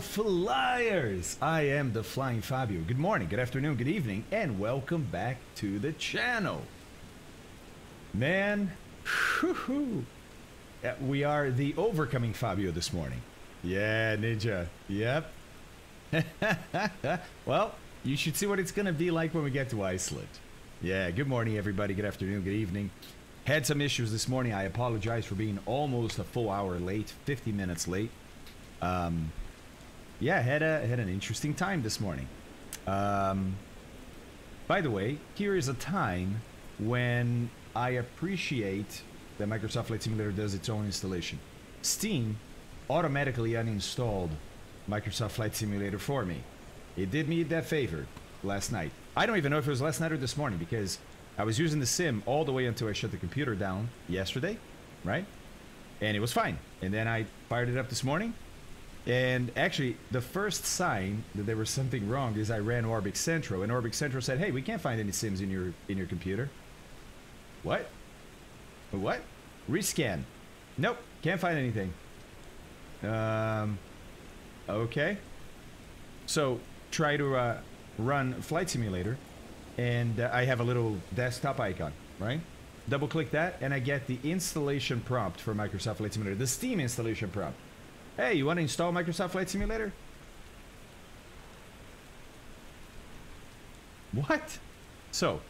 Flyers! I am the Flying Fabio. Good morning, good afternoon, good evening, and welcome back to the channel. Man, we are the overcoming Fabio this morning. Yeah, Ninja. Yep. well, you should see what it's going to be like when we get to Iceland. Yeah, good morning, everybody. Good afternoon, good evening. Had some issues this morning. I apologize for being almost a full hour late, 50 minutes late. Um, yeah, had a had an interesting time this morning. Um, by the way, here is a time when I appreciate that Microsoft Flight Simulator does its own installation. Steam automatically uninstalled Microsoft Flight Simulator for me. It did me that favor last night. I don't even know if it was last night or this morning because I was using the sim all the way until I shut the computer down yesterday, right? And it was fine. And then I fired it up this morning and actually, the first sign that there was something wrong is I ran Orbx Central, and Orbx Central said, "Hey, we can't find any sims in your in your computer." What? What? Rescan? Nope, can't find anything. Um. Okay. So try to uh, run Flight Simulator, and uh, I have a little desktop icon, right? Double click that, and I get the installation prompt for Microsoft Flight Simulator, the Steam installation prompt. Hey, you want to install Microsoft Flight Simulator? What? So,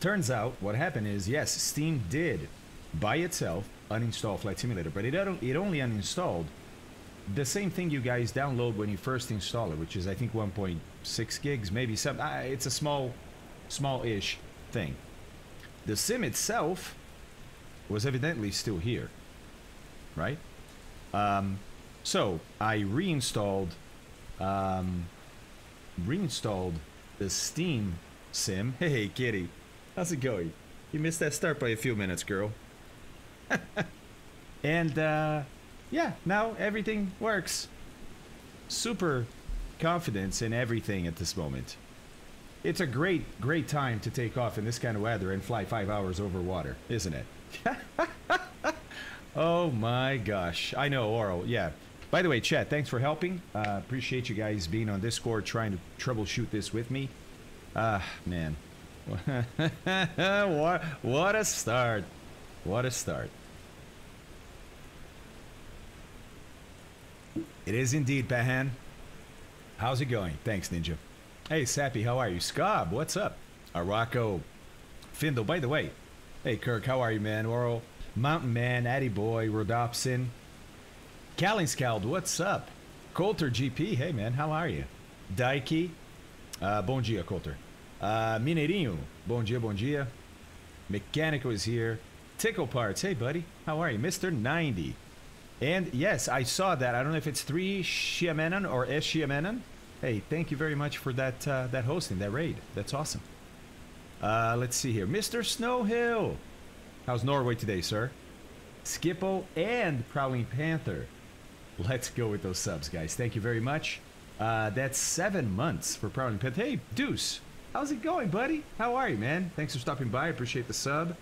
turns out what happened is, yes, Steam did by itself uninstall Flight Simulator, but it, it only uninstalled the same thing you guys download when you first install it, which is I think 1.6 gigs, maybe some. Uh, it's a small, small-ish thing. The sim itself was evidently still here, right? Um, so I reinstalled, um, reinstalled the Steam sim. Hey, kitty, how's it going? You missed that start by a few minutes, girl. and uh, yeah, now everything works. Super confidence in everything at this moment. It's a great, great time to take off in this kind of weather and fly five hours over water, isn't it? Oh my gosh. I know, Oral. Yeah. By the way, chat, thanks for helping. Uh, appreciate you guys being on Discord trying to troubleshoot this with me. Ah, uh, man. what, what a start. What a start. It is indeed, Pahan. How's it going? Thanks, Ninja. Hey, Sappy, how are you? Scob, what's up? Araco. Findle, by the way. Hey, Kirk, how are you, man? Oral. Mountain Man, Addy Boy, Rodopsin. Callingscald, what's up? Coulter GP, hey man, how are you? Daiki, uh, bom dia, Coulter. Uh, Mineirinho, bom dia, bom dia. Mechanical is here. Tickle Parts, hey buddy, how are you? Mr. 90. And yes, I saw that. I don't know if it's 3 Shiamenan or S Shiamenan. Hey, thank you very much for that uh, that hosting, that raid. That's awesome. Uh, let's see here. Mr. Snowhill. How's Norway today, sir? Skippo and Prowling Panther. Let's go with those subs, guys. Thank you very much. Uh, that's seven months for Prowling Panther. Hey, Deuce. How's it going, buddy? How are you, man? Thanks for stopping by. Appreciate the sub.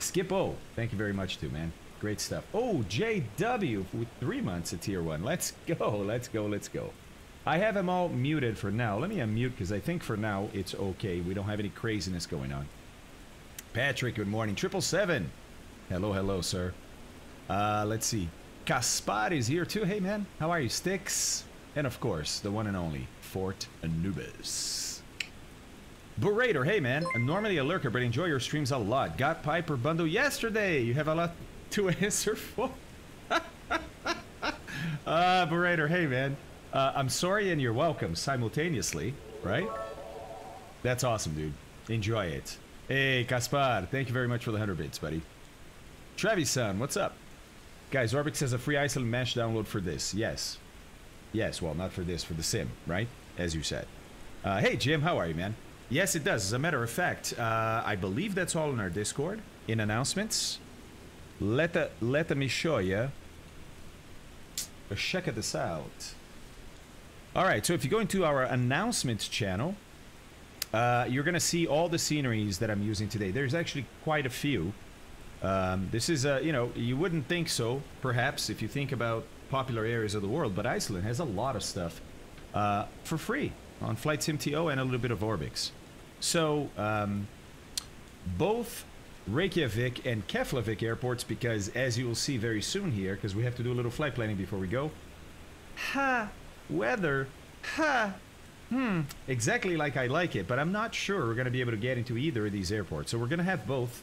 Skippo. Thank you very much, too, man. Great stuff. Oh, JW with three months at tier one. Let's go. Let's go. Let's go. I have them all muted for now. Let me unmute because I think for now it's okay. We don't have any craziness going on. Patrick, good morning. Triple seven. Hello, hello, sir. Uh, let's see. Kaspar is here too. Hey, man. How are you? Sticks. And of course, the one and only Fort Anubis. Burator, hey man, I'm normally a lurker, but enjoy your streams a lot. Got Piper bundle yesterday. You have a lot to answer for. uh, Burator, hey man. Uh, I'm sorry and you're welcome simultaneously, right? That's awesome, dude. Enjoy it. Hey, Kaspar, thank you very much for the 100 bits, buddy. Travis son, what's up? Guys, Orbx has a free Iceland mesh download for this. Yes. Yes, well, not for this, for the sim, right? As you said. Uh, hey, Jim, how are you, man? Yes, it does. As a matter of fact, uh, I believe that's all in our Discord, in announcements. Let, let me show you. Check this out. All right, so if you go into our announcements channel, uh, you're going to see all the sceneries that I'm using today. There's actually quite a few. Um, this is, a, you know, you wouldn't think so, perhaps, if you think about popular areas of the world, but Iceland has a lot of stuff uh, for free on Flightsim.to and a little bit of Orbx. So um, both Reykjavik and Keflavik airports, because as you will see very soon here, because we have to do a little flight planning before we go. Ha! Weather. Ha! Hmm. Exactly like I like it, but I'm not sure we're going to be able to get into either of these airports. So we're going to have both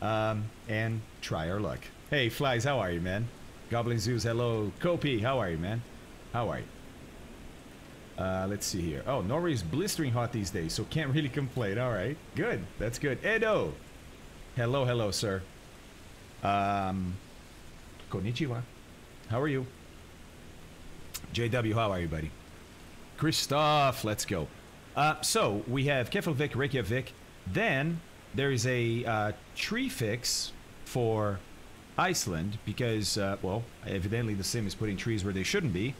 um, and try our luck. Hey, Flies, how are you, man? Goblin Zeus, hello. Kopi, how are you, man? How are you? Uh, let's see here. Oh, Norway's blistering hot these days, so can't really complain. All right, good. That's good. Edo, hello, hello, sir. Um, konnichiwa. How are you? JW, how are you, buddy? Christoph, let's go. Uh, so we have Keflavik, Reykjavik. Then there is a uh, tree fix for Iceland because, uh, well, evidently the sim is putting trees where they shouldn't be.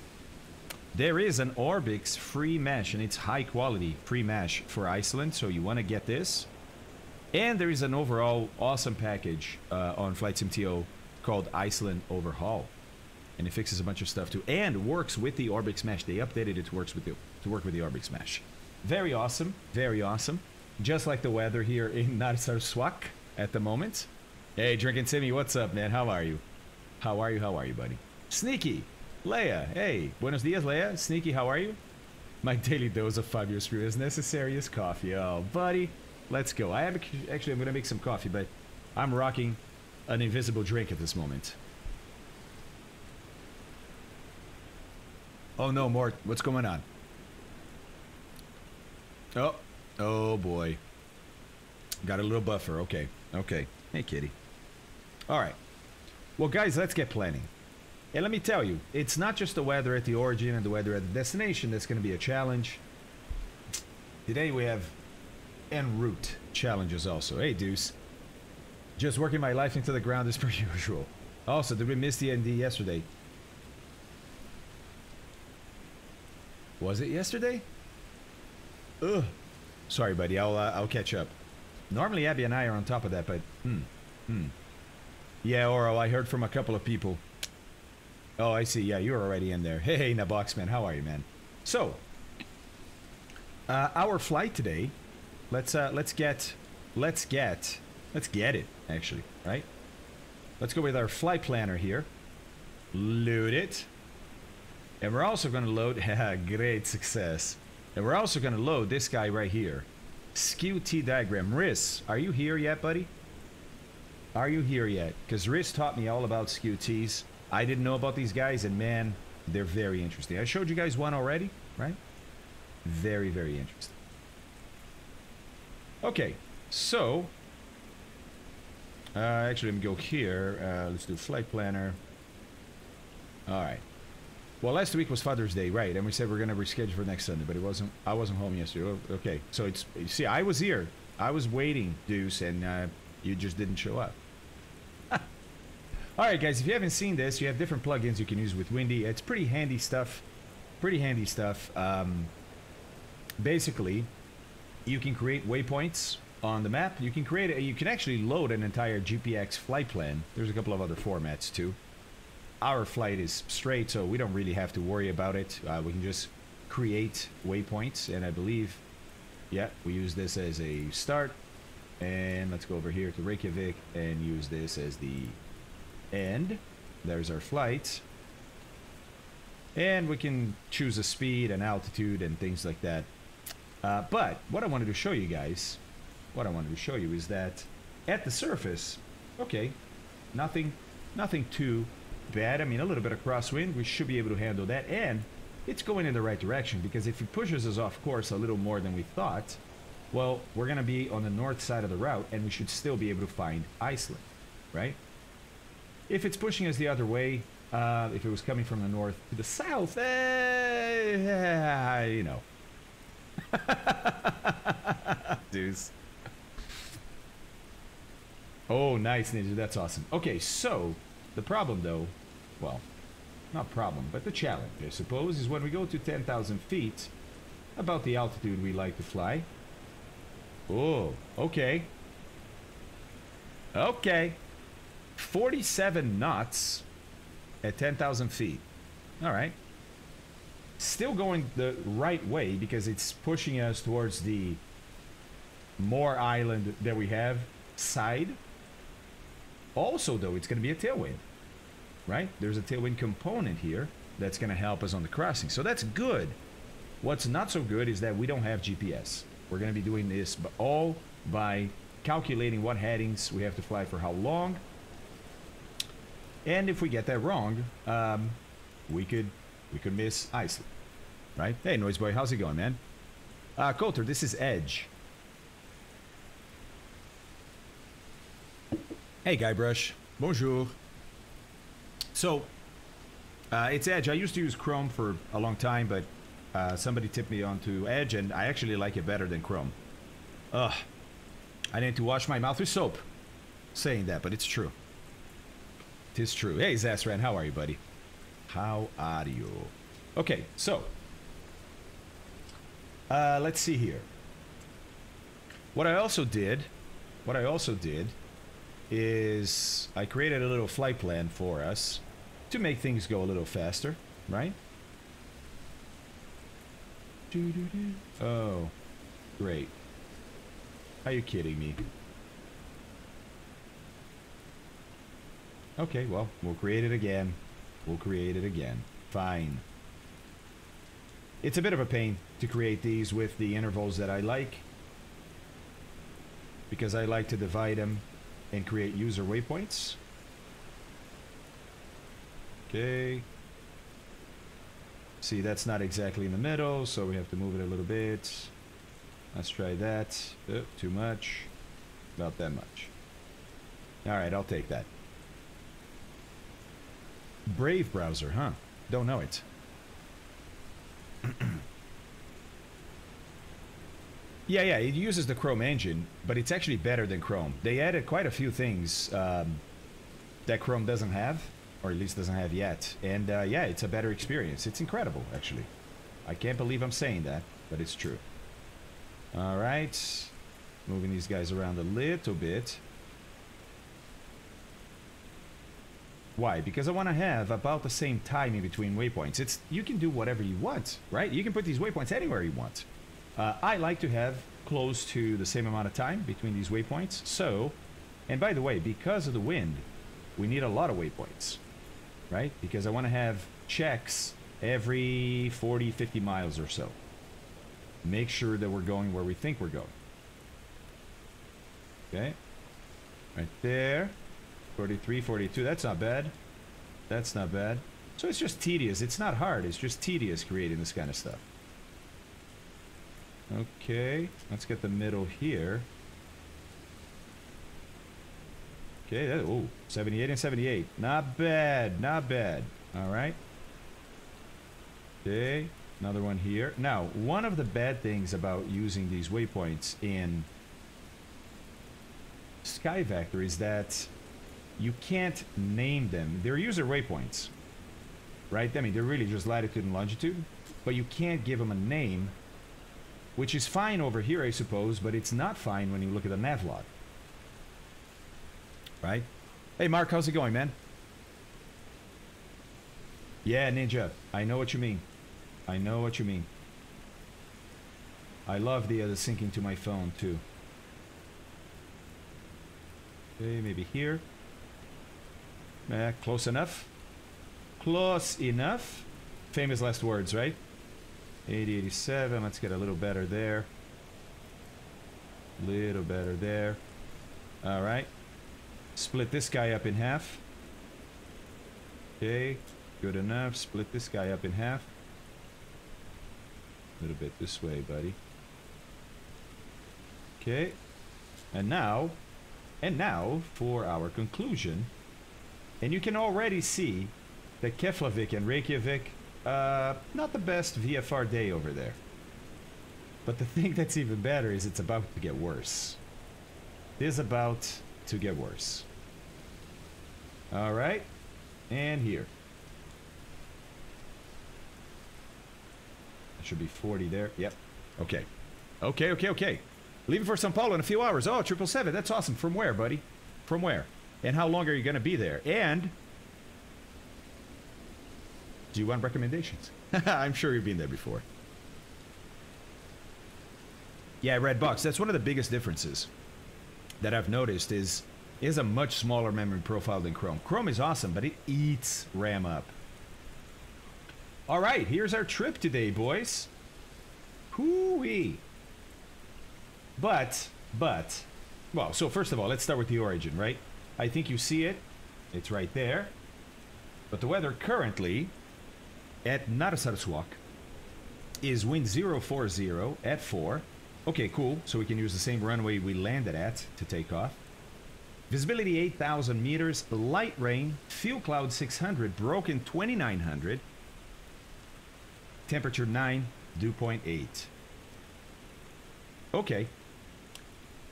There is an Orbx free mesh, and it's high quality free mesh for Iceland, so you want to get this. And there is an overall awesome package uh, on Flight called Iceland Overhaul. And it fixes a bunch of stuff too, and works with the Orbx mesh. They updated it to works with the, to work with the Orbx mesh. Very awesome, very awesome. Just like the weather here in Narsarsuaq at the moment. Hey, Drinking Timmy, what's up, man? How are you? How are you? How are you, buddy? Sneaky, Leia, hey, buenos dias, Leia. Sneaky, how are you? My daily dose of five years screw is necessary as coffee. Oh, buddy, let's go. I have actually, I'm gonna make some coffee, but I'm rocking an invisible drink at this moment. Oh no, Mort, what's going on? Oh, oh boy. Got a little buffer. Okay, okay. Hey, kitty. All right. Well, guys, let's get planning. And let me tell you, it's not just the weather at the origin and the weather at the destination that's going to be a challenge. Today we have en route challenges also. Hey, Deuce. Just working my life into the ground as per usual. Also, did we miss the ND yesterday? Was it yesterday? Ugh. Sorry, buddy. I'll uh, I'll catch up. Normally, Abby and I are on top of that, but hmm, hmm. Yeah, Oro. I heard from a couple of people Oh, I see. Yeah, you're already in there. Hey, hey, Naboxman, how are you, man? So, uh, our flight today. Let's uh, let's get, let's get, let's get it. Actually, right? Let's go with our flight planner here. Load it, and we're also going to load. great success. And we're also going to load this guy right here. Skew T diagram. Riz, are you here yet, buddy? Are you here yet? Because Riz taught me all about skew T's. I didn't know about these guys, and man, they're very interesting. I showed you guys one already, right? Very, very interesting. Okay, so uh, actually, let me go here. Uh, let's do flight planner. All right. Well, last week was Father's Day, right? And we said we're going to reschedule for next Sunday, but it wasn't. I wasn't home yesterday. Oh, okay, so it's. See, I was here. I was waiting, Deuce, and uh, you just didn't show up. Alright guys, if you haven't seen this, you have different plugins you can use with Windy. It's pretty handy stuff. Pretty handy stuff. Um, basically, you can create waypoints on the map. You can create a, you can actually load an entire GPX flight plan. There's a couple of other formats too. Our flight is straight, so we don't really have to worry about it. Uh, we can just create waypoints, and I believe, yeah, we use this as a start. And let's go over here to Reykjavik and use this as the end. there's our flight. And we can choose a speed and altitude and things like that. Uh, but what I wanted to show you guys, what I wanted to show you is that at the surface, okay, nothing, nothing too bad. I mean, a little bit of crosswind, we should be able to handle that. And it's going in the right direction because if it pushes us off course a little more than we thought, well, we're going to be on the north side of the route and we should still be able to find Iceland, right? If it's pushing us the other way, uh, if it was coming from the north to the south, eh, you know. Deuce. Oh, nice, Ninja. That's awesome. Okay, so the problem, though, well, not problem, but the challenge, I suppose, is when we go to 10,000 feet, about the altitude we like to fly. Oh, okay. Okay. 47 knots at 10,000 feet. All right. Still going the right way because it's pushing us towards the more island that we have side. Also, though, it's going to be a tailwind, right? There's a tailwind component here that's going to help us on the crossing. So that's good. What's not so good is that we don't have GPS. We're going to be doing this all by calculating what headings we have to fly for how long. And if we get that wrong, um, we could we could miss Iceland, right? Hey, Noise Boy, how's it going, man? Uh, Coulter, this is Edge. Hey, Guybrush. Bonjour. So, uh, it's Edge. I used to use Chrome for a long time, but uh, somebody tipped me onto Edge, and I actually like it better than Chrome. Ugh. I need to wash my mouth with soap. Saying that, but it's true. It is true. Hey, Zasran, how are you, buddy? How are you? Okay, so. Uh, let's see here. What I also did, what I also did is I created a little flight plan for us to make things go a little faster, right? Oh, great. Are you kidding me? Okay, well, we'll create it again. We'll create it again. Fine. It's a bit of a pain to create these with the intervals that I like. Because I like to divide them and create user waypoints. Okay. See, that's not exactly in the middle, so we have to move it a little bit. Let's try that. Oh, too much. About that much. Alright, I'll take that. Brave browser, huh? Don't know it. yeah, yeah, it uses the Chrome engine, but it's actually better than Chrome. They added quite a few things um, that Chrome doesn't have, or at least doesn't have yet. And uh, yeah, it's a better experience. It's incredible, actually. I can't believe I'm saying that, but it's true. All right, moving these guys around a little bit. Why? Because I want to have about the same time in between waypoints. It's You can do whatever you want, right? You can put these waypoints anywhere you want. Uh, I like to have close to the same amount of time between these waypoints. So, and by the way, because of the wind, we need a lot of waypoints, right? Because I want to have checks every 40, 50 miles or so. Make sure that we're going where we think we're going. Okay. Right there. 43, 42. That's not bad. That's not bad. So it's just tedious. It's not hard. It's just tedious creating this kind of stuff. Okay. Let's get the middle here. Okay. That, oh, 78 and 78. Not bad. Not bad. All right. Okay. Another one here. Now, one of the bad things about using these waypoints in SkyVector is that you can't name them. They're user waypoints, right? I mean, they're really just latitude and longitude, but you can't give them a name, which is fine over here, I suppose, but it's not fine when you look at the navlog, right? Hey, Mark, how's it going, man? Yeah, Ninja, I know what you mean. I know what you mean. I love the, uh, syncing to my phone, too. Okay, maybe here. Eh, close enough. Close enough. Famous last words, right? 8087, Let's get a little better there. Little better there. All right. Split this guy up in half. Okay. Good enough. Split this guy up in half. A little bit this way, buddy. Okay. And now, and now for our conclusion. And you can already see that Keflavik and Reykjavik, uh, not the best VFR day over there. But the thing that's even better is it's about to get worse. It is about to get worse. All right. And here. It should be 40 there. Yep. Okay. Okay, okay, okay. Leaving for Sao Paulo in a few hours. Oh, triple seven. That's awesome. From where, buddy? From where? And how long are you going to be there? And Do you want recommendations? I'm sure you've been there before. Yeah, Red Box. That's one of the biggest differences that I've noticed is is a much smaller memory profile than Chrome. Chrome is awesome, but it eats RAM up. All right, here's our trip today, boys. Hoo-wee. But, but, well, so first of all, let's start with the origin, right? I think you see it. It's right there. But the weather currently at Narsarsuaq is wind 040 at 4. Okay, cool. So we can use the same runway we landed at to take off. Visibility 8,000 meters, light rain, fuel cloud 600, broken 2900, temperature 9, dew point 8. Okay.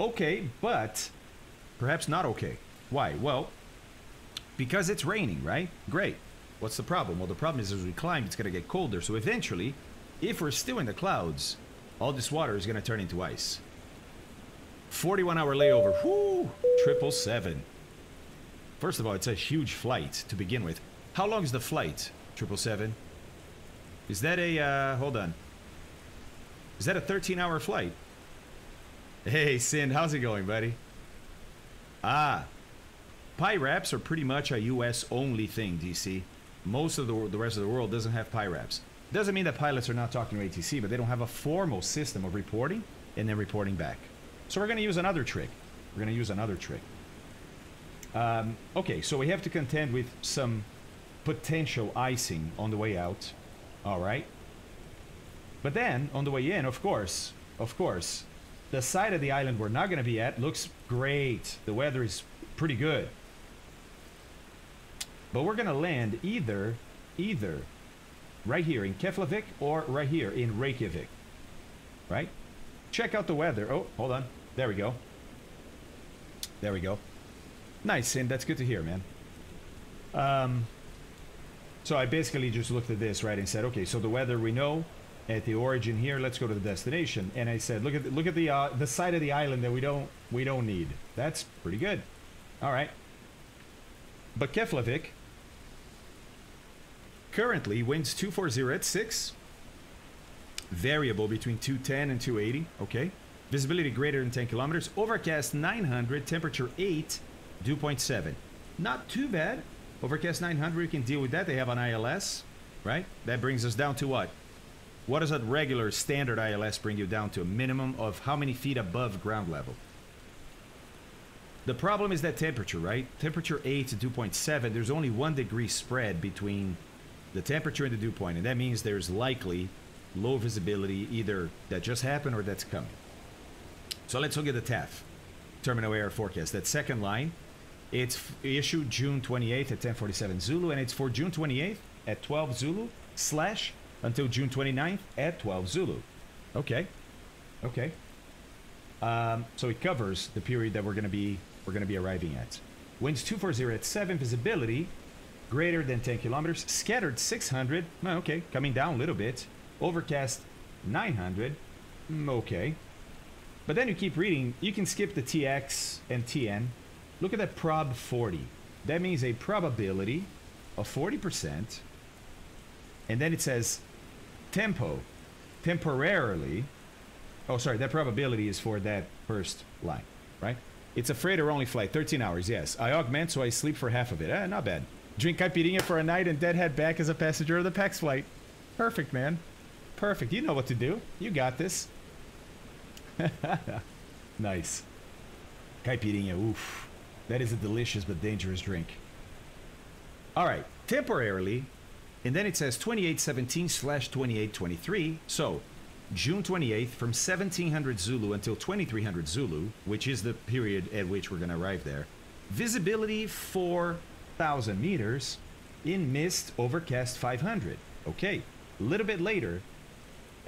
Okay, but perhaps not okay. Why? Well, because it's raining, right? Great. What's the problem? Well, the problem is as we climb, it's going to get colder. So eventually, if we're still in the clouds, all this water is going to turn into ice. 41 hour layover. Whoo! Triple seven. First of all, it's a huge flight to begin with. How long is the flight? Triple seven. Is that a uh, hold on? Is that a 13 hour flight? Hey, Sin, how's it going, buddy? Ah, PIREPs are pretty much a US only thing, DC. Most of the, the rest of the world doesn't have PIREPs. Doesn't mean that pilots are not talking to ATC, but they don't have a formal system of reporting and then reporting back. So we're going to use another trick. We're going to use another trick. Um, okay, so we have to contend with some potential icing on the way out. All right. But then, on the way in, of course, of course, the side of the island we're not going to be at looks great. The weather is pretty good. But we're going to land either, either right here in Keflavik or right here in Reykjavik. Right? Check out the weather. Oh, hold on. There we go. There we go. Nice, and that's good to hear, man. Um, so I basically just looked at this, right, and said, okay, so the weather we know at the origin here. Let's go to the destination. And I said, look at the, look at the uh, the side of the island that we don't we don't need. That's pretty good. All right. But Keflavik currently winds 240 at 6. Variable between 210 and 280. Okay. Visibility greater than 10 kilometers. Overcast 900. Temperature 8. Dew point 7. Not too bad. Overcast 900, you can deal with that. They have an ILS, right? That brings us down to what? What does a regular standard ILS bring you down to? A minimum of how many feet above ground level? The problem is that temperature, right? Temperature 8 to dew point 7, there's only one degree spread between the temperature and the dew point, and that means there's likely low visibility either that just happened or that's coming. So let's look at the TAF, Terminal Air Forecast. That second line, it's issued June 28th at 1047 Zulu, and it's for June 28th at 12 Zulu slash until June 29th at 12 Zulu. Okay. Okay. Um, so it covers the period that we're going to be we're going to be arriving at. Winds 240 at 7, visibility greater than 10 kilometers, scattered 600. Okay, coming down a little bit. Overcast 900. Okay. But then you keep reading, you can skip the TX and TN. Look at that prob 40. That means a probability of 40%. And then it says tempo, temporarily. Oh, sorry, that probability is for that first line, right? It's a freighter only flight, 13 hours, yes. I augment so I sleep for half of it. Eh, not bad. Drink caipirinha for a night and deadhead back as a passenger of the PAX flight. Perfect, man. Perfect. You know what to do. You got this. nice. Caipirinha, oof. That is a delicious but dangerous drink. All right, temporarily, and then it says 2817 slash 2823. So June 28th from 1700 Zulu until 2300 Zulu, which is the period at which we're going to arrive there. Visibility 4,000 meters in mist, overcast 500. Okay, a little bit later,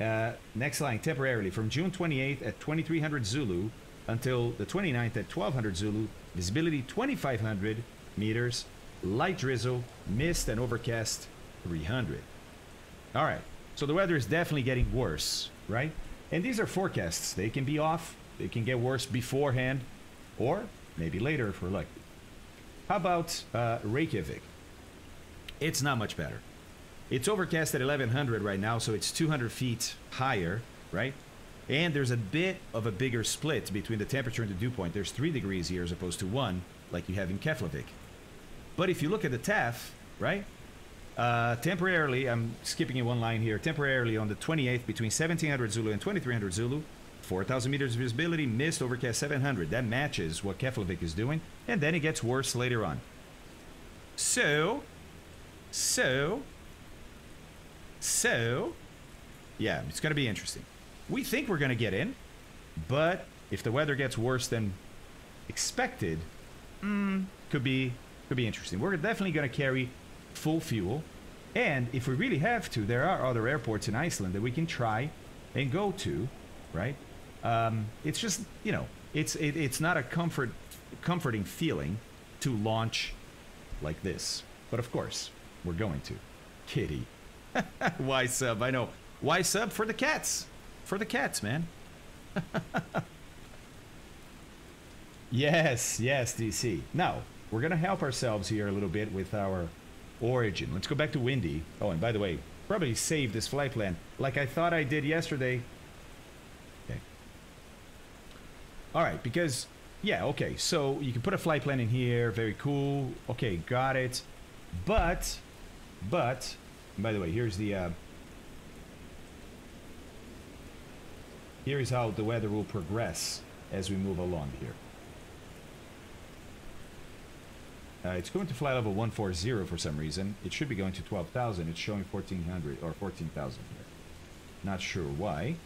uh, next line temporarily from June 28th at 2300 Zulu until the 29th at 1200 Zulu, visibility 2500 meters, light drizzle, mist, and overcast 300. All right. So the weather is definitely getting worse, right? And these are forecasts. They can be off. They can get worse beforehand, or maybe later if we're lucky. How about uh, Reykjavik? It's not much better. It's overcast at 1100 right now, so it's 200 feet higher, right? And there's a bit of a bigger split between the temperature and the dew point. There's three degrees here as opposed to one, like you have in Keflavik. But if you look at the TAF, right? Uh, temporarily, I'm skipping in one line here. Temporarily on the 28th, between 1700 Zulu and 2300 Zulu, 4,000 meters of visibility, mist, overcast 700. That matches what Keflavik is doing, and then it gets worse later on. So, so, so, yeah, it's going to be interesting. We think we're going to get in, but if the weather gets worse than expected, mm, could be could be interesting. We're definitely going to carry full fuel, and if we really have to, there are other airports in Iceland that we can try and go to, right? Um, it's just you know, it's it, it's not a comfort comforting feeling to launch like this, but of course we're going to. Kitty, why sub? I know. Why sub for the cats? For the cats, man. yes, yes, DC. Now we're gonna help ourselves here a little bit with our origin. Let's go back to Windy. Oh, and by the way, probably save this flight plan like I thought I did yesterday. Okay. All right, because yeah, okay. So you can put a flight plan in here. Very cool. Okay, got it. But, but, by the way, here's the. Uh, here is how the weather will progress as we move along here. Uh, it's going to fly level 140 for some reason. It should be going to 12,000. It's showing 1,400 or 14,000 here. Not sure why.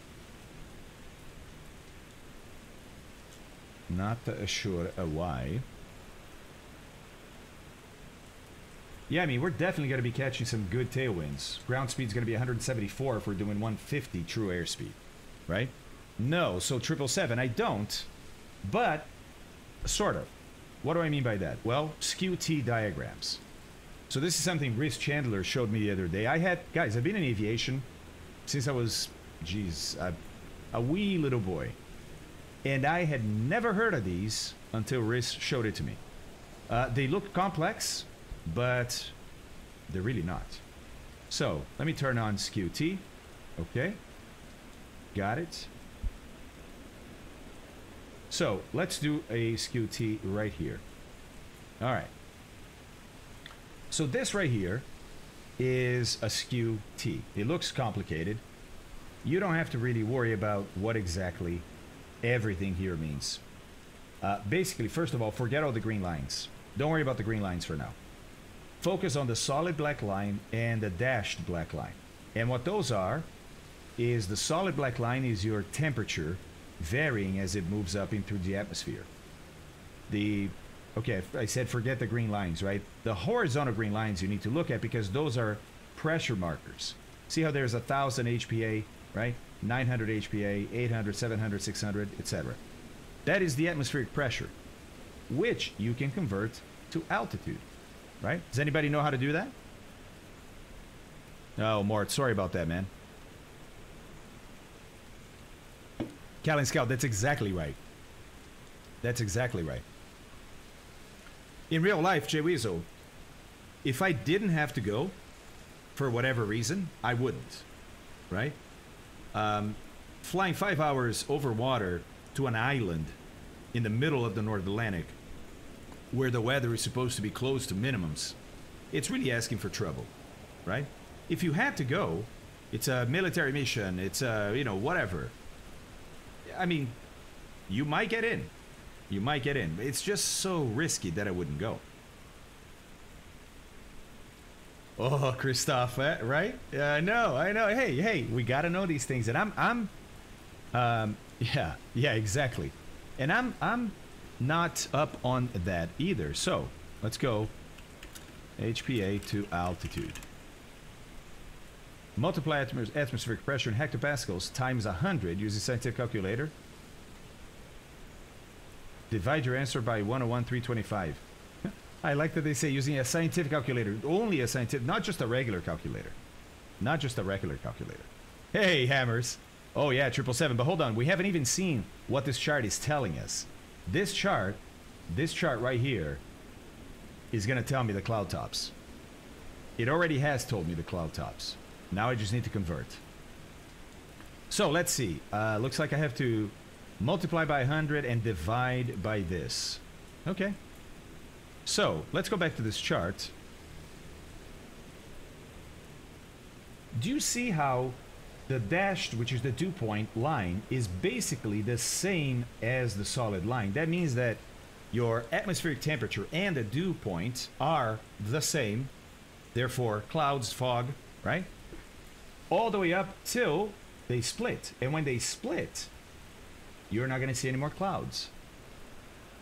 Not uh, sure uh, why. Yeah, I mean, we're definitely going to be catching some good tailwinds. Ground speed's going to be 174 if we're doing 150 true airspeed, right? No, so 777, I don't, but sort of. What do I mean by that? Well, skew T diagrams. So this is something Rhys Chandler showed me the other day. I had, guys, I've been in aviation since I was, geez, a, a wee little boy. And I had never heard of these until Rhys showed it to me. Uh, they look complex, but they're really not. So let me turn on skew T. Okay. Got it. So let's do a skew T right here. All right. So this right here is a skew T. It looks complicated. You don't have to really worry about what exactly everything here means. Uh, basically, first of all, forget all the green lines. Don't worry about the green lines for now. Focus on the solid black line and the dashed black line. And what those are is the solid black line is your temperature varying as it moves up into the atmosphere. The okay, I said forget the green lines, right? The horizontal green lines you need to look at because those are pressure markers. See how there's a thousand HPA, right? 900 HPA, 800, 700, 600, etc. That is the atmospheric pressure, which you can convert to altitude, right? Does anybody know how to do that? Oh, Mort, sorry about that, man. Callan Scout, that's exactly right. That's exactly right. In real life, Jay Weasel, if I didn't have to go, for whatever reason, I wouldn't. Right? Um, flying five hours over water to an island in the middle of the North Atlantic, where the weather is supposed to be close to minimums, it's really asking for trouble, right? If you had to go, it's a military mission, it's a, you know, whatever. I mean, you might get in. You might get in. It's just so risky that I wouldn't go. Oh, Christoph, eh, right? Yeah, I know, I know. Hey, hey, we got to know these things, and I'm, I'm, um, yeah, yeah, exactly, and I'm, I'm not up on that either. So let's go. HPA to altitude. Multiply atmospheric pressure in hectopascals times 100 using scientific calculator. Divide your answer by 101, 325. I like that they say using a scientific calculator. Only a scientific, not just a regular calculator. Not just a regular calculator. Hey, hammers. Oh, yeah, 777. But hold on. We haven't even seen what this chart is telling us. This chart, this chart right here, is going to tell me the cloud tops. It already has told me the cloud tops. Now I just need to convert. So let's see. Uh, looks like I have to multiply by 100 and divide by this. Okay. So let's go back to this chart. Do you see how the dashed, which is the dew point line, is basically the same as the solid line? That means that your atmospheric temperature and the dew point are the same. Therefore, clouds, fog, right? All the way up till they split. And when they split, you're not going to see any more clouds.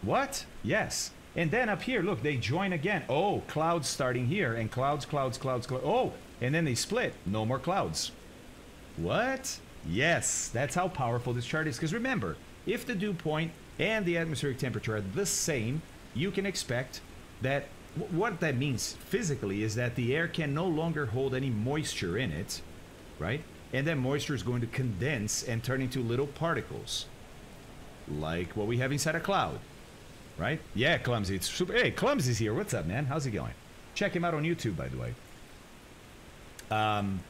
What? Yes. And then up here, look, they join again. Oh, clouds starting here, and clouds, clouds, clouds, clouds. Oh, and then they split. No more clouds. What? Yes, that's how powerful this chart is. Because remember, if the dew point and the atmospheric temperature are the same, you can expect that what that means physically is that the air can no longer hold any moisture in it, right? And that moisture is going to condense and turn into little particles, like what we have inside a cloud, right? Yeah, Clumsy. It's super. Hey, Clumsy's here. What's up, man? How's it going? Check him out on YouTube, by the way. Um,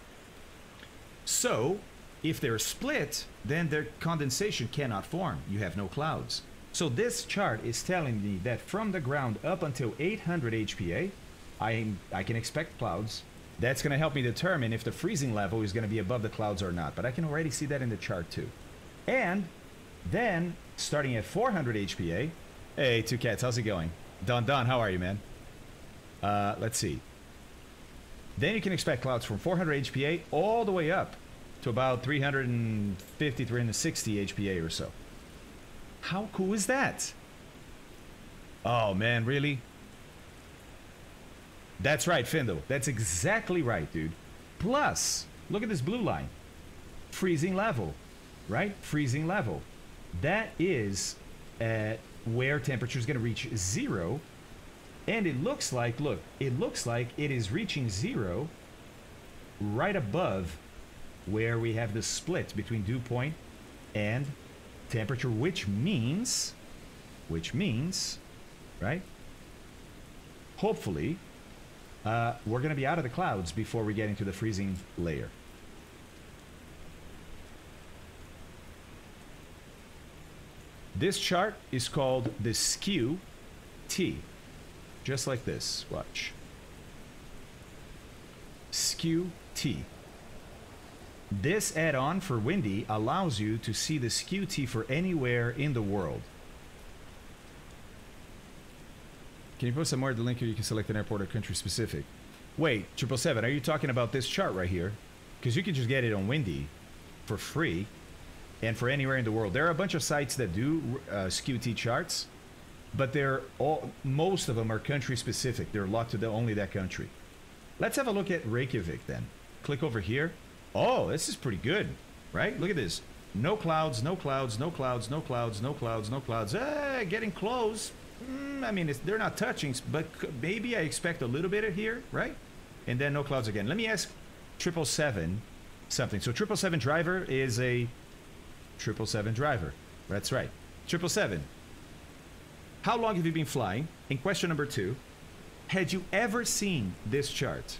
so, if they're split, then their condensation cannot form. You have no clouds. So this chart is telling me that from the ground up until 800 HPA, I, I can expect clouds. That's going to help me determine if the freezing level is going to be above the clouds or not. But I can already see that in the chart too. And then, starting at 400 HPA, hey, two cats, how's it going? Don Don, how are you, man? Uh, let's see. Then you can expect clouds from 400 HPA all the way up to about 350, 360 HPA or so. How cool is that? Oh man, really? That's right, Findle. That's exactly right, dude. Plus, look at this blue line. Freezing level, right? Freezing level. That is at where temperature is going to reach zero. And it looks like, look, it looks like it is reaching zero right above where we have the split between dew point and temperature, which means, which means, right? Hopefully, uh, we're going to be out of the clouds before we get into the freezing layer. This chart is called the skew T. Just like this. Watch. Skew T. This add-on for Windy allows you to see the skew T for anywhere in the world. Can you post some more at the link here? You can select an airport or country specific. Wait, triple seven. Are you talking about this chart right here? Because you can just get it on Windy for free, and for anywhere in the world. There are a bunch of sites that do uh, skew T charts, but they're all most of them are country specific. They're locked to the, only that country. Let's have a look at Reykjavik then. Click over here. Oh, this is pretty good, right? Look at this. No clouds, no clouds, no clouds, no clouds, no clouds, no clouds. Eh, getting close. Mm, I mean, they're not touching, but maybe I expect a little bit of here, right? And then no clouds again. Let me ask triple seven something. So triple seven driver is a triple seven driver. That's right. Triple seven. How long have you been flying? And question number two, had you ever seen this chart?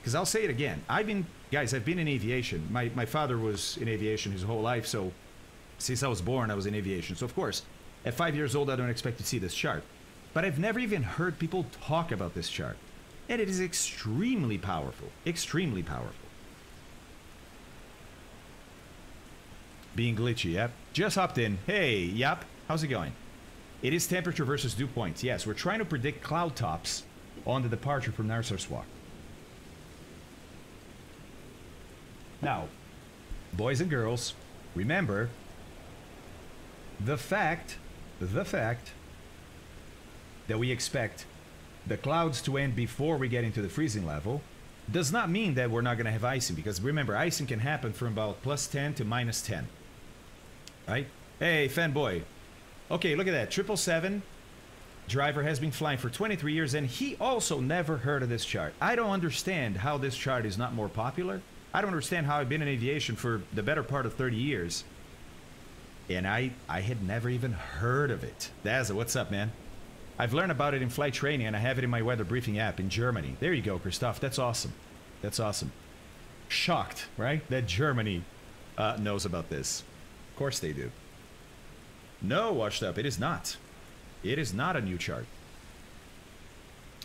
Because I'll say it again. I've been guys, I've been in aviation. My, my father was in aviation his whole life, so since I was born, I was in aviation. So, of course, at five years old, I don't expect to see this chart. But I've never even heard people talk about this chart. And it is extremely powerful. Extremely powerful. Being glitchy, yep. Just hopped in. Hey, yep. How's it going? It is temperature versus dew points. Yes, we're trying to predict cloud tops on the departure from Narsarsuaq. Now, boys and girls, remember the fact, the fact that we expect the clouds to end before we get into the freezing level does not mean that we're not going to have icing because remember icing can happen from about plus 10 to minus 10 right hey fanboy okay look at that triple seven driver has been flying for 23 years and he also never heard of this chart i don't understand how this chart is not more popular I don't understand how I've been in aviation for the better part of 30 years. And I, I had never even heard of it. Daza, what's up, man? I've learned about it in flight training, and I have it in my weather briefing app in Germany. There you go, Christoph. That's awesome. That's awesome. Shocked, right? That Germany uh, knows about this. Of course they do. No, washed up. It is not. It is not a new chart.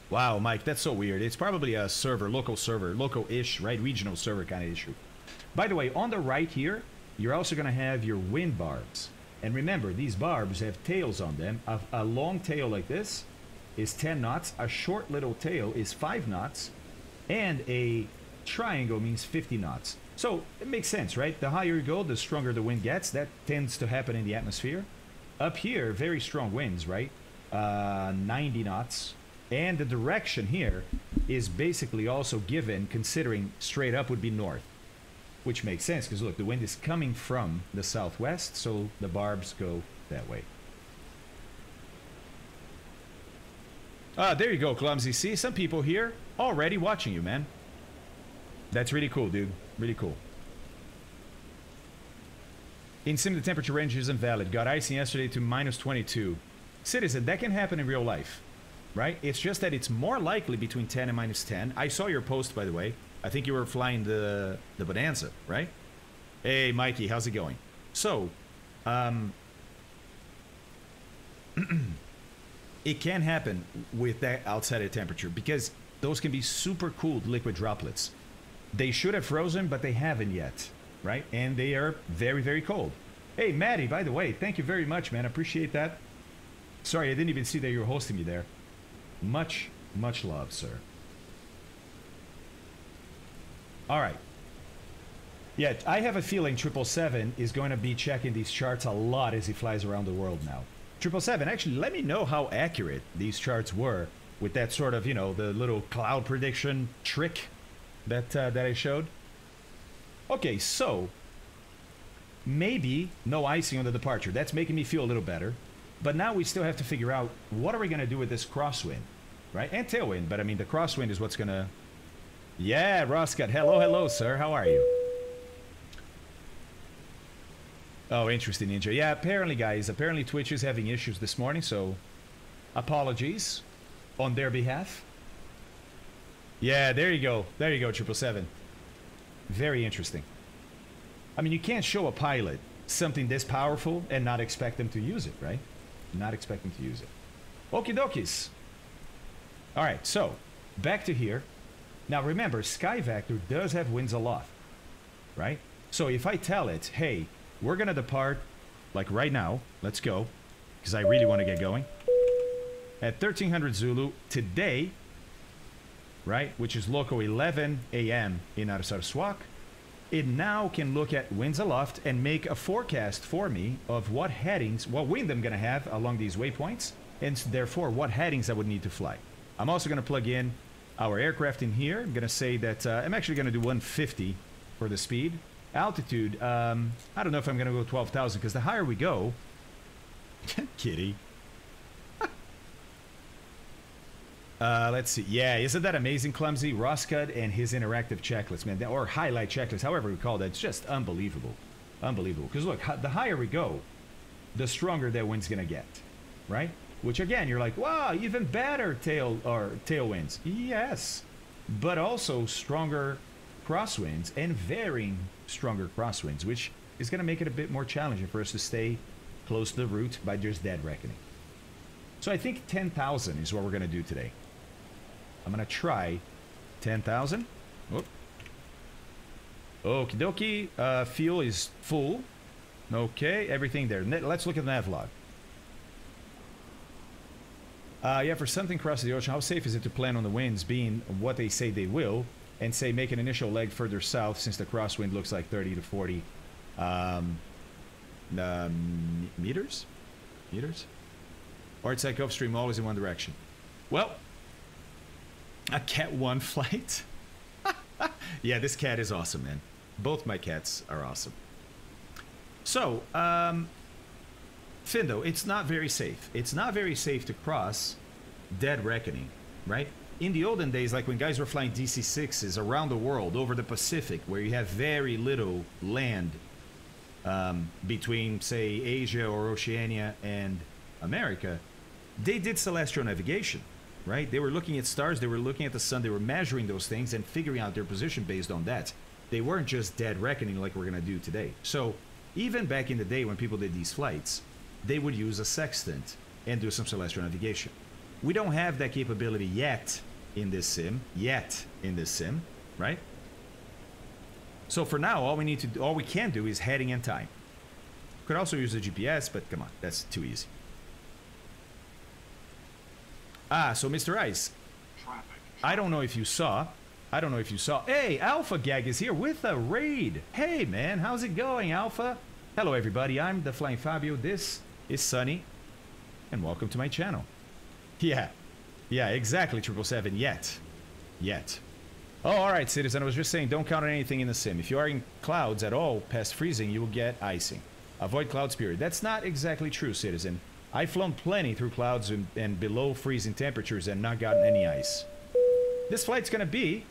Wow, Mike, that's so weird. It's probably a server, local server, local-ish, right? Regional server kind of issue. By the way, on the right here, you're also going to have your wind barbs. And remember, these barbs have tails on them. A, a, long tail like this is 10 knots. A short little tail is 5 knots. And a triangle means 50 knots. So it makes sense, right? The higher you go, the stronger the wind gets. That tends to happen in the atmosphere. Up here, very strong winds, right? Uh, 90 knots. And the direction here is basically also given considering straight up would be north which makes sense because look, the wind is coming from the southwest, so the barbs go that way. Ah, there you go, Clumsy. See, some people here already watching you, man. That's really cool, dude. Really cool. In sim, the temperature range isn't valid. Got icing yesterday to minus 22. Citizen, that can happen in real life, right? It's just that it's more likely between 10 and minus 10. I saw your post, by the way. I think you were flying the the Bonanza, right? Hey, Mikey, how's it going? So, um, it can happen with that outside of temperature because those can be super cooled liquid droplets. They should have frozen, but they haven't yet, right? And they are very, very cold. Hey, Maddie, by the way, thank you very much, man. Appreciate that. Sorry, I didn't even see that you were hosting me there. Much, much love, sir. All right. Yeah, I have a feeling 777 is going to be checking these charts a lot as he flies around the world now. 777, actually, let me know how accurate these charts were with that sort of, you know, the little cloud prediction trick that, uh, that I showed. Okay, so maybe no icing on the departure. That's making me feel a little better. But now we still have to figure out what are we going to do with this crosswind, right? And tailwind, but I mean, the crosswind is what's going to yeah, Roscott. Hello, hello, sir. How are you? Oh, interesting, Ninja. Yeah, apparently, guys, apparently Twitch is having issues this morning, so apologies on their behalf. Yeah, there you go. There you go, 777. Very interesting. I mean, you can't show a pilot something this powerful and not expect them to use it, right? Not expect them to use it. Okie dokies. All right, so back to here. Now remember, Skyvector does have winds aloft, right? So if I tell it, hey, we're to depart, like right now, let's go, because I really want to get going, at 1300 Zulu today, right, which is local 11 a.m. in Narsarsuaq, it now can look at winds aloft and make a forecast for me of what headings, what wind I'm going to have along these waypoints, and therefore what headings I would need to fly. I'm also going to plug in our aircraft in here. I'm going to say that uh, I'm actually going to do 150 for the speed. Altitude, um, I don't know if I'm going to go 12,000 because the higher we go... Kitty. Uh, let's see. Yeah, isn't that amazing, Clumsy? Roscud and his interactive checklist, man. Or highlight checklist, however we call that. It's just unbelievable. Unbelievable. Because look, the higher we go, the stronger that wind's going to get. Right? Which again, you're like, wow, even better tail or tailwinds. Yes, but also stronger crosswinds and varying stronger crosswinds, which is going to make it a bit more challenging for us to stay close to the route by just dead reckoning. So I think 10,000 is what we're going to do today. I'm going to try 10,000. Okie dokie. Uh, fuel is full. Okay, everything there. Let's look at the navlog. Uh, yeah, for something across the ocean, how safe is it to plan on the winds being what they say they will, and say make an initial leg further south since the crosswind looks like 30 to 40 um, um, meters? Meters? Or it's like upstream, always in one direction. Well, a Cat 1 flight? yeah, this cat is awesome, man. Both my cats are awesome. So, um, Findo, it's not very safe. It's not very safe to cross Dead Reckoning, right? In the olden days, like when guys were flying DC-6s around the world, over the Pacific, where you have very little land um, between, say, Asia or Oceania and America, they did celestial navigation, right? They were looking at stars, they were looking at the sun, they were measuring those things and figuring out their position based on that. They weren't just dead reckoning like we're going to do today. So, even back in the day when people did these flights, they would use a sextant and do some celestial navigation. We don't have that capability yet in this sim, yet in this sim, right? So for now, all we need to do, all we can do is heading in time. Could also use the GPS, but come on, that's too easy. Ah, so Mr. Ice, I don't know if you saw, I don't know if you saw. Hey, Alpha Gag is here with a raid. Hey, man, how's it going, Alpha? Hello, everybody. I'm the Flying Fabio. This is Sunny, and welcome to my channel. Yeah, yeah, exactly, triple seven. Yet, yet. Oh, all right, citizen. I was just saying, don't count on anything in the sim. If you are in clouds at all past freezing, you will get icing. Avoid cloud spirit. That's not exactly true, citizen. I've flown plenty through clouds and, and below freezing temperatures and not gotten any ice. This flight's going to be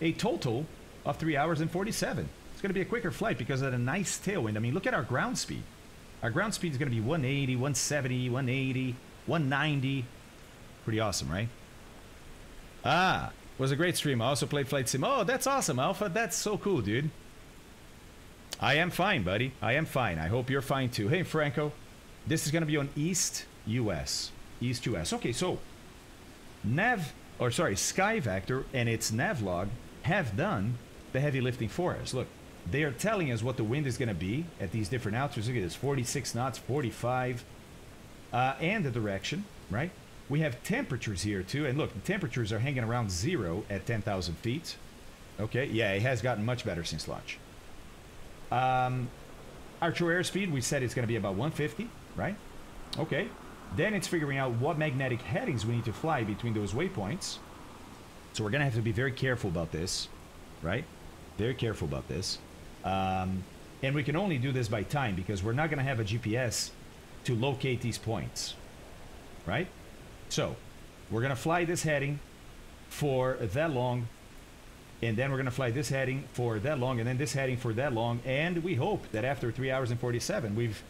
a total of 3 hours and 47. It's going to be a quicker flight because of the nice tailwind. I mean, look at our ground speed. Our ground speed is going to be 180, 170, 180, 190. Pretty awesome, right? Ah, was a great stream. I also played Flight Sim. Oh, that's awesome, Alpha. That's so cool, dude. I am fine, buddy. I am fine. I hope you're fine too. Hey, Franco. This is going to be on East US. East US. Okay, so Nav, or sorry, Skyvector and its Navlog have done the heavy lifting for us. Look, they are telling us what the wind is going to be at these different altitudes. Look at this 46 knots, 45, uh, and the direction, right? We have temperatures here too, and look, the temperatures are hanging around zero at 10,000 feet. Okay, yeah, it has gotten much better since launch. Um, our true airspeed, we said it's going to be about 150, right? Okay. Then it's figuring out what magnetic headings we need to fly between those waypoints. So we're going to have to be very careful about this, right? Very careful about this. Um, and we can only do this by time because we're not going to have a GPS to locate these points, right? So, we're going to fly this heading for that long, and then we're going to fly this heading for that long, and then this heading for that long, and we hope that after 3 hours and 47, we've...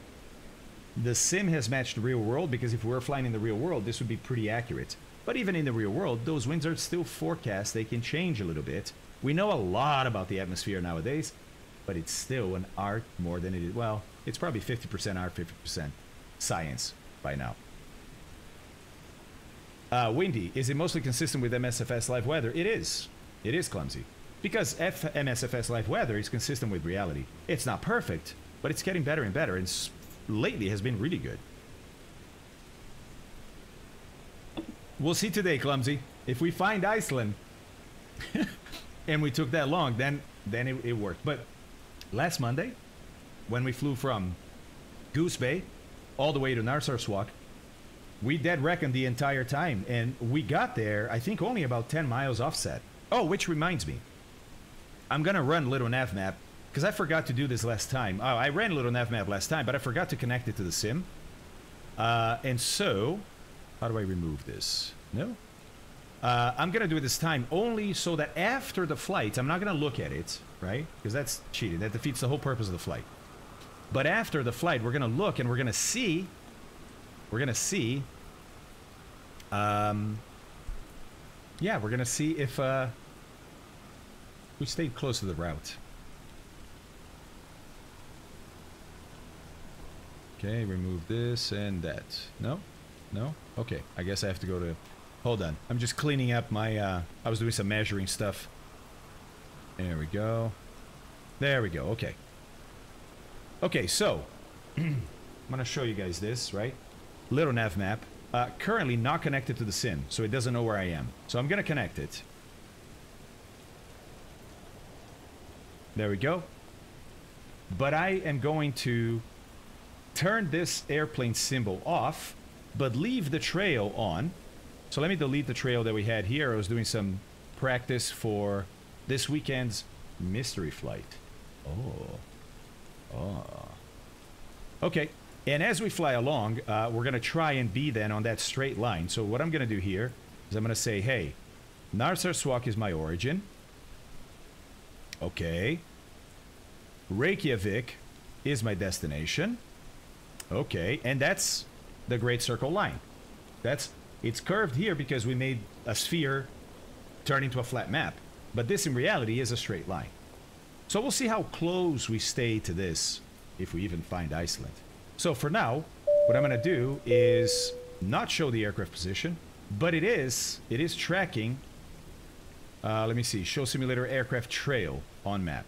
The sim has matched the real world, because if we were flying in the real world, this would be pretty accurate. But even in the real world, those winds are still forecast. They can change a little bit. We know a lot about the atmosphere nowadays, but it's still an art more than it is. Well, it's probably 50% art, 50% science by now. Uh, windy, is it mostly consistent with MSFS live weather? It is. It is clumsy. Because F MSFS live weather is consistent with reality. It's not perfect, but it's getting better and better, and lately has been really good. We'll see today, Clumsy. If we find Iceland, and we took that long, then then it, it worked. But last Monday, when we flew from Goose Bay all the way to Narsarsuaq, we dead reckoned the entire time, and we got there, I think, only about 10 miles offset. Oh, which reminds me, I'm gonna run Little Navmap because I forgot to do this last time. Oh, I ran a Little Navmap last time, but I forgot to connect it to the sim. Uh, and so, how do I remove this? No. Uh, I'm gonna do it this time only so that after the flight, I'm not gonna look at it, right? Because that's cheating. That defeats the whole purpose of the flight. But after the flight, we're gonna look and we're gonna see we're gonna see. Um, yeah, we're gonna see if uh, we stayed close to the route. Okay, remove this and that. No, no. Okay, I guess I have to go to. Hold on, I'm just cleaning up my. Uh, I was doing some measuring stuff. There we go. There we go. Okay. Okay, so I'm gonna show you guys this, right? Little Navmap. Uh, currently not connected to the sim, so it doesn't know where I am. So I'm to connect it. There we go. But I am going to turn this airplane symbol off, but leave the trail on. So let me delete the trail that we had here. I was doing some practice for this weekend's mystery flight. Oh. Oh. Okay, and as we fly along, uh, we're going to try and be then on that straight line. So what I'm going to do here is I'm going to say, hey, Narsarsuaq is my origin. Okay. Reykjavik is my destination. Okay, and that's the Great Circle Line. That's it's curved here because we made a sphere turn into a flat map. But this in reality is a straight line. So we'll see how close we stay to this if we even find Iceland. So for now, what I'm going to do is not show the aircraft position, but it is it is tracking. Uh, let me see. Show simulator aircraft trail on map.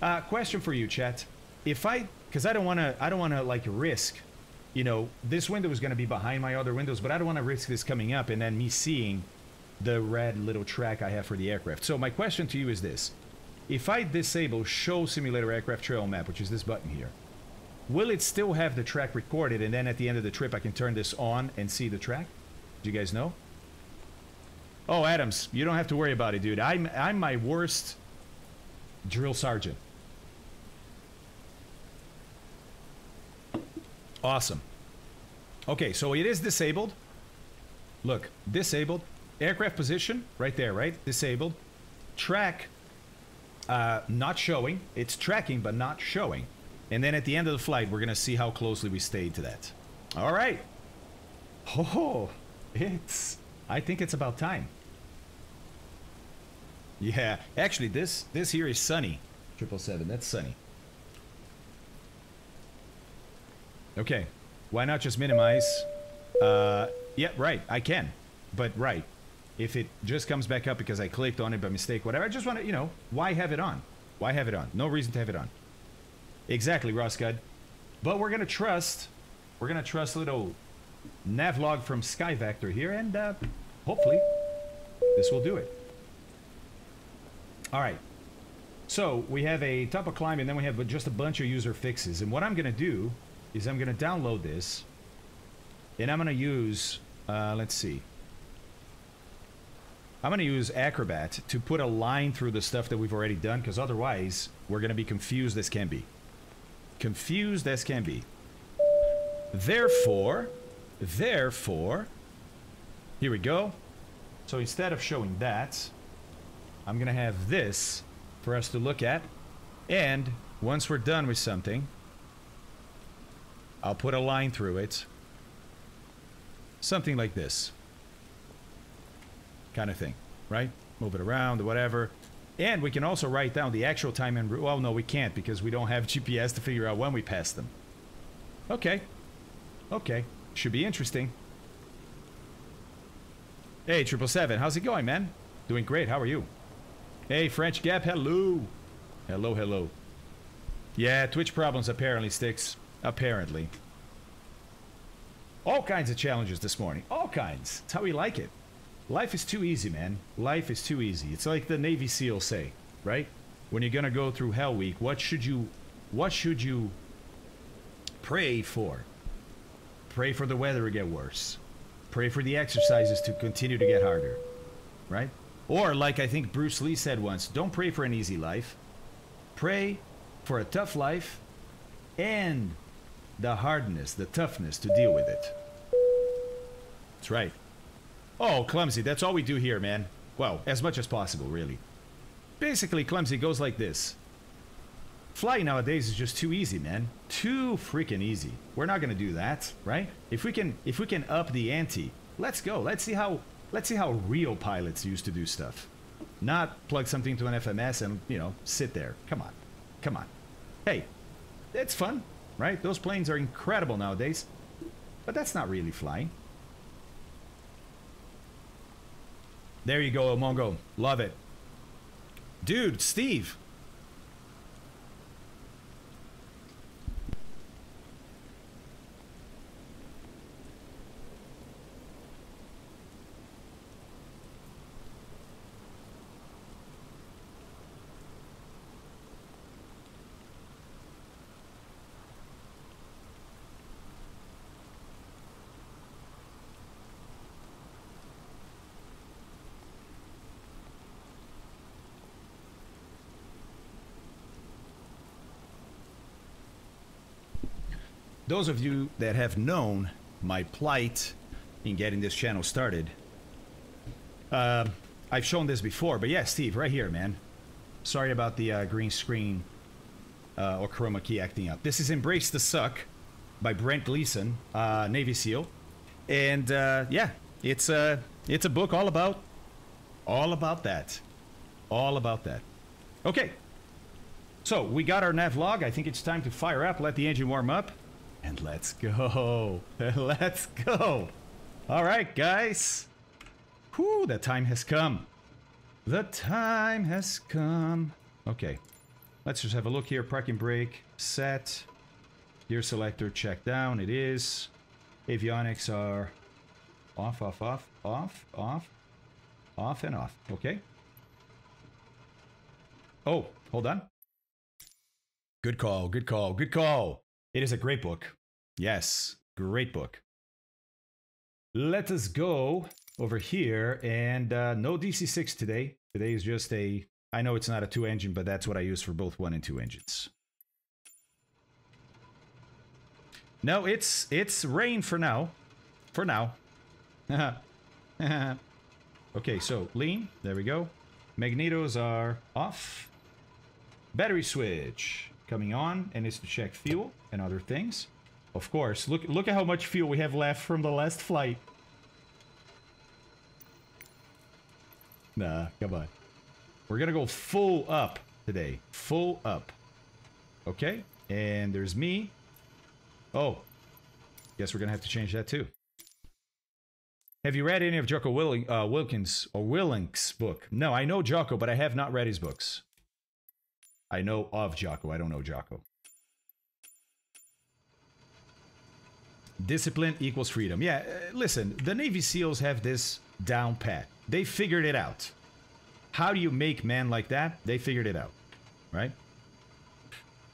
Uh, question for you, chat. If I, because I don't want to, I don't want to like risk, you know, this window is going to be behind my other windows, but I don't want to risk this coming up and then me seeing the red little track I have for the aircraft. So my question to you is this. If I disable show simulator aircraft trail map, which is this button here, will it still have the track recorded and then at the end of the trip I can turn this on and see the track? Do you guys know? Oh, Adams, you don't have to worry about it, dude. I'm, I'm my worst drill sergeant. Awesome. Okay, so it is disabled. Look, disabled. Aircraft position, right there, right? Disabled. Track, uh, not showing. It's tracking, but not showing. And then at the end of the flight, we're going to see how closely we stayed to that. All right. Oh, it's... I think it's about time. Yeah, actually, this this here is sunny. Triple seven, that's sunny. Okay, why not just minimize? Uh, yeah, right, I can. But right, if it just comes back up because I clicked on it by mistake, whatever, I just want to, you know, why have it on? Why have it on? No reason to have it on. Exactly, Roscud. But we're going to trust, we're going to trust little navlog from Skyvector here, and uh, hopefully this will do it. All right. So we have a top of climb, and then we have just a bunch of user fixes. And what I'm going to do is I'm going to download this, and I'm going to use, uh, let's see. I'm going to use Acrobat to put a line through the stuff that we've already done, because otherwise we're going to be confused as can be. Confused as can be. Therefore, therefore, here we go. So instead of showing that, I'm going to have this for us to look at. And once we're done with something, I'll put a line through it. Something like this. Kind of thing, right? Move it around whatever. And we can also write down the actual time and route. Well, no, we can't because we don't have GPS to figure out when we pass them. Okay. Okay. Should be interesting. Hey, 777, how's it going, man? Doing great, how are you? Hey, French Gap, hello. Hello, hello. Yeah, Twitch problems apparently, Sticks. Apparently. All kinds of challenges this morning. All kinds. It's how we like it. Life is too easy, man. Life is too easy. It's like the Navy SEALs say, right? When you're gonna go through Hell Week, what should you, what should you pray for? Pray for the weather to get worse. Pray for the exercises to continue to get harder, right? Or, like I think Bruce Lee said once, don't pray for an easy life. Pray for a tough life and the hardness, the toughness to deal with it. That's right. Oh, Clumsy, that's all we do here, man. Well, as much as possible, really. Basically, Clumsy goes like this. Flying nowadays is just too easy, man. Too freaking easy. We're not gonna do that, right? If we can if we can up the ante, let's go. Let's see how Let's see how real pilots used to do stuff. Not plug something to an FMS and, you know, sit there. Come on. Come on. Hey, it's fun, right? Those planes are incredible nowadays. But that's not really flying. There you go, Mongo. Love it. Dude, Steve, those of you that have known my plight in getting this channel started, uh, I've shown this before, but yeah, Steve, right here, man. Sorry about the uh, green screen uh, or chroma key acting up. This is Embrace the Suck. by Brent Gleeson, uh, Navy SEAL, and uh, yeah, it's a it's a book all about all about that, all about that. Okay, so we got our nav log. I think it's time to fire up, let the engine warm up, and let's go. let's go. All right, guys. Whew, the time has come. The time has come. Okay, let's just have a look here. Parking brake set. Gear selector check down. It is. Avionics are off, off, off, off, off, off, and off. Okay. Oh, hold on. Good call, good call, good call. It is a great book. Yes, great book. Let us go over here and uh, no DC6 today. Today is just a, I know it's not a two engine, but that's what I use for both one and two engines. No, it's, it's rain for now. For now. okay, so lean, there we go. Magnetos are off. Battery switch coming on and it's to check fuel and other things. Of course, look look at how much fuel we have left from the last flight. Nah, come on. We're gonna go full up today. Full up. Okay? And there's me. Oh. Guess we're gonna have to change that too. Have you read any of Jocko Willing, uh, Wilkins or Willink's book? No, I know Jocko, but I have not read his books. I know of Jocko. I don't know Jocko. Discipline equals freedom. Yeah, uh, listen, the Navy SEALs have this down pat. They figured it out. How do you make men like that? They figured it out, right?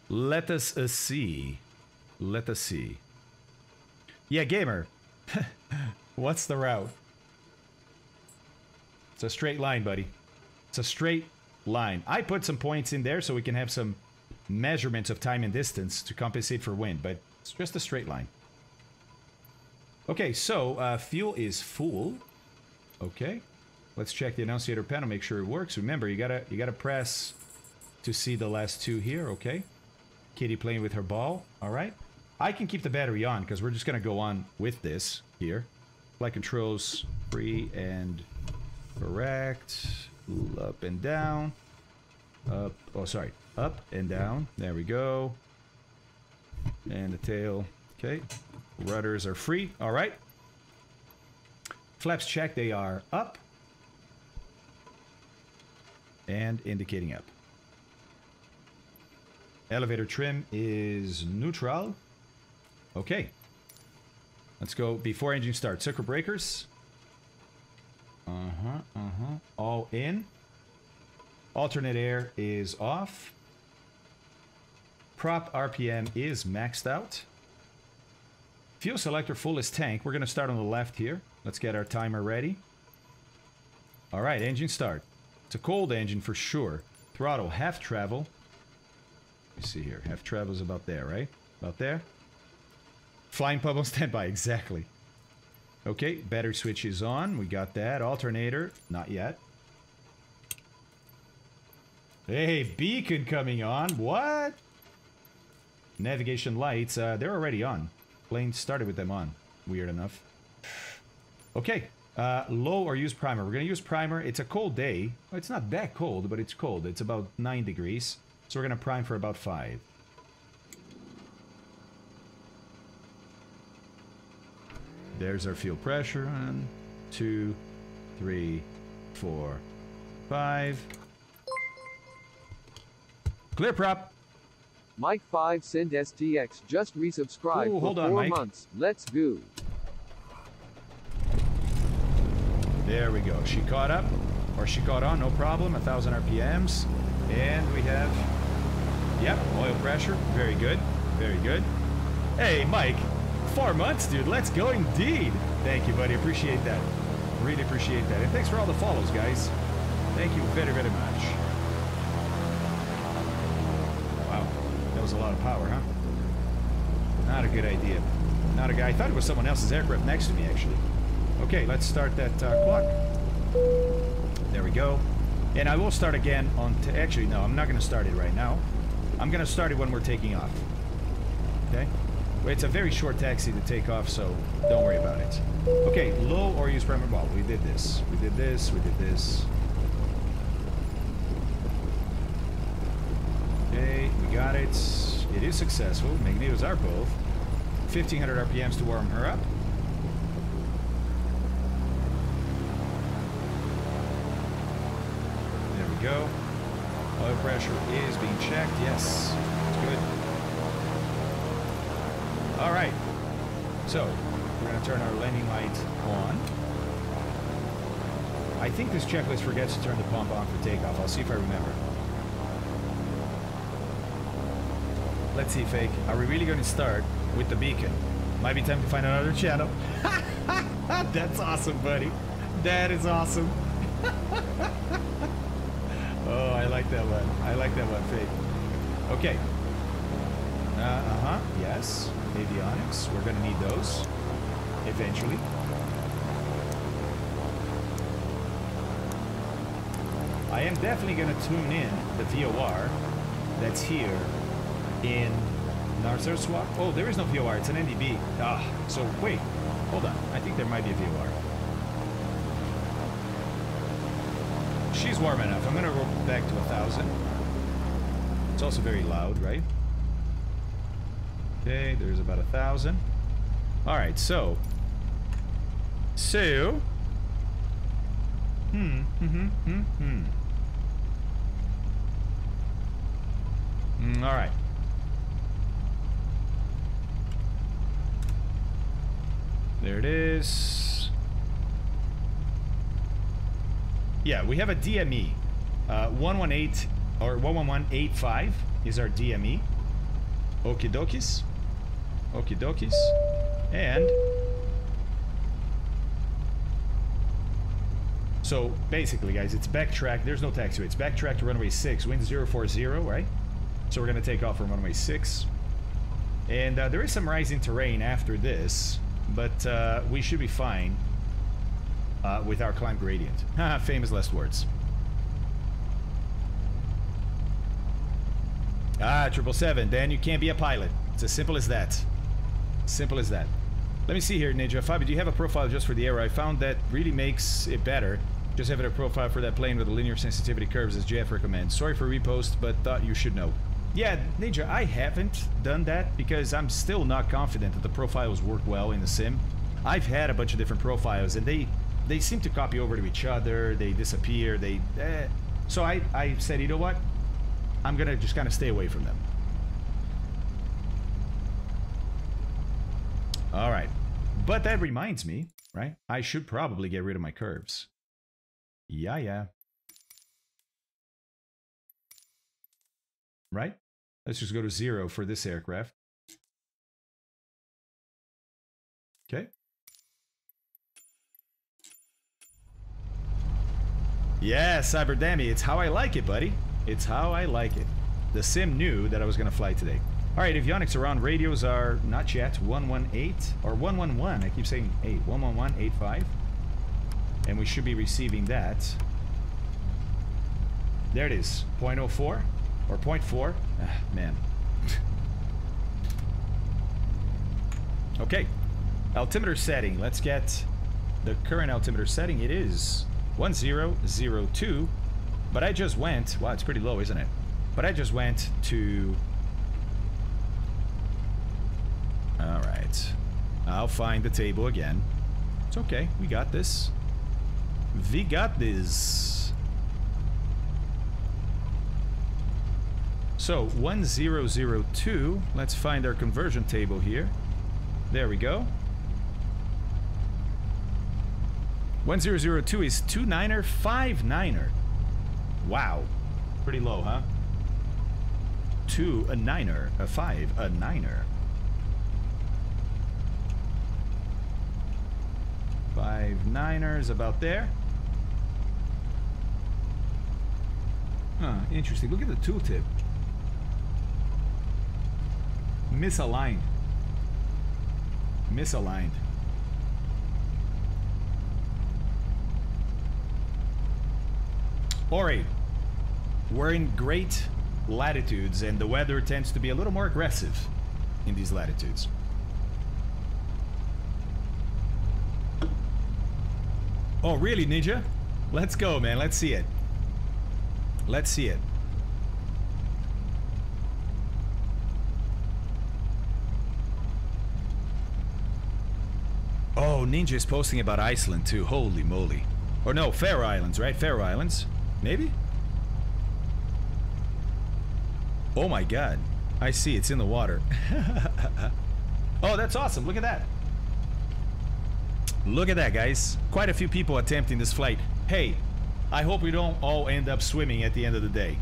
Let us uh, see. Let us see. Yeah, gamer. What's the route? It's a straight line, buddy. It's a straight line. I put some points in there so we can have some measurements of time and distance to compensate for wind, but it's just a straight line. Okay, so uh, fuel is full. Okay, let's check the annunciator panel, make sure it works. Remember, you gotta you gotta press to see the last two here. Okay, Kitty playing with her ball. All right, I can keep the battery on because we're just gonna go on with this here. Flight controls free and correct. Up and down. Up. Oh, sorry. Up and down. There we go. And the tail. Okay. Rudders are free. All right. Flaps check. They are up. And indicating up. Elevator trim is neutral. Okay. Let's go before engine start. Circuit breakers. Uh-huh, uh-huh. All in. Alternate air is off. Prop RPM is maxed out. Fuel selector full is tank. We're going to start on the left here. Let's get our timer ready. All right, engine start. It's a cold engine for sure. Throttle half travel. Let me see here. Half travel is about there, right? About there. Flying pub on standby, exactly. Okay, battery switch is on. We got that. Alternator, not yet. Hey, beacon coming on. What? Navigation lights, uh, they're already on. Plane started with them on. Weird enough. Okay, uh, low or use primer. We're going to use primer. It's a cold day. It's not that cold, but it's cold. It's about 9 degrees. So we're going to prime for about 5. There's our fuel pressure. One, two, three, four, five. Clear prop. Mike 5 send STX just resubscribe Ooh, for on, four Mike. months. Let's go. There we go. She caught up, or she caught on, no problem. A thousand RPMs, and we have, yep, oil pressure. Very good, very good. Hey, Mike, four months, dude. Let's go indeed. Thank you, buddy. Appreciate that. Really appreciate that, and thanks for all the follows, guys. Thank you very, very much. Wow, that was a lot of power, huh? Not a good idea. Not a guy. I thought it was someone else's aircraft next to me, actually. Okay, let's start that uh, clock. There we go. And I will start again on... Actually, no, I'm not going to start it right now. I'm going to start it when we're taking off. Okay? It's a very short taxi to take off, so don't worry about it. Okay, low or use primer ball. We did this. We did this. We did this. Okay, we got it. It is successful. Magnetos are both. 1500 RPMs to warm her up. There we go. Oil pressure is being checked. Yes, it's good. All right. So, we're going to turn our landing light on. I think this checklist forgets to turn the pump on for takeoff. I'll see if I remember. Let's see, Fake. Are we really going to start with the beacon? Might be time to find another channel. That's awesome, buddy. That is awesome. oh, I like that one. I like that one, Fake. Okay. Uh, uh-huh. Yes. Avionics. We're going to need those eventually. I am definitely going to tune in the VOR that's here in Narsarsuaq. Oh, there is no VOR. It's an NDB. Ah, so wait. Hold on. I think there might be a VOR. She's warm enough. I'm going to go back to a 1,000. It's also very loud, right? Okay, there's about a 1,000. All right, so... So... Hmm, hmm, hmm, hmm. Mm, all right. There it is. Yeah, we have a DME. Uh, 118 or 11185 is our DME. Okie dokies. Okie dokies. And so basically, guys, it's backtrack. There's no taxiway. It's backtrack to runway 6, wind 040, right? So we're going to take off from runway 6. And uh, there is some rising terrain after this, but uh, we should be fine uh, with our climb gradient. Famous last words. Ah, triple seven. Dan, you can't be a pilot. It's as simple as that. Simple as that. Let me see here, Ninja. Fabio, do you have a profile just for the Arrow? I found that really makes it better. Just having a profile for that plane with the linear sensitivity curves as Jeff recommends. Sorry for repost, but thought you should know. Yeah, Ninja, I haven't done that because I'm still not confident that the profiles work well in the sim. I've had a bunch of different profiles and they they seem to copy over to each other, they disappear, they... Eh. So I, I said, you know what? I'm gonna just kind of stay away from them. Alright. But that reminds me, right? I should probably get rid of my curves. Yeah, yeah. Right? Let's just go to zero for this aircraft. Okay. Yeah, Cyberdammy, it's how I like it, buddy. It's how I like it. The sim knew that I was going to fly today. All right, avionics around radios are not yet 118 or 111. I keep saying 8. 11185. And we should be receiving that. There it is. 0.04 or 0.4. Ah, man. okay. Altimeter setting. Let's get the current altimeter setting. It is 1002. But I just went. Wow, it's pretty low, isn't it? But I just went to. Alright. I'll find the table again. It's okay. We got this. We got this. So, 1002. Let's find our conversion table here. There we go. 1002 is 2-9er, 5-9er. Wow. Pretty low, huh? 2, a 9er, a 5, a 9er. 5 9ers about there. Huh, interesting. Look at the tooltip. Misaligned. Misaligned. Ori, we're in great latitudes and the weather tends to be a little more aggressive in these latitudes. Oh, really, Ninja? Let's go, man. Let's see it. Let's see it. Oh, Ninja is posting about Iceland too. Holy moly. Or no, Faroe Islands, right? Faroe Islands? Maybe? Oh my god. I see, it's in the water. oh, that's awesome. Look at that. Look at that, guys. Quite a few people attempting this flight. Hey, I hope we don't all end up swimming at the end of the day.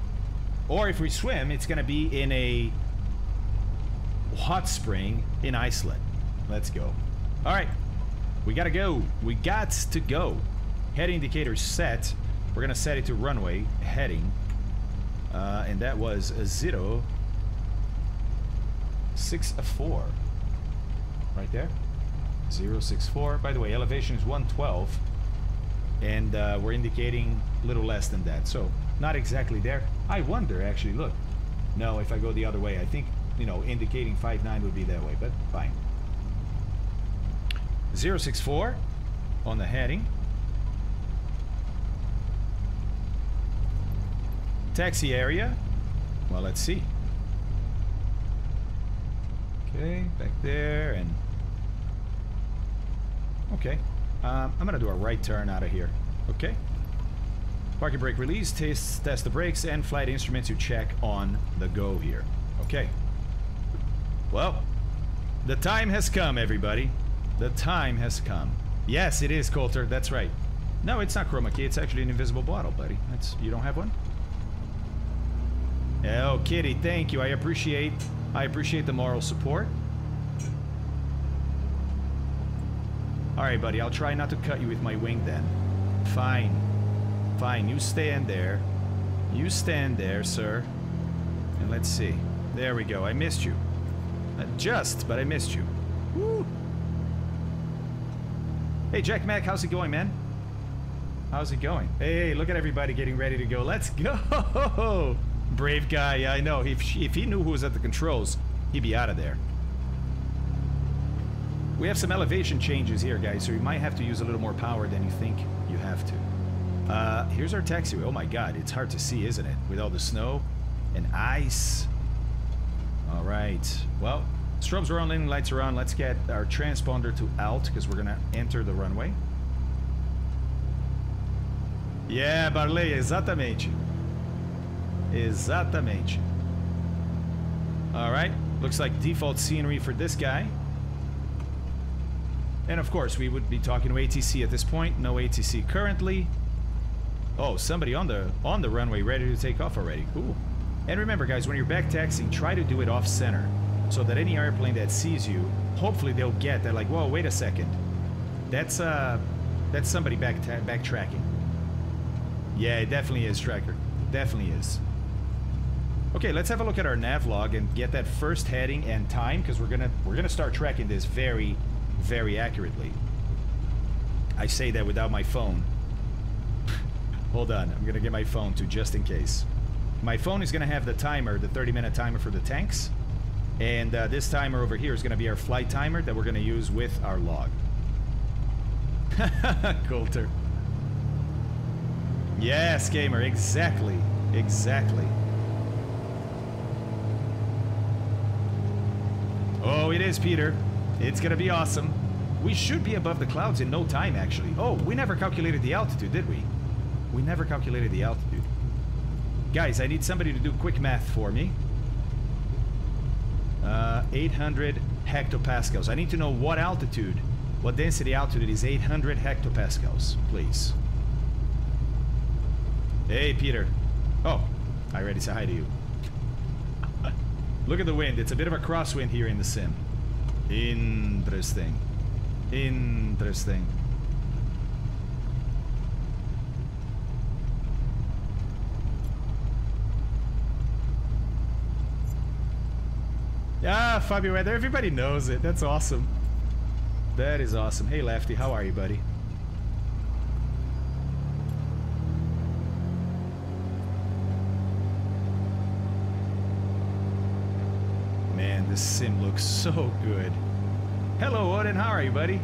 Or if we swim, it's going to be in a hot spring in Iceland. Let's go. All right. We got to go. We got to go. Head indicator set. We're going to set it to runway heading. Uh, and that was a zero, six, a four. Right there. 064. By the way, elevation is 112. And uh, we're indicating a little less than that. So, not exactly there. I wonder, actually, look. No, if I go the other way, I think, you know, indicating 5.9 would be that way, but fine. 064 on the heading. Taxi area. Well, let's see. Okay, back there and Okay. Um, I'm gonna do a right turn out of here. Okay. Parking brake release, test, test the brakes, and flight instruments you check on the go here. Okay. Well, the time has come, everybody. The time has come. Yes, it is, Coulter. That's right. No, it's not chroma key. It's actually an invisible bottle, buddy. That's you don't have one? Oh, Kitty, thank you. I appreciate I appreciate the moral support. Alright, buddy, I'll try not to cut you with my wing then. Fine. Fine, you stand there. You stand there, sir. And let's see. There we go. I missed you. Uh, just, but I missed you. Woo. Hey, Jack Mac, how's it going, man? How's it going? Hey, look at everybody getting ready to go. Let's go! Brave guy, yeah, I know. If, if he knew who was at the controls, he'd be out of there. We have some elevation changes here, guys, so you might have to use a little more power than you think you have to. Uh, here's our taxiway. Oh my god, it's hard to see, isn't it? With all the snow and ice. All right. Well, strobes are on, landing lights are on. Let's get our transponder to alt because we're going to enter the runway. Yeah, Barley, exatamente. Exatamente. All right. Looks like default scenery for this guy. And of course, we would be talking to ATC at this point. No ATC currently. Oh, somebody on the on the runway ready to take off already. Cool. And remember, guys, when you're back taxiing, try to do it off center, so that any airplane that sees you, hopefully they'll get that. Like, whoa, wait a second. That's uh, that's somebody back backtracking. Yeah, it definitely is, Tracker. Definitely is. Okay, let's have a look at our nav log and get that first heading and time, because we're gonna we're gonna start tracking this very very accurately. I say that without my phone. Hold on, I'm gonna get my phone too, just in case. My phone is gonna have the timer, the 30 minute timer for the tanks. And uh, this timer over here is gonna be our flight timer that we're gonna use with our log. Coulter. Yes, gamer, exactly. Exactly. Oh, it is, Peter. It's gonna be awesome. We should be above the clouds in no time, actually. Oh, we never calculated the altitude, did we? We never calculated the altitude. Guys, I need somebody to do quick math for me. Uh, 800 hectopascals. I need to know what altitude, what density altitude is 800 hectopascals, please. Hey, Peter. Oh, I already said hi to you. Look at the wind. It's a bit of a crosswind here in the sim. Interesting. Interesting. Ah, Fabio Weather. Everybody knows it. That's awesome. That is awesome. Hey, Lefty. How are you, buddy? This sim looks so good. Hello, Odin. How are you, buddy?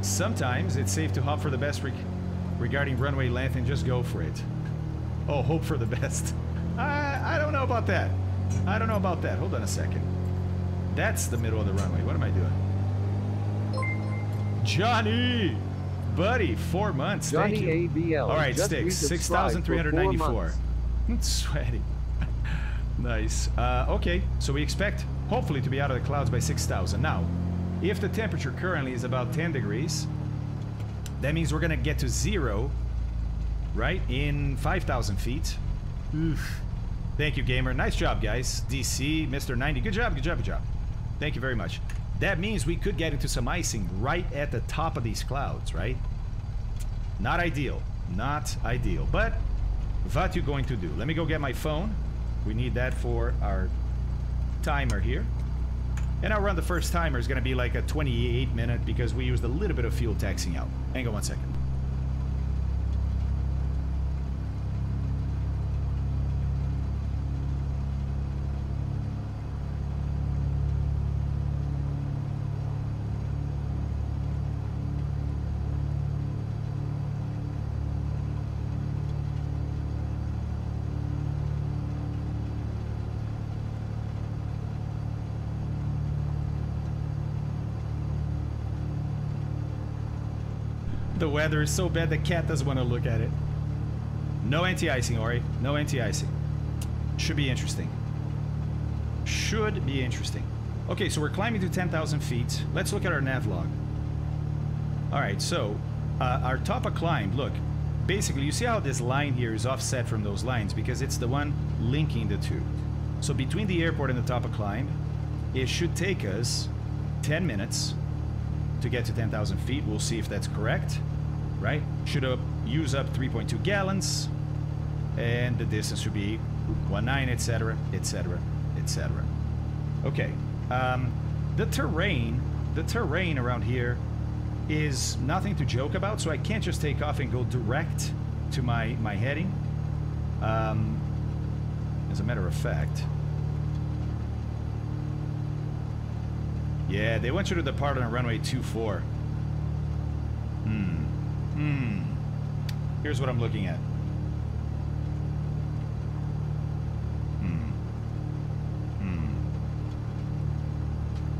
Sometimes it's safe to hope for the best reg- regarding runway length and just go for it. Oh, hope for the best. I, I don't know about that. I don't know about that. Hold on a second. That's the middle of the runway. What am I doing? Johnny! Buddy, four months. Johnny Thank you. ABL. All right, just sticks. resubscribed Six for thousand three hundred ninety-four. four months. Sweaty. Nice. Uh, okay, so we expect hopefully to be out of the clouds by six thousand. Now, if the temperature currently is about ten degrees, that means we're gonna get to zero, right, in five thousand feet. Oof. Thank you, gamer. Nice job, guys. DC, Mr. 90. Good job, good job, good job. Thank you very much. That means we could get into some icing right at the top of these clouds, right? Not ideal. Not ideal. But what you going to do? Let me go get my phone. We need that for our timer here. And I'll run the first timer is going to be like a 28 minute because we used a little bit of fuel taxing out. Hang on one second. The weather is so bad the cat doesn't want to look at it. No anti-icing, Ori. No anti-icing. Should be interesting. Should be interesting. Okay, so we're climbing to 10,000 feet. Let's look at our nav log. All right, so uh, our top of climb, look, basically you see how this line here is offset from those lines because it's the one linking the two. So between the airport and the top of climb, it should take us 10 minutes to get to 10,000 feet. We'll see if that's correct, right? Should uh, use up 3.2 gallons, and the distance should be 1.9, etc., etc., etc. Okay, um, the terrain, the terrain around here is nothing to joke about, so I can't just take off and go direct to my, my heading. Um, as a matter of fact, Yeah, they want you to depart on runway 24. Hmm. Hmm. Here's what I'm looking at. Hmm. Hmm.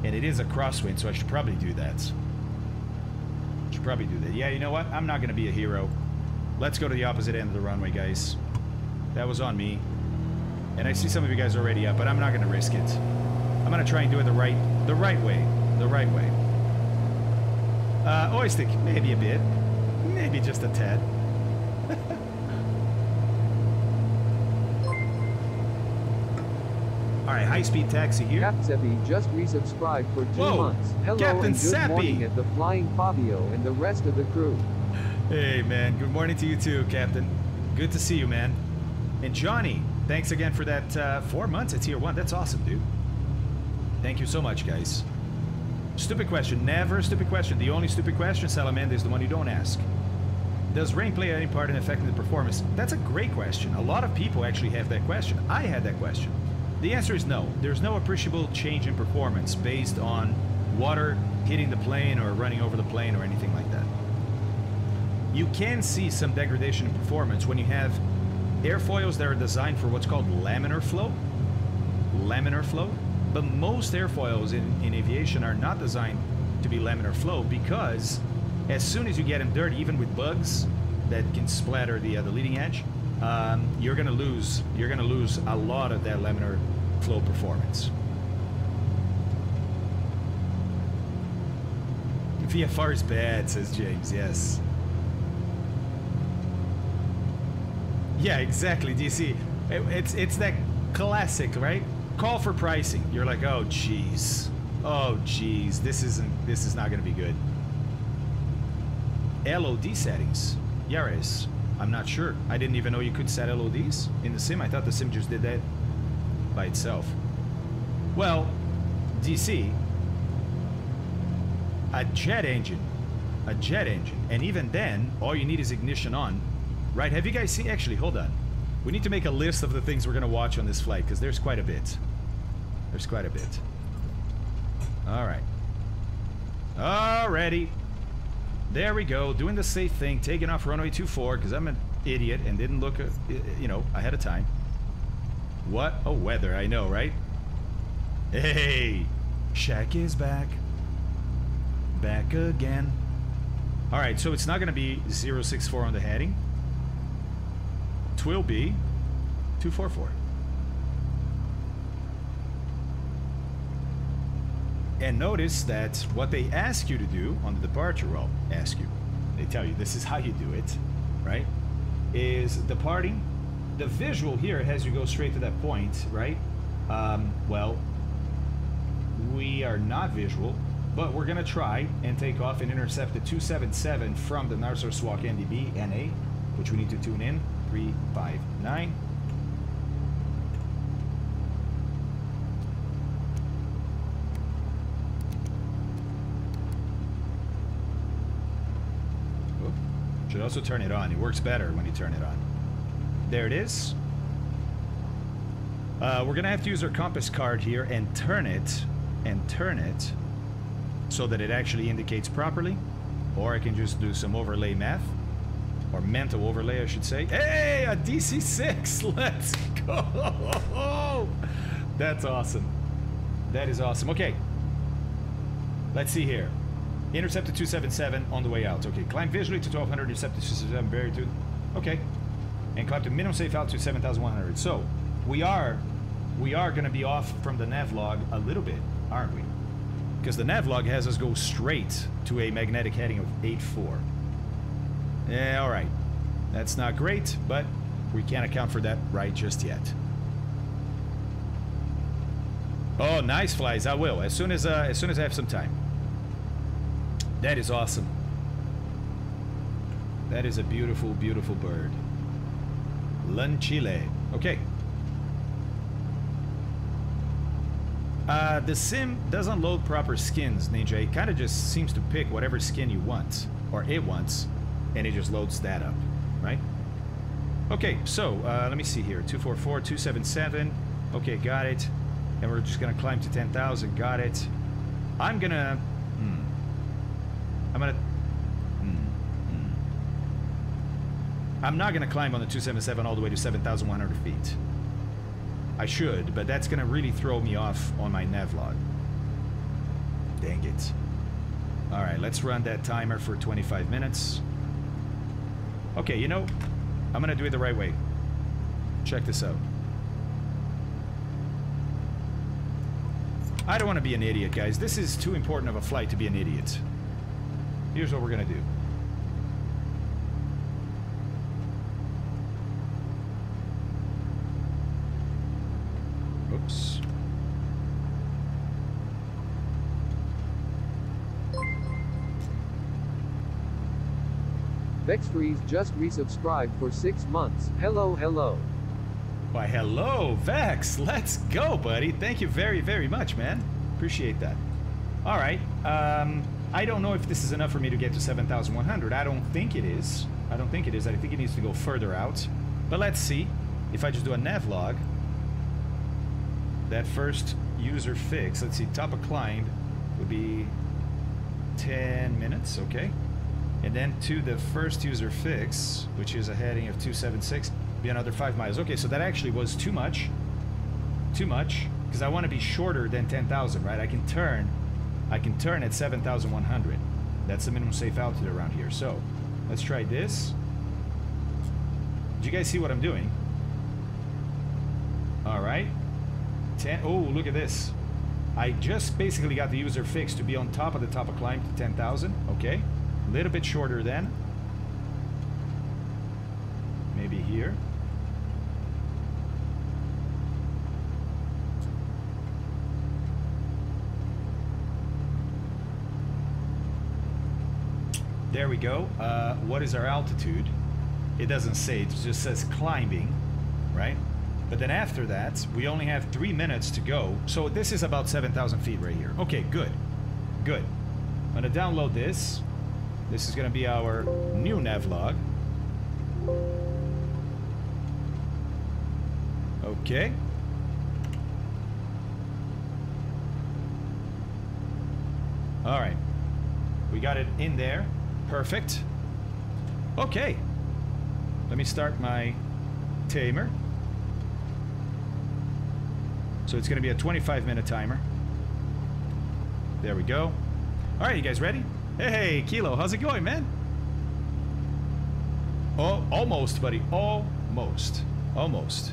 And it is a crosswind, so I should probably do that. Should probably do that. Yeah, you know what? I'm not going to be a hero. Let's go to the opposite end of the runway, guys. That was on me. And I see some of you guys already up, but I'm not going to risk it. I'm gonna try and do it the right, the right way, the right way. Uh, oystick, maybe a bit, maybe just a tad. All right, high-speed taxi here. Cap Seppi just resubscribed for two Whoa, months. Hello Captain and good Seppi. morning at the Flying Fabio and the rest of the crew. Hey, man. Good morning to you too, Captain. Good to see you, man. And Johnny, thanks again for that uh, four months at Tier 1. That's awesome, dude. Thank you so much, guys. Stupid question. Never a stupid question. The only stupid question, Salamander, is the one you don't ask. Does rain play any part in affecting the performance? That's a great question. A lot of people actually have that question. I had that question. The answer is no. There's no appreciable change in performance based on water hitting the plane or running over the plane or anything like that. You can see some degradation in performance when you have airfoils that are designed for what's called laminar flow. Laminar flow. But most airfoils in, in aviation are not designed to be laminar flow because as soon as you get them dirty, even with bugs that can splatter the, uh, the leading edge, um, you're gonna lose you're gonna lose a lot of that laminar flow performance. VFR is bad, says James. Yes. Yeah, exactly. DC. It, it's it's that classic, right? Call for pricing. You're like, oh, jeez, oh, jeez, this isn't this is not to be good. LOD settings. Yaris. I'm not sure. I didn't even know you could set LODs in the sim. I thought the sim just did that by itself. Well, DC, a jet engine, a jet engine, and even then, all you need is ignition on, right? Have you guys seen? Actually, hold on. We need to make a list of the things we're gonna watch on this flight because there's quite a bit. There's quite a bit. All right. Alrighty. There we go, doing the safe thing, taking off runway 24 because I'm an idiot and didn't look, uh, you know, ahead of time. What a weather, I know, right? Hey, Shaq is back. Back again. All right, so it's not going to be 064 on the heading. It will be 244. And notice that what they ask you to do on the departure, well, ask you, they tell you this is how you do it, right? Is departing. The visual here has you go straight to that point, right? Um, well, we are not visual, but we're going to try and take off and intercept the 277 from the Narsarsuaq NDB NA, which we need to tune in. 359. Also turn it on. It works better when you turn it on. There it is. Uh, we're going to have to use our compass card here and turn it and turn it so that it actually indicates properly. Or I can just do some overlay math. Or mental overlay, I should say. Hey, a DC-6! Let's go! That's awesome. That is awesome. Okay. Let's see here. Intercept to 277 on the way out. Okay, climb visually to 1200, intercept to 277, very good. Okay. And climb to minimum safe altitude 7100. So, we are we are going to be off from the navlog a little bit, aren't we? Because the navlog has us go straight to a magnetic heading of 84. Yeah, all right. That's not great, but we can't account for that right just yet. Oh, nice flies. I will as soon as uh, as soon as I have some time. That is awesome. That is a beautiful, beautiful bird. Chile. Okay. Uh, the sim doesn't load proper skins, Ninja. It kind of just seems to pick whatever skin you want, or it wants, and it just loads that up, right? Okay, so uh, let me see here. 244, 277. Okay, got it. And we're just gonna climb to 10,000. Got it. I'm gonna. Hmm. I'm gonna. Hmm, hmm. I'm not gonna climb on the 277 all the way to 7,100 feet. I should, but that's gonna really throw me off on my navlog. Dang it. Alright, let's run that timer for 25 minutes. Okay, you know, I'm gonna do it the right way. Check this out. I don't want to be an idiot, guys. This is too important of a flight to be an idiot. Here's what we're gonna do. Oops. Vexfreeze just resubscribed for six months. Hello, hello. Why, hello, Vex. Let's go, buddy. Thank you very, very much, man. Appreciate that. All right. Um, I don't know if this is enough for me to get to 7,100. I don't think it is. I don't think it is. I think it needs to go further out. But let's see. If I just do a nav log, that first user fix, let's see, top of climb would be 10 minutes, okay? And then to the first user fix, which is a heading of 276, be another five miles. Okay, so that actually was too much. Too much, because I want to be shorter than 10,000, right? I can turn, I can turn at 7,100. That's the minimum safe altitude around here. So, let's try this. Do you guys see what I'm doing? All right. 10, oh, look at this. I just basically got the user fixed to be on top of the top of climb to 10,000. Okay. A little bit shorter then. Maybe here. There we go. Uh, what is our altitude? It doesn't say, it just says climbing, right? But then after that, we only have three minutes to go. So this is about 7,000 feet right here. Okay, good. Good. I'm to download this. This is to be our new navlog. Okay. All right. We got it in there. Perfect. Okay. Let me start my tamer. So it's going to be a 25 minute timer. There we go. All right, you guys ready? Hey, Kilo, how's it going, man? Oh, almost, buddy. Almost. Almost.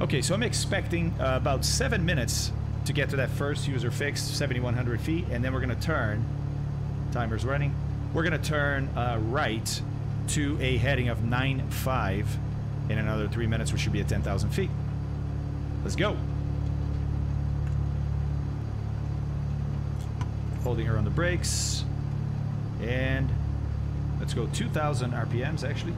Okay, so I'm expecting uh, about seven minutes to get to that first user fix, 7,100 feet, and then we're going to turn. Timer's running. We're going to turn uh, right to a heading of 9.5 in another three minutes, which should be at 10,000 feet. Let's go. Holding her on the brakes. And let's go 2,000 RPMs, actually.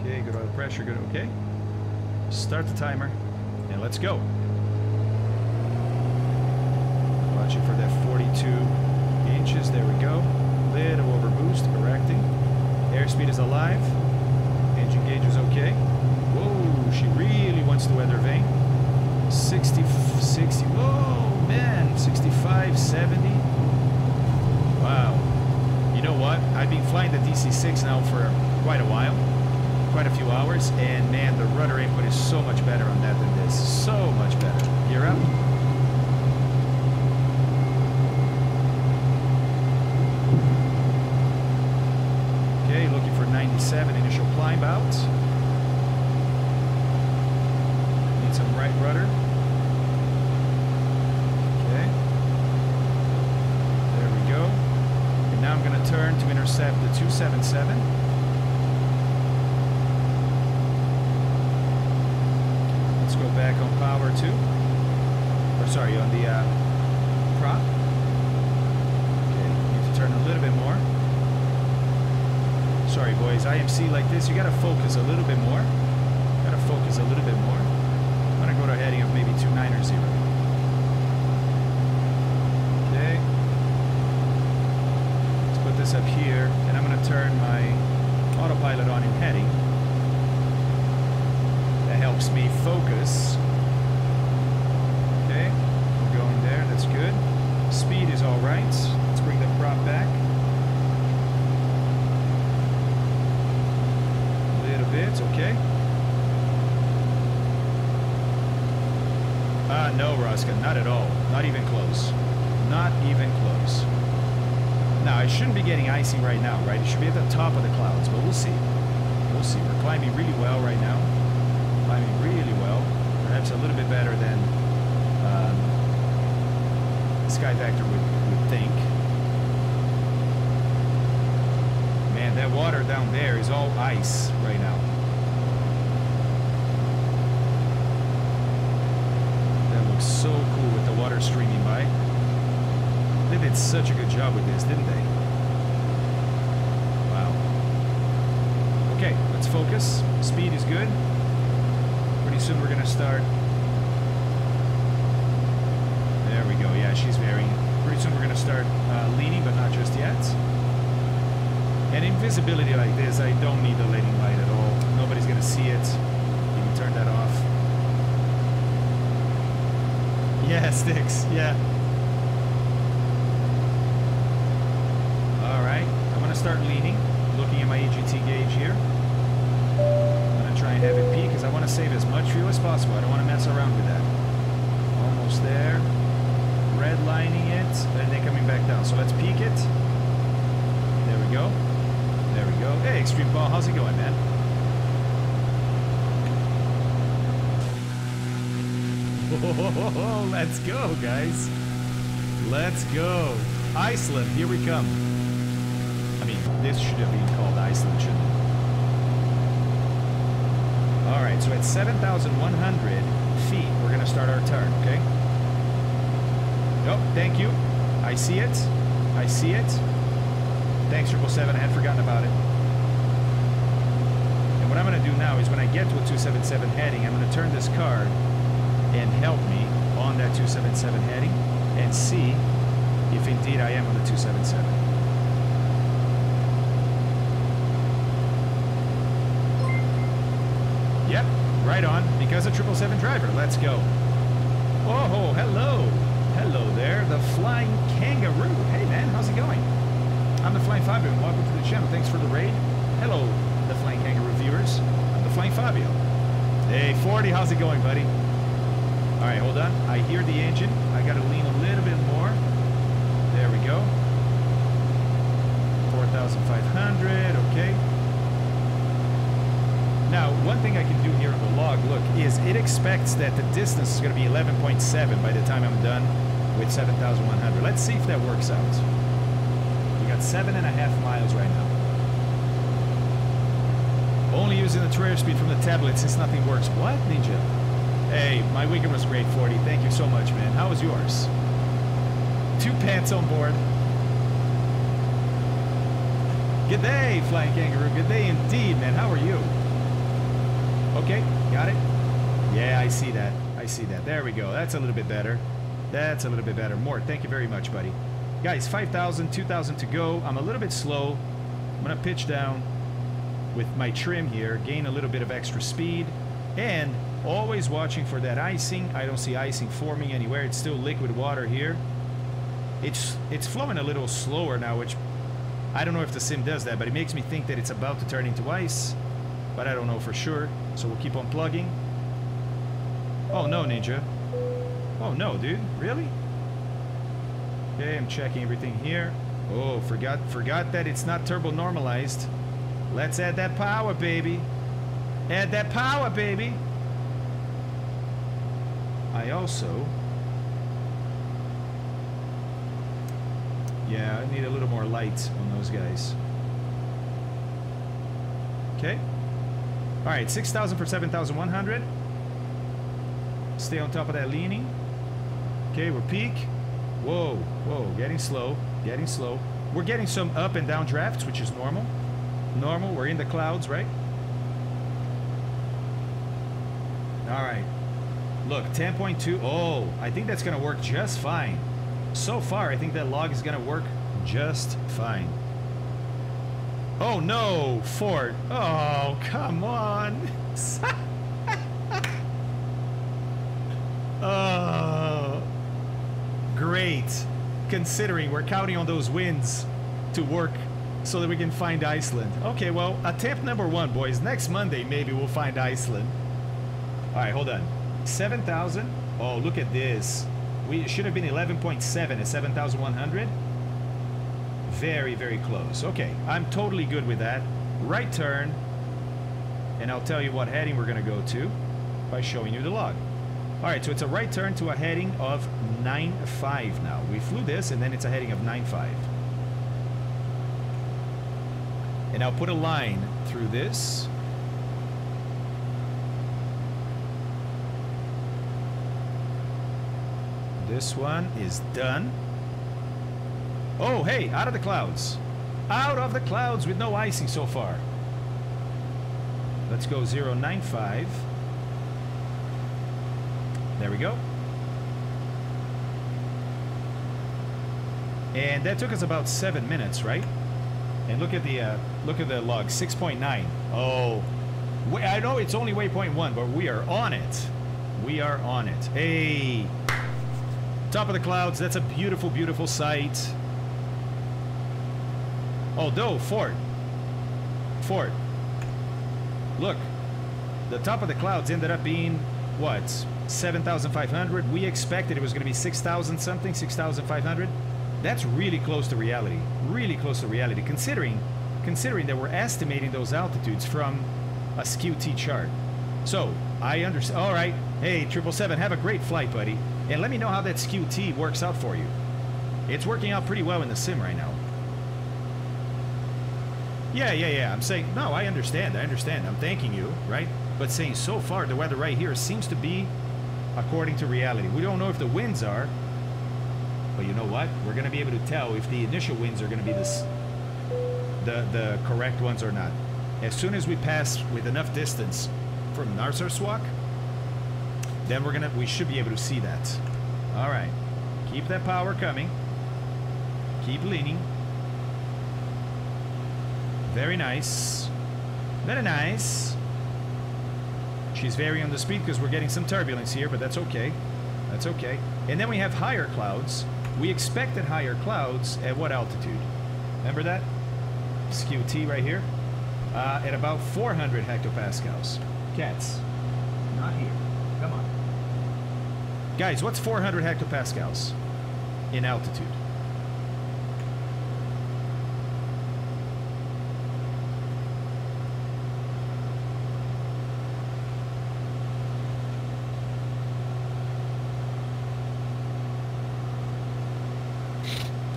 Okay, good oil pressure, good, okay. Start the timer, and let's go. Watching for that 42 inches, there we go. Little over boost, correcting. Airspeed is alive. Engine gauge is okay. Whoa, she really wants the weather vane. 60, 60, whoa, man, 65, 70. Wow. You know what? I've been flying the DC-6 now for quite a while quite a few hours, and man, the rudder input is so much better on that than this. So much better. You're up. Okay, looking for 97 initial climb out. Need some right rudder. Okay. There we go. And now I'm going to turn to intercept the 277. Let's go back on power two. Or sorry, on the uh, prop. Okay, need to turn a little bit more. Boys. IMC like this, you gotta focus a little bit more. Gotta focus a little bit more. I'm gonna go to a heading of maybe 2900. Okay. Let's put this up here, and I'm gonna turn my autopilot on in heading. That helps me focus. Okay, we're going there, that's good. Speed is alright. Let's bring the prop back. A little bit, okay. Ah, no, Roska, not at all. Not even close. Not even close. Now, it shouldn't be getting icy right now, right? It should be at the top of the clouds, but we'll see. We'll see. We're climbing really well right now climbing really well, perhaps a little bit better than um, SkyVector would, would think. Man, that water down there is all ice right now. That looks so cool with the water streaming by. They did such a good job with this, didn't they? Wow. Okay, let's focus. Speed is good pretty soon we're going to start. There we go. Yeah, she's varying. Pretty soon we're going to start uh, leaning, but not just yet. And invisibility like this, I don't need the leading light at all. Nobody's going to see it. You can turn that off. Yeah, sticks. Yeah. All right. I'm going to start leaning. Looking at my EGT gauge here I'm going to try and have it peak because I want to save as much fuel as possible. I don't want to mess around with that. Almost there. Redlining it, and then coming back down. So let's peak it. There we go. There we go. Hey, Extreme Ball, how's it going, man? Whoa, let's go, guys. Let's go. Iceland, here we come. Should have been called Iceland, shouldn't it? All right, so at 7,100 feet, we're going to start our turn, okay? Oh, thank you. I see it. I see it. Thanks, 777. I had forgotten about it. And what I'm going to do now is when I get to a 277 heading, I'm going to turn this card and help me on that 277 heading and see if indeed I am on the 277. Yep, right on. Because a 777 driver. Let's go. Oh, hello. Hello there, the Flying Kangaroo. Hey man, how's it going? I'm the Flying Fabio, welcome to the channel. Thanks for the raid. Hello, the Flying Kangaroo viewers. I'm the Flying Fabio. Hey, 40, how's it going, buddy? All right, hold on. I hear the engine. I got to lean a little bit more. There we go. 4,500, okay. Now, one thing I can do here on the log, look, is it expects that the distance is going to be 11.7 by the time I'm done with 7,100. Let's see if that works out. We got seven and a half miles right now. Only using the trailer speed from the tablet since nothing works. What, Ninja? Hey, my weekend was great, 40. Thank you so much, man. How was yours? Two pants on board. Good day, Flying Kangaroo. Good day indeed, man. How are you? Okay, got it. Yeah, I see that. I see that. There we go. That's a little bit better. That's a little bit better. Mort, thank you very much, buddy. Guys, 5,000, 2,000 to go. I'm a little bit slow. I'm going to pitch down with my trim here, gain a little bit of extra speed, and always watching for that icing. I don't see icing forming anywhere. It's still liquid water here. It's, it's flowing a little slower now, which I don't know if the sim does that, but it makes me think that it's about to turn into ice, but I don't know for sure. So we'll keep on plugging. Oh no, Ninja. Oh no, dude. Really? Okay, I'm checking everything here. Oh, forgot forgot that it's not turbo normalized. Let's add that power, baby. Add that power, baby. I also... Yeah, I need a little more light on those guys. Okay. All right, 6,000 for 7,100. Stay on top of that leaning. Okay, we're peak. Whoa, whoa, getting slow, getting slow. We're getting some up and down drafts, which is normal. Normal, we're in the clouds, right? All right. Look, 10.2. Oh, I think that's going to work just fine. So far, I think that log is going to work just fine. Oh no, Fort. Oh, come on. oh, great. Considering we're counting on those winds to work so that we can find Iceland. Okay, well, attempt number one, boys. Next Monday, maybe we'll find Iceland. All right, hold on. 7,000. Oh, look at this. We should have been 11.7 at 7,100. Very, very close. Okay, I'm totally good with that. Right turn. And I'll tell you what heading we're going to go to by showing you the log. All right, so it's a right turn to a heading of 9.5 now. We flew this, and then it's a heading of 9.5. And I'll put a line through this. This one is done. Oh, hey, out of the clouds. Out of the clouds with no icing so far. Let's go 095. There we go. And that took us about seven minutes, right? And look at the uh, look at the log, 6.9. Oh, I know it's only waypoint one, but we are on it. We are on it. Hey, top of the clouds. That's a beautiful, beautiful sight. Although Fort, Fort, look, the top of the clouds ended up being what 7,500. We expected it was going to be 6,000 something, 6,500 that's really close to reality. Really close to reality, considering considering that we're estimating those altitudes from a skew T chart. So I understand. All right, hey triple seven, have a great flight, buddy, and let me know how that skew T works out for you. It's working out pretty well in the sim right now. Yeah, yeah, yeah. I'm saying no. I understand. I understand. I'm thanking you, right? But saying so far the weather right here seems to be according to reality. We don't know if the winds are, but you know what? We're going to be able to tell if the initial winds are going to be this, the, the correct ones or not. As soon as we pass with enough distance from Narsarsuaq, then we're gonna we should be able to see that. All right, keep that power coming. Keep leaning. Very nice. Very nice. She's varying the speed because we're getting some turbulence here, but that's okay. That's okay. And then we have higher clouds. We expected higher clouds at what altitude? Remember that? skew T right here? Uh, at about 400 hectopascals. Cats. Not here. Come on. Guys, what's 400 hectopascals in altitude?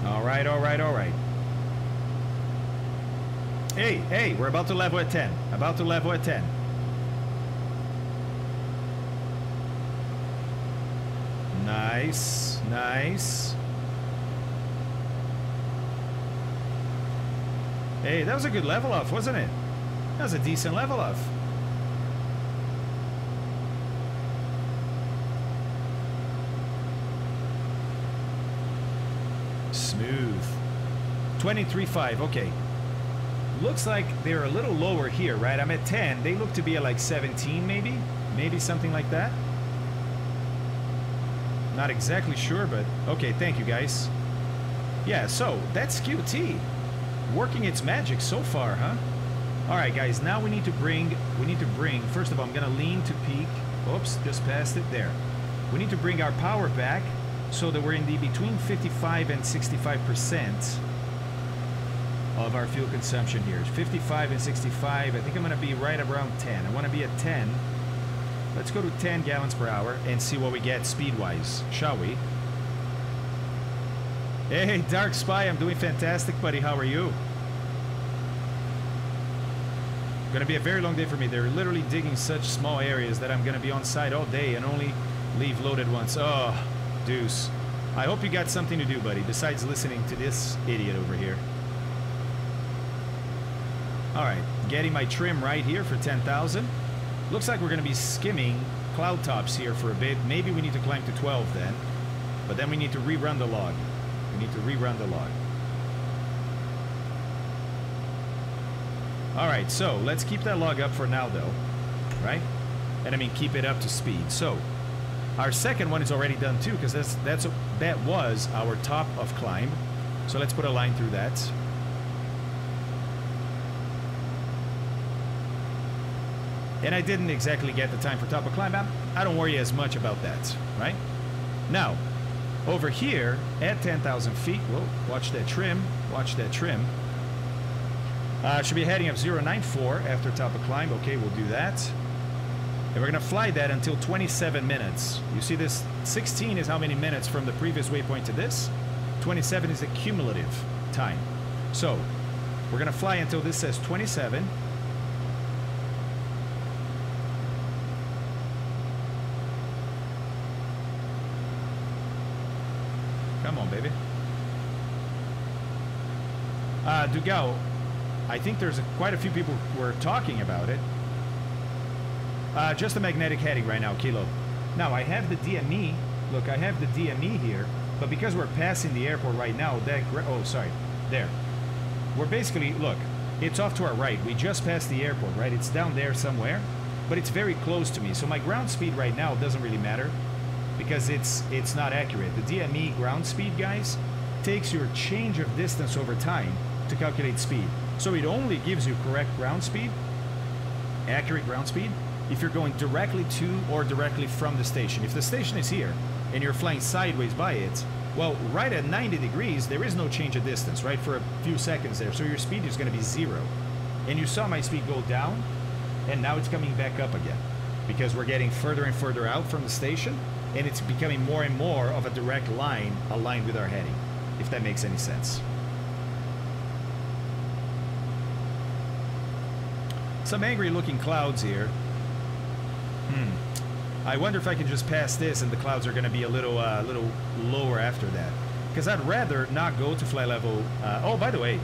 All right, all right, all right. Hey, we're about to level at 10. About to level at 10. Nice, nice. Hey, that was a good level off, wasn't it? That was a decent level off. Smooth. 23.5, okay. Looks like they're a little lower here, right? I'm at 10. They look to be at like 17 maybe? Maybe something like that? Not exactly sure, but okay, thank you guys. Yeah, so that's QT. Working its magic so far, huh? Alright guys, now we need to bring, we need to bring, first of all, I'm gonna lean to peak. Oops, just passed it there. We need to bring our power back so that we're in the between 55 and 65% of our fuel consumption here. 55 and 65, I think I'm gonna be right around 10. I wanna be at 10 Let's go to 10 gallons per hour and see what we get speed-wise, shall we? Hey, Dark Spy, I'm doing fantastic, buddy. How are you? Gonna be a very long day for me. They're literally digging such small areas that I'm gonna be on site all day and only leave loaded once. Oh, deuce. I hope you got something to do, buddy, besides listening to this idiot over here. All right, getting my trim right here for 10,000. Looks like we're going to be skimming cloud tops here for a bit. Maybe we need to climb to 12 then. But then we need to rerun the log. We need to rerun the log. Alright, so let's keep that log up for now though. Right? And I mean keep it up to speed. So, our second one is already done too, because that's, that's that was our top of climb. So let's put a line through that. And I didn't exactly get the time for top of climb. I don't worry as much about that, right? Now, over here at 10,000 feet, whoa, watch that trim, watch that trim. Uh, should be heading up 094 after top of climb. Okay, we'll do that. And we're going to fly that until 27 minutes. You see this 16 is how many minutes from the previous waypoint to this. 27 is the cumulative time. So, we're going to fly until this says 27. Come on, baby. Uh, Dugao, I think there's a, quite a few people were talking about it. Uh, just a magnetic heading right now, Kilo. Now, I have the DME. Look, I have the DME here, but because we're passing the airport right now, that... Oh, sorry. There. We're basically... Look, it's off to our right. We just passed the airport, right? It's down there somewhere, but it's very close to me. So my ground speed right now doesn't really matter because it's it's not accurate. The DME ground speed, guys, takes your change of distance over time to calculate speed. So it only gives you correct ground speed, accurate ground speed, if you're going directly to or directly from the station. If the station is here and you're flying sideways by it, well, right at 90 degrees, there is no change of distance, right, for a few seconds there. So your speed is going to be zero. And you saw my speed go down, and now it's coming back up again because we're getting further and further out from the station and it's becoming more and more of a direct line aligned with our heading, if that makes any sense. Some angry looking clouds here. Hmm. I wonder if I can just pass this and the clouds are going to be a little, uh, little lower after that. Because I'd rather not go to flight level... Uh, oh, by the way,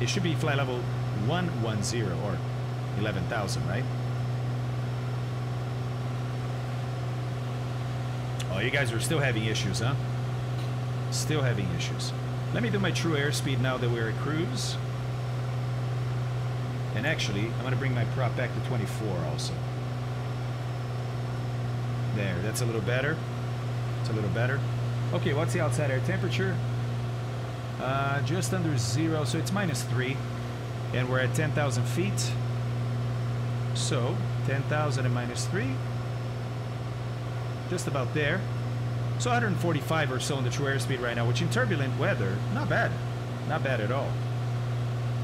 it should be flight level 110 or 11,000, right? Oh, you guys are still having issues, huh? Still having issues. Let me do my true airspeed now that we're at cruise. And actually, I'm going to bring my prop back to 24 also. There, that's a little better. It's a little better. Okay, what's the outside air temperature? Uh, just under zero, so it's minus three. And we're at 10,000 feet. So, 10,000 and minus three. Just about there. So 145 or so in the true airspeed right now, which in turbulent weather, not bad. Not bad at all.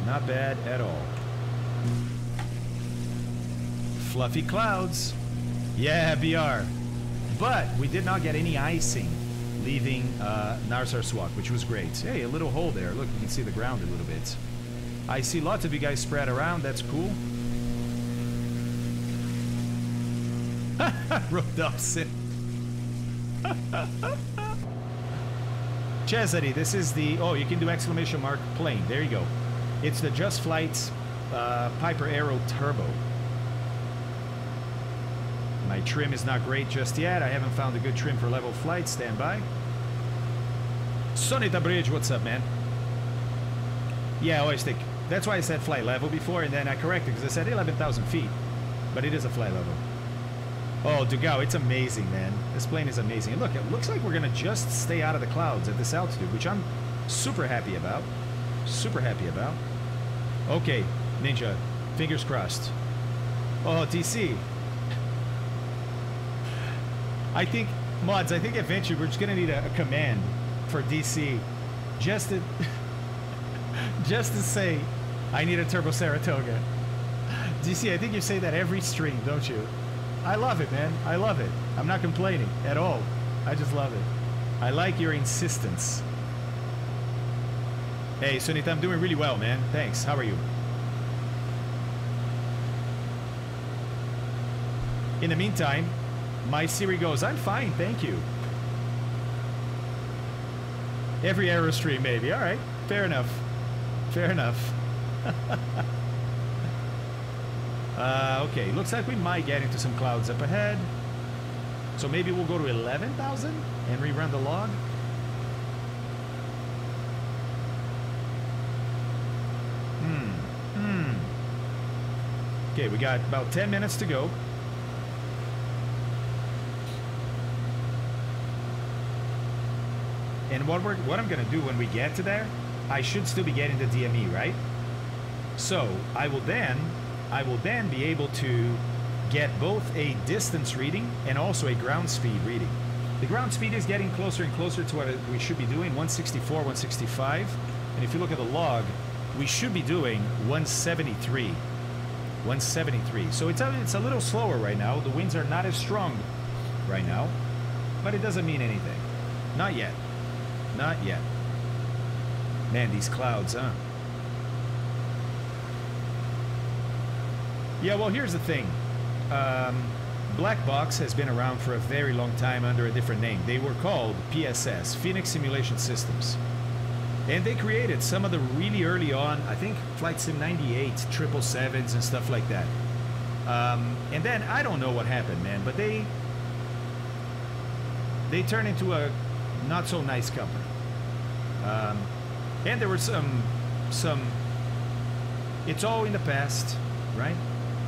Not bad at all. Fluffy clouds. Yeah, BR. But we did not get any icing leaving uh, Narsarsuaq, which was great. Hey, a little hole there. Look, you can see the ground a little bit. I see lots of you guys spread around. That's cool. Rodolphson. Cesare, this is the... Oh, you can do exclamation mark plane. There you go. It's the Just Flight uh, Piper Arrow Turbo. My trim is not great just yet. I haven't found a good trim for level flight. Stand by. Sonita Bridge, what's up, man? Yeah, always think. That's why I said flight level before, and then I corrected because I said 11,000 feet. But it is a flight level. Oh, Dugao, it's amazing, man. This plane is amazing. And look, it looks like we're going to just stay out of the clouds at this altitude, which I'm super happy about. Super happy about. Okay, Ninja, fingers crossed. Oh, DC. I think, mods, I think eventually we're just going to need a, a command for DC just to, just to say, I need a Turbo Saratoga. DC, I think you say that every stream, don't you? I love it, man. I love it. I'm not complaining at all. I just love it. I like your insistence. Hey, Sunita, I'm doing really well, man. Thanks. How are you? In the meantime, my Siri goes, I'm fine, thank you. Every arrow stream, maybe. All right, fair enough. Fair enough. uh, okay, looks like we might get into some clouds up ahead. So maybe we'll go to 11,000 and rerun the log. Hmm. Hmm. Okay, we got about 10 minutes to go. And what we're what I'm gonna do when we get to there, I should still be getting the DME, right? So I will then I will then be able to get both a distance reading and also a ground speed reading. The ground speed is getting closer and closer to what we should be doing, 164, 165. And if you look at the log, we should be doing 173. 173. So it's a, it's a little slower right now. The winds are not as strong right now, but it doesn't mean anything. Not yet. Not yet. Man, these clouds, huh? Yeah, well, here's the thing. Um, Black Box has been around for a very long time under a different name. They were called PSS, Phoenix Simulation Systems. And they created some of the really early on, I think Flight Sim 98, 777s and stuff like that. Um, and then I don't know what happened, man, but they they turned into a not so nice company. Um, and there were some some it's all in the past, right?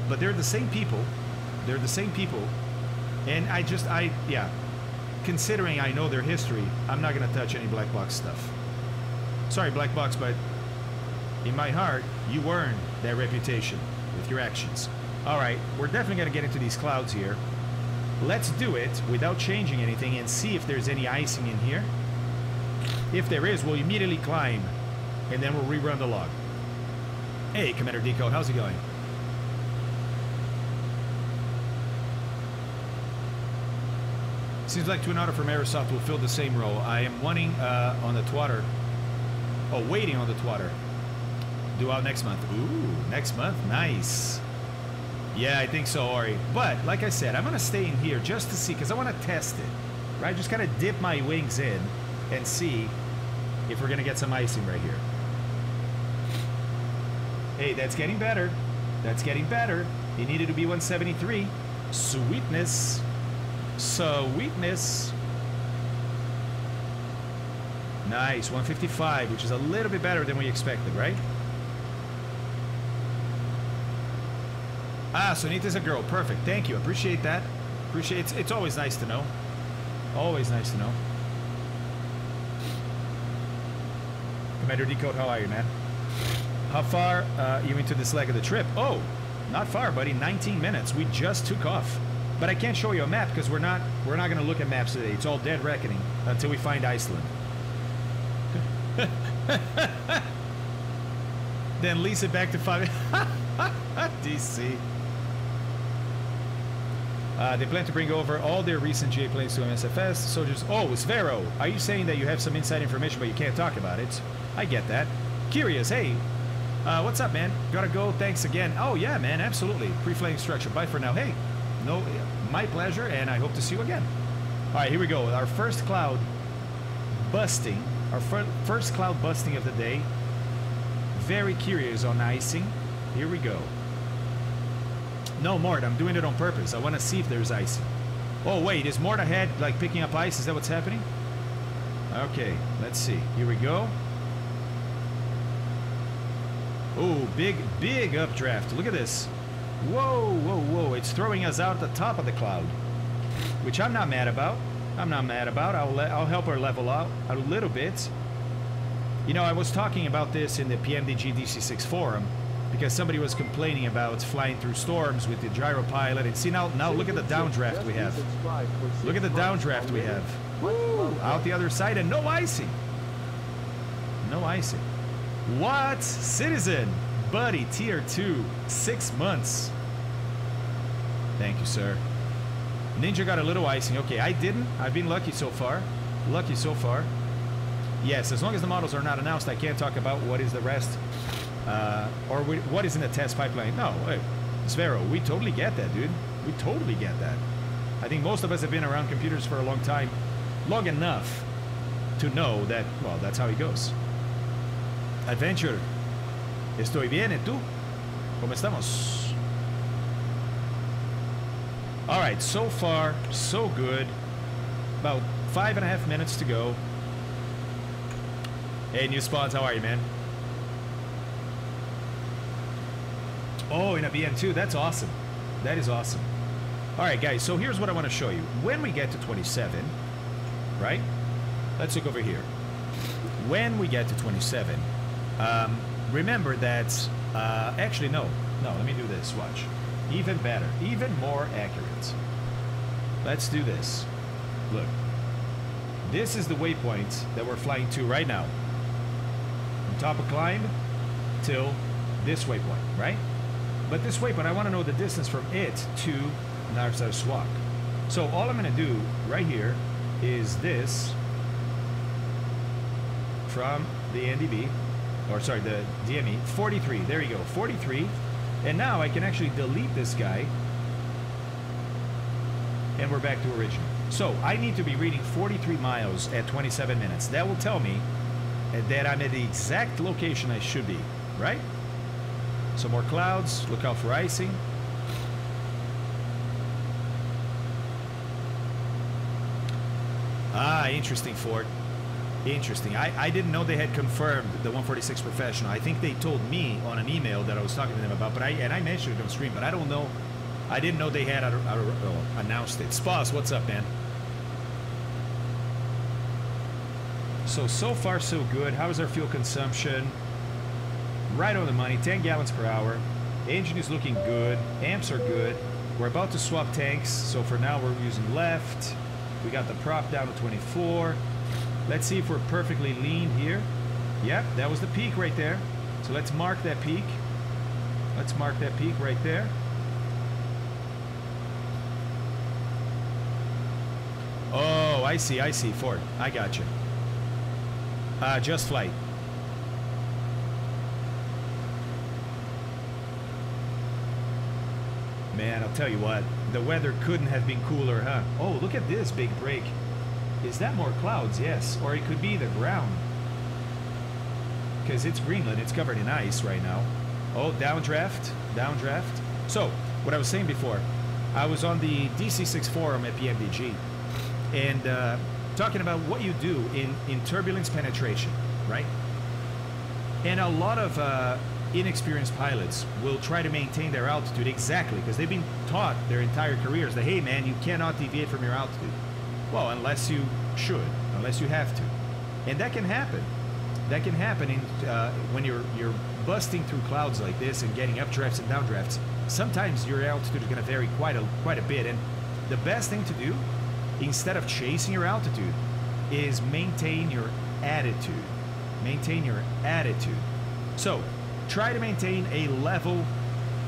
But they're the same people. They're the same people. And I just I yeah, considering I know their history, I'm not to touch any black box stuff. Sorry black box, but in my heart, you earned that reputation with your actions. All right, we're definitely to get into these clouds here. Let's do it without changing anything and see if there's any icing in here. If there is, we'll immediately climb and then we'll rerun the log. Hey, Commander Deco, how's it going? Seems like Twin Otter from Aerosoft will fill the same role. I am wanting uh, on the twatter. Oh, waiting on the twatter. Due out next month. Ooh, next month. Nice. Yeah, I think so, Ori. But, like I said, I'm going to stay in here just to see, because I want to test it. Right? Just kind of dip my wings in and see if we're going to get some icing right here. Hey, that's getting better. That's getting better. It needed to be 173. Sweetness. Sweetness. Nice, 155, which is a little bit better than we expected, right? Ah, Sunita's a girl. Perfect. Thank you. Appreciate that. Appreciate it's always nice to know. Always nice to know. Commander Decode, how are you, man? How far uh, you into this leg of the trip? Oh, not far, buddy. 19 minutes. We just took off. But I can't show you a map because we're not we're not going to look at maps today. It's all dead reckoning until we find Iceland. then lease it back to five. DC. Uh, they plan to bring over all their recent GA planes to MSFS. Soldiers. Oh, Svero, are you saying that you have some inside information but you can't talk about it? I get that. Curious. Hey, uh, what's up, man? Gotta go. Thanks again. Oh yeah, man. Absolutely. Pre-flame structure. Bye for now. Hey, no, my pleasure, and I hope to see you again. All right, here we go. Our first cloud busting. Our fir first cloud busting of the day. Very curious on icing. Here we go. No, Mort, I'm doing it on purpose. I want to see if there's icing. Oh, wait, is Mort ahead, like picking up ice? Is that what's happening? Okay, let's see. Here we go. Oh, big, big updraft. Look at this. Whoa, whoa, whoa. It's throwing us out at the top of the cloud. Which I'm not mad about. I'm not mad about. I'll, I'll help her level out a little bit. You know, I was talking about this in the PMDG DC6 forum because somebody was complaining about flying through storms with the gyro pilot. And see now, now look at the downdraft we have. Look at the downdraft we have. Woo! Out the other side and no icing. No icing. What? Citizen! Buddy, tier 2. Six months. Thank you, sir. Ninja got a little icing. Okay, I didn't. I've been lucky so far. Lucky so far. Yes, as long as the models are not announced, I can't talk about what is the rest. Uh, or we, what is in the test pipeline. No, hey, Svero, we totally get that, dude. We totally get that. I think most of us have been around computers for a long time. Long enough to know that, well, that's how it goes. Adventure. Estoy bien, ¿y tú? ¿Cómo estamos? All right, so far, so good. About five and a half minutes to go. Hey, new spawns, how are you, man? Oh, in a BM2, that's awesome. That is awesome. All right, guys, so here's what I want to show you. When we get to 27, right? Let's look over here. When we get to 27, um, remember that, uh, actually, no, no, let me do this, watch. Even better, even more accurate. Let's do this. Look, this is the waypoint that we're flying to right now. From top of climb till this waypoint, right? But this waypoint, I want to know the distance from it to Narsarsuaq. So all I'm going to do right here is this from the NDB, or sorry, the DME, 43. There you go, 43. And now I can actually delete this guy. And we're back to original. So I need to be reading 43 miles at 27 minutes. That will tell me that I'm at the exact location I should be, right? Some more clouds. Look out for icing. Ah, interesting, Ford. Interesting. I, I didn't know they had confirmed the 146 professional. I think they told me on an email that I was talking to them about, but I and I mentioned it on stream, but I don't know. I didn't know they had announced it. Spas, what's up, man? So, so far so good. How is our fuel consumption? Right on the money, 10 gallons per hour. Engine is looking good. Amps are good. We're about to swap tanks, so for now we're using left. We got the prop down to 24. Let's see if we're perfectly lean here. Yep, that was the peak right there. So let's mark that peak. Let's mark that peak right there. Oh, I see, I see, Ford. I got you. Uh, just flight. Man, I'll tell you what, the weather couldn't have been cooler, huh? Oh, look at this big break. Is that more clouds? Yes. Or it could be the ground. Because it's Greenland, it's covered in ice right now. Oh, downdraft, downdraft. So, what I was saying before, I was on the DC6 forum at PMDG, and uh, talking about what you do in, in turbulence penetration, right? And a lot of uh, inexperienced pilots will try to maintain their altitude exactly because they've been taught their entire careers that, hey man, you cannot deviate from your altitude. Well, unless you should, unless you have to, and that can happen. That can happen in, uh, when you're you're busting through clouds like this and getting updrafts and downdrafts. Sometimes your altitude is going to vary quite a quite a bit, and the best thing to do, instead of chasing your altitude, is maintain your attitude. Maintain your attitude. So, try to maintain a level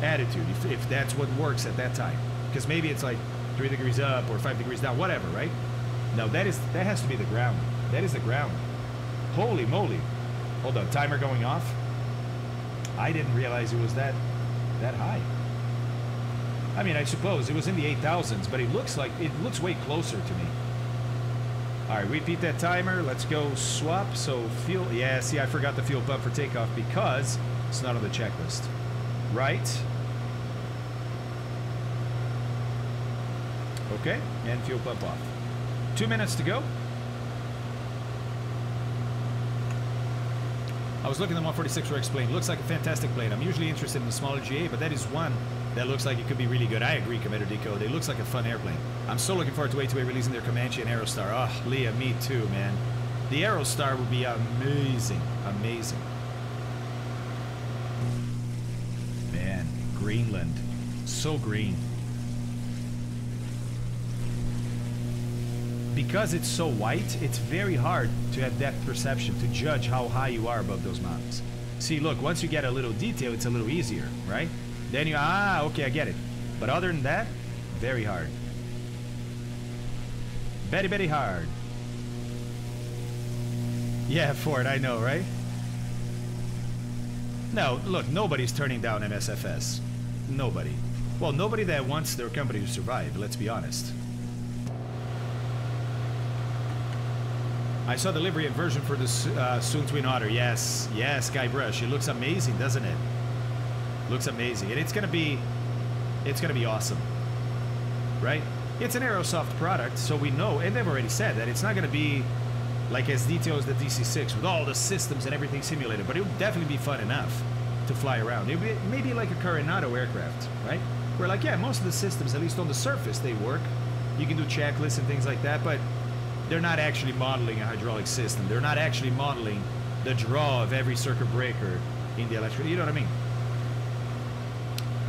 attitude if, if that's what works at that time. Because maybe it's like three degrees up or five degrees down, whatever, right? No, that is that has to be the ground. That is the ground. Holy moly! Hold on, timer going off. I didn't realize it was that that high. I mean, I suppose it was in the 8,000s, but it looks like it looks way closer to me. All right, repeat that timer. Let's go swap. So fuel, yeah, see, I forgot the fuel pump for takeoff because it's not on the checklist. Right. Okay, and fuel pump off. Two minutes to go. I was looking at the 146 Rex plane. Looks like a fantastic plane. I'm usually interested in the smaller GA, but that is one that looks like it could be really good. I agree, Commander Decode. It looks like a fun airplane. I'm so looking forward to A2A releasing their Comanche and Aerostar. Oh, Leah, me too, man. The Aerostar would be amazing. Amazing. Man, Greenland. So green. Because it's so white, it's very hard to have depth perception, to judge how high you are above those mountains. See, look, once you get a little detail, it's a little easier, right? Then you, ah, okay, I get it. But other than that, very hard. Very, very hard. Yeah, Ford, I know, right? No, look, nobody's turning down MSFS. Nobody. Well, nobody that wants their company to survive, let's be honest. I saw the livery version for the uh, Soon Twin Otter. Yes, yes, Guybrush. It looks amazing, doesn't it? Looks amazing, and it's gonna be, it's gonna be awesome, right? It's an Aerosoft product, so we know, and they've already said that it's not gonna be like as detailed as the DC6 with all the systems and everything simulated, but it would definitely be fun enough to fly around. It would be maybe like a Carenado aircraft, right? Where like, yeah, most of the systems, at least on the surface, they work. You can do checklists and things like that, but they're not actually modeling a hydraulic system. They're not actually modeling the draw of every circuit breaker in the electric. You know what I mean?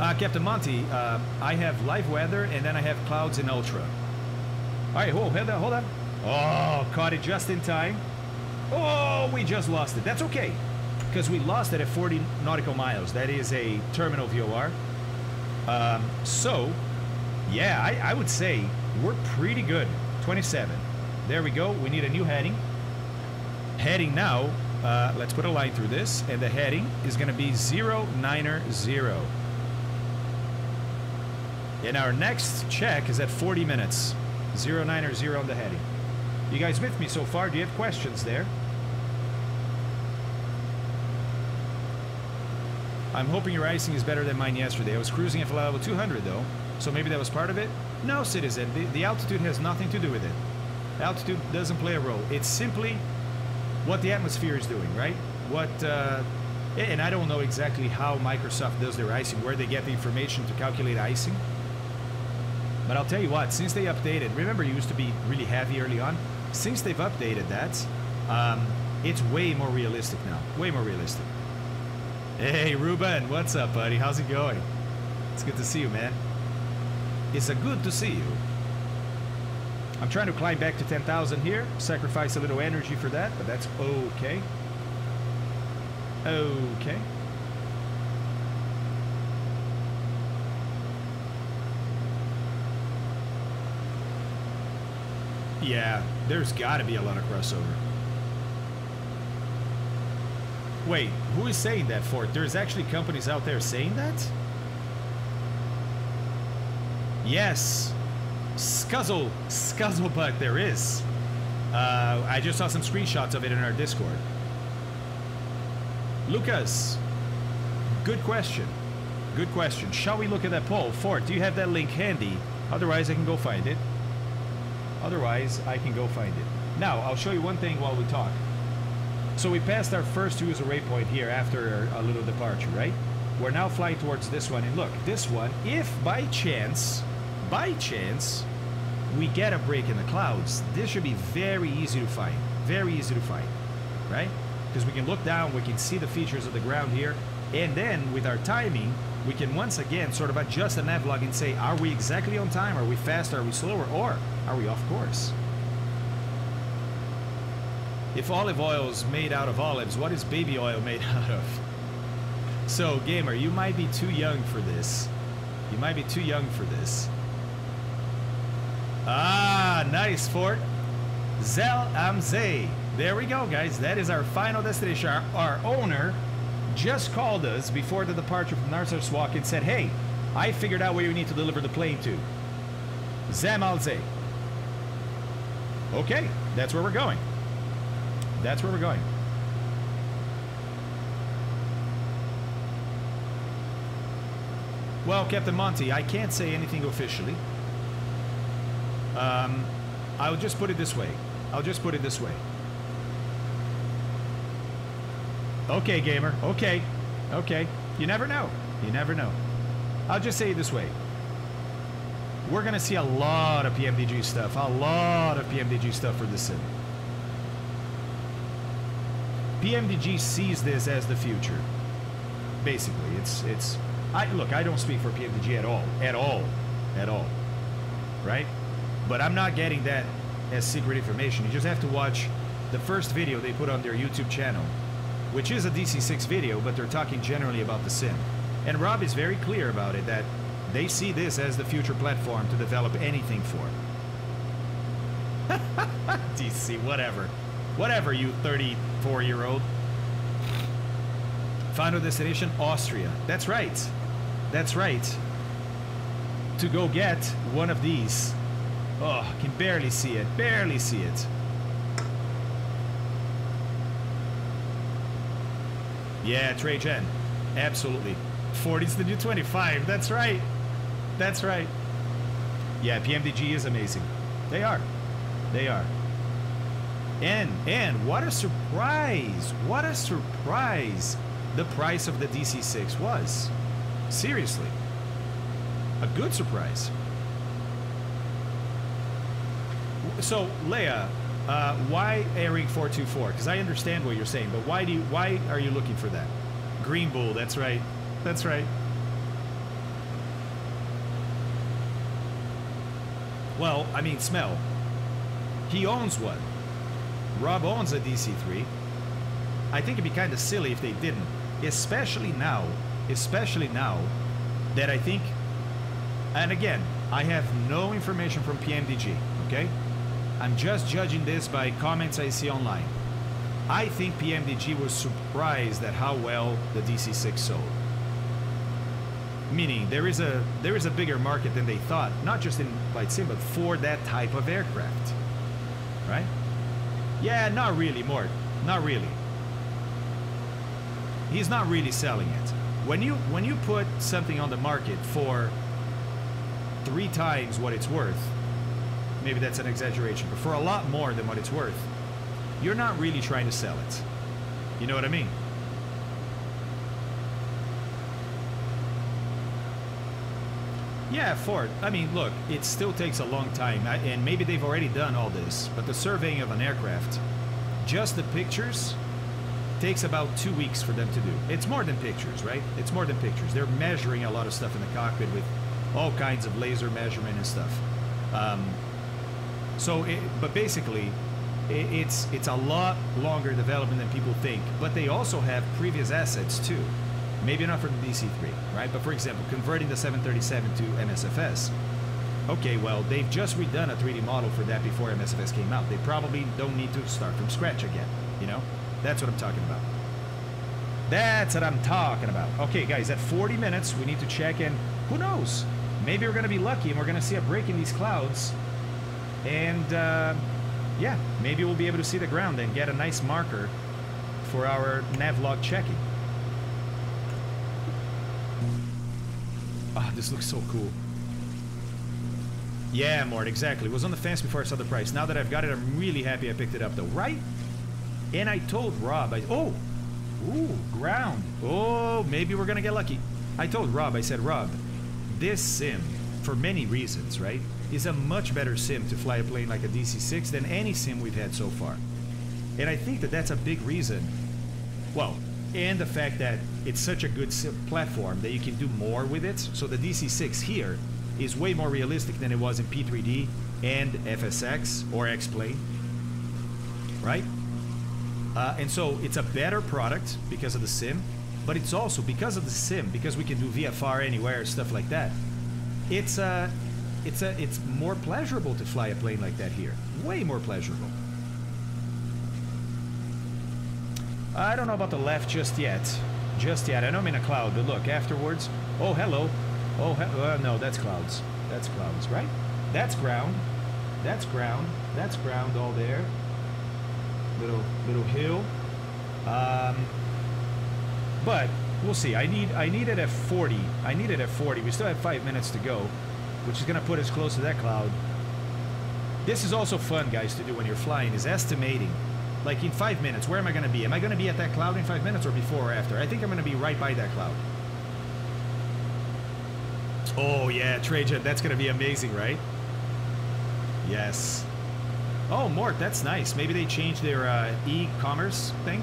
Uh, Captain Monty, uh, I have live weather and then I have clouds in ultra. All right, hold, on, hold on. Oh, caught it just in time. Oh, we just lost it. That's okay, because we lost it at 40 nautical miles. That is a terminal VOR. Um, so, yeah, I, I would say we're pretty good. 27. There we go. We need a new heading. Heading now, uh, let's put a line through this, and the heading is going to be 090. And our next check is at 40 minutes. 090 on the heading. You guys with me so far? Do you have questions there? I'm hoping your icing is better than mine yesterday. I was cruising at level 200 though, so maybe that was part of it? No, citizen. The, the altitude has nothing to do with it. Altitude doesn't play a role. It's simply what the atmosphere is doing, right? What, uh, and I don't know exactly how Microsoft does their icing, where they get the information to calculate icing. But I'll tell you what, since they updated, remember it used to be really heavy early on? Since they've updated that, um, it's way more realistic now. Way more realistic. Hey, Ruben, what's up, buddy? How's it going? It's good to see you, man. It's a good to see you. I'm trying to climb back to 10,000 here. Sacrifice a little energy for that, but that's okay. Okay. Yeah, there's got to be a lot of crossover. Wait, who is saying that, Fort? There's actually companies out there saying that? Yes. Scuzzle, Scuzzlebutt, there is. Uh, I just saw some screenshots of it in our Discord. Lucas, good question. Good question. Shall we look at that poll? Fort, do you have that link handy? Otherwise, I can go find it. Otherwise, I can go find it. Now, I'll show you one thing while we talk. So we passed our first user waypoint here after a little departure, right? We're now flying towards this one. And look, this one, if by chance, by chance, we get a break in the clouds, this should be very easy to find. Very easy to find, right? Because we can look down, we can see the features of the ground here, and then with our timing, we can once again sort of adjust the navlog and say, are we exactly on time? Are we fast? Are we slower? Or are we off course? If olive oil is made out of olives, what is baby oil made out of? So, gamer, you might be too young for this. You might be too young for this. Ah, nice, Fort. Zell am See. There we go, guys. That is our final destination. Our, our owner just called us before the departure from Narsarsuaq and said, hey, I figured out where you need to deliver the plane to. Zell am See. Okay, that's where we're going. That's where we're going. Well, Captain Monty, I can't say anything officially. Um, I'll just put it this way. I'll just put it this way. Okay, gamer. Okay. Okay. You never know. You never know. I'll just say it this way. We're going to see a lot of PMDG stuff. A lot of PMDG stuff for this sim. PMDG sees this as the future. Basically, it's it's I look, I don't speak for PMDG at all. At all. At all. Right? But I'm not getting that as secret information. You just have to watch the first video they put on their YouTube channel, which is a DC6 video, but they're talking generally about the sim. And Rob is very clear about it that they see this as the future platform to develop anything for. DC, whatever. Whatever, you 34 year old. Final destination Austria. That's right. That's right. To go get one of these. Oh, I can barely see it. Barely see it. Yeah, Trey Chen. Absolutely. 40's the new 25. That's right. That's right. Yeah, PMDG is amazing. They are. They are. And and what a surprise! What a surprise the price of the DC6 was. Seriously. A good surprise. So, Leia, uh, why Airing 424? Because I understand what you're saying, but why do you, why are you looking for that? Green Bull, that's right. That's right. Well, I mean, smell. He owns one. Rob owns a DC3. I think it'd be kind of silly if they didn't, especially now, especially now that I think, and again, I have no information from PMDG, okay? I'm just judging this by comments I see online. I think PMDG was surprised at how well the DC6 sold. Meaning there is a there is a bigger market than they thought, not just in flight sim, but for that type of aircraft. Right? Yeah, not really, Mort. Not really. He's not really selling it. When you when you put something on the market for three times what it's worth, maybe that's an exaggeration, but for a lot more than what it's worth, you're not really trying to sell it. You know what I mean? Yeah, Ford. I mean, look, it still takes a long time, and maybe they've already done all this, but the surveying of an aircraft, just the pictures, takes about two weeks for them to do. It's more than pictures, right? It's more than pictures. They're measuring a lot of stuff in the cockpit with all kinds of laser measurement and stuff. Um, so, it, but basically, it, it's it's a lot longer development than people think. But they also have previous assets too. Maybe not from the DC-3, right? But for example, converting the 737 to MSFS. Okay, well, they've just redone a 3D model for that before MSFS came out. They probably don't need to start from scratch again, you know? That's what I'm talking about. That's what I'm talking about. Okay, guys, at 40 minutes, we need to check in. Who knows? Maybe we're going to be lucky and we're going to see a break in these clouds. And, uh, yeah, maybe we'll be able to see the ground and get a nice marker for our navlog checking. Ah, oh, this looks so cool. Yeah, Mort, exactly. It was on the fence before I saw the price. Now that I've got it, I'm really happy I picked it up, though. Right? And I told Rob, I, oh, ooh, ground. Oh, maybe we're to get lucky. I told Rob, I said, Rob, this sim for many reasons, right? Is a much better sim to fly a plane like a DC-6 than any sim we've had so far. And I think that that's a big reason. Well, and the fact that it's such a good platform that you can do more with it. So the DC6 here is way more realistic than it was in P3D and FSX or X-Plane, right? Uh, and so it's a better product because of the sim, but it's also because of the sim, because we can do VFR anywhere, stuff like that. It's a, uh, it's a, it's more pleasurable to fly a plane like that here. Way more pleasurable. I don't know about the left just yet. Just yet. I know I'm in a cloud, but look, afterwards... Oh, hello. Oh, he uh, no, that's clouds. That's clouds, right? That's ground. That's ground. That's ground all there. Little, little hill. Um, but we'll see. I need, I need it at 40. I need it at 40. We still have five minutes to go, which is going to put us close to that cloud. This is also fun, guys, to do when you're flying, is estimating like in five minutes, where am I going to be? Am I going to be at that cloud in five minutes or before or after? I think I'm going to be right by that cloud. Oh yeah, Trajan, that's going to be amazing, right? Yes. Oh, Mort, that's nice. Maybe they changed their uh, e-commerce thing.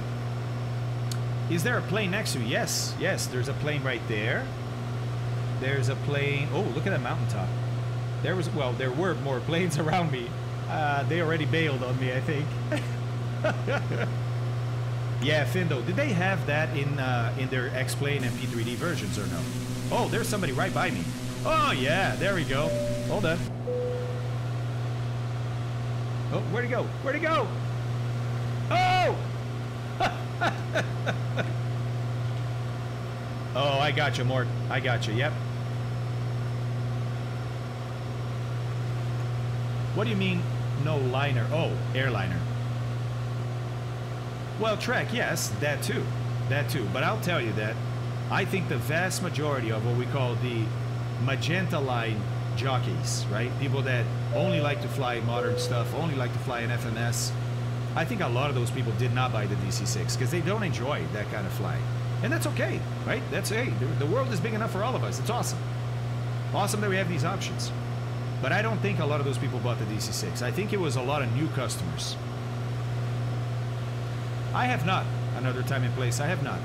Is there a plane next to you? Yes, yes, there's a plane right there. There's a plane. Oh, look at that mountaintop. There was, well, there were more planes around me. Uh, they already bailed on me, I think. yeah, Findo. Did they have that in uh, in their X-Plane and P3D versions or no? Oh, there's somebody right by me. Oh, yeah, there we go. Hold on. Oh, where'd he go? Where'd he go? Oh! oh, I got you, Mort. I got you, yep. What do you mean, no liner? Oh, airliner. Well, Trek, yes, that too. That too. But I'll tell you that I think the vast majority of what we call the magenta line jockeys, right? People that only like to fly modern stuff, only like to fly an FMS. I think a lot of those people did not buy the DC6 because they don't enjoy that kind of flying. And that's okay, right? That's, hey, the world is big enough for all of us. It's awesome. Awesome that we have these options. But I don't think a lot of those people bought the DC6. I think it was a lot of new customers. I have not. Another time and place, I have not.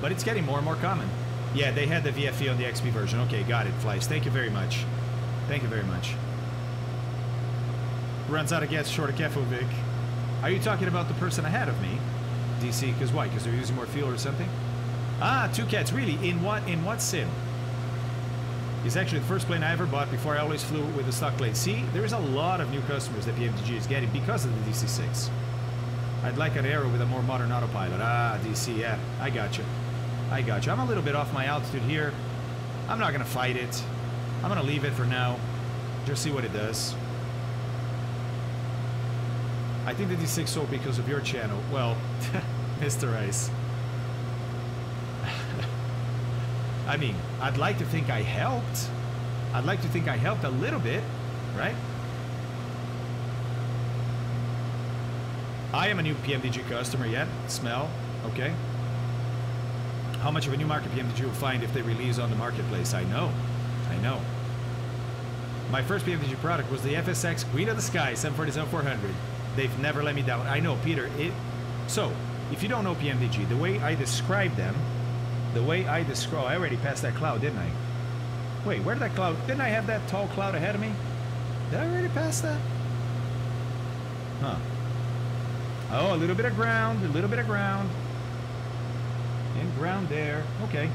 But it's getting more and more common. Yeah, they had the VFE on the XP version. Okay, got it, Flies. Thank you very much. Thank you very much. Runs out of gas short of Keflavik. Are you talking about the person ahead of me? DC, because why? Because they're using more fuel or something? Ah, two cats, really? In what in what sim? It's actually the first plane I ever bought before I always flew with a stock plane. See, there's a lot of new customers that PMDG is getting because of the DC-6. I'd like an Aero with a more modern autopilot. Ah, DC, yeah, I got you. I got you. I'm a little bit off my altitude here. I'm not going to fight it. I'm going to leave it for now. Just see what it does. I think the D6 sold because of your channel. Well, Mr. Ice. I mean, I'd like to think I helped. I'd like to think I helped a little bit, right? I am a new PMDG customer yet. Smell, okay. How much of a new market PMDG will find if they release on the marketplace? I know, I know. My first PMDG product was the FSX Queen of the Sky 747-400. They've never let me down. I know, Peter. It. So, if you don't know PMDG, the way I describe them, the way I describe, I already passed that cloud, didn't I? Wait, where did that cloud? Didn't I have that tall cloud ahead of me? Did I already pass that? Huh. Oh, a little bit of ground, a little bit of ground. And ground there. Okay.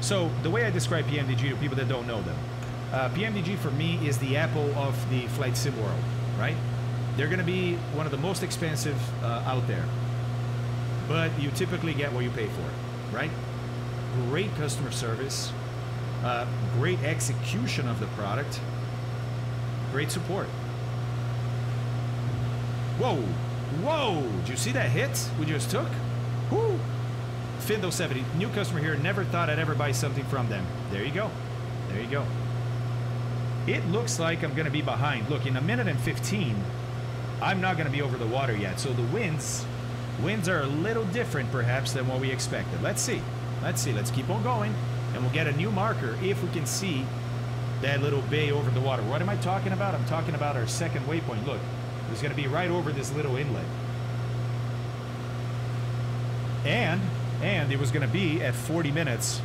So the way I describe PMDG to people that don't know them, uh, PMDG for me is the Apple of the flight sim world, right? They're going to be one of the most expensive uh, out there, but you typically get what you pay for, right? Great customer service, uh, great execution of the product, great support. Whoa, Whoa! Did you see that hit we just took? Whoo! Findo70, new customer here. Never thought I'd ever buy something from them. There you go. There you go. It looks like I'm going to be behind. Look, in a minute and 15, I'm not going to be over the water yet. So the winds, winds are a little different perhaps than what we expected. Let's see. Let's see. Let's keep on going. and we'll get a new marker if we can see that little bay over the water. What am I talking about? I'm talking about our second waypoint. Look, it's going to be right over this little inlet. And, and it was going to be at 40 minutes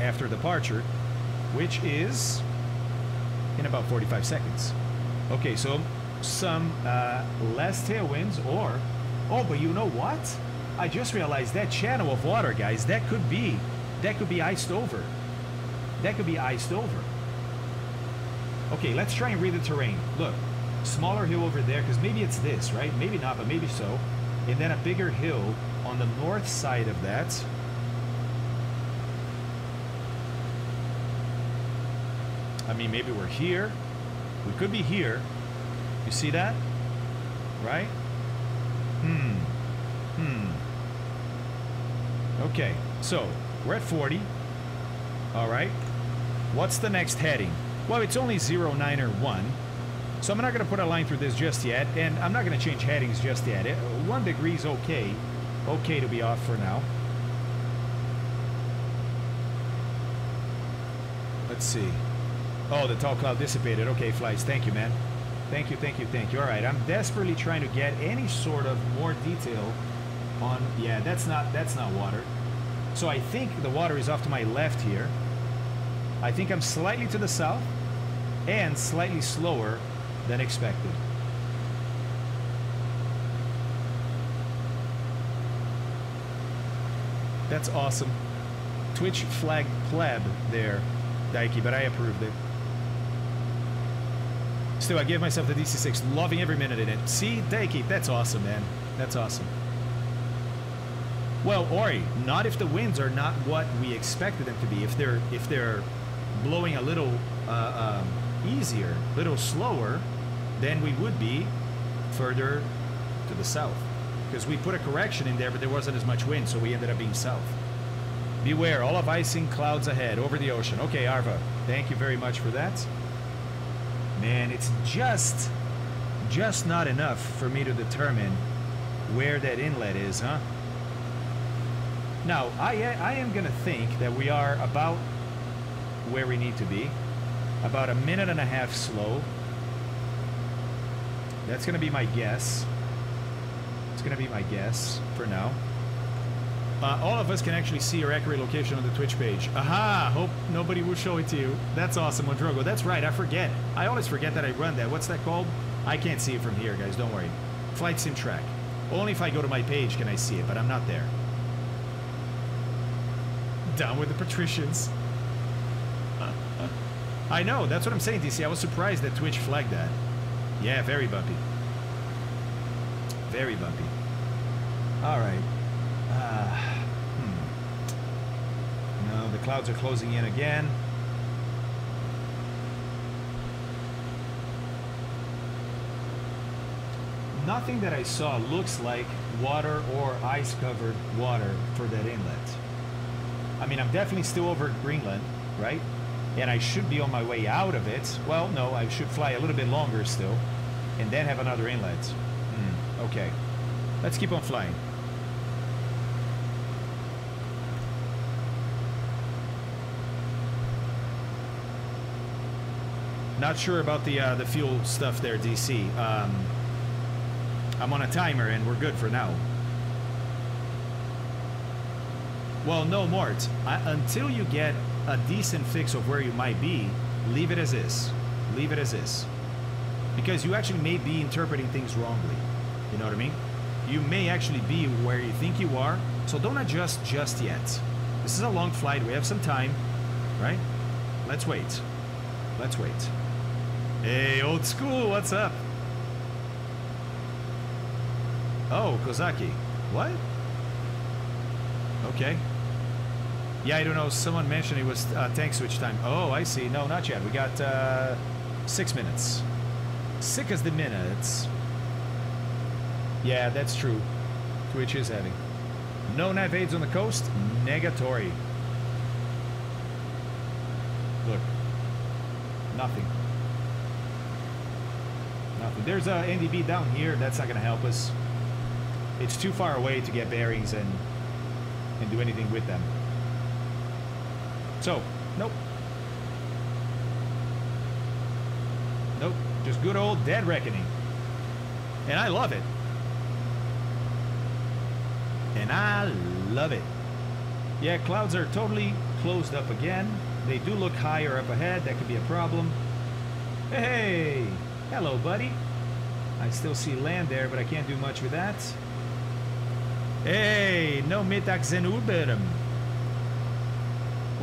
after departure, which is in about 45 seconds. Okay, so some uh, less tailwinds or, oh, but you know what? I just realized that channel of water, guys, that could be, that could be iced over. That could be iced over. Okay, let's try and read the terrain. Look, smaller hill over there, because maybe it's this, right? Maybe not, but maybe so. And then a bigger hill on the north side of that. I mean, maybe we're here. We could be here. You see that? Right? Hmm. Hmm. Okay, so we're at 40. All right. What's the next heading? Well, it's only 0, 09 or 1. So I'm not going to put a line through this just yet, and I'm not going to change headings just yet. It, one degree is okay. Okay to be off for now. Let's see. Oh, the tall cloud dissipated. Okay, flies. Thank you, man. Thank you, thank you, thank you. All right, I'm desperately trying to get any sort of more detail on... Yeah, that's not that's not water. So I think the water is off to my left here. I think I'm slightly to the south and slightly slower than expected. That's awesome. Twitch flag pleb there, Daiki, but I approved it. I give myself the DC6, loving every minute in it. See, Daiki, that's awesome, man. That's awesome. Well, Ori, not if the winds are not what we expected them to be. If they're if they're blowing a little uh, um, easier, a little slower, then we would be further to the south. Because we put a correction in there, but there wasn't as much wind, so we ended up being south. Beware, all of icing clouds ahead over the ocean. Okay, Arva, thank you very much for that. Man, it's just, just not enough for me to determine where that inlet is, huh? Now, I, I am going to think that we are about where we need to be. About a minute and a half slow. That's going to be my guess. It's going to be my guess for now. Uh, all of us can actually see your accurate location on the Twitch page. Aha! Hope nobody will show it to you. That's awesome, Mondrogo. That's right, I forget. I always forget that I run that. What's that called? I can't see it from here, guys. Don't worry. Flight Sim Track. Only if I go to my page can I see it, but I'm not there. Down with the patricians. I know, that's what I'm saying, DC. I was surprised that Twitch flagged that. Yeah, very bumpy. Very bumpy. All right. Uh, No, the clouds are closing in again. Nothing that I saw looks like water or ice-covered water for that inlet. I mean, I'm definitely still over Greenland, right? And I should be on my way out of it. Well, no, I should fly a little bit longer still. And then have another inlet. Hmm, okay. Let's keep on flying. Not sure about the uh, the fuel stuff there, DC. Um, I'm on a timer and we're good for now. Well, no, Mort. I, until you get a decent fix of where you might be, leave it as is. Leave it as is. Because you actually may be interpreting things wrongly. You know what I mean? You may actually be where you think you are, so don't adjust just yet. This is a long flight. We have some time, right? Let's wait. Let's wait. Hey, old school, what's up? Oh, Kozaki. What? Okay. Yeah, I don't know. Someone mentioned it was uh, tank switch time. Oh, I see. No, not yet. We got uh, six minutes. Sick as the minutes. Yeah, that's true. Twitch is heavy. No navaids on the coast? Negatory. Look. Nothing. Nothing. There's uh, a NDB down here. That's not going to help us. It's too far away to get bearings and, and do anything with them. So, nope. Nope. Just good old dead reckoning. And I love it. And I love it. Yeah, clouds are totally closed up again. They do look higher up ahead. That could be a problem. Hey! Hello, buddy. I still see land there, but I can't do much with that. Hey! No mittaxen Uber.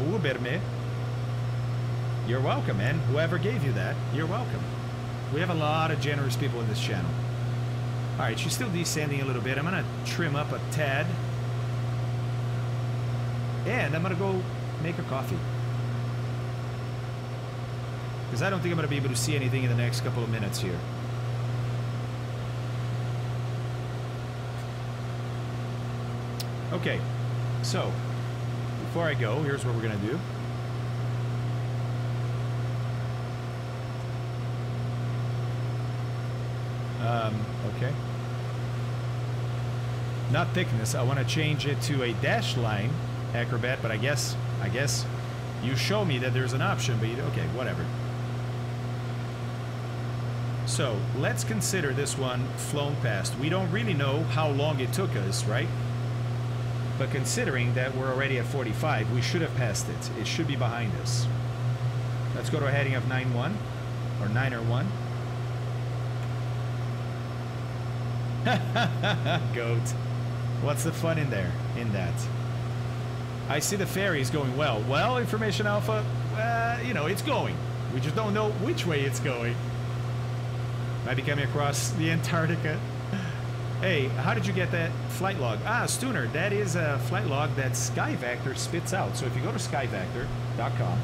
Uber me. You're welcome, man. Whoever gave you that, you're welcome. We have a lot of generous people in this channel. All right, she's still descending a little bit. I'm going to trim up a tad. And I'm going to go make a coffee. Because I don't think I'm going to be able to see anything in the next couple of minutes here. Okay, so before I go, here's what we're going to do. Um, okay. Not thickness. I want to change it to a dash line acrobat, but I guess I guess you show me that there's an option, but you, okay, whatever. So let's consider this one flown past. We don't really know how long it took us, right? But considering that we're already at 45, we should have passed it. It should be behind us. Let's go to a heading of 9-1 or 9-1. Goat. What's the fun in there, in that? I see the ferry's going well. Well, Information Alpha, uh, you know, it's going. We just don't know which way it's going. Might be coming across the Antarctica. Hey, how did you get that flight log? Ah, Stooner, that is a flight log that SkyVector spits out. So if you go to skyvector.com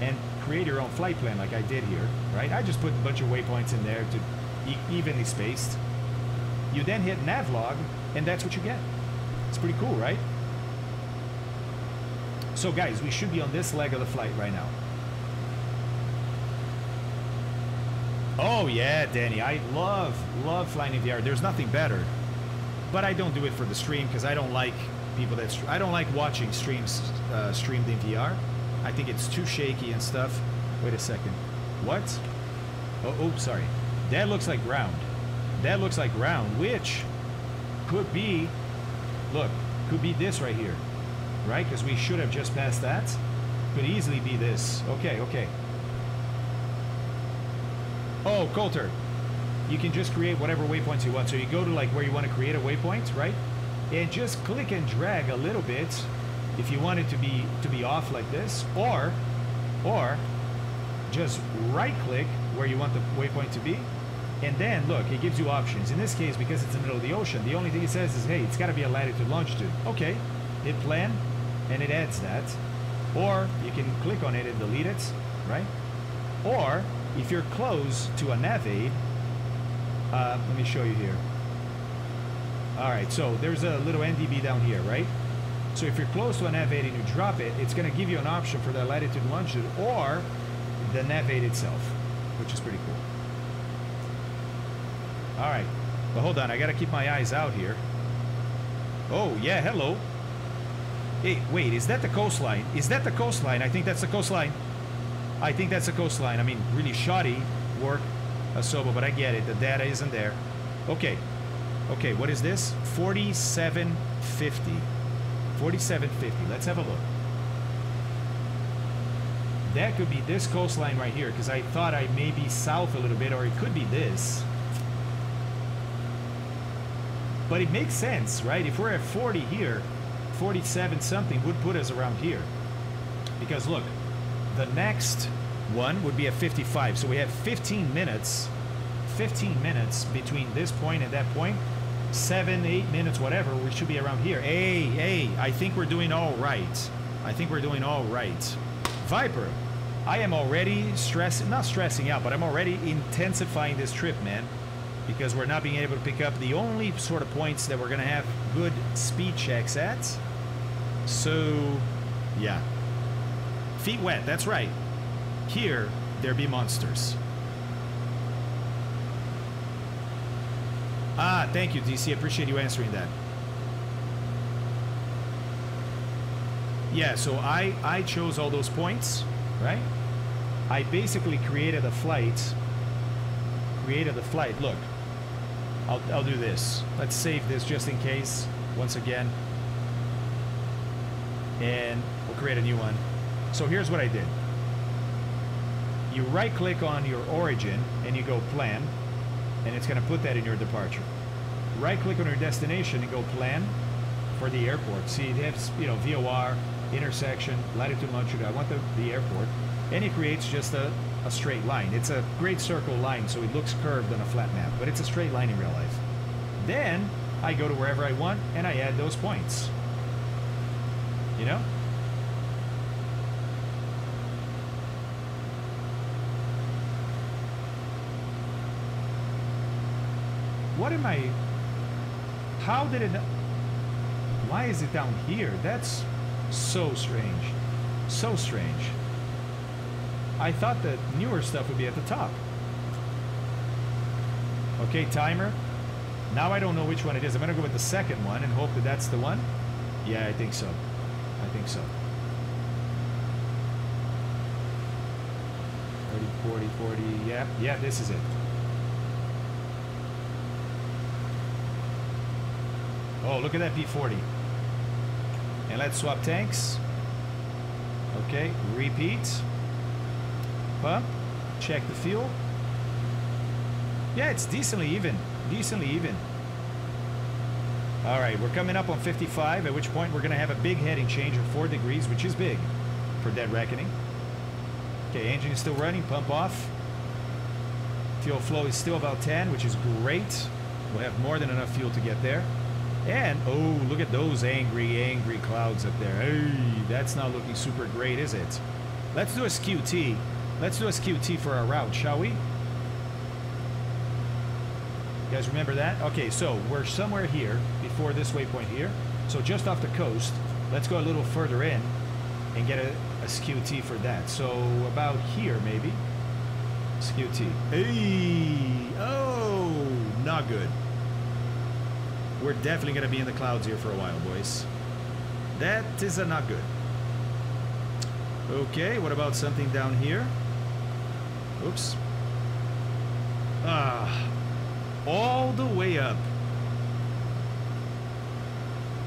and create your own flight plan like I did here, right? I just put a bunch of waypoints in there to e evenly spaced. You then hit navlog, and that's what you get. It's pretty cool, right? So guys, we should be on this leg of the flight right now. Oh yeah, Danny, I love, love flying in VR. There's nothing better. But I don't do it for the stream because I don't like people that, I don't like watching streams uh, streamed in VR. I think it's too shaky and stuff. Wait a second. What? Oh, oh, sorry. That looks like ground. That looks like ground, which could be, look, could be this right here, right? Because we should have just passed that. Could easily be this. Okay, okay. Oh, Coulter, you can just create whatever waypoints you want. So you go to like where you want to create a waypoint, right? And just click and drag a little bit if you want it to be to be off like this, or or just right click where you want the waypoint to be and then, look, it gives you options. In this case, because it's in the middle of the ocean, the only thing it says is, hey, it's got to be a latitude longitude. Okay, hit plan, and it adds that. Or you can click on it and delete it, right? Or, if you're close to a aid, uh, let me show you here. All right, so there's a little NDB down here, right? So if you're close to a nav aid and you drop it, it's going to give you an option for the latitude and longitude or the nav aid itself, which is pretty cool. All right. But hold on, I gotta keep my eyes out here. Oh, yeah, hello. Hey, wait, is that the coastline? Is that the coastline? I think that's the coastline. I think that's a coastline. I mean, really shoddy work, Asobo, but I get it. The data isn't there. Okay. Okay, what is this? 4750. 4750. Let's have a look. That could be this coastline right here, because I thought I may be south a little bit, or it could be this. But it makes sense, right? If we're at 40 here, 47 something would put us around here. Because look, the next one would be at 55. So we have 15 minutes, 15 minutes between this point and that point. Seven, eight minutes, whatever, we should be around here. Hey, hey, I think we're doing all right. I think we're doing all right. Viper, I am already stressing, not stressing out, but I'm already intensifying this trip, man because we're not being able to pick up the only sort of points that we're going to have good speed checks at. So, yeah. Feet wet, that's right. Here, there be monsters. Ah, thank you, DC. I appreciate you answering that. Yeah, so I, I chose all those points, right? I basically created a flight. Created a flight. Look, I'll, I'll do this. Let's save this just in case, once again. And we'll create a new one. So here's what I did. You right click on your origin and you go plan, and it's going to put that in your departure. Right click on your destination and go plan for the airport. See, it has, you know, VOR, intersection, latitude, longitude. I want the, the airport. And it creates just a, a straight line. It's a great circle line, so it looks curved on a flat map, but it's a straight line in real life. Then I go to wherever I want and I add those points. You know? What am I... How did it... Why is it down here? That's so strange. So strange. I thought the newer stuff would be at the top. Okay, timer. Now I don't know which one it is. I'm going to go with the second one and hope that that's the one. Yeah, I think so. I think so. 30, 40, 40. Yeah, yeah, this is it. Oh, look at that P40. And let's swap tanks. Okay, repeat. Pump. Check the fuel. Yeah, it's decently even. Decently even. All right, we're coming up on 55, at which point we're going to have a big heading change of 4 degrees, which is big for Dead Reckoning. Okay, engine is still running. Pump off. Fuel flow is still about 10, which is great. We'll have more than enough fuel to get there. And, oh, look at those angry, angry clouds up there. Hey, that's not looking super great, is it? Let's do a skew T. Let's do a skew T for our route, shall we? You guys remember that? Okay, so we're somewhere here before this waypoint here. So just off the coast, let's go a little further in and get a, a skew T for that. So about here, maybe. skew T. Hey! Oh, not good. We're definitely going to be in the clouds here for a while, boys. That is not good. Okay, what about something down here? Oops. Ah, all the way up.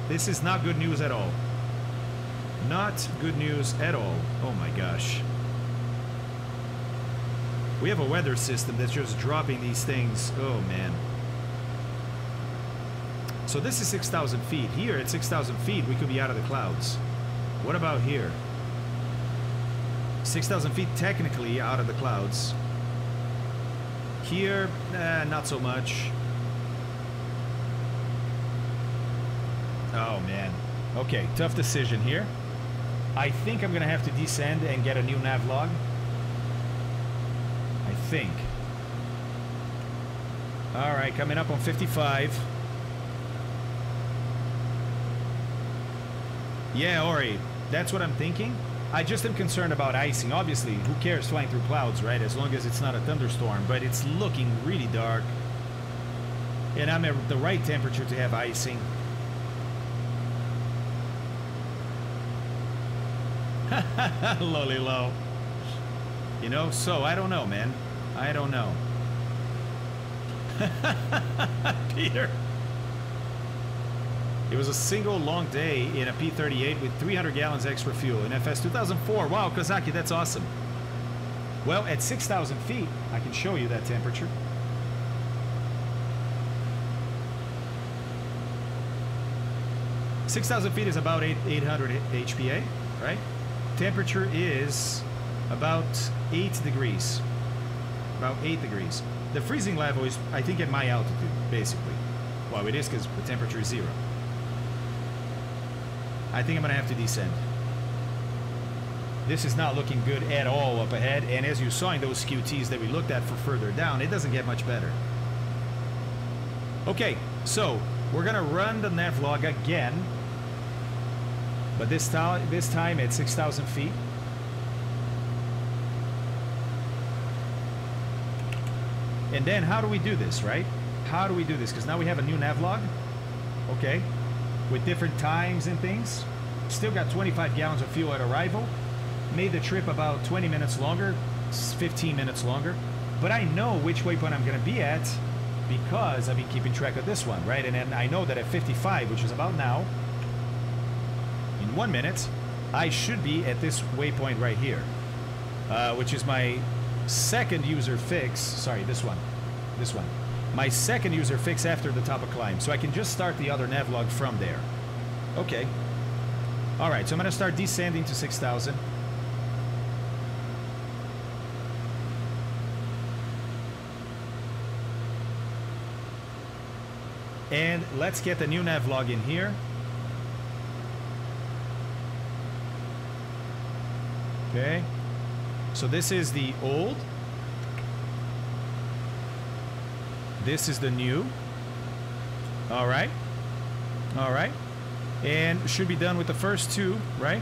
This is not good news at all. Not good news at all. Oh my gosh. We have a weather system that's just dropping these things. Oh man. So this is 6,000 feet. Here at 6,000 feet, we could be out of the clouds. What about here? 6,000 feet technically out of the clouds. Here, eh, not so much. Oh man. Okay, tough decision here. I think I'm gonna have to descend and get a new nav log. I think. Alright, coming up on 55. Yeah, Ori, that's what I'm thinking. I just am concerned about icing. Obviously, who cares flying through clouds, right? As long as it's not a thunderstorm. But it's looking really dark. And I'm at the right temperature to have icing. Lolly low. You know, so I don't know, man. I don't know. Peter. It was a single long day in a P-38 with 300 gallons extra fuel in FS 2004. Wow, Kozaki, that's awesome. Well, at 6,000 feet, I can show you that temperature. Six thousand feet is about eight, 800 HPA, right? Temperature is about eight degrees. About eight degrees. The freezing level is, I think, at my altitude, basically. Well, it is because the temperature is zero. I think I'm going to have to descend. This is not looking good at all up ahead, and as you saw in those QTs that we looked at for further down, it doesn't get much better. Okay, so we're going to run the navlog again, but this, this time at 6,000 feet. And then how do we do this, right? How do we do this? Because now we have a new navlog. Okay, with different times and things. Still got 25 gallons of fuel at arrival. Made the trip about 20 minutes longer, 15 minutes longer. But I know which waypoint I'm going to be at because I've been keeping track of this one, right? And then I know that at 55, which is about now, in one minute, I should be at this waypoint right here, uh, which is my second user fix. Sorry, this one. This one. My second user fix after the top of climb. So I can just start the other navlog from there. Okay. All right, so I'm going to start descending to 6,000. And let's get the new navlog in here. Okay. So this is the old. This is the new. All right. All right. And should be done with the first two, right?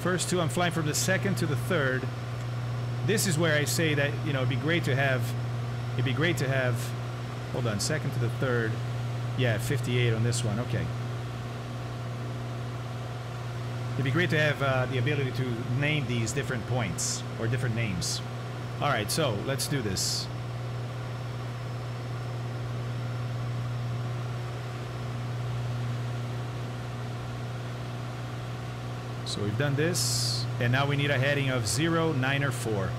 First two, I'm flying from the second to the third. This is where I say that, you know, it'd be great to have, it'd be great to have, hold on, second to the third. Yeah, 58 on this one, okay. It'd be great to have uh, the ability to name these different points or different names. All right, so let's do this. So we've done this, and now we need a heading of 0, 9, or 4.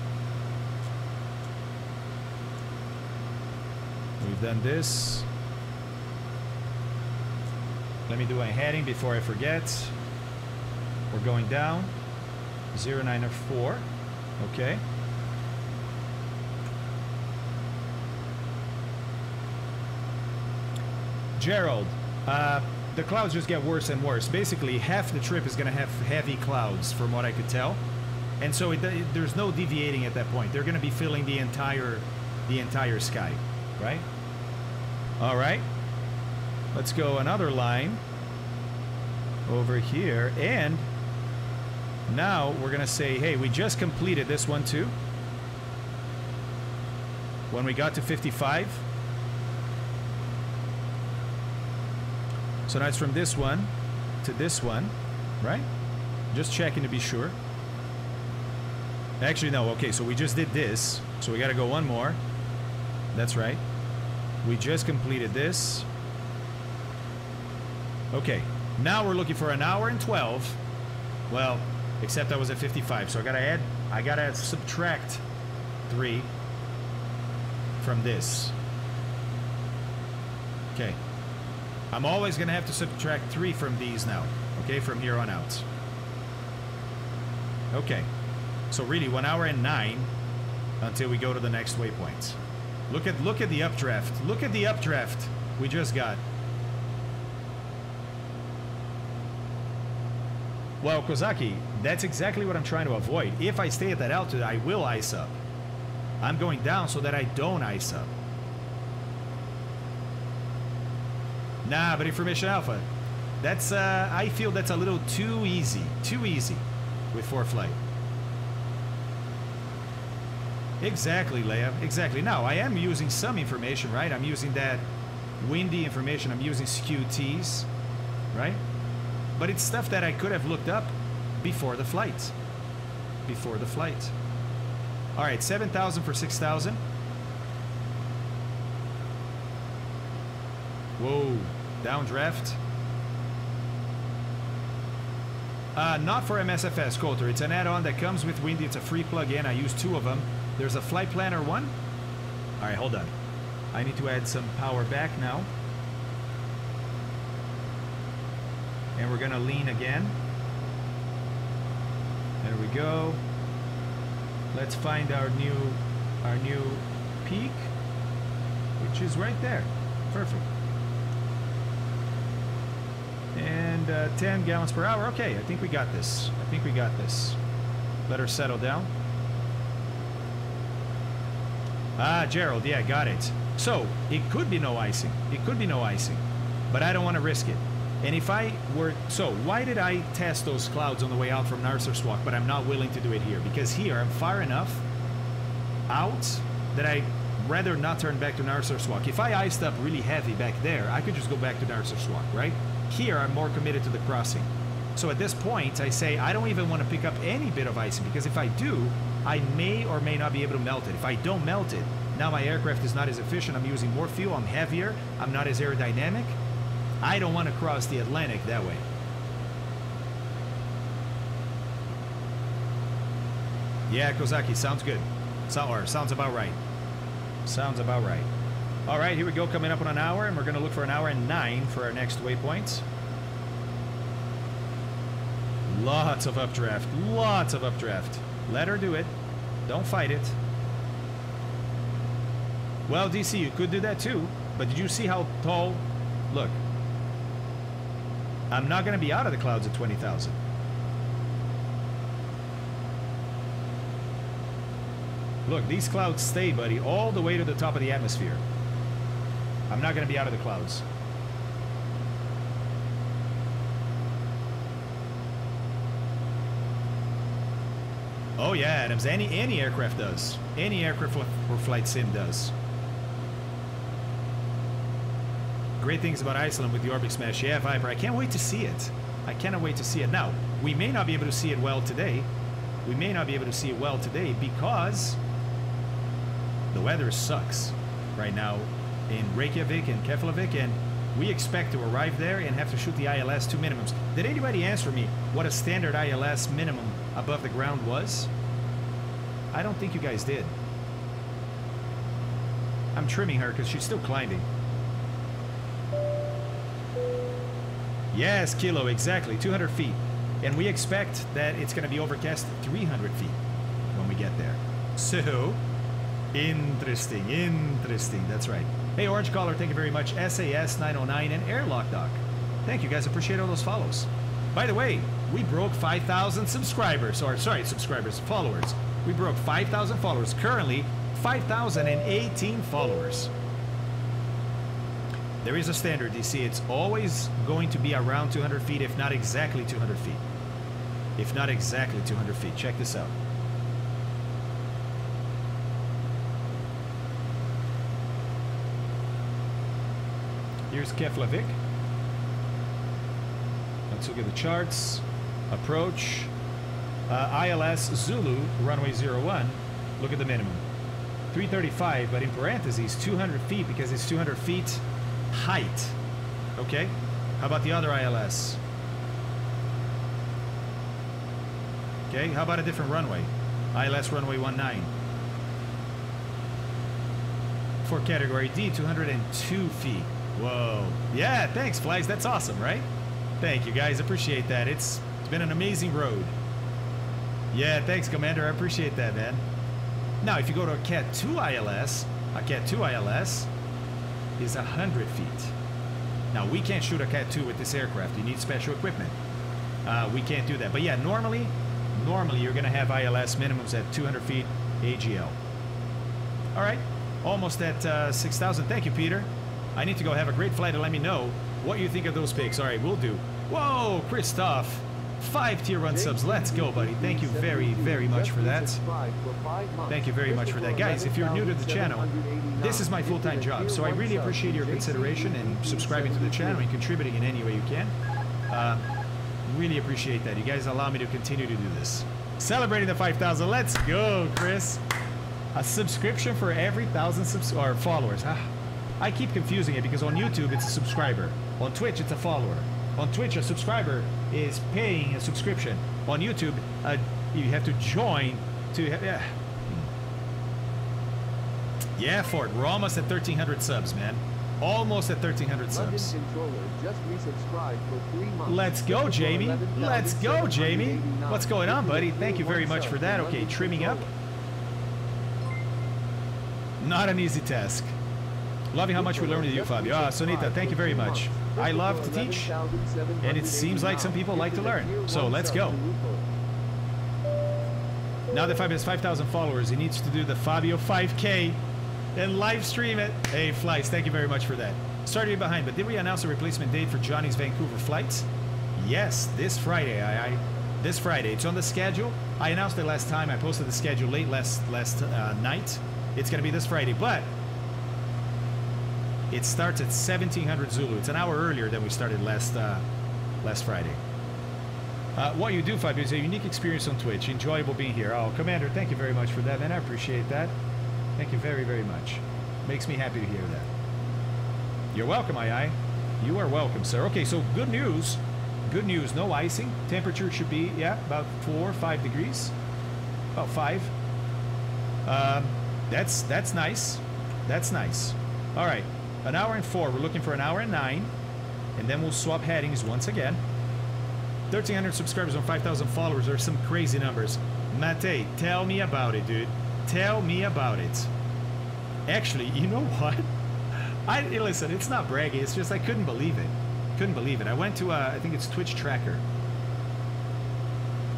We've done this. Let me do a heading before I forget. We're going down. 0, 9, or 4. Okay. Gerald, uh, the clouds just get worse and worse. Basically, half the trip is going to have heavy clouds, from what I could tell, and so it, it, there's no deviating at that point. They're going to be filling the entire, the entire sky, right? All right. Let's go another line over here, and now we're going to say, hey, we just completed this one too. When we got to 55. So now it's from this one to this one, right? Just checking to be sure. Actually, no. Okay, so we just did this. So we got to go one more. That's right. We just completed this. Okay, now we're looking for an hour and 12. Well, except I was at 55. So I got to add, I got to subtract 3 from this. Okay. I'm always going to have to subtract 3 from these now, okay, from here on out. Okay, so really 1 hour and 9 until we go to the next waypoint. Look at look at the updraft. Look at the updraft we just got. Well, Kozaki, that's exactly what I'm trying to avoid. If I stay at that altitude, I will ice up. I'm going down so that I don't ice up. Nah, but Information Alpha, that's, uh, I feel that's a little too easy. Too easy with ForeFlight. Exactly, Leia. Exactly. Now, I am using some information, right? I'm using that windy information. I'm using skew Ts, right? But it's stuff that I could have looked up before the flight. Before the flight. All right, 7,000 for 6,000. Whoa, downdraft. Uh, not for MSFS, Coulter. It's an add-on that comes with Windy. It's a free plug-in. I use two of them. There's a Flight Planner one. All right, hold on. I need to add some power back now. And we're going to lean again. There we go. Let's find our new our new peak, which is right there. Perfect. And uh, 10 gallons per hour. Okay, I think we got this. I think we got this. Let her settle down. Ah, Gerald, yeah, I got it. So, it could be no icing. It could be no icing. But I don't want to risk it. And if I were... So, why did I test those clouds on the way out from Narsarsuaq, but I'm not willing to do it here? Because here, I'm far enough out that I rather not turn back to Narsarsuaq. If I iced up really heavy back there, I could just go back to Narsarsuaq, right? Here, I'm more committed to the crossing. So at this point, I say I don't even want to pick up any bit of icing because if I do, I may or may not be able to melt it. If I don't melt it, now my aircraft is not as efficient. I'm using more fuel. I'm heavier. I'm not as aerodynamic. I don't want to cross the Atlantic that way. Yeah, Kozaki, sounds good. So, or sounds about right. Sounds about right. All right, here we go, coming up on an hour, and we're going to look for an hour and nine for our next waypoint. Lots of updraft, lots of updraft. Let her do it. Don't fight it. Well, DC, you could do that too, but did you see how tall? Look. I'm not going to be out of the clouds at 20,000. Look, these clouds stay, buddy, all the way to the top of the atmosphere. I'm not going to be out of the clouds. Oh yeah, Adams. Any any aircraft does. Any aircraft for flight sim does. Great things about Iceland with the Orbx Smash. Yeah, Viper. I can't wait to see it. I cannot wait to see it. Now, we may not be able to see it well today. We may not be able to see it well today because the weather sucks right now in Reykjavik and Keflavik, and we expect to arrive there and have to shoot the ILS two minimums. Did anybody answer me what a standard ILS minimum above the ground was? I don't think you guys did. I'm trimming her because she's still climbing. Yes, Kilo, exactly. 200 feet. And we expect that it's going to be overcast 300 feet when we get there. So, interesting, interesting. That's right. Hey, Orange Collar, thank you very much. SAS 909 and Airlock Doc. Thank you guys. Appreciate all those follows. By the way, we broke 5,000 subscribers, or sorry, subscribers, followers. We broke 5,000 followers. Currently, 5,018 followers. There is a standard, DC. It's always going to be around 200 feet, if not exactly 200 feet. If not exactly 200 feet. Check this out. Here's Keflavik. Let's look at the charts. Approach. Uh, ILS Zulu, runway 01. Look at the minimum. 335, but in parentheses, 200 feet because it's 200 feet height. Okay? How about the other ILS? Okay, how about a different runway? ILS runway 19. For category D, 202 feet. Whoa. Yeah, thanks, Flies. That's awesome, right? Thank you, guys. Appreciate that. It's, been an amazing road. Yeah, thanks, Commander. I appreciate that, man. Now, if you go to a Cat 2 ILS, a Cat 2 ILS is 100 feet. Now, we can't shoot a Cat 2 with this aircraft. You need special equipment. Uh, we can't do that. But yeah, normally, normally you're going to have ILS minimums at 200 feet AGL. All right, almost at uh, 6,000. Thank you, Peter. I need to go have a great flight and let me know what you think of those picks. All right, we'll do. Whoa, Christoph. Five tier one subs. Let's go, buddy. Thank you very, very much for that. Thank you very much for that. Guys, if you're new to the channel, this is my full-time job, so I really appreciate your consideration and subscribing to the channel and contributing in any way you can. Uh, really appreciate that. You guys allow me to continue to do this. Celebrating the 5,000. Let's go, Chris. A subscription for every thousand subs or followers. Ah, I keep confusing it because on YouTube it's a subscriber. On Twitch it's a follower. On Twitch a subscriber is paying a subscription. On YouTube uh, you have to join to... Yeah. Yeah, Ford, we're almost at 1,300 subs, man. Almost at 1,300 subs. Let's go, Jamie. Let's go, Jamie. What's going on, buddy? Thank you very much for that. Okay, trimming up. Not an easy task. Loving how much we learned with you, Fabio. Ah, Sonita, thank you very much. I love to teach, and it seems like some people like to learn. So let's go. Now that Fabio has 5,000 followers, he needs to do the Fabio 5K and live stream it. Hey, Flights, thank you very much for that. Sorry to be behind, but did we announce a replacement date for Johnny's Vancouver flights? Yes, this Friday. I, I this Friday. It's on the schedule. I announced it last time. I posted the schedule late last last uh, night. It's going to be this Friday, but it starts at 1700 Zulu. It's an hour earlier than we started last uh, last Friday. Uh, what you do, Fabio, is a unique experience on Twitch. Enjoyable being here. Oh, Commander, thank you very much for that, man. I appreciate that. Thank you very, very much. Makes me happy to hear that. You're welcome, I. You are welcome, sir. Okay, so good news. Good news. No icing. Temperature should be, yeah, about four, five degrees. About five. Um, that's that's nice. That's nice. All right, an hour and four. We're looking for an hour and nine, and then we'll swap headings once again. 1,300 subscribers on 5,000 followers are some crazy numbers. Mate, tell me about it, dude. Tell me about it. Actually, you know what? I listen. It's not bragging. It's just I couldn't believe it. Couldn't believe it. I went to uh, I think it's Twitch Tracker,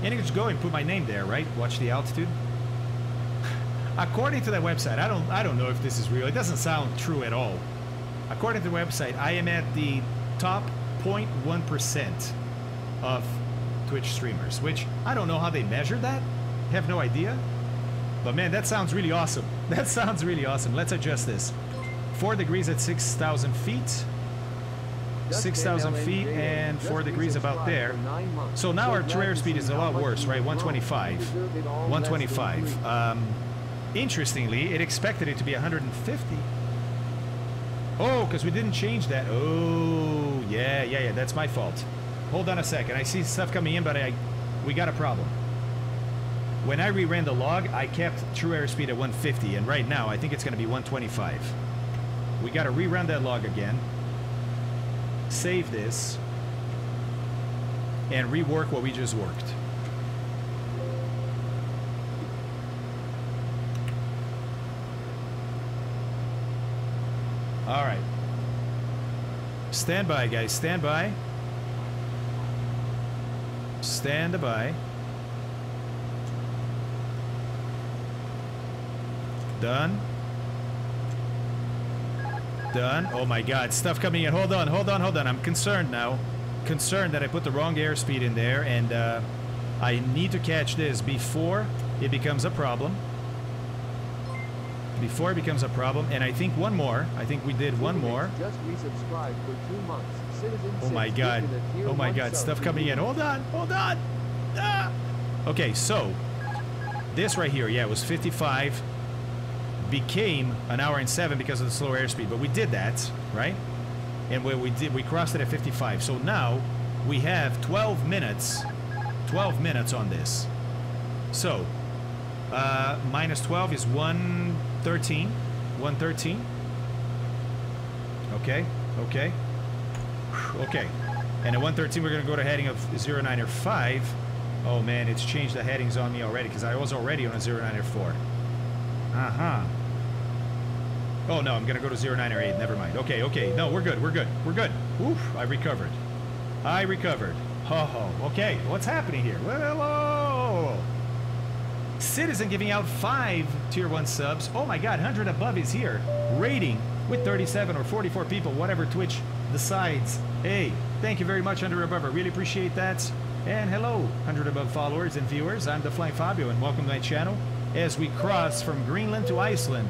and you just go and put my name there, right? Watch the altitude. According to that website, I don't I don't know if this is real. It doesn't sound true at all. According to the website, I am at the top 0.1 percent of Twitch streamers, which I don't know how they measure that. Have no idea. But man, that sounds really awesome. That sounds really awesome. Let's adjust this. 4 degrees at 6,000 feet. 6,000 feet and 4 degrees about there. So now our true airspeed is a lot worse, right? 125. 125. Um, interestingly, it expected it to be 150. Oh, because we didn't change that. Oh, yeah, yeah, yeah. That's my fault. Hold on a second. I see stuff coming in, but I we got a problem. When I reran the log, I kept true airspeed at 150, and right now I think it's going to be 125. We got to rerun that log again. Save this. And rework what we just worked. All right. Stand by, guys. Stand by. Stand by. Done. Done. Oh my god, stuff coming in. Hold on, hold on, hold on. I'm concerned now. Concerned that I put the wrong airspeed in there and uh, I need to catch this before it becomes a problem. Before it becomes a problem. And I think one more. I think we did one more. Just resubscribed for two months. Citizen Oh my god. gifted a tier Oh my god, stuff coming in. Hold on, hold on. Ah. Okay, so this right here, yeah, it was 55. Became an hour and seven because of the slower airspeed, but we did that, right? And we, we did, we crossed it at 55. So now we have 12 minutes, 12 minutes on this. So uh, minus 12 is 113, 113. Okay, okay. Okay. And at 113, we're going to go to heading of 09 or 5. Oh man, it's changed the headings on me already because I was already on a 09 or 4. Uh huh. Oh no, I'm going to go to 09 or 8. Never mind. Okay, okay. No, we're good. We're good. We're good. Oof, I recovered. I recovered. Ho ho. Okay, what's happening here? Well, hello. Citizen giving out five tier one subs. Oh my god, 100 above is here. Rating with 37 or 44 people, whatever Twitch decides. Hey, thank you very much, 100 above. I really appreciate that. And hello, 100 above followers and viewers. I'm the Flying Fabio, and welcome to my channel as we cross from Greenland to Iceland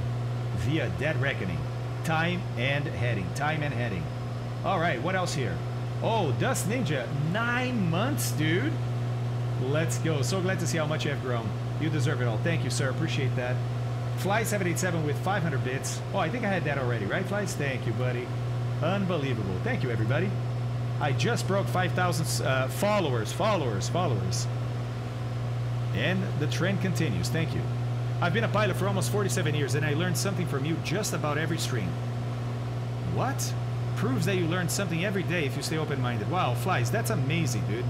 via Dead Reckoning. Time and heading. Time and heading. All right, what else here? Oh, Dust Ninja, nine months, dude. Let's go. So glad to see how much you have grown. You deserve it all. Thank you, sir. Appreciate that. Fly787 with 500 bits. Oh, I think I had that already, right, Flies? Thank you, buddy. Unbelievable. Thank you, everybody. I just broke 5,000 uh, followers, followers, followers. And the trend continues. Thank you. I've been a pilot for almost 47 years, and I learned something from you just about every stream. What? Proves that you learn something every day if you stay open-minded. Wow, Flies, that's amazing, dude.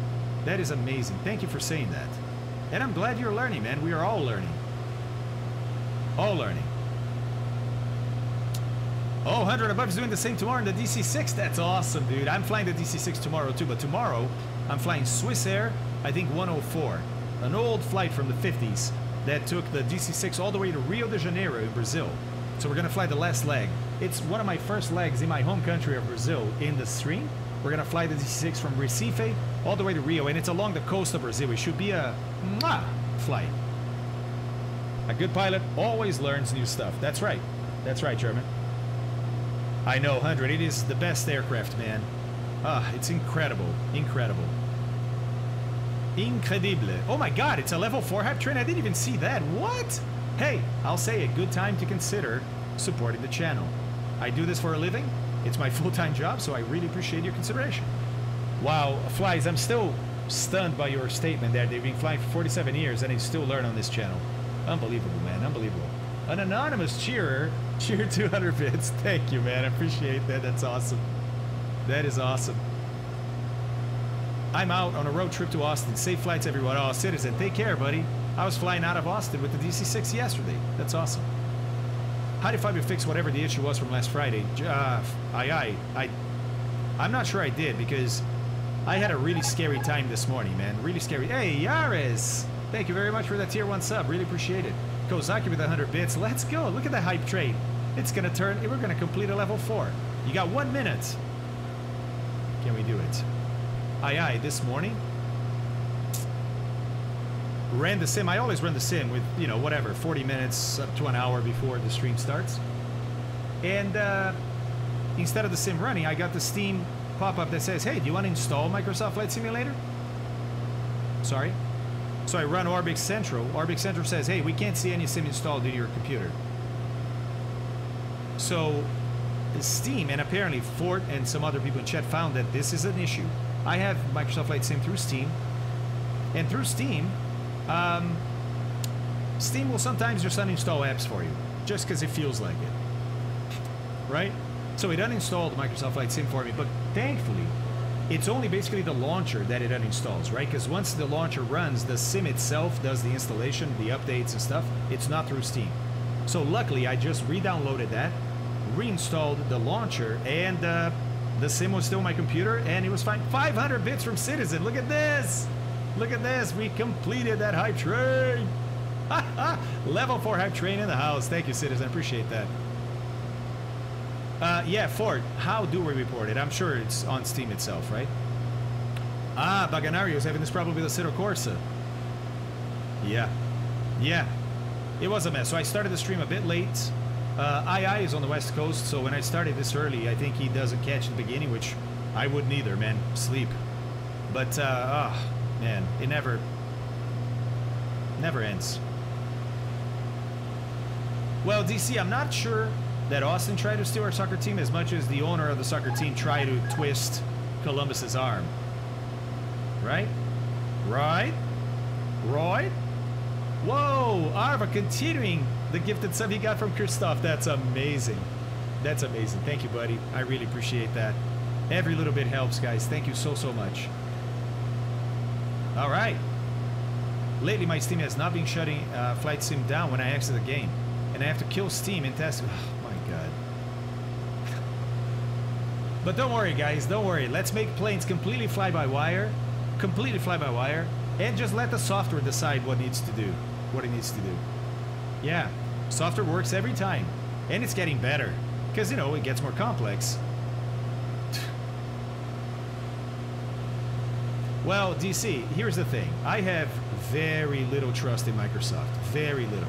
That is amazing. Thank you for saying that. And I'm glad you're learning, man. We are all learning. All learning. Oh, 100 above is doing the same tomorrow in the DC-6. That's awesome, dude. I'm flying the DC-6 tomorrow, too. But tomorrow, I'm flying Swissair, I think 104. An old flight from the 50s that took the DC-6 all the way to Rio de Janeiro in Brazil. So we're going to fly the last leg. It's one of my first legs in my home country of Brazil in the stream. We're going to fly the DC-6 from Recife all the way to Rio, and it's along the coast of Brazil. It should be a mwah, flight. A good pilot always learns new stuff. That's right. That's right, German. I know, 100. It is the best aircraft, man. Ah, it's incredible. Incredible. Incredible. Oh my god, it's a level 4 hype train? I didn't even see that. What? Hey, I'll say a good time to consider supporting the channel. I do this for a living. It's my full-time job, so I really appreciate your consideration. Wow, Flies, I'm still stunned by your statement that they've been flying for 47 years and they still learn on this channel. Unbelievable, man. Unbelievable. An anonymous cheerer, cheer 200 bits. Thank you, man. I appreciate that. That's awesome. That is awesome. I'm out on a road trip to Austin. Safe flights, everyone. Oh, citizen, take care, buddy. I was flying out of Austin with the DC-6 yesterday. That's awesome. How did Fabio fix whatever the issue was from last Friday? Uh, I, I, I, I'm not sure I did because I had a really scary time this morning, man. Really scary. Hey, Yaris! Thank you very much for that tier 1 sub. Really appreciate it. Kozaki with 100 bits. Let's go. Look at the hype train. It's going to turn. We're going to complete a level 4. You got one minute. Can we do it? Aye, aye, this morning. Ran the sim. I always run the sim with, you know, whatever, 40 minutes up to an hour before the stream starts. And uh, instead of the sim running, I got the Steam pop-up that says, hey, do you want to install Microsoft Flight Simulator? Sorry? So I run Orbx Central. Orbx Central says, hey, we can't see any sim installed in your computer. So Steam and apparently Fort and some other people in chat found that this is an issue. I have Microsoft Flight Sim through Steam, and through Steam, um, Steam will sometimes just uninstall apps for you, just because it feels like it, right? So it uninstalled Microsoft Flight Sim for me, but thankfully, it's only basically the launcher that it uninstalls, right? Because once the launcher runs, the sim itself does the installation, the updates and stuff. It's not through Steam. So luckily, I just re-downloaded that, reinstalled the launcher, and uh, the sim was still on my computer, and it was fine. 500 bits from Citizen. Look at this. Look at this. We completed that hype train. Level 4 hype train in the house. Thank you, Citizen. I appreciate that. Uh, yeah, Ford, how do we report it? I'm sure it's on Steam itself, right? Ah, Baganario is having this problem with the Assetto Corsa. Yeah. Yeah. It was a mess. So I started the stream a bit late. Uh, II is on the west coast, so when I started this early, I think he doesn't catch the beginning, which I wouldn't either, man. Sleep. But, uh, oh, man, it never, never ends. Well, DC, I'm not sure that Austin tried to steal our soccer team as much as the owner of the soccer team tried to twist Columbus's arm. Right? Right? Right? Whoa! Arva continuing the gifted sub he got from Christoph. That's amazing. That's amazing. Thank you, buddy. I really appreciate that. Every little bit helps, guys. Thank you so, so much. All right. Lately, my Steam has not been shutting uh, Flight Sim down when I exit the game. And I have to kill Steam and test... Oh, my God. But don't worry, guys. Don't worry. Let's make planes completely fly-by-wire. Completely fly-by-wire. And just let the software decide what needs to do. What it needs to do. Yeah. Software works every time. And it's getting better. Because, you know, it gets more complex. Well, DC, here's the thing. I have very little trust in Microsoft. Very little.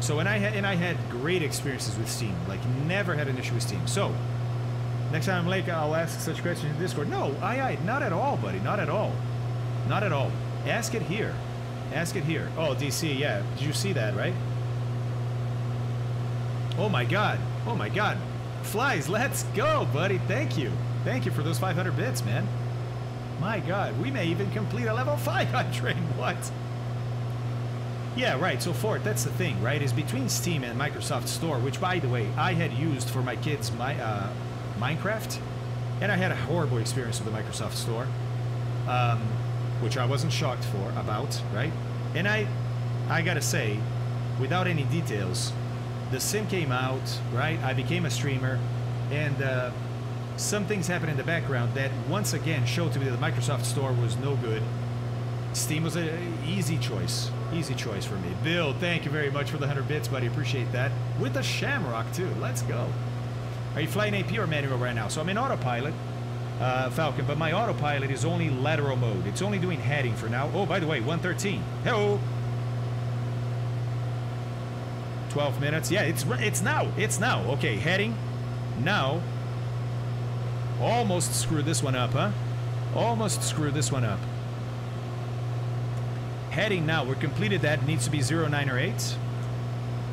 So, and I had and I had great experiences with Steam. Like, never had an issue with Steam. So, next time I'm late, I'll ask such questions in Discord. No, I, I, not at all, buddy. Not at all. Not at all. Ask it here. Ask it here. Oh, DC, yeah. Did you see that, right? Oh my God. Oh my God. Flies, let's go, buddy. Thank you. Thank you for those 500 bits, man. My God, we may even complete a level 500. What? Yeah, right. So Fort, that's the thing, right? Is between Steam and Microsoft Store, which, by the way, I had used for my kids' my uh, Minecraft, and I had a horrible experience with the Microsoft Store, um, which I wasn't shocked for about, right? And I, I gotta say, without any details, the sim came out, right? I became a streamer, and uh, some things happened in the background that once again showed to me that the Microsoft Store was no good. Steam was an easy choice. Easy choice for me. Bill, thank you very much for the 100 bits, buddy. Appreciate that. With the Shamrock, too. Let's go. Are you flying AP or manual right now? So I'm in autopilot, uh, Falcon, but my autopilot is only lateral mode. It's only doing heading for now. Oh, by the way, 113. Hello. 12 minutes. Yeah, it's it's now. It's now. Okay, heading. Now. Almost screwed this one up, huh? Almost screwed this one up. heading now. We're completed that. It needs to be 09 or 8.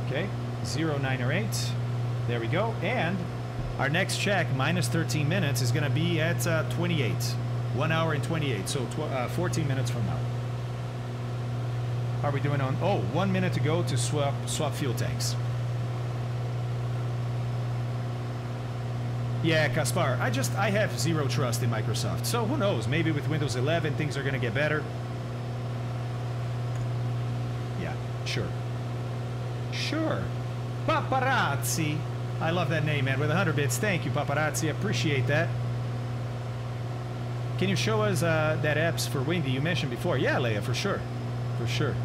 Okay, 09 or 8. There we go. And our next check, minus 13 minutes, is going to be at uh, 28. 1 hour and 28, so tw- uh, 14 minutes from now. How are we doing on... Oh, one minute to go to swap, swap fuel tanks. Yeah, Kaspar, I just, I have zero trust in Microsoft. So who knows, maybe with Windows 11 things are going to get better. Yeah, sure. Sure. Paparazzi. I love that name, man. With 100 bits. Thank you, Paparazzi. Appreciate that. Can you show us uh, that apps for Windy you mentioned before? Yeah, Leia, for sure. For sure.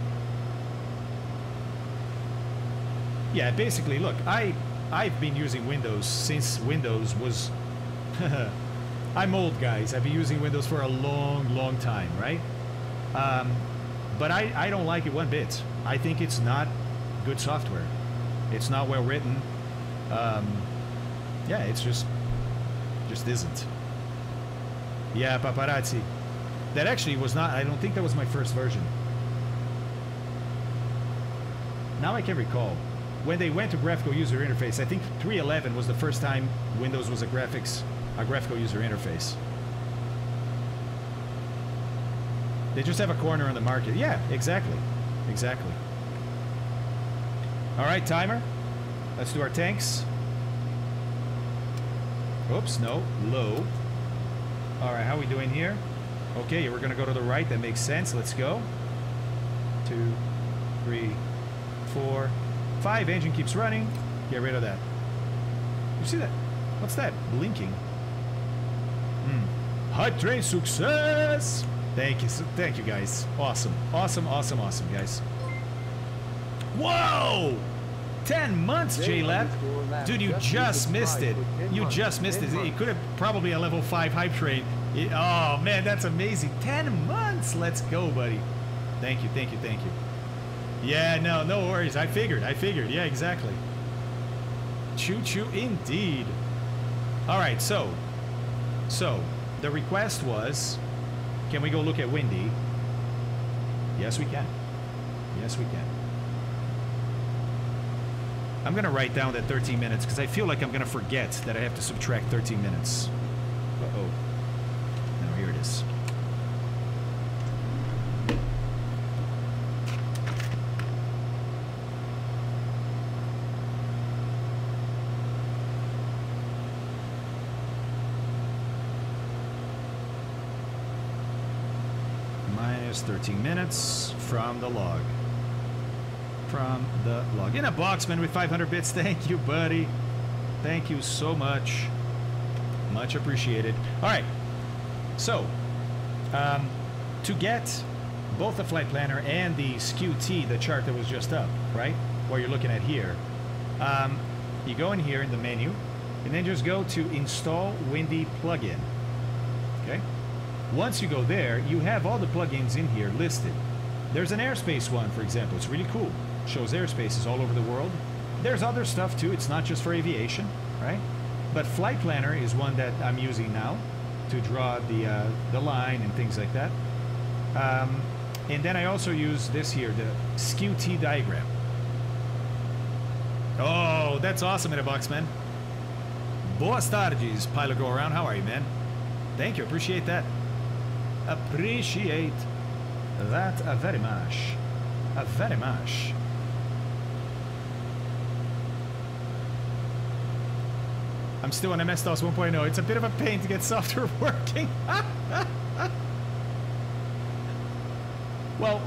Yeah, basically, look, I I've been using Windows since Windows was. I'm old, guys. I've been using Windows for a long, long time, right? Um, but I, I don't like it one bit. I think it's not good software. It's not well written. Um, yeah, it's just just isn't. Yeah, paparazzi. That actually was not. I don't think that was my first version. Now I can recall when they went to graphical user interface, I think 3.11 was the first time Windows was a graphics, a graphical user interface. They just have a corner on the market. Yeah, exactly. Exactly. All right, timer. Let's do our tanks. Oops, no, low. All right, how are we doing here? Okay, we're to go to the right. That makes sense. Let's go. Two, three, four, Five, engine keeps running. Get rid of that. You see that? What's that? Blinking. Hmm. Hot train success! Thank you. Thank you, guys. Awesome. Awesome, awesome, awesome, guys. Whoa! 10 months, J-Lab. Dude, you just missed it. You just missed it. It could have probably a level 5 hype train. oh, man, that's amazing. 10 months. Let's go, buddy. Thank you, thank you, thank you. Yeah, no, no worries. I figured. I figured. Yeah, exactly. Choo choo indeed. All right, so, so the request was, can we go look at Windy? Yes, we can. Yes, we can. I'm going to write down that 13 minutes because I feel like I'm going to forget that I have to subtract 13 minutes. Uh-oh. Now, here it is. minus 13 minutes from the log. From the log. In a box, boxman with 500 bits. Thank you, buddy. Thank you so much. Much appreciated. All right. So, um, to get both the flight planner and the skew T, the chart that was just up, right? What you're looking at here. Um, you go in here in the menu, and then just go to Install Windy Plugin. Okay? Once you go there, you have all the plugins in here listed. There's an airspace one, for example. It's really cool. Shows airspaces all over the world. There's other stuff too. It's not just for aviation, right? But Flight Planner is one that I'm using now to draw the uh, the line and things like that. Um, and then I also use this here, the skew T diagram. Oh, that's awesome in a box, man. Boas tardes, Pilot Go Around. How are you, man? Thank you. Appreciate that appreciate that very much. Very much. I'm still on MS-DOS 1.0. It's a bit of a pain to get software working. well,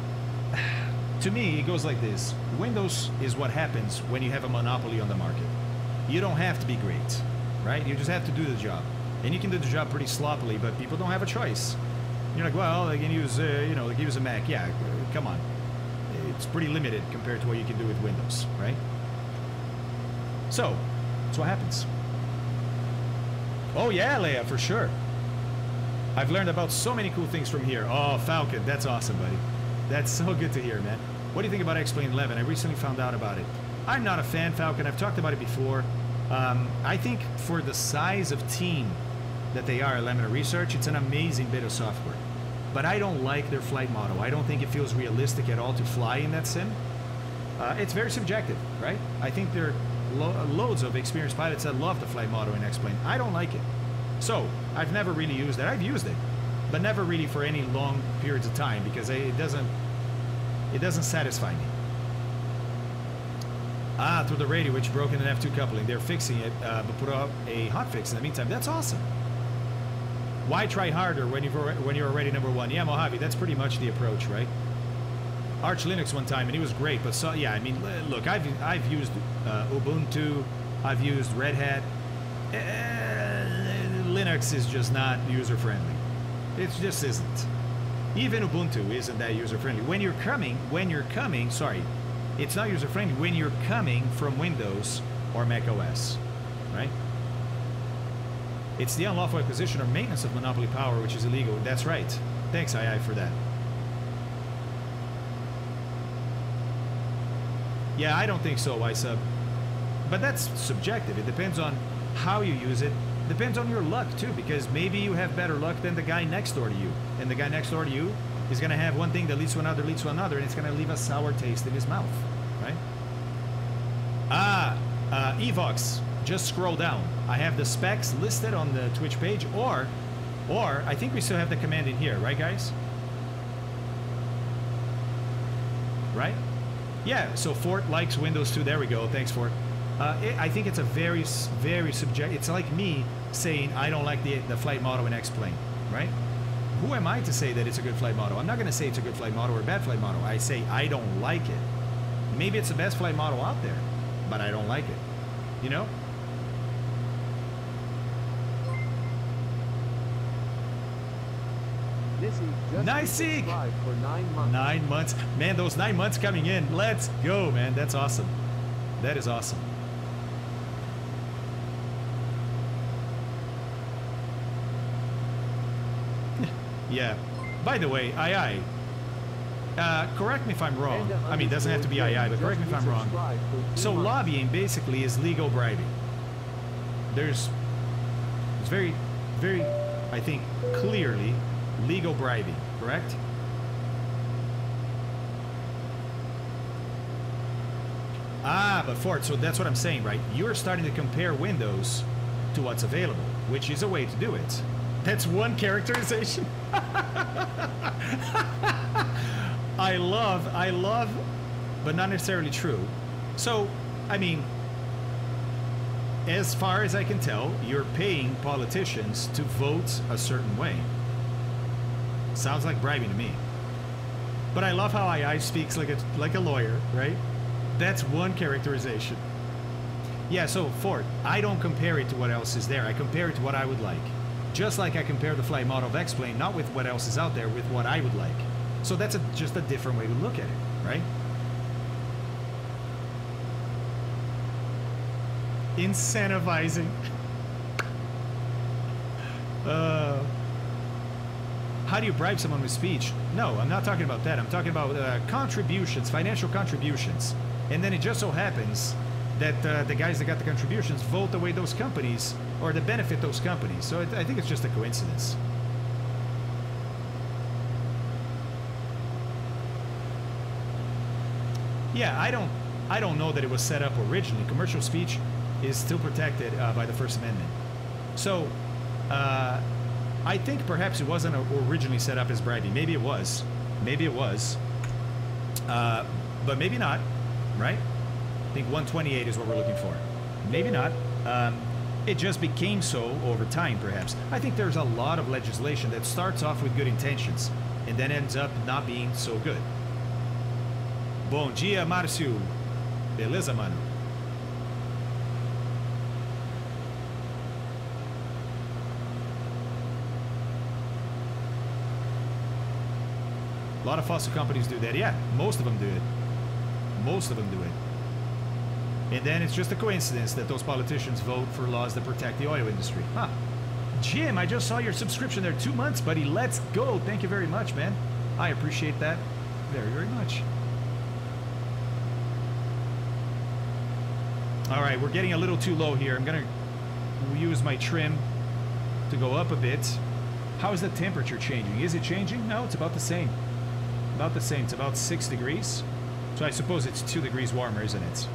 to me, it goes like this. Windows is what happens when you have a monopoly on the market. You don't have to be great, right? You just have to do the job. And you can do the job pretty sloppily, but people don't have a choice. You're like, well, they can use, uh, you know, they can use a Mac. Yeah, come on. It's pretty limited compared to what you can do with Windows, right? So, that's what happens. Oh yeah, Leia, for sure. I've learned about so many cool things from here. Oh, Falcon, that's awesome, buddy. That's so good to hear, man. What do you think about X-Plane 11? I recently found out about it. I'm not a fan, Falcon. I've talked about it before. Um, I think for the size of team that they are at Laminar Research, it's an amazing bit of software. but I don't like their flight model. I don't think it feels realistic at all to fly in that sim. Uh, it's very subjective, right? I think there are lo- loads of experienced pilots that love to fly model in X-Plane. I don't like it. So, I've never really used it. I've used it, but never really for any long periods of time because it doesn't it doesn't satisfy me. Ah, through the radio, which broke in an F2 coupling. They're fixing it, uh, but put up a hot fix in the meantime. That's awesome. Why try harder when you've when you're already number one? Yeah, Mojave, that's pretty much the approach, right? Arch Linux one time, and he was great, but so yeah, I mean, look, I've I've used uh, Ubuntu, I've used Red Hat. Uh, Linux is just not user friendly. It just isn't. Even Ubuntu isn't that user friendly. When you're coming, when you're coming, sorry, it's not user friendly when you're coming from Windows or Mac OS, right? It's the unlawful acquisition or maintenance of monopoly power which is illegal. That's right. Thanks, II, for that. Yeah, I don't think so, YSub. But that's subjective. It depends on how you use it. Depends on your luck too, because maybe you have better luck than the guy next door to you, and the guy next door to you is going to have one thing that leads to another, leads to another, and it's going to leave a sour taste in his mouth, right? Ah, uh, Evox. Just scroll down. I have the specs listed on the Twitch page, or, or I think we still have the command in here, right, guys? Right? Yeah. So Fort likes Windows 2. There we go. Thanks, Fort. Uh, it, I think it's a very, very subject. It's like me saying I don't like the the flight model in X-plane, right? Who am I to say that it's a good flight model? I'm not going to say it's a good flight model or a bad flight model. I say I don't like it. Maybe it's the best flight model out there, but I don't like it. You know? Nissy just Nice seek. for nine months. Nine months. Man, those nine months coming in. Let's go, man. That's awesome. That is awesome. yeah. By the way, II. Uh, correct me if I'm wrong. I mean, it doesn't have to be II, but correct me if I'm wrong. resubscribed for two So lobbying basically is legal bribing. There's it's very very I think clearly legal bribing, correct? Ah, but Ford, so that's what I'm saying, right? You're starting to compare Windows to what's available, which is a way to do it. That's one characterization. I love, I love, but not necessarily true. So, I mean, as far as I can tell, you're paying politicians to vote a certain way. Sounds like bribing to me. But I love how II speaks like a like a lawyer, right? That's one characterization. Yeah, so Ford, I don't compare it to what else is there. I compare it to what I would like. Just like I compare the flight model of X-Plane, not with what else is out there, with what I would like. So that's a, just a different way to look at it, right? Incentivizing. Uh, how do you bribe someone with speech? No, I'm not talking about that. I'm talking about uh, contributions, financial contributions. And then it just so happens that uh, the guys that got the contributions vote away those companies or to benefit those companies. So it, I think it's just a coincidence. Yeah, I don't, I don't know that it was set up originally. Commercial speech is still protected uh, by the First Amendment. So, uh, I think perhaps it wasn't originally set up as bribing. Maybe it was. Maybe it was. Uh, but maybe not, right? I think 128 is what we're looking for. Maybe not. Um, it just became so over time, perhaps. I think there's a lot of legislation that starts off with good intentions and then ends up not being so good. Bom dia, Márcio. Beleza, mano? Lot of fossil companies do that. Yeah, most of them do it. Most of them do it. And then it's just a coincidence that those politicians vote for laws that protect the oil industry. Huh. Jim, I just saw your subscription there. Two months, buddy. Let's go. Thank you very much, man. I appreciate that very, very much. All right, we're getting a little too low here. I'm going to use my trim to go up a bit. How is the temperature changing? Is it changing? No, it's about the same. About the same. It's about 6 degrees. So I suppose it's 2 degrees warmer, isn't it?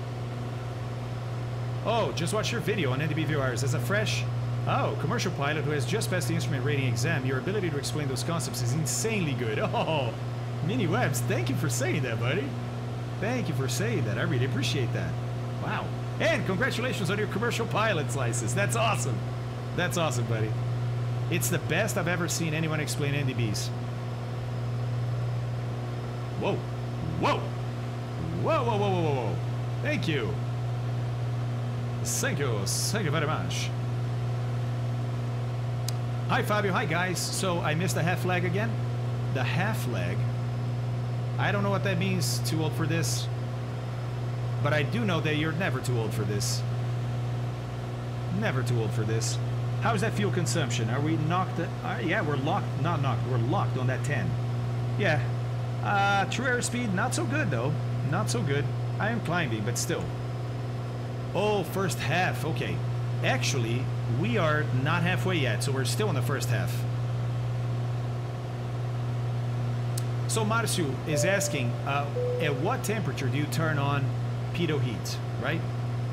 Oh, just watch your video on NDB viewers. As a fresh, oh, commercial pilot who has just passed the instrument rating exam, your ability to explain those concepts is insanely good. Oh, Mini Webs, thank you for saying that, buddy. Thank you for saying that. I really appreciate that. Wow. And congratulations on your commercial pilot's license. That's awesome. That's awesome, buddy. It's the best I've ever seen anyone explain NDBs. Whoa. Whoa. Whoa, whoa, whoa, whoa, whoa, whoa. Thank you. Thank you. Thank you very much. Hi, Fabio. Hi, guys. So I missed the half leg again. The half leg. I don't know what that means. Too old for this. But I do know that you're never too old for this. Never too old for this. How's that fuel consumption? Are we knocked? Uh, yeah, we're locked. Not knocked. We're locked on that 10. Yeah. Uh, true airspeed, not so good though. Not so good. I am climbing, but still. Oh, first half. Okay. Actually, we are not halfway yet, so we're still in the first half. So Marcio is asking, uh, at what temperature do you turn on pitot heat, right?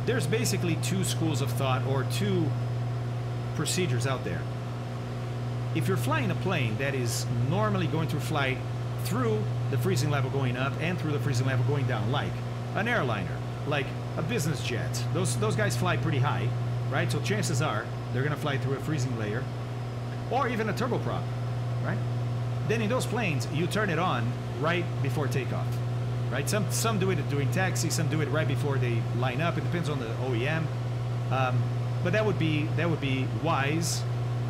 There's basically two schools of thought or two procedures out there. If you're flying a plane that is normally going to fly through the freezing level going up and through the freezing level going down, like an airliner, like a business jet, those, those guys fly pretty high, right? So chances are they're going to fly through a freezing layer, or even a turboprop, right? Then in those planes, you turn it on right before takeoff, right? Some some do it during taxi, some do it right before they line up. It depends on the OEM, um, but that would be that would be wise,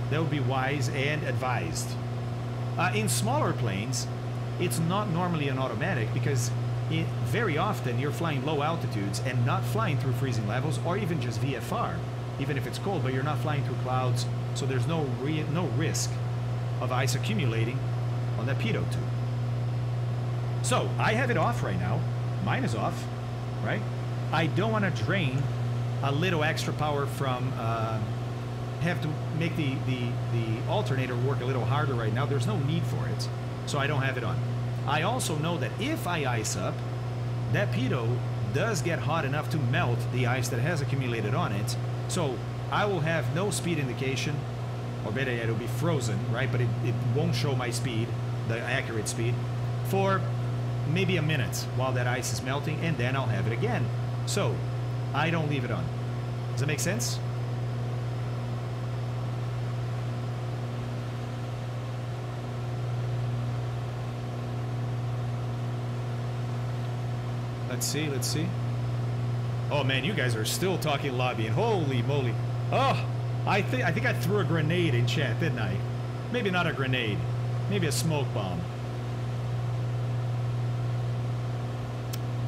that would be wise and advised. Uh, in smaller planes, it's not normally an automatic because it, very often you're flying low altitudes and not flying through freezing levels or even just VFR, even if it's cold, but you're not flying through clouds, so there's no no risk of ice accumulating on that pitot tube. So I have it off right now. Mine is off, right? I don't want to drain a little extra power from. Uh, have to make the, the the alternator work a little harder right now. There's no need for it, so I don't have it on. I also know that if I ice up, that pitot does get hot enough to melt the ice that has accumulated on it. So I will have no speed indication, or better yet, it'll be frozen, right? But it, it won't show my speed, the accurate speed, for maybe a minute while that ice is melting, and then I'll have it again. So I don't leave it on. Does that make sense? Let's see, let's see. Oh man, you guys are still talking lobbying. Holy moly. Oh, I think I think I threw a grenade in chat, didn't I? Maybe not a grenade. Maybe a smoke bomb.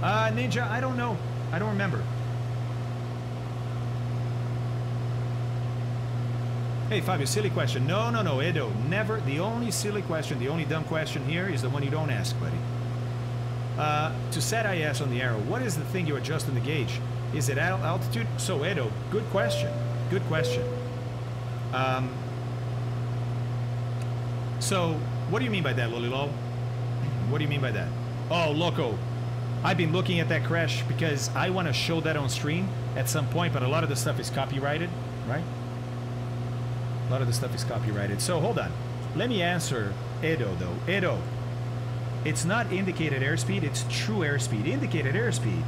Uh, Ninja, I don't know. I don't remember. Hey, Fabio, silly question. No, no, no, Edo. Never. The only silly question, the only dumb question here is the one you don't ask, buddy. Uh, to set IS on the arrow, what is the thing you adjust in the gauge? Is it al altitude? So, Edo, good question. Good question. Um, so, what do you mean by that, Lolilo? What do you mean by that? Oh, Loco. I've been looking at that crash because I want to show that on stream at some point, but a lot of the stuff is copyrighted, right? A lot of the stuff is copyrighted. So, hold on. Let me answer Edo, though. Edo, it's not indicated airspeed, it's true airspeed. Indicated airspeed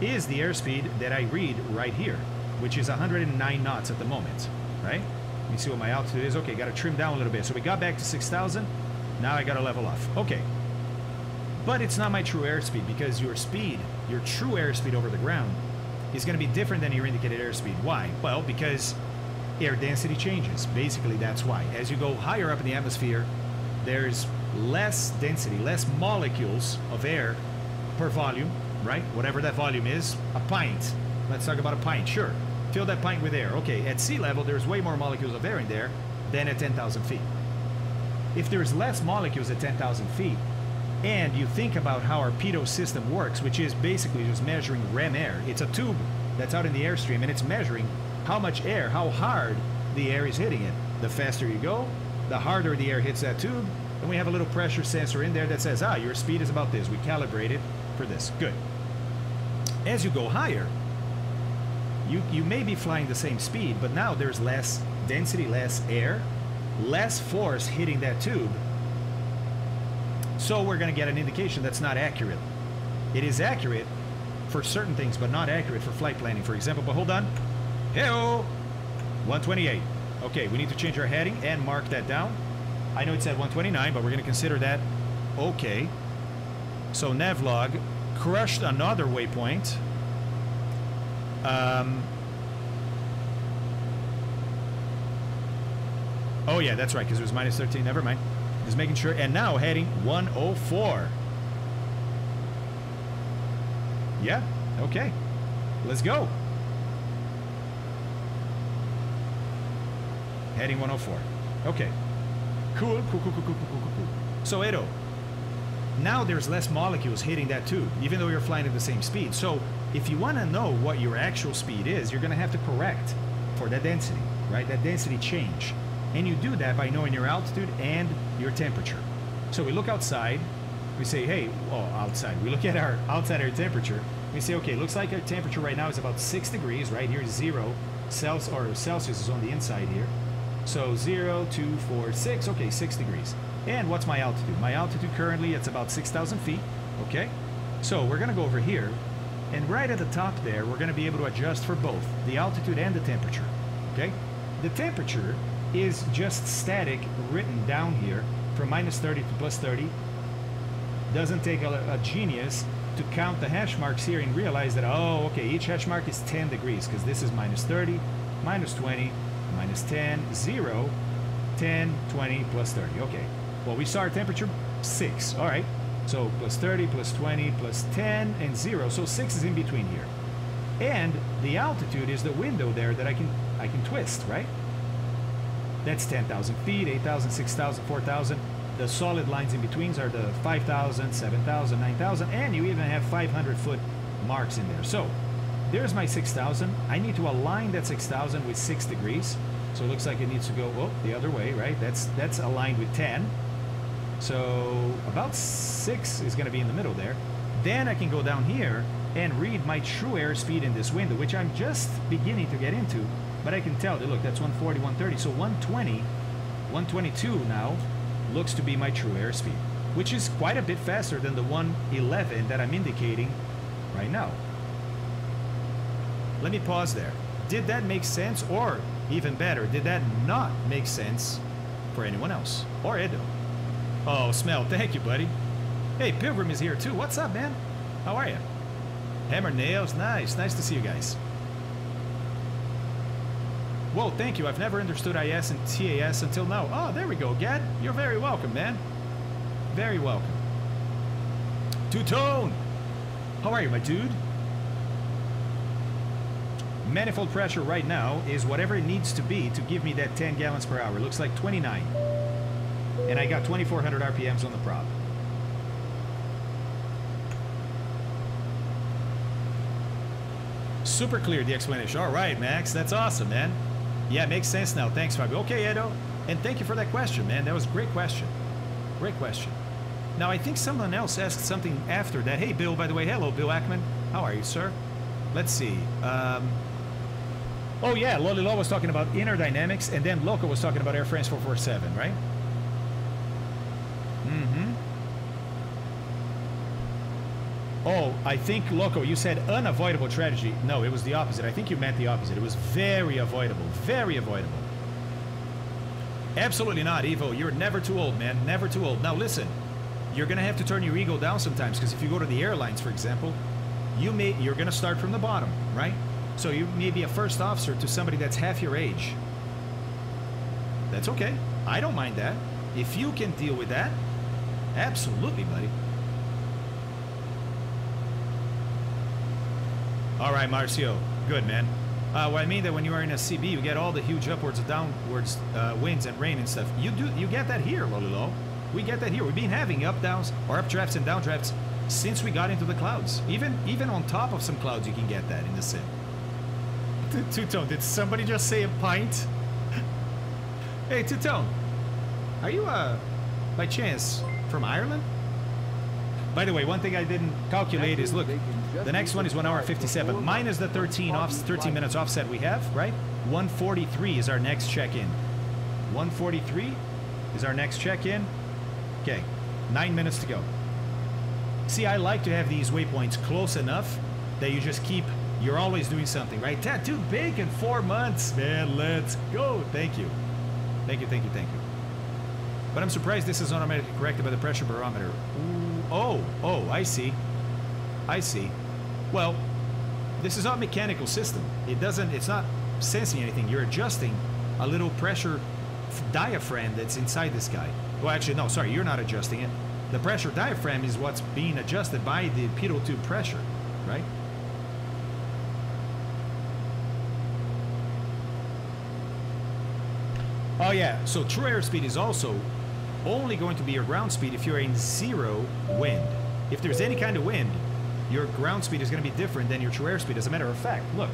is the airspeed that I read right here, which is 109 knots at the moment, right? Let me see what my altitude is. Okay, got to trim down a little bit. So we got back to 6,000. Now I got to level off. Okay. But it's not my true airspeed because your speed, your true airspeed over the ground, is going to be different than your indicated airspeed. Why? Well, because air density changes. Basically, that's why. As you go higher up in the atmosphere, there's less density, less molecules of air per volume, right? Whatever that volume is, a pint. Let's talk about a pint. Sure. Fill that pint with air. Okay, at sea level, there's way more molecules of air in there than at 10,000 feet. If there's less molecules at 10,000 feet, and you think about how our pitot system works, which is basically just measuring ram air, it's a tube that's out in the airstream, and it's measuring how much air, how hard the air is hitting it. The faster you go, the harder the air hits that tube. And we have a little pressure sensor in there that says, ah, your speed is about this. We calibrate it for this. Good. As you go higher, you, you may be flying the same speed, but now there's less density, less air, less force hitting that tube. So we're going to get an indication that's not accurate. It is accurate for certain things, but not accurate for flight planning, for example. But hold on. hey 128. Okay, we need to change our heading and mark that down. I know it's at 129, but we're going to consider that okay. So Navlog crushed another waypoint. Um, oh yeah, that's right, because it was minus 13. Never mind. Just making sure. And now heading 104. Yeah, okay. Let's go. Heading 104. Okay. Cool, cool, cool, cool, cool, cool, cool, cool. So, Edo, now there's less molecules hitting that tube, even though you're flying at the same speed. So, if you want to know what your actual speed is, you're going to have to correct for that density, right? That density change. And you do that by knowing your altitude and your temperature. So we look outside, we say, hey, oh, outside. We look at our outside air temperature. We say, okay, looks like our temperature right now is about six degrees. Right here is zero. Celsius or Celsius is on the inside here. So zero, two, four, six. Okay, six degrees. And what's my altitude? My altitude currently it's about 6,000 feet. Okay. So we're gonna go over here, and right at the top there, we're gonna be able to adjust for both the altitude and the temperature. Okay. The temperature is just static written down here from minus 30 to plus 30 doesn't take a, a, genius to count the hash marks here and realize that, oh, okay, each hash mark is 10 degrees because this is minus 30, minus 20, minus 10, 0, 10, 20, plus 30. Okay, well, we saw our temperature 6. All right, so plus 30, plus 20, plus 10, and 0. So 6 is in between here. And the altitude is the window there that I can, I can twist, right? That's 10,000 feet, 8,000, 6,000, 4,000. The solid lines in betweens are the 5,000, 7,000, 9,000, and you even have 500 foot marks in there. So there's my 6,000. I need to align that 6,000 with 6 degrees. So it looks like it needs to go oh, the other way, right? That's that's aligned with 10. So about 6 is going to be in the middle there. Then I can go down here and read my true airspeed in this window, which I'm just beginning to get into. But I can tell that, look, that's 140, 130. So 120, 122 now looks to be my true airspeed, which is quite a bit faster than the 111 that I'm indicating right now. Let me pause there. Did that make sense? Or, even better, did that not make sense for anyone else? Or Edo? Oh, Smell, thank you, buddy. Hey, Pilgrim is here too. What's up, man? How are you? Hammer Nails, nice. Nice to see you guys. Whoa, thank you. I've never understood IS and TAS until now. Oh, there we go, Gad. You're very welcome, man. Very welcome. Two-tone! How are you, my dude? Manifold pressure right now is whatever it needs to be to give me that 10 gallons per hour. Looks like 29. And I got 2,400 RPMs on the prop. Super clear, the explanation. All right, Max. That's awesome, man. Yeah, makes sense now. Thanks, Fabio. Okay, Edo. And thank you for that question, man. That was a great question. Great question. Now, I think someone else asked something after that. Hey, Bill, by the way. Hello, Bill Ackman. How are you, sir? Let's see. Um, oh, yeah, Lolly Law was talking about inner dynamics, and then Loco was talking about Air France 447, right? Mm-hmm. Oh, I think, Loco, you said unavoidable tragedy. No, it was the opposite. I think you meant the opposite. It was very avoidable. Very avoidable. Absolutely not, Evo. You're never too old, man. Never too old. Now, listen. You're going to have to turn your ego down sometimes because if you go to the airlines, for example, you may you're going to start from the bottom, right? So you may be a first officer to somebody that's half your age. That's okay. I don't mind that. If you can deal with that, absolutely, buddy. All right, Marcio. Good, man. Uh, I mean that when you are in a CB, you get all the huge upwards and downwards uh, winds and rain and stuff. You do, you get that here, Lolilo. We get that here. We've been having up downs or updrafts and downdrafts since we got into the clouds. Even even on top of some clouds, you can get that in the sim. Two Tone, did somebody just say a pint? hey, Two Tone, Are you, uh, by chance, from Ireland? By the way, one thing I didn't calculate is look, the next one is 1 hour 57 minus the 13 off 13 minutes offset we have, right? 143 is our next check-in. 143 is our next check-in. Okay, nine minutes to go. See, I like to have these waypoints close enough that you just keep, you're always doing something, right? Tattoo in four months, man, let's go. Thank you. Thank you, thank you, thank you. But I'm surprised this is automatically corrected by the pressure barometer. Ooh, oh, oh, I see. I see. Well, this is not mechanical system. It doesn't, it's not sensing anything. You're adjusting a little pressure diaphragm that's inside this guy. Well, actually, no, sorry, you're not adjusting it. The pressure diaphragm is what's being adjusted by the pitot tube pressure, right? Oh yeah, so true airspeed is also only going to be your ground speed if you're in zero wind. If there's any kind of wind, your ground speed is going to be different than your true airspeed. As a matter of fact, look,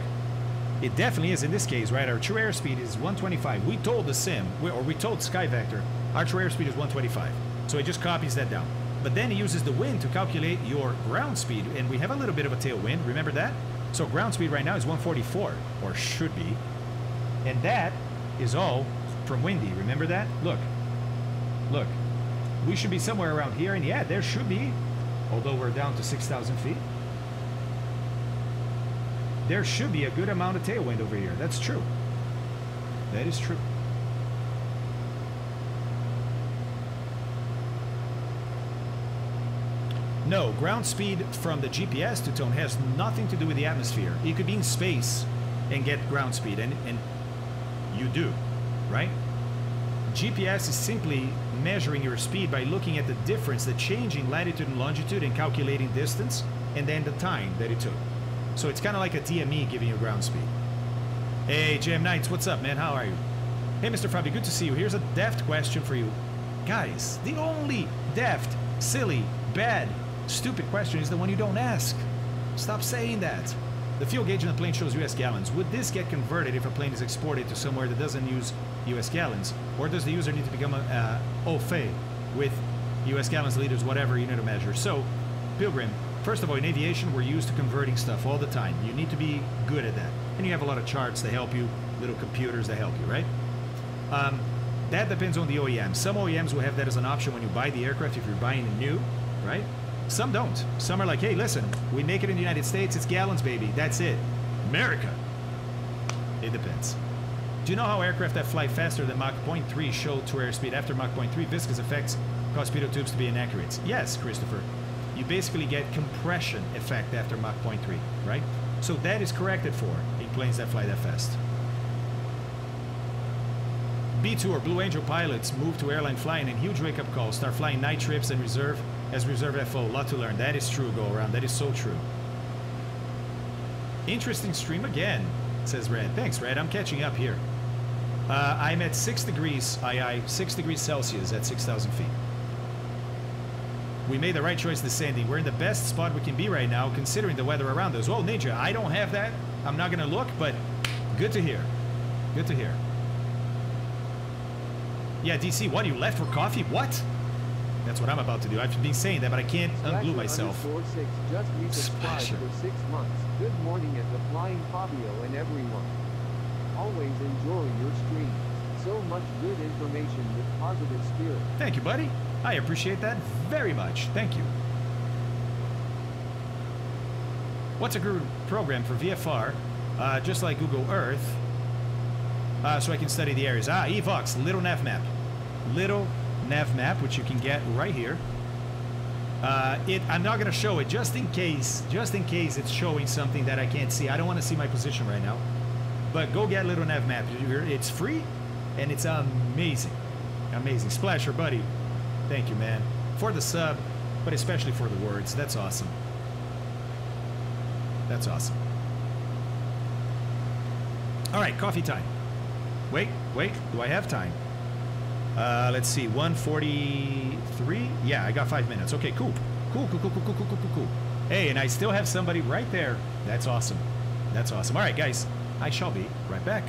it definitely is in this case, right? Our true airspeed is 125. We told the sim, or we told SkyVector, our true airspeed is 125. So it just copies that down. But then it uses the wind to calculate your ground speed, and we have a little bit of a tailwind, remember that? So ground speed right now is 144, or should be. And that is all from windy, remember that? Look, look. We should be somewhere around here, and yeah, there should be, although we're down to 6,000 feet. There should be a good amount of tailwind over here. That's true. That is true. No, ground speed from the GPS Two Tone has nothing to do with the atmosphere. You could be in space and get ground speed, and, and you do, right? GPS is simply measuring your speed by looking at the difference, the change in latitude and longitude, and calculating distance, and then the time that it took. So it's kind of like a DME giving you ground speed. Hey, JM Knights, what's up, man? How are you? Hey, Mr. Fabi, good to see you. Here's a deft question for you. Guys, the only deft, silly, bad, stupid question is the one you don't ask. Stop saying that. The fuel gauge on the plane shows US gallons. Would this get converted if a plane is exported to somewhere that doesn't use US gallons? Or does the user need to become a uh, au fait with US gallons, liters, whatever you need to measure? So, Pilgrim, first of all, in aviation, we're used to converting stuff all the time. You need to be good at that. And you have a lot of charts that help you, little computers that help you, right? Um, that depends on the OEM. Some OEMs will have that as an option when you buy the aircraft if you're buying it new, right? Some don't. Some are like, hey, listen, we make it in the United States, it's gallons, baby. That's it. America. It depends. Do you know how aircraft that fly faster than Mach 0.3 show to airspeed after Mach 0.3 viscous effects cause pitot tubes to be inaccurate? Yes, Christopher. You basically get compression effect after Mach 0.3, right? So that is corrected for in planes that fly that fast. B2 or Blue Angel pilots move to airline flying and huge wake-up calls, start flying night trips and reserve as reserve FO. A lot to learn. That is true, go around. That is so true. Interesting stream again, says Red. Thanks, Red. I'm catching up here. Uh, I'm at 6 degrees, I, I, 6 degrees Celsius at 6,000 feet. We made the right choice descending. We're in the best spot we can be right now, considering the weather around us. Well, Ninja, I don't have that. I'm not going to look, but good to hear. Good to hear. Yeah, DC, what? You left for coffee? What? That's what I'm about to do. I've been saying that, but I can't unglue myself. Splasher. for six months. Good morning at the Flying Fabio and everyone. Always enjoy your streams. So much good information with positive spirit. Thank you, buddy. I appreciate that very much. Thank you. What's a good program for VFR, uh, just like Google Earth, uh, so I can study the areas? Ah, Evox, Little Navmap. Little Navmap, which you can get right here. Uh, it, I'm not going to show it just in case, just in case it's showing something that I can't see. I don't want to see my position right now. But go get a Little Navmap. It's free and it's amazing. Amazing. Splasher, buddy. Thank you, man. For the sub, but especially for the words. That's awesome. That's awesome. All right, coffee time. Wait, wait. Do I have time? Uh, let's see, 143? Yeah, I got five minutes. Okay, cool. Cool, cool, cool, cool, cool, cool, cool, cool. Hey, and I still have somebody right there. That's awesome. That's awesome. All right, guys, I shall be right back.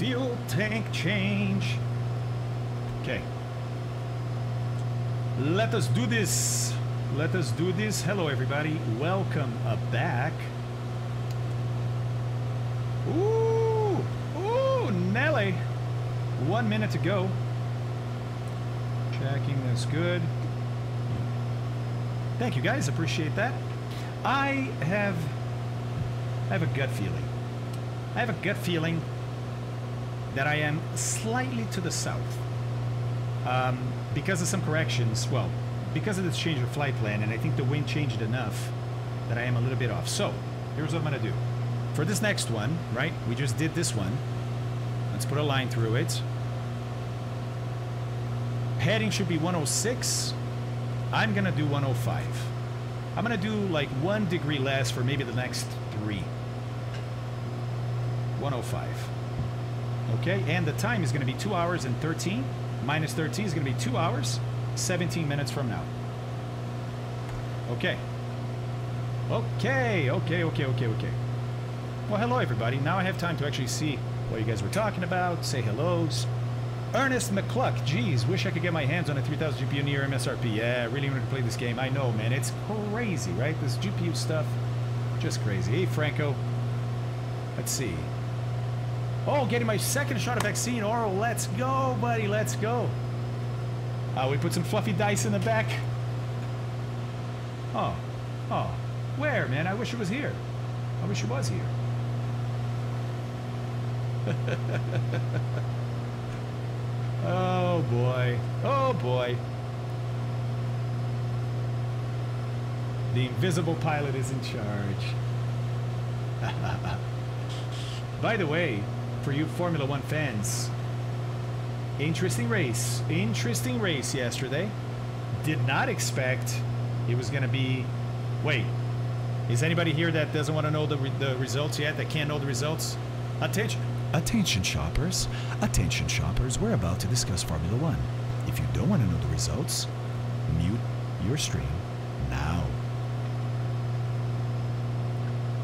Fuel tank change. Okay. Let us do this. Let us do this. Hello, everybody. Welcome uh, back. Ooh, ooh, Nelly. One minute to go. Checking this good. Thank you, guys. Appreciate that. I have, I have a gut feeling. I have a gut feeling that I am slightly to the south. Um, because of some corrections, well, because of this change of flight plan, and I think the wind changed enough that I am a little bit off. So, here's what I'm going to do. For this next one, right, we just did this one. Let's put a line through it. Heading should be 106. I'm going to do 105. I'm going to do like one degree less for maybe the next three. 105. Okay, and the time is going to be 2 hours and 13. Minus 13 is going to be 2 hours, 17 minutes from now. Okay. Okay, okay, okay, okay, okay. Well, hello, everybody. Now I have time to actually see what you guys were talking about, say hellos. Ernest McCluck, geez, wish I could get my hands on a 3000 GPU near MSRP. Yeah, I really wanted to play this game. I know, man. It's crazy, right? This GPU stuff, just crazy. Hey, Franco. Let's see. Oh, getting my second shot of vaccine oral. Let's go, buddy. Let's go. Uh, we put some fluffy dice in the back. Oh. Oh. Where, man? I wish it was here. I wish it was here. oh, boy. Oh, boy. The invisible pilot is in charge. By the way, for you Formula One fans. Interesting race. Interesting race yesterday. Did not expect it was going to be. Wait. Is anybody here that doesn't want to know the, re the results yet? That can't know the results? Attention. Attention, shoppers. Attention, shoppers. We're about to discuss Formula One. If you don't want to know the results, mute your stream now.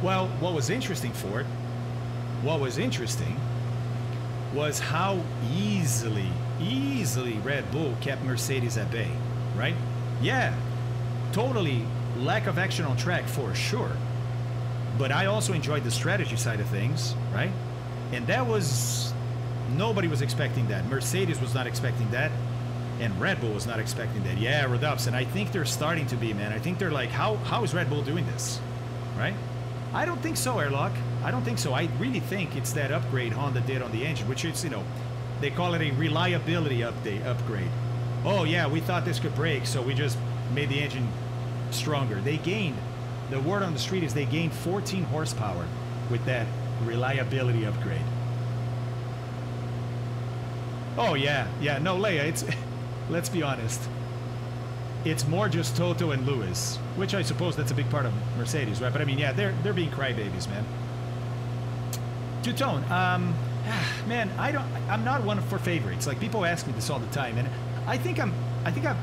Well, what was interesting for it what was interesting was how easily, easily Red Bull kept Mercedes at bay, right? Yeah, totally lack of action on track for sure. But I also enjoyed the strategy side of things, right? And that was, nobody was expecting that. Mercedes was not expecting that. And Red Bull was not expecting that. Yeah, Redups. And I think they're starting to be, man. I think they're like, how, how is Red Bull doing this? Right? I don't think so, Airlock. I don't think so. I really think it's that upgrade Honda did on the engine, which is, you know, they call it a reliability update upgrade. Oh yeah, we thought this could break, so we just made the engine stronger. They gained, the word on the street is they gained 14 horsepower with that reliability upgrade. Oh yeah, yeah, no Leia, it's, let's be honest. It's more just Toto and Lewis, which I suppose that's a big part of Mercedes, right? But I mean, yeah, they're, they're being crybabies, man. Two-tone, um, man, I don't, I'm not one for favorites. Like people ask me this all the time, and I think I'm, I think I'm,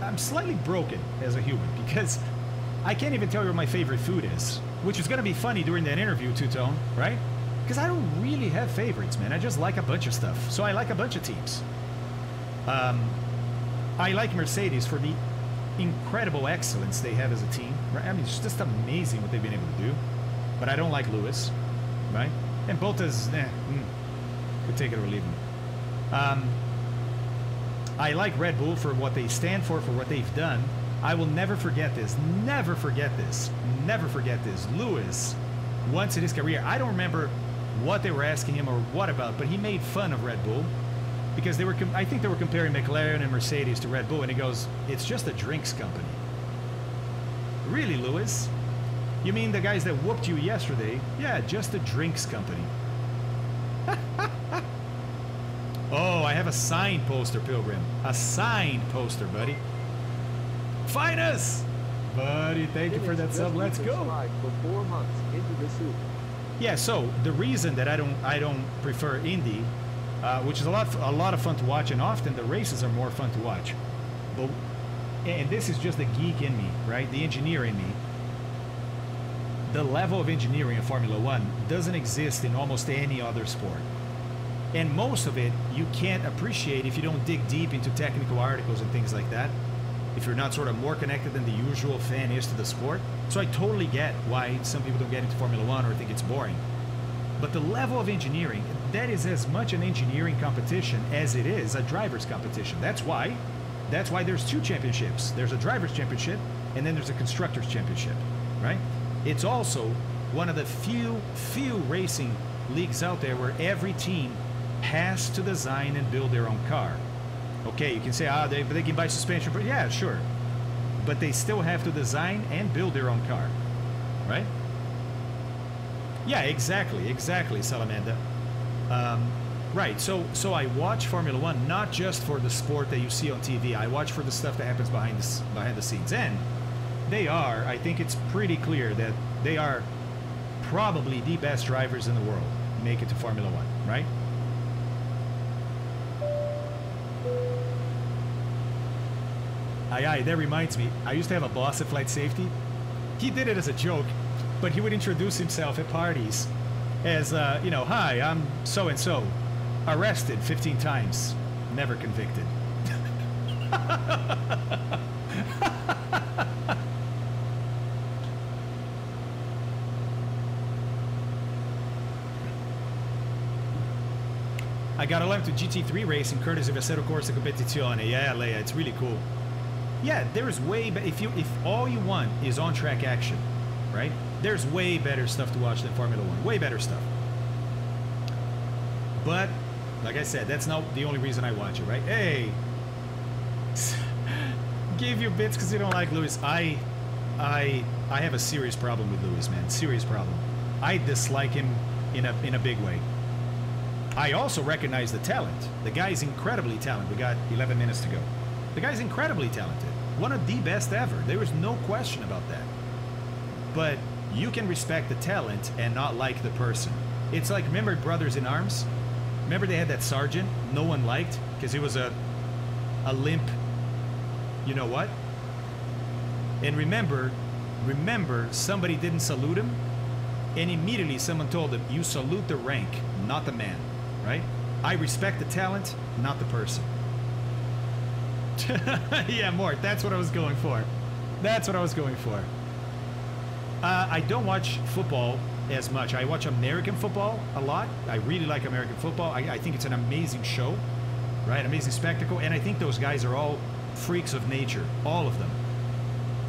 I'm slightly broken as a human because I can't even tell you what my favorite food is, which is going to be funny during that interview, Two-tone, right? Because I don't really have favorites, man. I just like a bunch of stuff. So I like a bunch of teams. Um, I like Mercedes for the incredible excellence they have as a team. Right? I mean, it's just amazing what they've been able to do. But I don't like Lewis, right? And Bottas, eh, mm, could take it or leave him. Um, I like Red Bull for what they stand for, for what they've done. I will never forget this. Never forget this. Never forget this. Lewis, once in his career, I don't remember what they were asking him or what about, but he made fun of Red Bull because they were. I think they were comparing McLaren and Mercedes to Red Bull, and he goes, "It's just a drinks company." Really, Lewis? You mean the guys that whooped you yesterday? Yeah, just a drinks company. oh, I have a signed poster, Pilgrim. A signed poster, buddy. Find us! Buddy, thank you for that sub. Let's go. Yeah, so the reason that I don't I don't prefer Indy, uh, which is a lot a lot of fun to watch, and often the races are more fun to watch. But and this is just the geek in me, right? The engineer in me the level of engineering in Formula One doesn't exist in almost any other sport. And most of it you can't appreciate if you don't dig deep into technical articles and things like that. If you're not sort of more connected than the usual fan is to the sport. So I totally get why some people don't get into Formula One or think it's boring. But the level of engineering, that is as much an engineering competition as it is a driver's competition. That's why that's why there's two championships. There's a driver's championship and then there's a constructor's championship, right? It's also one of the few few racing leagues out there where every team has to design and build their own car. Okay, you can say, ah, they, they can buy suspension, but yeah, sure. But they still have to design and build their own car, right? Yeah, exactly, exactly, Salamander. Um, right, so so I watch Formula One not just for the sport that you see on TV. I watch for the stuff that happens behind the, behind the scenes, and they are. I think it's pretty clear that they are probably the best drivers in the world make it to Formula One, right? Aye, aye, that reminds me. I used to have a boss at Flight Safety. He did it as a joke, but he would introduce himself at parties as, uh, you know, hi, I'm so and so, arrested 15 times, never convicted. I got a lap to GT3 race in of Assetto Corsa Competizione. Yeah, Leia, it's really cool. Yeah, there's way but if you if all you want is on track action, right? There's way better stuff to watch than Formula One. Way better stuff. But like I said, that's not the only reason I watch it, right? Hey, give you bits because you don't like Lewis. I, I, I have a serious problem with Lewis, man. Serious problem. I dislike him in a in a big way. I also recognize the talent. The guy's incredibly talented. We got 11 minutes to go. The guy's incredibly talented. One of the best ever. There is no question about that. But you can respect the talent and not like the person. It's like, remember Brothers in Arms? Remember they had that sergeant no one liked because he was a, a limp, you know what? And remember, remember somebody didn't salute him and immediately someone told him, you salute the rank, not the man, right? I respect the talent, not the person. yeah, Mort, that's what I was going for. That's what I was going for. Uh, I don't watch football as much. I watch American football a lot. I really like American football. I, I think it's an amazing show, right? Amazing spectacle. And I think those guys are all freaks of nature, all of them.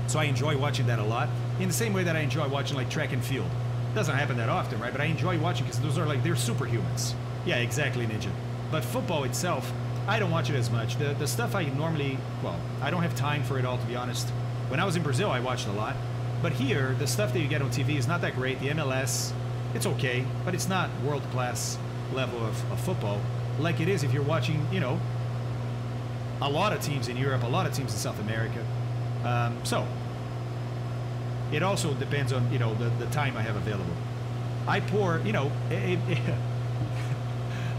So I enjoy watching that a lot. In the same way that I enjoy watching like track and field. Doesn't happen that often, right? But I enjoy watching because those are like they're superhumans. Yeah, exactly, Ninja. But football itself, I don't watch it as much. The the stuff I normally, well, I don't have time for it all to be honest. When I was in Brazil, I watched a lot. But here, the stuff that you get on TV is not that great. The MLS, it's okay, but it's not world class level of, of football like it is if you're watching, you know, a lot of teams in Europe, a lot of teams in South America. Um, so it also depends on you know the, the time I have available. I pour, you know, it, it,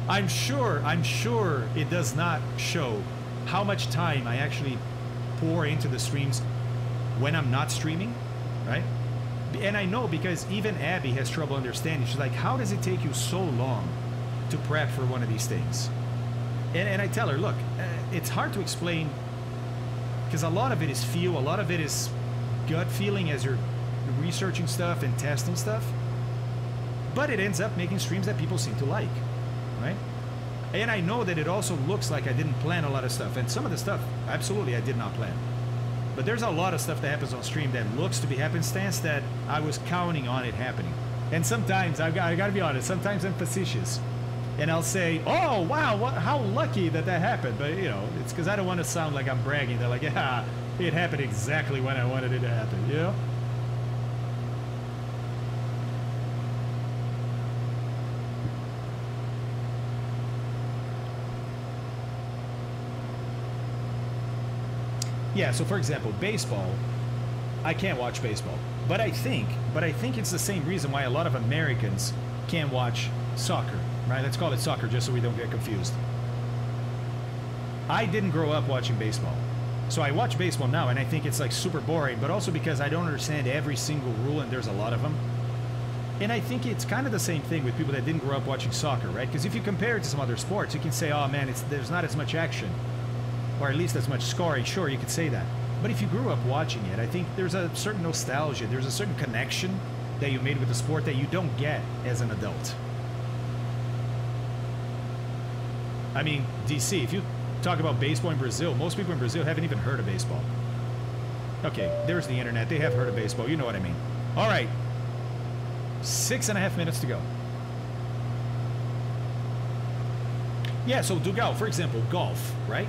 I'm sure I'm sure it does not show how much time I actually pour into the streams when I'm not streaming, right? And I know because even Abby has trouble understanding. She's like, how does it take you so long to prep for one of these things? And, and I tell her, look, uh, it's hard to explain because a lot of it is feel, a lot of it is gut feeling as you're researching stuff and testing stuff. But it ends up making streams that people seem to like, right? And I know that it also looks like I didn't plan a lot of stuff. And some of the stuff, absolutely, I did not plan. But there's a lot of stuff that happens on stream that looks to be happenstance that I was counting on it happening. And sometimes, I've got, I gotta be honest, sometimes I'm facetious. And I'll say, oh, wow, what, how lucky that that happened. But, you know, it's because I don't want to sound like I'm bragging. They're like, yeah, it happened exactly when I wanted it to happen, you know? Yeah, so for example, baseball, I can't watch baseball. But I think, but I think it's the same reason why a lot of Americans can't watch soccer, right? Let's call it soccer just so we don't get confused. I didn't grow up watching baseball. So I watch baseball now and I think it's like super boring, but also because I don't understand every single rule and there's a lot of them. And I think it's kind of the same thing with people that didn't grow up watching soccer, right? Because if you compare it to some other sports, you can say, oh man, it's, there's not as much action, or at least as much scoring. Sure, you could say that. But if you grew up watching it, I think there's a certain nostalgia, there's a certain connection that you made with the sport that you don't get as an adult. I mean, DC, if you talk about baseball in Brazil, most people in Brazil haven't even heard of baseball. Okay, there's the internet. They have heard of baseball. You know what I mean. All right. Six and a half minutes to go. Yeah, so Dugal, for example, golf, right?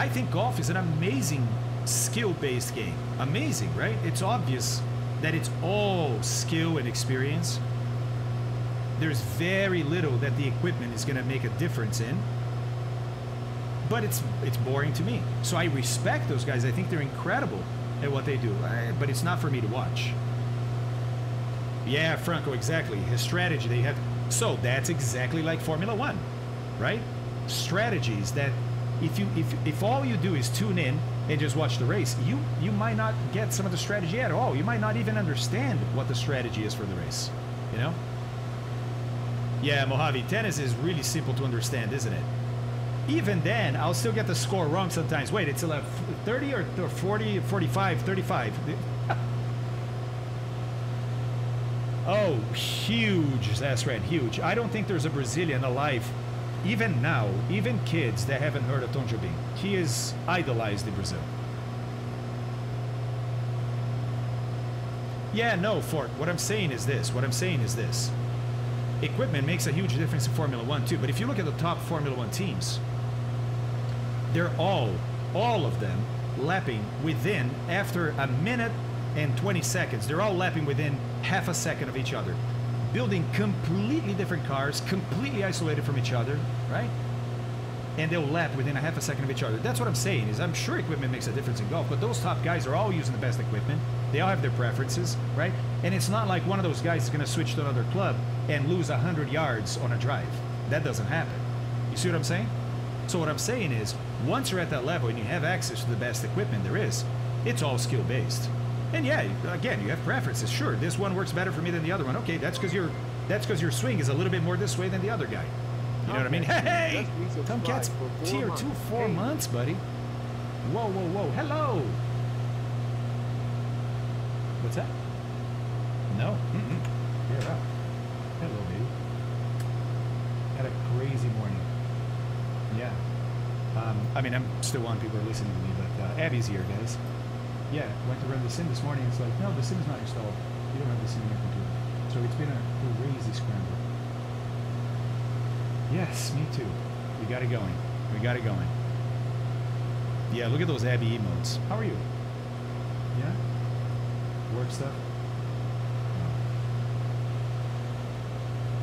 I think golf is an amazing skill based game. Amazing, right? It's obvious that it's all skill and experience. There's very little that the equipment is going to make a difference in. But it's it's boring to me. So I respect those guys. I think they're incredible at what they do. I, but it's not for me to watch. Yeah, Franco, exactly. His strategy they have. So that's exactly like Formula One, right? Strategies that if you if if all you do is tune in and just watch the race, you you might not get some of the strategy at all. You might not even understand what the strategy is for the race. You know? Yeah, Mojave, tennis is really simple to understand, isn't it? Even then, I'll still get the score wrong sometimes. Wait, it's 30 or 40, 45, 35. Oh, huge. That's right, huge. I don't think there's a Brazilian alive, even now, even kids that haven't heard of Tom Jobim. He is idolized in Brazil. Yeah, no, Fort. What I'm saying is this. What I'm saying is this. Equipment makes a huge difference in Formula One, too. But if you look at the top Formula One teams, they're all, all of them, lapping within, after a minute and 20 seconds, they're all lapping within half a second of each other. Building completely different cars, completely isolated from each other, right? And they'll lap within a half a second of each other. That's what I'm saying is I'm sure equipment makes a difference in golf, but those top guys are all using the best equipment. They all have their preferences, right? And it's not like one of those guys is going to switch to another club and lose 100 yards on a drive. That doesn't happen. You see what I'm saying? So what I'm saying is, once you're at that level and you have access to the best equipment there is, it's all skill based. And yeah, again, you have preferences. Sure, this one works better for me than the other one. Okay, that's because your that's because your swing is a little bit more this way than the other guy. You know what I mean? Hey, Tomcats tier months. two, four hey. months, buddy. Whoa, whoa, whoa! Hello. What's that? No. Mm-mm. You're up. Hello, baby. Had a crazy morning. Yeah. Um, I mean, I'm still on. People are listening to me, but uh, Abby's here, guys. Yeah, went to run the sim this morning. It's like, no, the sim's not installed. You don't have the sim in your computer. So it's been a crazy scramble. Yes, me too. We got it going. We got it going. Yeah, look at those Abby emotes. How are you? Yeah? Work stuff?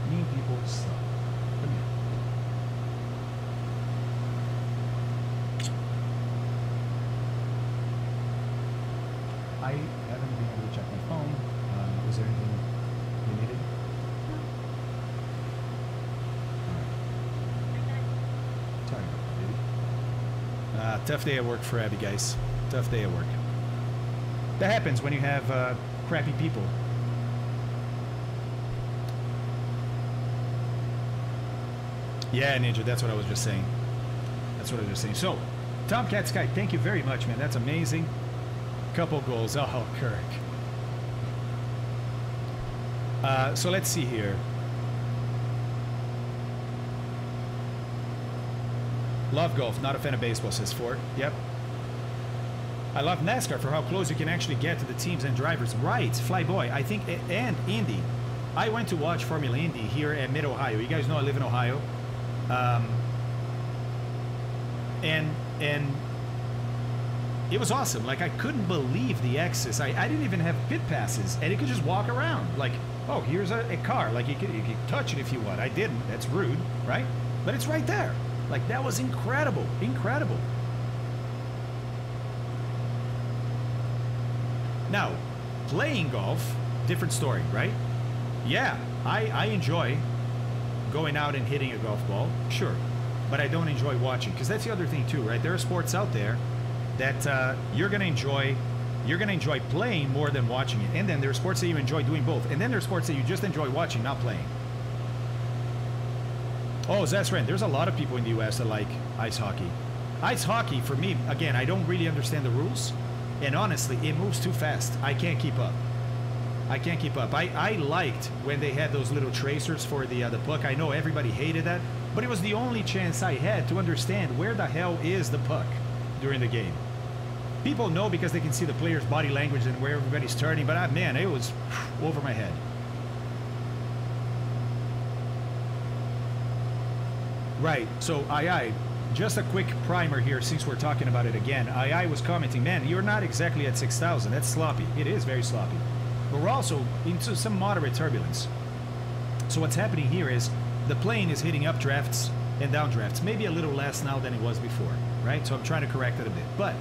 Mean people suck. Come here. I haven't been able to check my phone. Um, was there anything you needed? No. Sorry about that, baby. Uh, tough day at work for Abby, guys. Tough day at work. That happens when you have uh, crappy people. Yeah, Ninja, that's what I was just saying. That's what I was just saying. So, Tomcat Sky, thank you very much, man. That's amazing. Couple goals. Oh, Kirk. Uh, so let's see here. Love golf, not a fan of baseball, says Ford. Yep. I love NASCAR for how close you can actually get to the teams and drivers. Right, Flyboy, I think, and Indy. I went to watch Formula Indy here at Mid Ohio. You guys know I live in Ohio. Um, and and it was awesome. Like I couldn't believe the access. I, I didn't even have pit passes, and you could just walk around. Like, oh, here's a, a car. Like you could, you could touch it if you want. I didn't. That's rude, right? But it's right there. Like that was incredible, incredible. Now, playing golf, different story, right? Yeah, I, I enjoy going out and hitting a golf ball, sure. But I don't enjoy watching, because that's the other thing too, right? There are sports out there that uh, you're to enjoy, you're to enjoy playing more than watching it. And then there are sports that you enjoy doing both. And then there are sports that you just enjoy watching, not playing. Oh, that's right. There's a lot of people in the U.S. that like ice hockey. Ice hockey, for me, again, I don't really understand the rules. And honestly, it moves too fast. I can't keep up. I can't keep up. I, I liked when they had those little tracers for the uh, the puck. I know everybody hated that, but it was the only chance I had to understand where the hell is the puck during the game. People know because they can see the player's body language and where everybody's turning, but uh, man, it was over my head. Right. So, I, I, just a quick primer here since we're talking about it again. I, I was commenting, man, you're not exactly at 6,000. That's sloppy. It is very sloppy. But we're also into some moderate turbulence. So what's happening here is the plane is hitting updrafts and downdrafts, maybe a little less now than it was before, right? So I'm trying to correct it a bit. But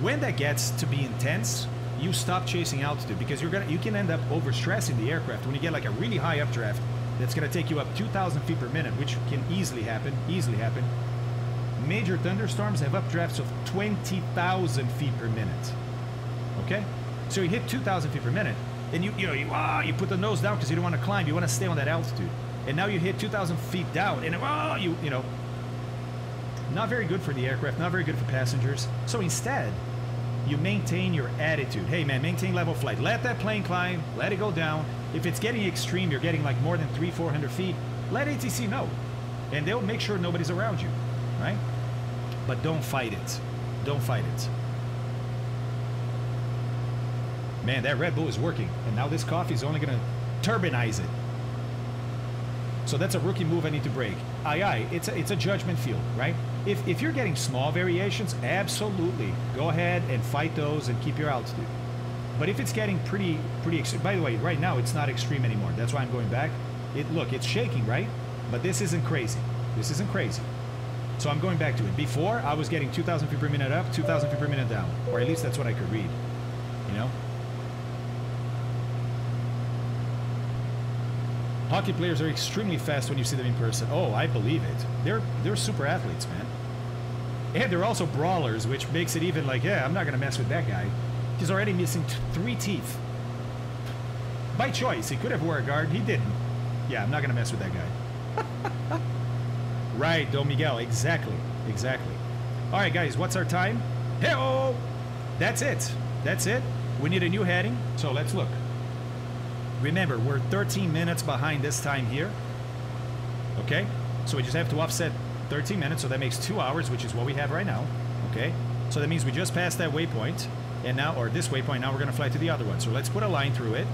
when that gets to be intense, you stop chasing altitude because you're gonna you can end up overstressing the aircraft when you get like a really high updraft that's gonna take you up 2,000 feet per minute, which can easily happen, easily happen. Major thunderstorms have updrafts of 20,000 feet per minute. Okay, so you hit 2,000 feet per minute, and you you know you ah, you put the nose down because you don't want to climb, you want to stay on that altitude, and now you hit 2,000 feet down, and ah, you you know, not very good for the aircraft, not very good for passengers. So instead, you maintain your attitude. Hey man, maintain level flight. Let that plane climb, let it go down. If it's getting extreme, you're getting like more than three, 400 feet, let ATC know. And they'll make sure nobody's around you, right? But don't fight it. Don't fight it. Man, that Red Bull is working. And now this coffee is only going to turbinize it. So that's a rookie move I need to break. Aye, aye, it's a, it's a judgment field, right? If, if you're getting small variations, absolutely. Go ahead and fight those and keep your altitude. But if it's getting pretty, pretty, by the way, right now it's not extreme anymore. That's why I'm going back. It Look, it's shaking, right? But this isn't crazy. This isn't crazy. So I'm going back to it. Before, I was getting 2,000 feet per minute up, 2,000 feet per minute down. Or at least that's what I could read. You know? Hockey players are extremely fast when you see them in person. Oh, I believe it. They're they're super athletes, man. And they're also brawlers, which makes it even like, yeah, I'm not gonna mess with that guy. He's already missing three teeth. By choice, he could have wore a guard. He didn't. Yeah, I'm not gonna mess with that guy. right, Don Miguel. Exactly. Exactly. All right, guys. What's our time? Hey, That's it. That's it. We need a new heading. So let's look. Remember, we're 13 minutes behind this time here. Okay? So we just have to offset 13 minutes, so that makes two hours, which is what we have right now. Okay? So that means we just passed that waypoint, and now, or this waypoint, now we're going to fly to the other one. So let's put a line through it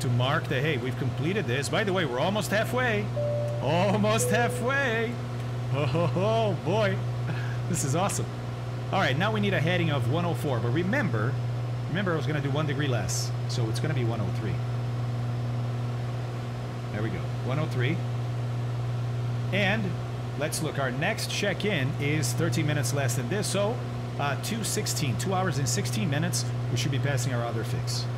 to mark that, hey, we've completed this. By the way, we're almost halfway. Almost halfway. Oh, oh, boy. This is awesome. All right, now we need a heading of 104. But remember, remember I was going to do one degree less. So it's going to be 103. There we go. 103. And let's look. Our next check-in is 13 minutes less than this. So uh, 216, 2 hours and 16 minutes. We should be passing our other fix.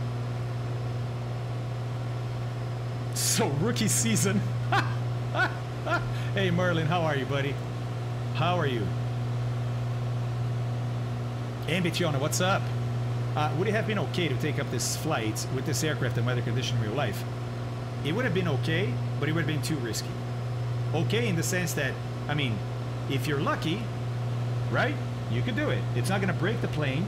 So rookie season. hey Merlin, how are you, buddy? How are you? Ambitiona, what's up? Uh, would it have been okay to take up this flight with this aircraft and weather condition in real life? it would have been okay, but it would have been too risky. Okay in the sense that, I mean, if you're lucky, right, you could do it. It's not going to break the plane.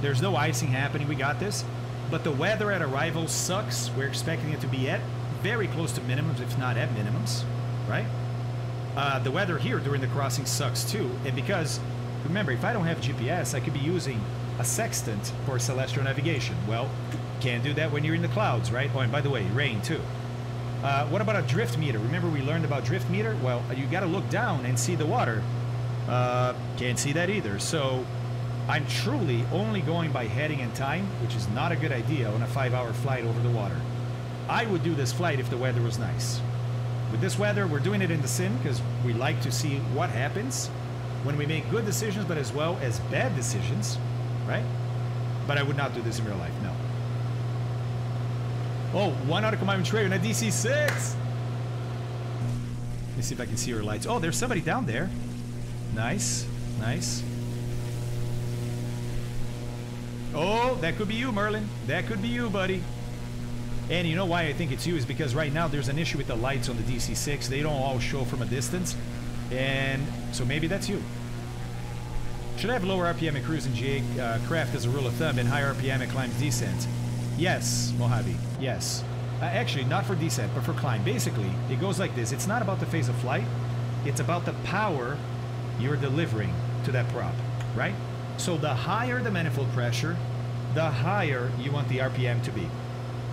There's no icing happening. We got this. But the weather at arrival sucks. We're expecting it to be at very close to minimums, if not at minimums, right? Uh, the weather here during the crossing sucks too. And because, remember, if I don't have GPS, I could be using a sextant for celestial navigation. Well, can't do that when you're in the clouds, right? Oh, and by the way, rain too. Uh, what about a drift meter? Remember we learned about drift meter? Well, you got to look down and see the water. Uh, can't see that either. So I'm truly only going by heading and time, which is not a good idea on a five-hour flight over the water. I would do this flight if the weather was nice. With this weather, we're doing it in the sim because we like to see what happens when we make good decisions, but as well as bad decisions, right? But I would not do this in real life, no. Oh, one out of command trade on a DC-6. Let me see if I can see her lights. Oh, there's somebody down there. Nice, nice. Oh, that could be you, Merlin. That could be you, buddy. And you know why I think it's you is because right now there's an issue with the lights on the DC6. They don't all show from a distance. And so maybe that's you. Should I have lower RPM at cruise and uh, craft as a rule of thumb and higher RPM at climbs descent? Yes, Mojave, yes. Uh, actually, not for descent, but for climb. Basically, it goes like this. It's not about the phase of flight. It's about the power you're delivering to that prop, right? So the higher the manifold pressure, the higher you want the RPM to be.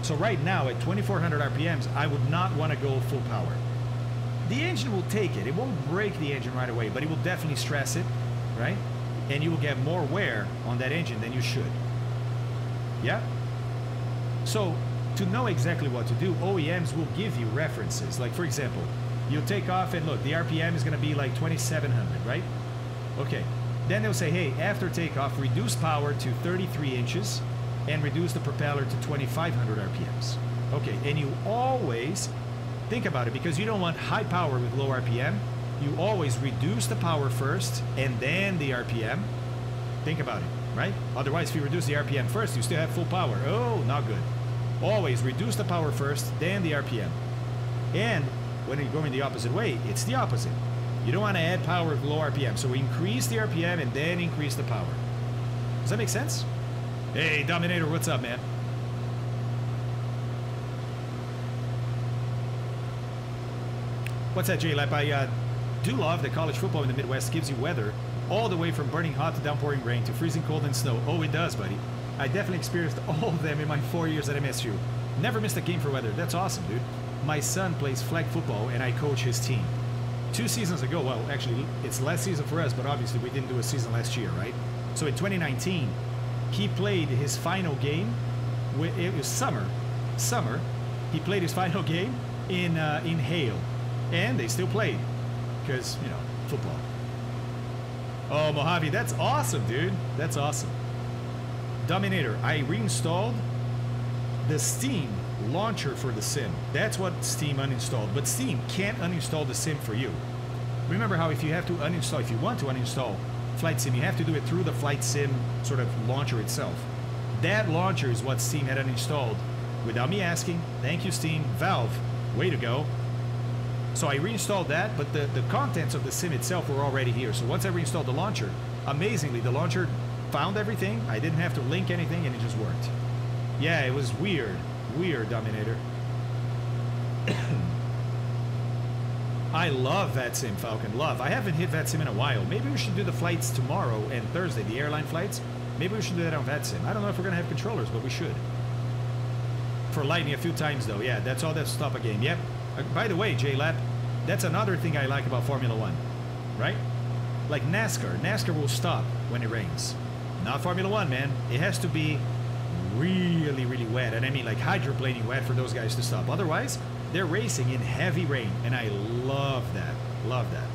So right now at 2400 RPMs, I would not want to go full power. The engine will take it. It won't break the engine right away, but it will definitely stress it, right? And you will get more wear on that engine than you should. Yeah? So to know exactly what to do, OEMs will give you references. Like for example, you'll take off and look, the RPM is going to be like 2700, right? Okay. Then they'll say, hey, after takeoff, reduce power to 33 inches and reduce the propeller to 2500 RPMs. Okay, and you always think about it because you don't want high power with low RPM. You always reduce the power first and then the RPM. Think about it, right? Otherwise, if you reduce the RPM first, you still have full power. Oh, not good. Always reduce the power first, then the RPM. And when you're going the opposite way, it's the opposite. You don't want to add power with low RPM. So we increase the RPM and then increase the power. Does that make sense? Hey, Dominator, what's up, man? What's that, JLab? I uh, do love that college football in the Midwest gives you weather all the way from burning hot to downpouring rain to freezing cold and snow. Oh, it does, buddy. I definitely experienced all of them in my four years at MSU. Never missed a game for weather. That's awesome, dude. My son plays flag football and I coach his team. Two seasons ago, well, actually, it's last season for us, but obviously we didn't do a season last year, right? So in 2019, he played his final game. It was summer, summer. He played his final game in uh, in hail, and they still played because you know football. Oh, Mojave, that's awesome, dude. That's awesome. Dominator, I reinstalled the Steam launcher for the sim. That's what Steam uninstalled. But Steam can't uninstall the sim for you. Remember how if you have to uninstall, if you want to uninstall Flight Sim, you have to do it through the Flight Sim sort of launcher itself. That launcher is what Steam had uninstalled without me asking. Thank you, Steam. Valve, way to go. So I reinstalled that, but the, the contents of the sim itself were already here. So once I reinstalled the launcher, amazingly, the launcher found everything. I didn't have to link anything, and it just worked. Yeah, it was weird. Weird, Dominator. I love VATSIM, Falcon. Love. I haven't hit VATSIM in a while. Maybe we should do the flights tomorrow and Thursday, the airline flights. Maybe we should do that on VATSIM. I don't know if we're going to have controllers, but we should. For lightning a few times, though. Yeah, that's all that stop a game. Yep. Uh, by the way, JLab, that's another thing I like about Formula One, right? Like NASCAR. NASCAR will stop when it rains. Not Formula One, man. It has to be really, really wet. And I mean like hydroplaning wet for those guys to stop. Otherwise, they're racing in heavy rain. And I love that. Love that.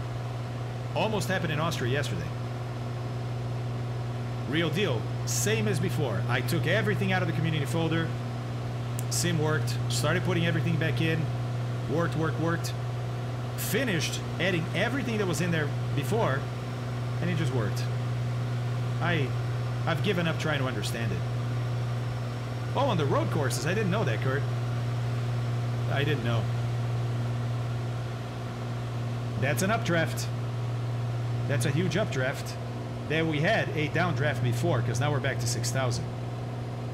Almost happened in Austria yesterday. Real deal. Same as before. I took everything out of the community folder. Sim worked. Started putting everything back in. Worked, worked, worked. Finished adding everything that was in there before. And it just worked. I, I've given up trying to understand it. Oh, on the road courses. I didn't know that, Kurt. I didn't know. That's an updraft. That's a huge updraft. That we had a downdraft before, because now we're back to 6,000.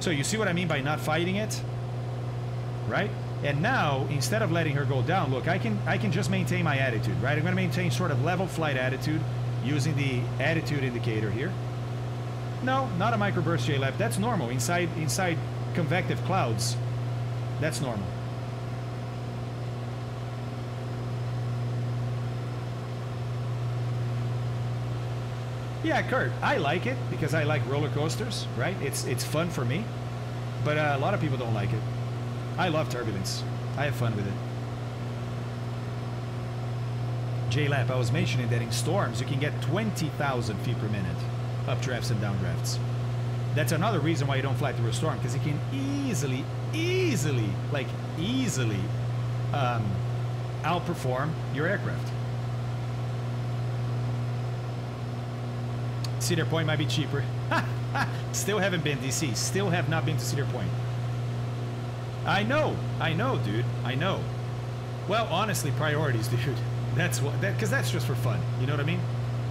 So you see what I mean by not fighting it? Right? And now, instead of letting her go down, look, I can I can just maintain my attitude, right? I'm going to maintain sort of level flight attitude using the attitude indicator here. No, not a microburst JLab. That's normal inside inside convective clouds. That's normal. Yeah, Kurt, I like it because I like roller coasters, right? It's it's fun for me, but uh, a lot of people don't like it. I love turbulence. I have fun with it. JLab, I was mentioning that in storms you can get 20,000 feet per minute, updrafts and downdrafts. That's another reason why you don't fly through a storm because it can easily, easily, like easily um, outperform your aircraft. Cedar Point might be cheaper. Still haven't been, DC. Still have not been to Cedar Point. I know. I know, dude. I know. Well, honestly, priorities, dude. That's what, that, because that's just for fun. You know what I mean?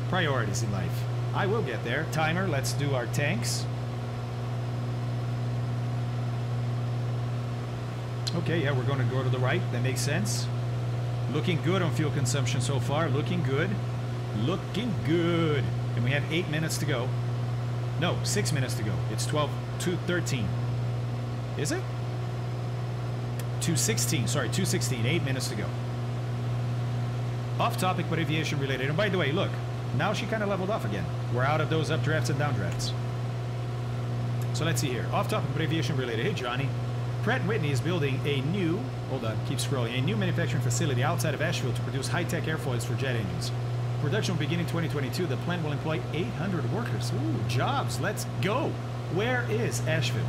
Priorities in life. I will get there. Timer, let's do our tanks. Okay, yeah, we're going to go to the right. That makes sense. Looking good on fuel consumption so far. Looking good. Looking good. And we have eight minutes to go. No, six minutes to go. It's 12, to 13. Is it? 216, sorry, 216, eight minutes to go. Off topic, but aviation related. And by the way, look, now she kind of leveled off again. We're out of those updrafts and downdrafts. So let's see here. Off topic, but aviation related. Hey, Johnny. Pratt & Whitney is building a new, hold on, keep scrolling, a new manufacturing facility outside of Asheville to produce high-tech airfoils for jet engines. Production will begin in 2022. The plant will employ 800 workers. Ooh, jobs. Let's go. Where is Asheville?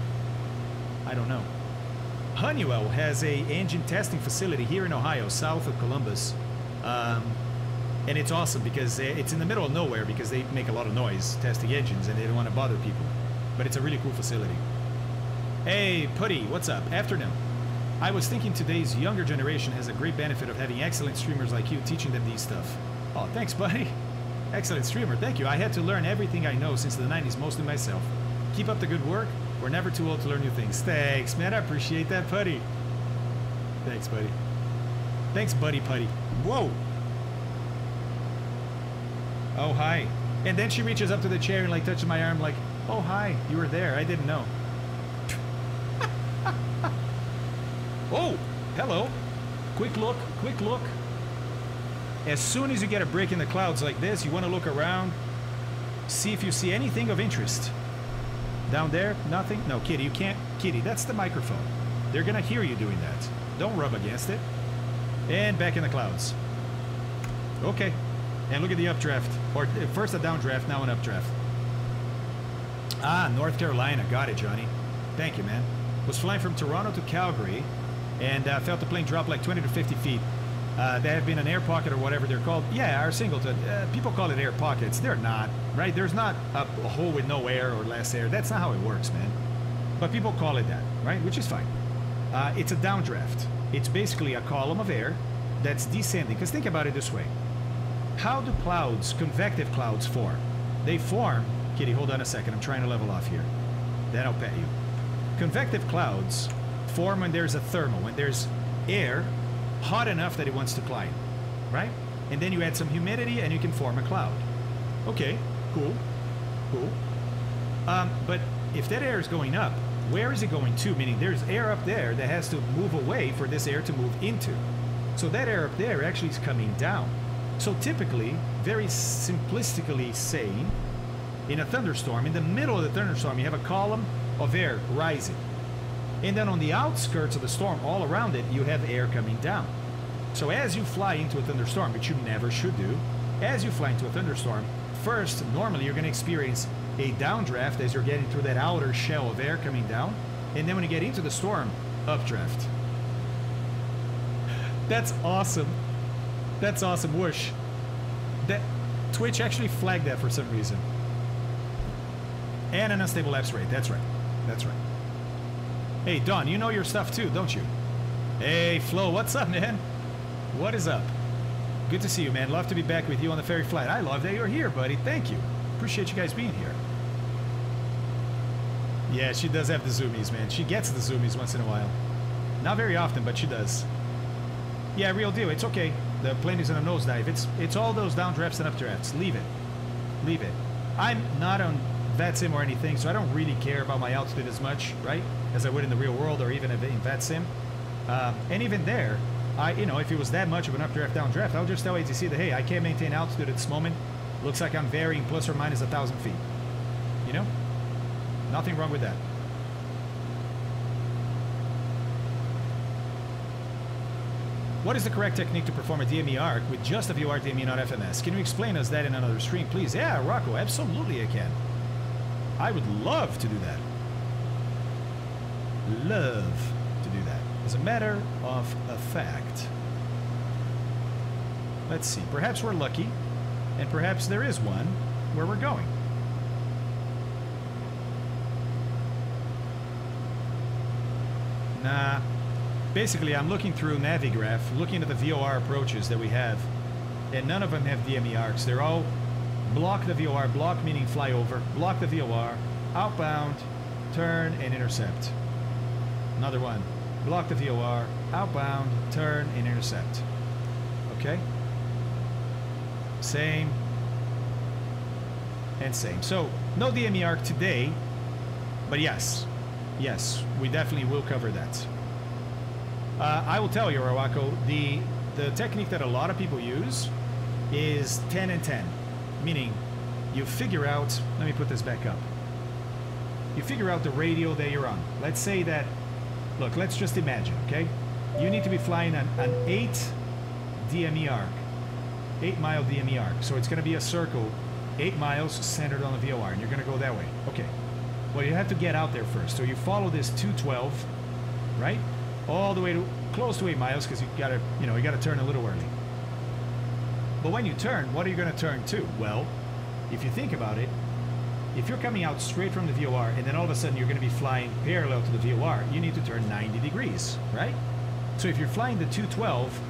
I don't know. Honeywell has a engine testing facility here in Ohio, south of Columbus. Um, and it's awesome because it's in the middle of nowhere because they make a lot of noise testing engines and they don't want to bother people. But it's a really cool facility. Hey, Putty, what's up? Afternoon. I was thinking today's younger generation has a great benefit of having excellent streamers like you teaching them these stuff. Oh, thanks, buddy. Excellent streamer. Thank you. I had to learn everything I know since the 90s, mostly myself. Keep up the good work. We're never too old to learn new things. Thanks, man. I appreciate that, Putty. Thanks, buddy. Thanks, buddy putty. Whoa. Oh, hi. And then she reaches up to the chair and like touches my arm like, oh, hi, you were there. I didn't know. Oh, hello. Quick look, quick look. As soon as you get a break in the clouds like this, you want to look around, see if you see anything of interest. Down there, nothing? No, Kitty, you can't. Kitty, that's the microphone. They're gonna hear you doing that. Don't rub against it. And back in the clouds. Okay. And look at the updraft. Or uh, first a downdraft, now an updraft. Ah, North Carolina. Got it, Johnny. Thank you, man. Was flying from Toronto to Calgary and uh, felt the plane drop like 20 to 50 feet. Uh, they have been an air pocket or whatever they're called. Yeah, our singleton. Uh, people call it air pockets. They're not, right? There's not a, a, hole with no air or less air. That's not how it works, man. But people call it that, right? Which is fine. Uh, it's a downdraft. It's basically a column of air that's descending. Because think about it this way. How do clouds, convective clouds, form? They form, Kitty, hold on a second. I'm trying to level off here. Then I'll pet you. Convective clouds form when there's a thermal, when there's air hot enough that it wants to climb, right? And then you add some humidity and you can form a cloud. Okay, cool, cool. Um, but if that air is going up, where is it going to? Meaning there's air up there that has to move away for this air to move into. So that air up there actually is coming down. So typically, very simplistically saying, in a thunderstorm, in the middle of the thunderstorm, you have a column of air rising. And then on the outskirts of the storm, all around it, you have air coming down. So as you fly into a thunderstorm, which you never should do, as you fly into a thunderstorm, first, normally you're going to experience a downdraft as you're getting through that outer shell of air coming down. And then when you get into the storm, updraft. That's awesome. That's awesome. Whoosh. That Twitch actually flagged that for some reason. And an unstable lapse rate. That's right. That's right. Hey, Don, you know your stuff too, don't you? Hey, Flo, what's up, man? What is up? Good to see you, man. Love to be back with you on the ferry flight. I love that you're here, buddy. Thank you. Appreciate you guys being here. Yeah, she does have the zoomies, man. She gets the zoomies once in a while. Not very often, but she does. Yeah, real deal. It's okay. The plane is in a nosedive. It's it's all those downdrafts and updrafts. Leave it. Leave it. I'm not on VATSIM or anything, so I don't really care about my altitude as much, right? As I would in the real world or even in VATSIM. Um, and even there, I, you know, if it was that much of an updraft, downdraft, I would just tell ATC that, hey, I can't maintain altitude at this moment. Looks like I'm varying plus or minus a thousand feet. You know? Nothing wrong with that. What is the correct technique to perform a DME arc with just a VOR DME, not FMS? Can you explain us that in another stream, please? Yeah, Rocco, absolutely I can. I would love to do that. Love to do that. As a matter of a fact. Let's see. Perhaps we're lucky, and perhaps there is one where we're going. Nah. Basically, I'm looking through Navigraph, looking at the VOR approaches that we have, and none of them have DME arcs. They're all block the VOR, block meaning fly over, block the VOR, outbound, turn, and intercept. Another one, block the VOR, outbound, turn, and intercept. Okay? Same, and same. So, no DME arc today, but yes, yes, we definitely will cover that. Uh, I will tell you, Rawako, the the technique that a lot of people use is 10 and 10, meaning you figure out. Let me put this back up. You figure out the radial that you're on. Let's say that. Look, let's just imagine, okay? You need to be flying an, an eight DME arc, eight mile DME arc. So it's going to be a circle, eight miles centered on the VOR, and you're going to go that way. Okay. Well, you have to get out there first. So you follow this 212, right? All the way to close to eight miles because you got to, you know, you got to turn a little early. But when you turn, what are you going to turn to? Well, if you think about it, if you're coming out straight from the VOR and then all of a sudden you're going to be flying parallel to the VOR, you need to turn 90 degrees, right? So if you're flying the 212,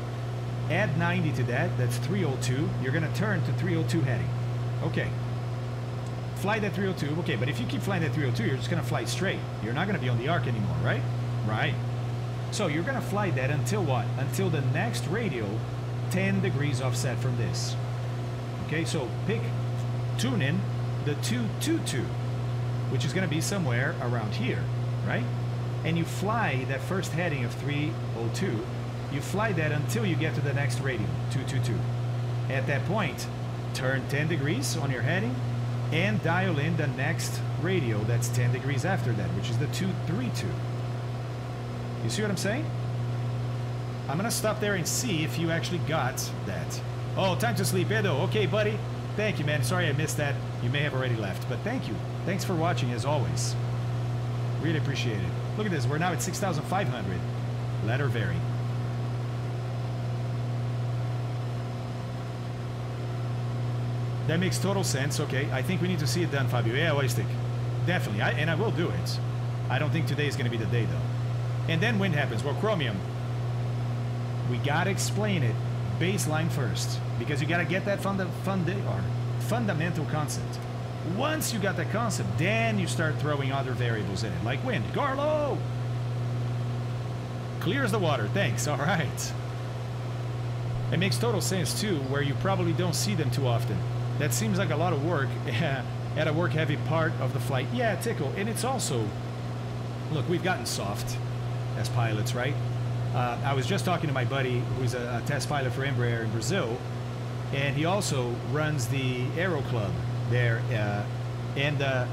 add 90 to that, that's 302. You're going to turn to 302 heading. Okay. Fly that 302. Okay, but if you keep flying that 302, you're just going to fly straight. You're not going to be on the arc anymore, right? Right. So you're going to fly that until what? Until the next radial 10 degrees offset from this. Okay, so pick, tune in the 222, which is going to be somewhere around here, right? And you fly that first heading of 302, you fly that until you get to the next radial, 222. At that point, turn 10 degrees on your heading and dial in the next radial that's 10 degrees after that, which is the 232. You see what I'm saying? I'm gonna stop there and see if you actually got that. Oh, time to sleep, Edo. Okay, buddy. Thank you, man. Sorry I missed that. You may have already left, but thank you. Thanks for watching, as always. Really appreciate it. Look at this. We're now at 6,500. Let her vary. That makes total sense. Okay, I think we need to see it done, Fabio. Yeah, Oystick. Definitely, I, and I will do it. I don't think today is going to be the day, though. And then when happens? Well, Chromium, we got to explain it baseline first because you got to get that funda, funda, or fundamental concept. Once you got that concept, then you start throwing other variables in it, like wind. Carlo! Clears the water. Thanks. All right. It makes total sense, too, where you probably don't see them too often. That seems like a lot of work at a work-heavy part of the flight. Yeah, tickle. And it's also... Look, we've gotten soft as pilots, right? Uh, I was just talking to my buddy who's a, a, test pilot for Embraer in Brazil, and he also runs the Aero Club there. Uh, and uh,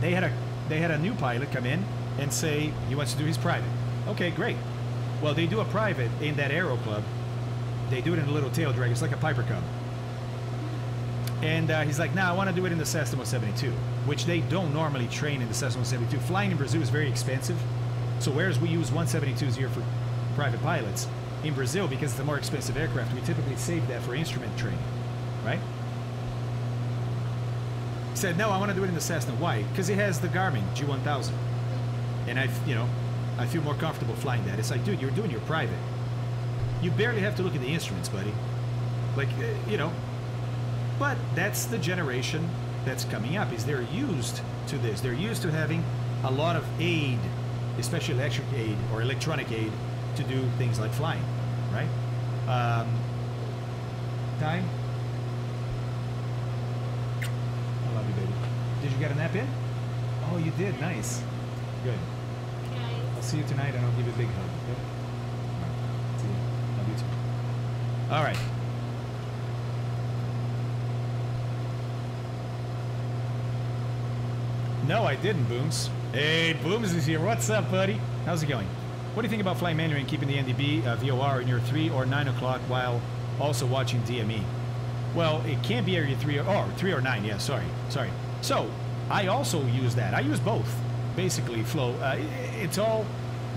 they had a they had a new pilot come in and say he wants to do his private. Okay, great. Well, they do a private in that Aero Club. They do it in a little tail drag. It's like a Piper Cub. And uh, he's like, "Nah, I want to do it in the Cessna 172, which they don't normally train in the Cessna 172. Flying in Brazil is very expensive." So whereas we use 172s here for private pilots, in Brazil, because it's a more expensive aircraft, we typically save that for instrument training, right? He said, no, I want to do it in the Cessna. Why? Because it has the Garmin G1000. And I, you know, I feel more comfortable flying that. It's like, dude, you're doing your private. You barely have to look at the instruments, buddy. Like, eh, you know, but that's the generation that's coming up is they're used to this. They're used to having a lot of aid especially electric aid or electronic aid, to do things like flying, right? Um, time? I love you, baby. Did you get a nap in? Oh, you did. Nice. Good. Okay. I'll see you tonight, and I'll give you a big hug. Okay? All right. See you. Love you too. All right. No, I didn't, Booms. Hey, Booms is here. What's up, buddy? How's it going? What do you think about flying manual and keeping the NDB uh, VOR in your 3 or 9 o'clock while also watching DME? Well, it can't be area 3 or, or 3 or 9. Yeah, sorry. Sorry. So, I also use that. I use both, basically, Flow. Uh, it's all,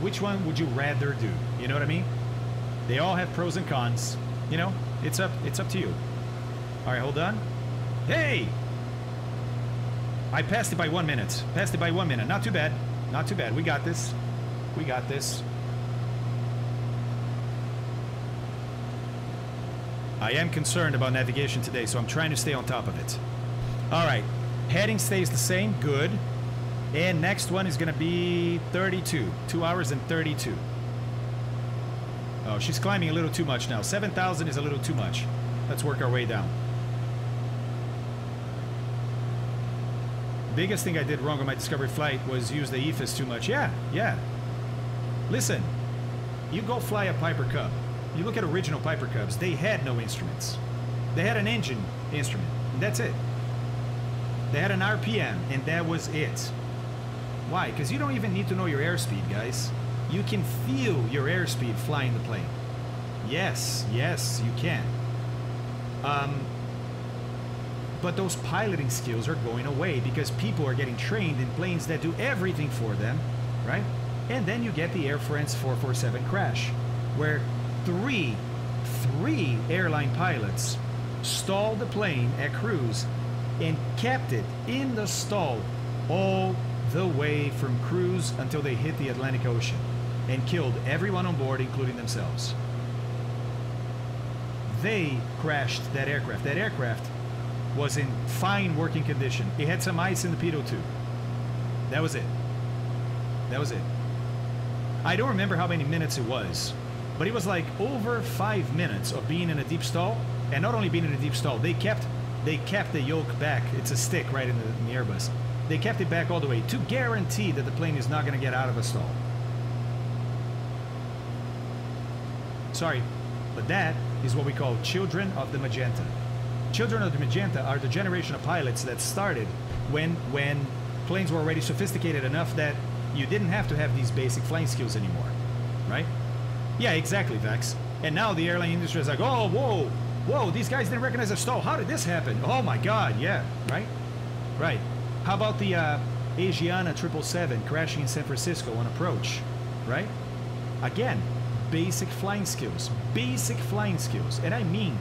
which one would you rather do? You know what I mean? They all have pros and cons. You know, it's up, it's up to you. All right, hold on. Hey! I passed it by one minute. Passed it by one minute. Not too bad. Not too bad. We got this. We got this. I am concerned about navigation today, so I'm trying to stay on top of it. All right. Heading stays the same. Good. And next one is going to be 32. 2 hours and 32. Oh, she's climbing a little too much now. 7,000 is a little too much. Let's work our way down. Biggest thing I did wrong on my Discovery flight was use the EFIS too much. Yeah, yeah. Listen, you go fly a Piper Cub. You look at original Piper Cubs, they had no instruments. They had an engine instrument, and that's it. They had an RPM, and that was it. Why? Because you don't even need to know your airspeed, guys. You can feel your airspeed flying the plane. Yes, yes, you can. Um, but those piloting skills are going away because people are getting trained in planes that do everything for them, right? And then you get the Air France 447 crash, where three, three airline pilots stalled the plane at cruise and kept it in the stall all the way from cruise until they hit the Atlantic Ocean and killed everyone on board, including themselves. They crashed that aircraft. That aircraft was in fine working condition. It had some ice in the pitot tube. That was it. That was it. I don't remember how many minutes it was, but it was like over five minutes of being in a deep stall, and not only being in a deep stall, they kept they kept the yoke back. It's a stick right in the, in the Airbus. They kept it back all the way to guarantee that the plane is not going to get out of a stall. Sorry, but that is what we call children of the magenta. Children of the magenta are the generation of pilots that started when when planes were already sophisticated enough that you didn't have to have these basic flying skills anymore, right? Yeah, exactly, Vex. And now the airline industry is like, oh, whoa, whoa, these guys didn't recognize a stall. How did this happen? Oh my God, yeah, right, right. How about the uh, Asiana 777 crashing in San Francisco on approach, right? Again, basic flying skills, basic flying skills, and I mean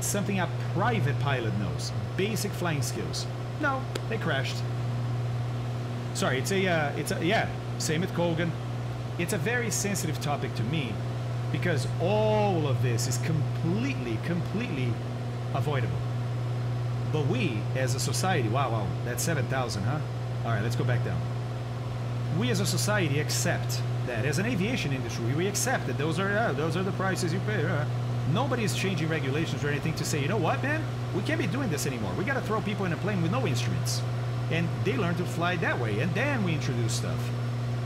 something a private pilot knows. Basic flying skills. No, they crashed. Sorry, it's a, uh, it's a, yeah, same with Colgan. It's a very sensitive topic to me because all of this is completely, completely avoidable. But we, as a society, wow, wow, that's 7,000, huh? All right, let's go back down. We as a society accept that. As an aviation industry, we accept that those are, uh, those are the prices you pay. Uh. Nobody is changing regulations or anything to say, you know what, man? We can't be doing this anymore. We got to throw people in a plane with no instruments. And they learn to fly that way, and then we introduce stuff.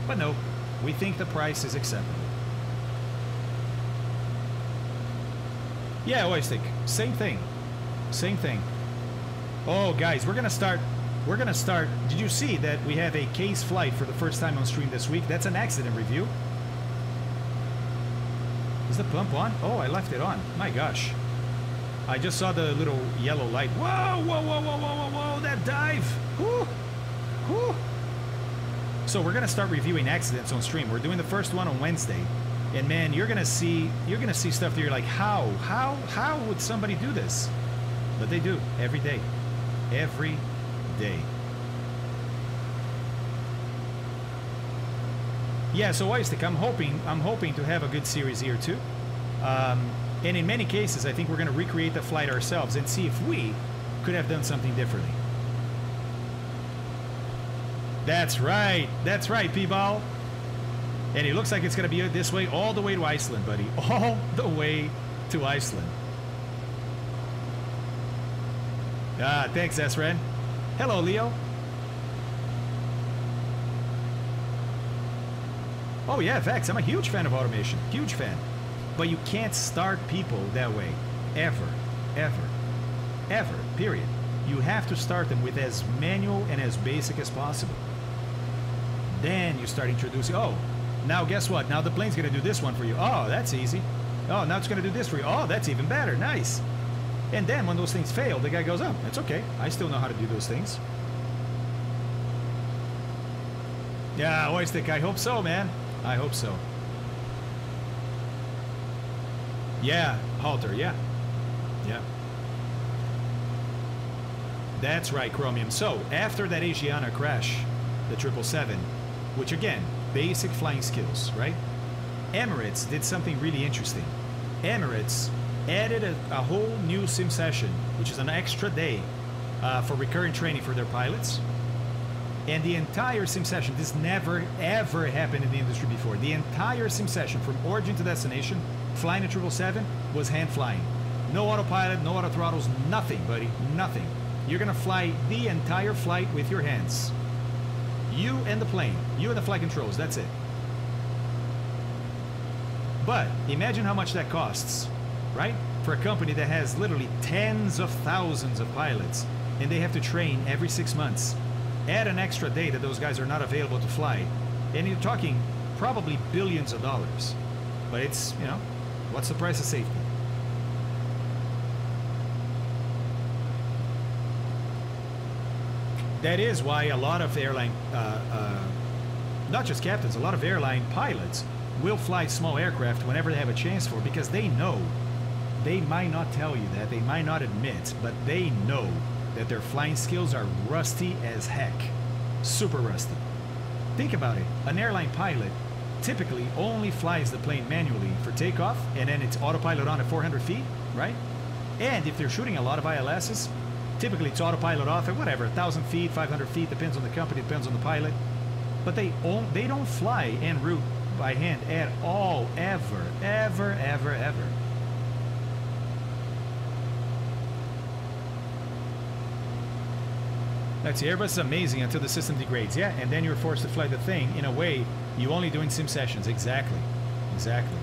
But no, we think the price is acceptable. Yeah, Oystick, same thing. Same thing. Oh, guys, we're going to start... We're going to start... Did you see that we have a case flight for the first time on stream this week? That's an accident review. Is the pump on? Oh, I left it on. My gosh. I just saw the little yellow light. Whoa, whoa, whoa, whoa, whoa, whoa, whoa, that dive. Whew. Whew. So we're going to start reviewing accidents on stream. We're doing the first one on Wednesday. And man, you're going to see you're going to see stuff that you're like, "How? How how would somebody do this?" But they do every day. Every day. Yeah, so Oystick, I'm hoping I'm hoping to have a good series here too. Um, and in many cases, I think we're going to recreate the flight ourselves and see if we could have done something differently. That's right. That's right, P-Ball. And it looks like it's going to be this way all the way to Iceland, buddy. All the way to Iceland. Ah, thanks, S-Ren. Hello, Leo. Oh yeah, Vex, I'm a huge fan of automation. Huge fan. But you can't start people that way. Ever. Ever. Ever. Period. You have to start them with as manual and as basic as possible. Then you start introducing, oh, now guess what? Now the plane's going to do this one for you. Oh, that's easy. Oh, now it's going to do this for you. Oh, that's even better. Nice. And then when those things fail, the guy goes, oh, it's okay. I still know how to do those things. Yeah, Oystick, I hope so, man. I hope so. Yeah, halter, yeah. Yeah. That's right, Chromium. So, after that Asiana crash, the 777, which again, basic flying skills, right? Emirates did something really interesting. Emirates added a, a whole new sim session, which is an extra day uh, for recurrent training for their pilots. And the entire sim session, this never ever happened in the industry before. The entire sim session from origin to destination, flying a 777, was hand flying. No autopilot, no auto throttles, nothing, buddy, nothing. You're gonna fly the entire flight with your hands. You and the plane, you and the flight controls, that's it. But imagine how much that costs, right? For a company that has literally tens of thousands of pilots and they have to train every six months. Add an extra day that those guys are not available to fly, and you're talking probably billions of dollars. But it's, you know, what's the price of safety? That is why a lot of airline, uh, uh, not just captains, a lot of airline pilots will fly small aircraft whenever they have a chance for because they know, they might not tell you that, they might not admit, but they know that their flying skills are rusty as heck. Super rusty. Think about it. An airline pilot typically only flies the plane manually for takeoff and then it's autopilot on at 400 feet, right? And if they're shooting a lot of ILSs, typically it's autopilot off at whatever, 1,000 feet, 500 feet, depends on the company, depends on the pilot. But they, they don't fly en route by hand at all, ever, ever, ever, ever. That's the Airbus is amazing until the system degrades. Yeah, and then you're forced to fly the thing in a way you only do in sim sessions. Exactly. Exactly.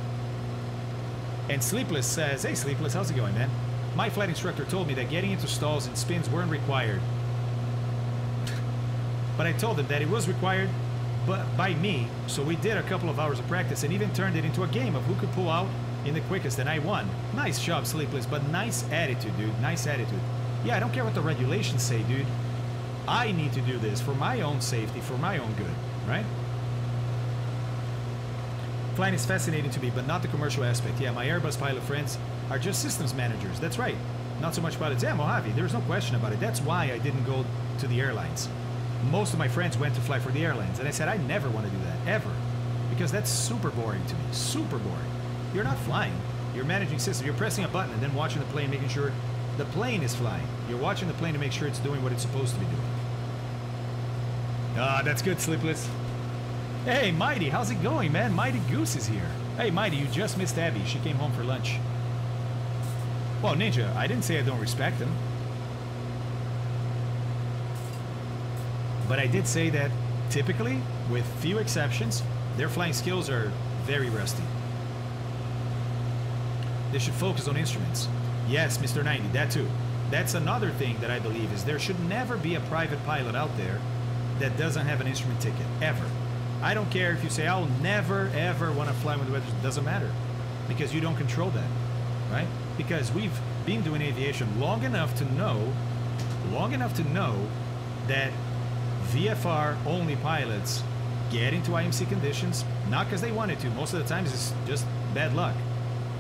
And Sleepless says, Hey Sleepless, how's it going, man? My flight instructor told me that getting into stalls and spins weren't required. but I told him that it was required but by me, so we did a couple of hours of practice and even turned it into a game of who could pull out in the quickest, and I won. Nice job, Sleepless, but nice attitude, dude. Nice attitude. Yeah, I don't care what the regulations say, dude. I need to do this for my own safety, for my own good, right? Flying is fascinating to me, but not the commercial aspect. Yeah, my Airbus pilot friends are just systems managers. That's right. Not so much pilots. Yeah, Mojave, there's no question about it. That's why I didn't go to the airlines. Most of my friends went to fly for the airlines, and I said, I never want to do that, ever. Because that's super boring to me. Super boring. You're not flying. You're managing systems. You're pressing a button and then watching the plane, making sure the plane is flying. You're watching the plane to make sure it's doing what it's supposed to be doing. Ah, that's good, Sleepless. Hey, Mighty, how's it going, man? Mighty Goose is here. Hey, Mighty, you just missed Abby. She came home for lunch. Well, Ninja, I didn't say I don't respect him. But I did say that typically, with few exceptions, their flying skills are very rusty. They should focus on instruments. Yes, Mr. 90, that too. That's another thing that I believe is there should never be a private pilot out there that doesn't have an instrument ticket, ever. I don't care if you say, I'll never, ever want to fly with the weather. It doesn't matter because you don't control that, right? Because we've been doing aviation long enough to know, long enough to know that VFR only pilots get into IMC conditions, not because they wanted to. Most of the times it's just bad luck.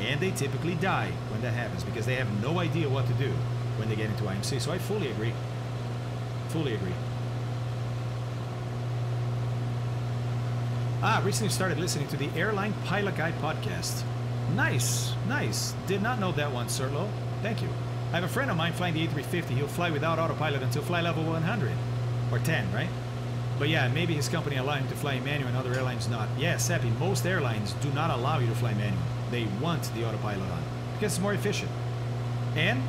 And they typically die when that happens because they have no idea what to do when they get into IMC. So I fully agree. Fully agree. Ah, recently started listening to the Airline Pilot Guy podcast. Nice, nice. Did not know that one, Sirlo. Thank you. I have a friend of mine flying the A350. He'll fly without autopilot until fly level 100. Or 10, right? But yeah, maybe his company allow him to fly manual and other airlines not. Yeah, Seppi, most airlines do not allow you to fly manual. They want the autopilot on because it's more efficient. And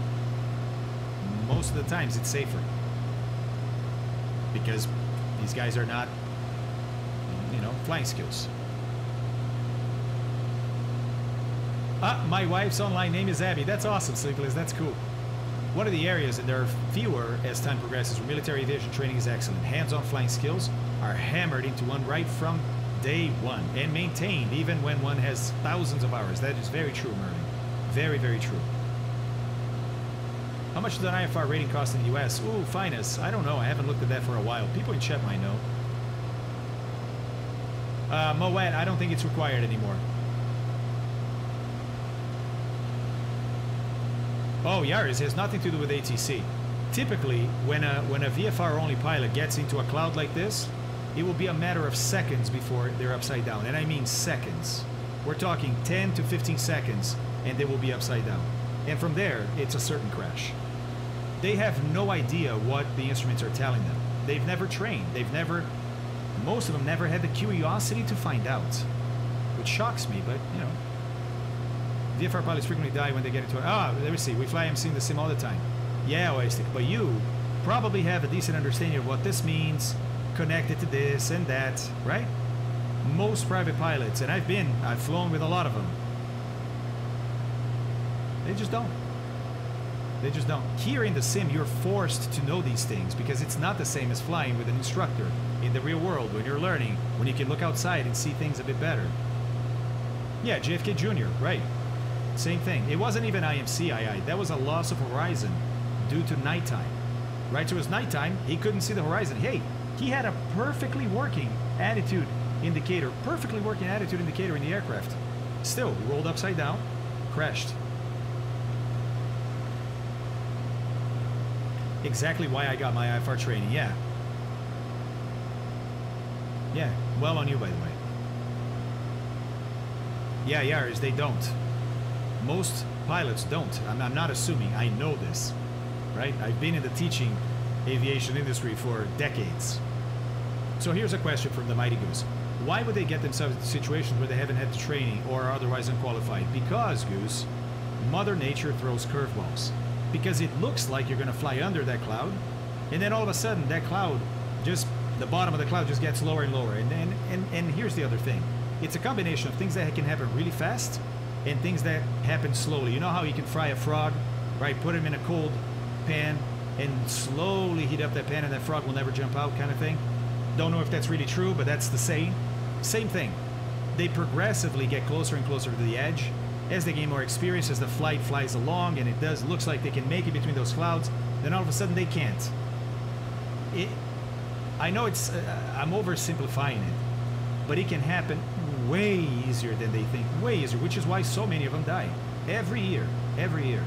most of the times it's safer. Because these guys are not, you know, flying skills. Ah, my wife's online name is Abby. That's awesome, Sleepless. That's cool. One of the areas, and there are fewer as time progresses, where military aviation training is excellent. Hands-on flying skills are hammered into one right from day one and maintained even when one has thousands of hours. That is very true, Merlin. Very, very true. How much does an IFR rating cost in the US? Ooh, finest. I don't know. I haven't looked at that for a while. People in chat might know. Uh, Moet, I don't think it's required anymore. Oh, Yaris has nothing to do with ATC. Typically, when a when a VFR only pilot gets into a cloud like this, it will be a matter of seconds before they're upside down. And I mean seconds. We're talking 10 to 15 seconds, and they will be upside down. And from there, it's a certain crash. They have no idea what the instruments are telling them. They've never trained. They've never, most of them never had the curiosity to find out, which shocks me, but you know. VFR pilots frequently die when they get into it. Ah, let me see. We fly MC in the sim all the time. Yeah, Oistic, but you probably have a decent understanding of what this means, connected to this and that, right? Most private pilots, and I've been, I've flown with a lot of them, they just don't. They just don't. Here in the sim, you're forced to know these things because it's not the same as flying with an instructor in the real world when you're learning, when you can look outside and see things a bit better. Yeah, JFK Jr., right. Same thing. It wasn't even IMC II. That was a loss of horizon due to nighttime. Right? So it was nighttime. He couldn't see the horizon. Hey, he had a perfectly working attitude indicator, perfectly working attitude indicator in the aircraft. Still, rolled upside down, crashed. Exactly why I got my IFR training, yeah. Yeah, well on you, by the way. Yeah, Yaris, they don't. Most pilots don't. I'm, I'm not assuming. I know this, right? I've been in the teaching aviation industry for decades. So here's a question from the Mighty Goose. Why would they get themselves into situations where they haven't had the training or are otherwise unqualified? Because, Goose, Mother Nature throws curveballs. Because it looks like you're going to fly under that cloud, and then all of a sudden that cloud just, the bottom of the cloud just gets lower and lower. And, and, and, and here's the other thing. It's a combination of things that can happen really fast and things that happen slowly. You know how you can fry a frog, right? Put him in a cold pan and slowly heat up that pan and that frog will never jump out kind of thing. Don't know if that's really true, but that's the saying. Same thing. They progressively get closer and closer to the edge as they gain more experience, as the flight flies along, and it does looks like they can make it between those clouds. Then all of a sudden they can't. It, I know it's uh, I'm oversimplifying it, but it can happen way easier than they think. Way easier, which is why so many of them die every year. Every year.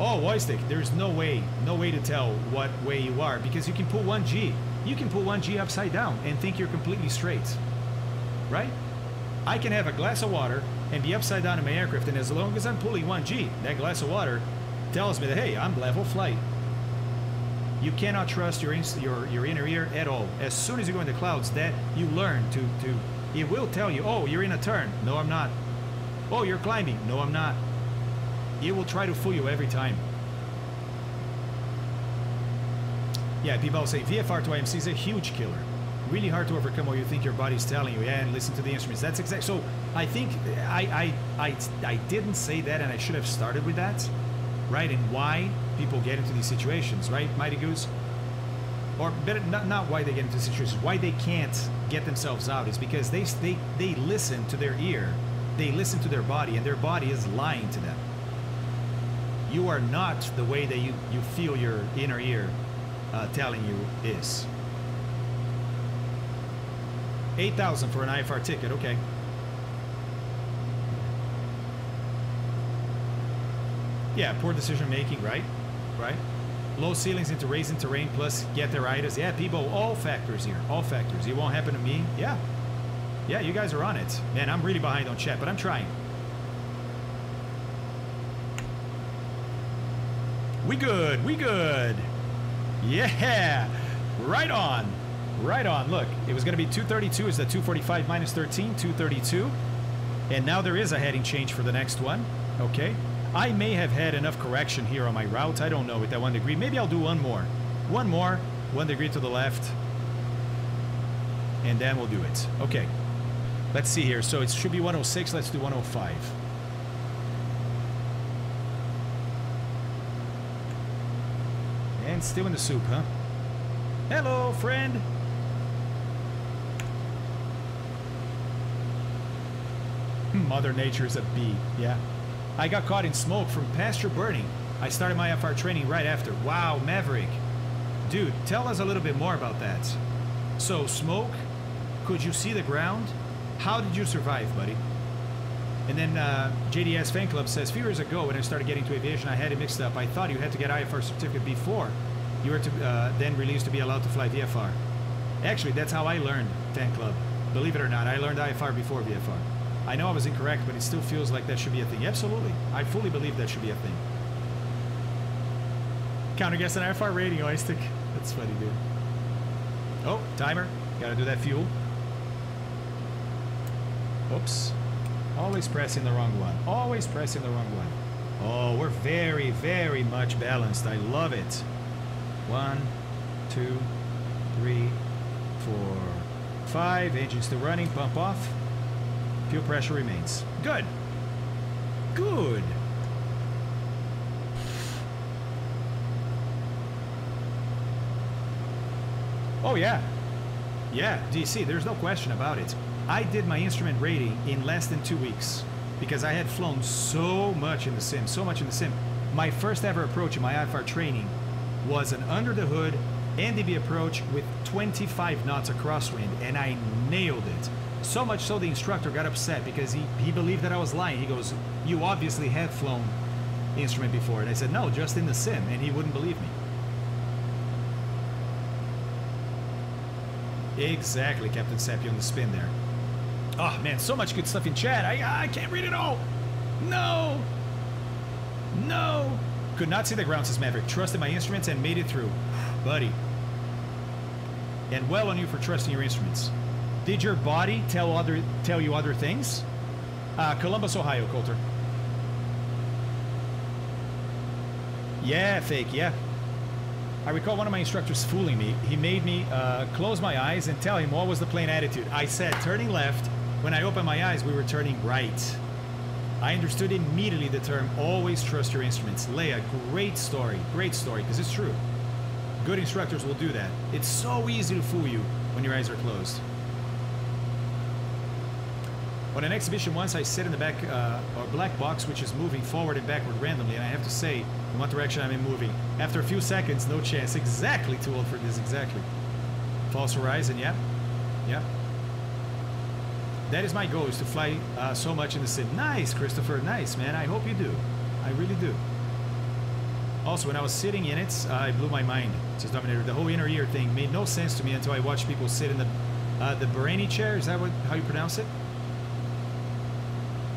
Oh, Wojtek, there's no way, no way to tell what way you are because you can pull 1G. You can pull 1G upside down and think you're completely straight. Right? I can have a glass of water and be upside down in my aircraft, and as long as I'm pulling 1G, that glass of water tells me that, hey, I'm level flight. You cannot trust your, your, your inner ear at all. As soon as you go into clouds, that you learn to, to, it will tell you, oh, you're in a turn. No, I'm not. Oh, you're climbing. No, I'm not. It will try to fool you every time. Yeah, people say VFR to IMC is a huge killer. Really hard to overcome what you think your body's telling you. Yeah, and listen to the instruments. That's exact. So I think I, I I I didn't say that, and I should have started with that, right? And why people get into these situations, right, Mighty Goose? Or better, not, not why they get into situations, why they can't get themselves out is because they, they, they listen to their ear, they listen to their body, and their body is lying to them. You are not the way that you, you feel your inner ear uh, telling you is. 8,000 for an IFR ticket, okay. Yeah, poor decision making, right? Right? Low ceilings into raising terrain plus get their itis. Yeah, people, all factors here. All factors. It won't happen to me. Yeah. Yeah, you guys are on it. Man, I'm really behind on chat, but I'm trying. We good. We good. Yeah. Right on. Right on. Look, it was going to be 232 is the 245 minus 13, 232. And now there is a heading change for the next one. Okay. I may have had enough correction here on my route. I don't know with that one degree. Maybe I'll do one more. One more, one degree to the left. And then we'll do it. Okay. Let's see here. So it should be 106. Let's do 105. And still in the soup, huh? Hello, friend. Mother Nature's a bee, yeah. I got caught in smoke from pasture burning. I started my FR training right after. Wow, Maverick. Dude, tell us a little bit more about that. So, smoke? Could you see the ground? How did you survive, buddy? And then uh, JDS Fan Club says, few years ago when I started getting to aviation, I had it mixed up. I thought you had to get IFR certificate before. You were to uh, then released to be allowed to fly VFR. Actually, that's how I learned Fan Club. Believe it or not, I learned IFR before VFR. I know I was incorrect, but it still feels like that should be a thing. Absolutely. I fully believe that should be a thing. Counter guess an IFR rating, stick. That's funny, dude. Oh, timer. Gotta do that fuel. Oops. Always pressing the wrong one. Always pressing the wrong one. Oh, we're very, very much balanced. I love it. One, two, three, four, five. Engine still running. Pump off. Fuel pressure remains. Good. Good. Oh, yeah. Yeah, DC, there's no question about it. I did my instrument rating in less than two weeks because I had flown so much in the sim, so much in the sim. My first ever approach in my IFR training was an under the hood NDB approach with 25 knots of crosswind, and I nailed it. So much so the instructor got upset because he, he believed that I was lying. He goes, You obviously have flown instrument before. And I said, No, just in the sim. And he wouldn't believe me. Exactly, Captain Sappi on the spin there. Oh man, so much good stuff in chat. I, I can't read it all. No. No. Could not see the ground, says Maverick. Trusted my instruments and made it through. Buddy. And well on you for trusting your instruments. Did your body tell other tell you other things? Uh, Columbus, Ohio, Coulter. Yeah, fake, yeah. I recall one of my instructors fooling me. He made me uh, close my eyes and tell him what was the plane attitude. I said turning left. When I opened my eyes, we were turning right. I understood immediately the term always trust your instruments. Leia, great story. Great story, because it's true. Good instructors will do that. It's so easy to fool you when your eyes are closed. On an exhibition once, I sit in the back uh, or black box, which is moving forward and backward randomly, and I have to say in what direction I'm in moving. After a few seconds, no chance. Exactly too old for this, exactly. False horizon, yeah. Yeah. That is my goal, is to fly uh, so much in the sim. Nice, Christopher, nice, man. I hope you do. I really do. Also, when I was sitting in it, uh, I blew my mind, says Dominator. The whole inner ear thing made no sense to me until I watched people sit in the uh, the Barany chair. Is that what how you pronounce it?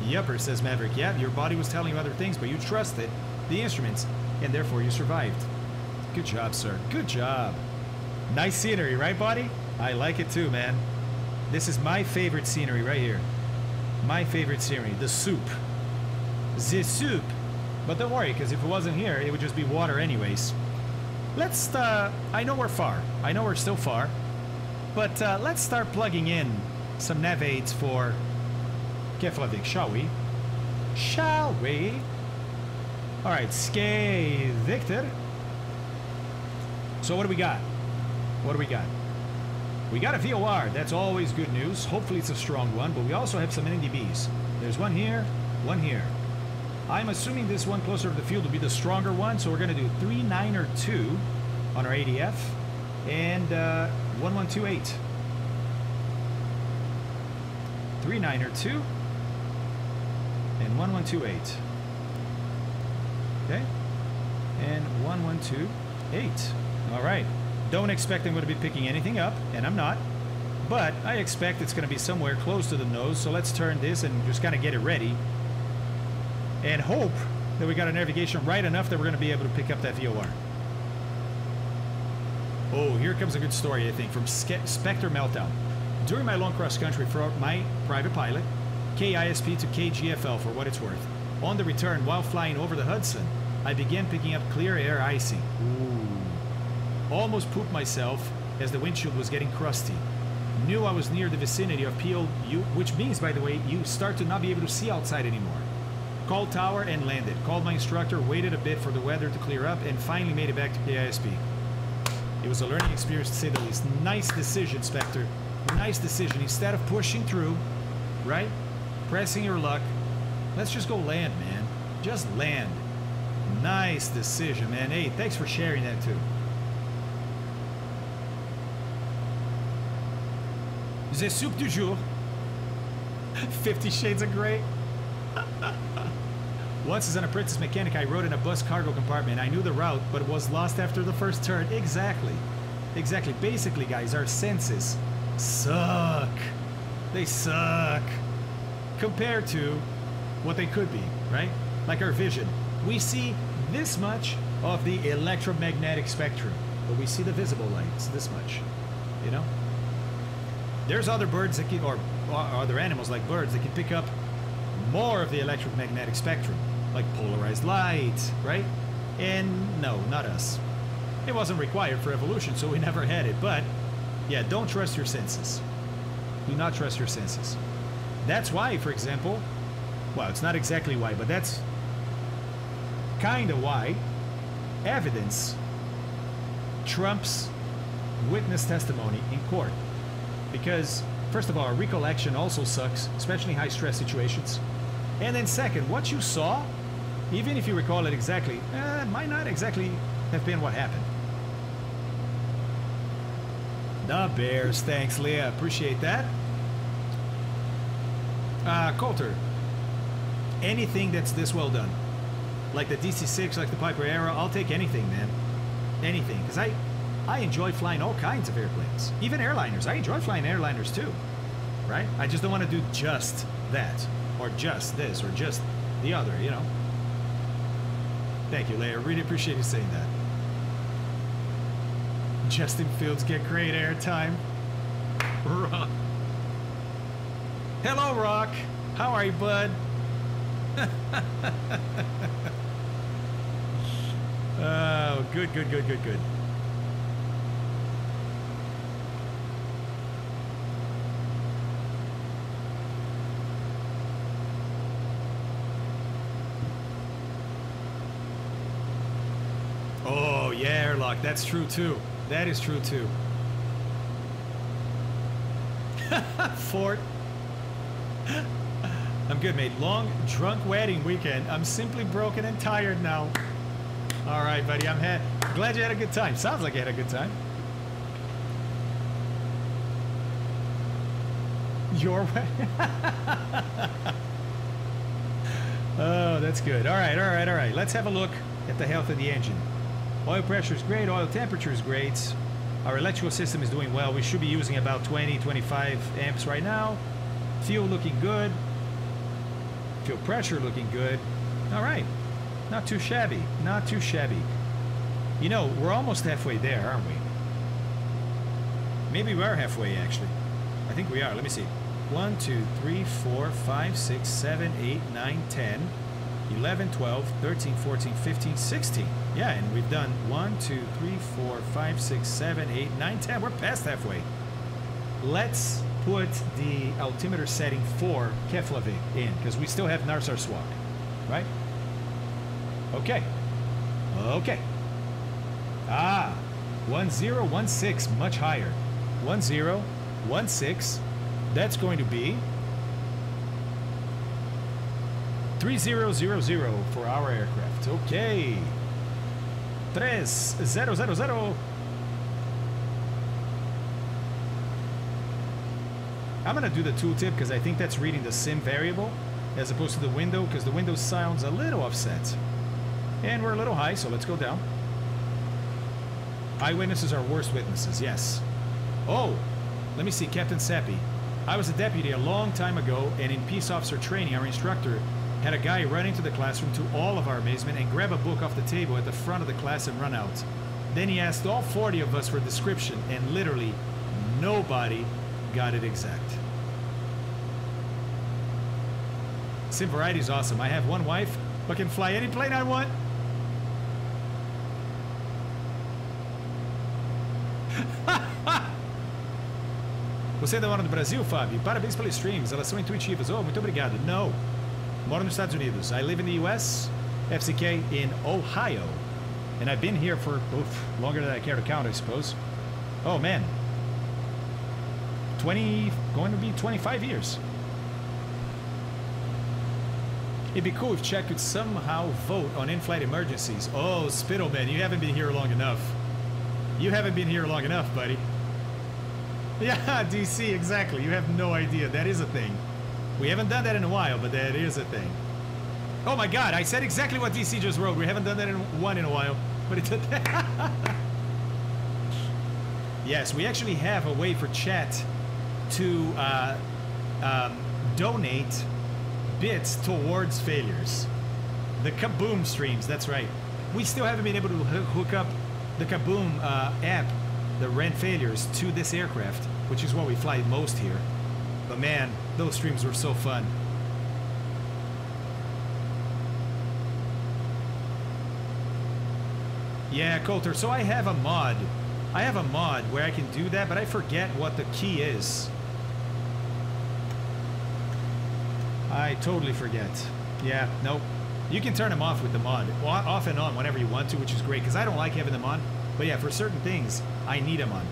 Yupper, says Maverick. Yeah, your body was telling you other things, but you trusted the instruments, and therefore you survived. Good job, sir. Good job. Nice scenery, right, buddy? I like it too, man. This is my favorite scenery right here. My favorite scenery, the soup. The soup. But don't worry, because if it wasn't here, it would just be water anyways. Let's, uh, I know we're far. I know we're still far. But uh, let's start plugging in some nav aids for Keflavik, shall we? Shall we? Alright, Skay Victor. So what do we got? What do we got? We got a VOR. That's always good news. Hopefully it's a strong one, but we also have some NDBs. There's one here, one here. I'm assuming this one closer to the field will be the stronger one, so we're going to do 3, 9, or 2 on our ADF and uh, 1128. 3902 and 1128. Okay? And 1128. All right. Don't expect I'm going to be picking anything up, and I'm not. But I expect it's going to be somewhere close to the nose, so let's turn this and just kind of get it ready. And hope that we got our navigation right enough that we're going to be able to pick up that VOR. Oh, here comes a good story, I think, from Spectre Meltdown. During my long cross country for my private pilot, KISP to KGFL for what it's worth. On the return, while flying over the Hudson, I began picking up clear air icing. Ooh. Almost pooped myself as the windshield was getting crusty. Knew I was near the vicinity of PLU, which means, by the way, you start to not be able to see outside anymore. Called tower and landed. Called my instructor, waited a bit for the weather to clear up, and finally made it back to KISP. It was a learning experience to say the least. Nice decision, Spectre. Nice decision. Instead of pushing through, right? Pressing your luck. Let's just go land, man. Just land. Nice decision, man. Hey, thanks for sharing that too. The soup du jour. Fifty Shades of Grey. Once as an apprentice mechanic, I rode in a bus cargo compartment. I knew the route, but was lost after the first turn. Exactly. Exactly. Basically, guys, our senses suck. They suck. Compared to what they could be, right? Like our vision. We see this much of the electromagnetic spectrum, but we see the visible light. It's this much. You know? There's other birds that can, or, or other animals like birds that can pick up more of the electromagnetic spectrum, like polarized light, right? And no, not us. It wasn't required for evolution, so we never had it. But yeah, don't trust your senses. Do not trust your senses. That's why, for example, well, it's not exactly why, but that's kind of why evidence trumps witness testimony in court. Because, first of all, recollection also sucks, especially in high stress situations. And then, second, what you saw, even if you recall it exactly, eh, might not exactly have been what happened. The Bears, thanks, Leah. Appreciate that. Uh, Coulter, anything that's this well done, like the DC-6, like the Piper Arrow, I'll take anything, man. Anything, because I, I enjoy flying all kinds of airplanes, even airliners. I enjoy flying airliners too, right? I just don't want to do just that, or just this, or just the other, you know. Thank you, Leia. Really appreciate you saying that. Justin Fields get great airtime. Rock. Hello, Rock. How are you, bud? oh, good, good, good, good, good. Oh, yeah, airlock. That's true, too. That is true, too. Fort. I'm good, mate. Long, drunk wedding weekend. I'm simply broken and tired now. All right, buddy. I'm ha- glad you had a good time. Sounds like you had a good time. Your way. oh, that's good. All right, all right, all right. Let's have a look at the health of the engine. Oil pressure is great. Oil temperature is great. Our electrical system is doing well. We should be using about 20, 25 amps right now. Fuel looking good. Fuel pressure looking good. All right. Not too shabby. Not too shabby. You know, we're almost halfway there, aren't we? Maybe we are halfway, actually. I think we are. Let me see. 1, 2, 3, 4, 5, 6, 7, 8, 9, 10, 11, 12, 13, 14, 15, 16. Yeah, and we've done 1, 2, 3, 4, 5, 6, 7, 8, 9, 10. We're past halfway. Let's put the altimeter setting for Keflavik in, because we still have Narsarsuaq, right? Okay. Okay. Ah, 1016, much higher. 1016, that's going to be 3000 for our aircraft. Okay. 3000. I'm going to do the tooltip because I think that's reading the sim variable as opposed to the window because the window sounds a little offset. And we're a little high, so let's go down. Eyewitnesses are worst witnesses, yes. Oh, let me see, Captain Seppi. I was a deputy a long time ago, and in peace officer training, our instructor had a guy run into the classroom to all of our amazement and grab a book off the table at the front of the class and run out. Then he asked all 40 of us for a description, and literally nobody got it exact. Sim variety is awesome. I have one wife who can fly any plane I want. Você é da hora do Brasil, Fábio? Parabéns pelos streams, elas são intuitivas. Oh, muito obrigado. No. Moro nos Estados Unidos. I live in the US, FCK in Ohio. And I've been here for oof, longer than I care to count, I suppose. Oh, man. 20, going to be 25 years. It'd be cool if Czech could somehow vote on in-flight emergencies. Oh, Spittleman, you haven't been here long enough. You haven't been here long enough, buddy. Yeah, DC, exactly. You have no idea. That is a thing. We haven't done that in a while, but that is a thing. Oh my god, I said exactly what DC just wrote. We haven't done that in one in a while. But it did Yes, we actually have a way for chat to uh, um, donate bits towards failures. The Kaboom streams, that's right. We still haven't been able to hook up the Kaboom uh, app, the rent failures, to this aircraft, which is what we fly most here. But man, those streams were so fun. Yeah, Coulter, so I have a mod. I have a mod where I can do that, but I forget what the key is. I totally forget. Yeah, nope. You can turn them off with the mod. Off and on whenever you want to, which is great, because I don't like having them on. But yeah, for certain things, I need them on.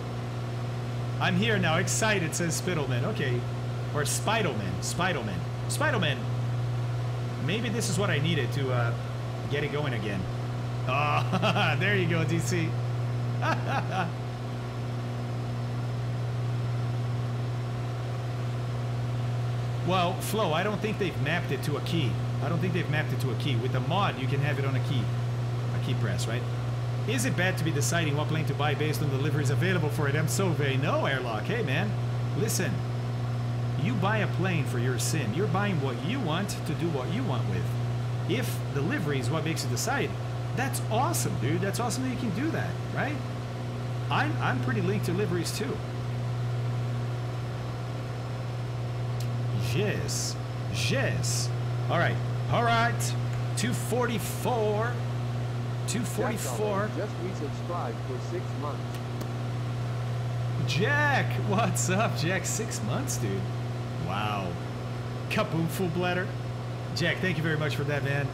I'm here now, excited, says Spittleman. Okay. Or Spidelman. Spidelman. Spidelman. Maybe this is what I needed to uh, get it going again. Oh, there you go, DC. well, Flo, I don't think they've mapped it to a key. I don't think they've mapped it to a key. With the mod, you can have it on a key. A key press, right? Is it bad to be deciding what plane to buy based on the liveries available for it? I'm so very no, Airlock. Hey, man. Listen. You buy a plane for your sim. You're buying what you want to do what you want with. If delivery is what makes you decide, that's awesome, dude. That's awesome that you can do that, right? I'm, I'm pretty linked to liveries too. Yes. Yes. All right. All right. 244. 244. Just resubscribed for six months. Jack, what's up, Jack? Six months, dude. Wow. Kaboom, full bladder. Jack, thank you very much for that, man.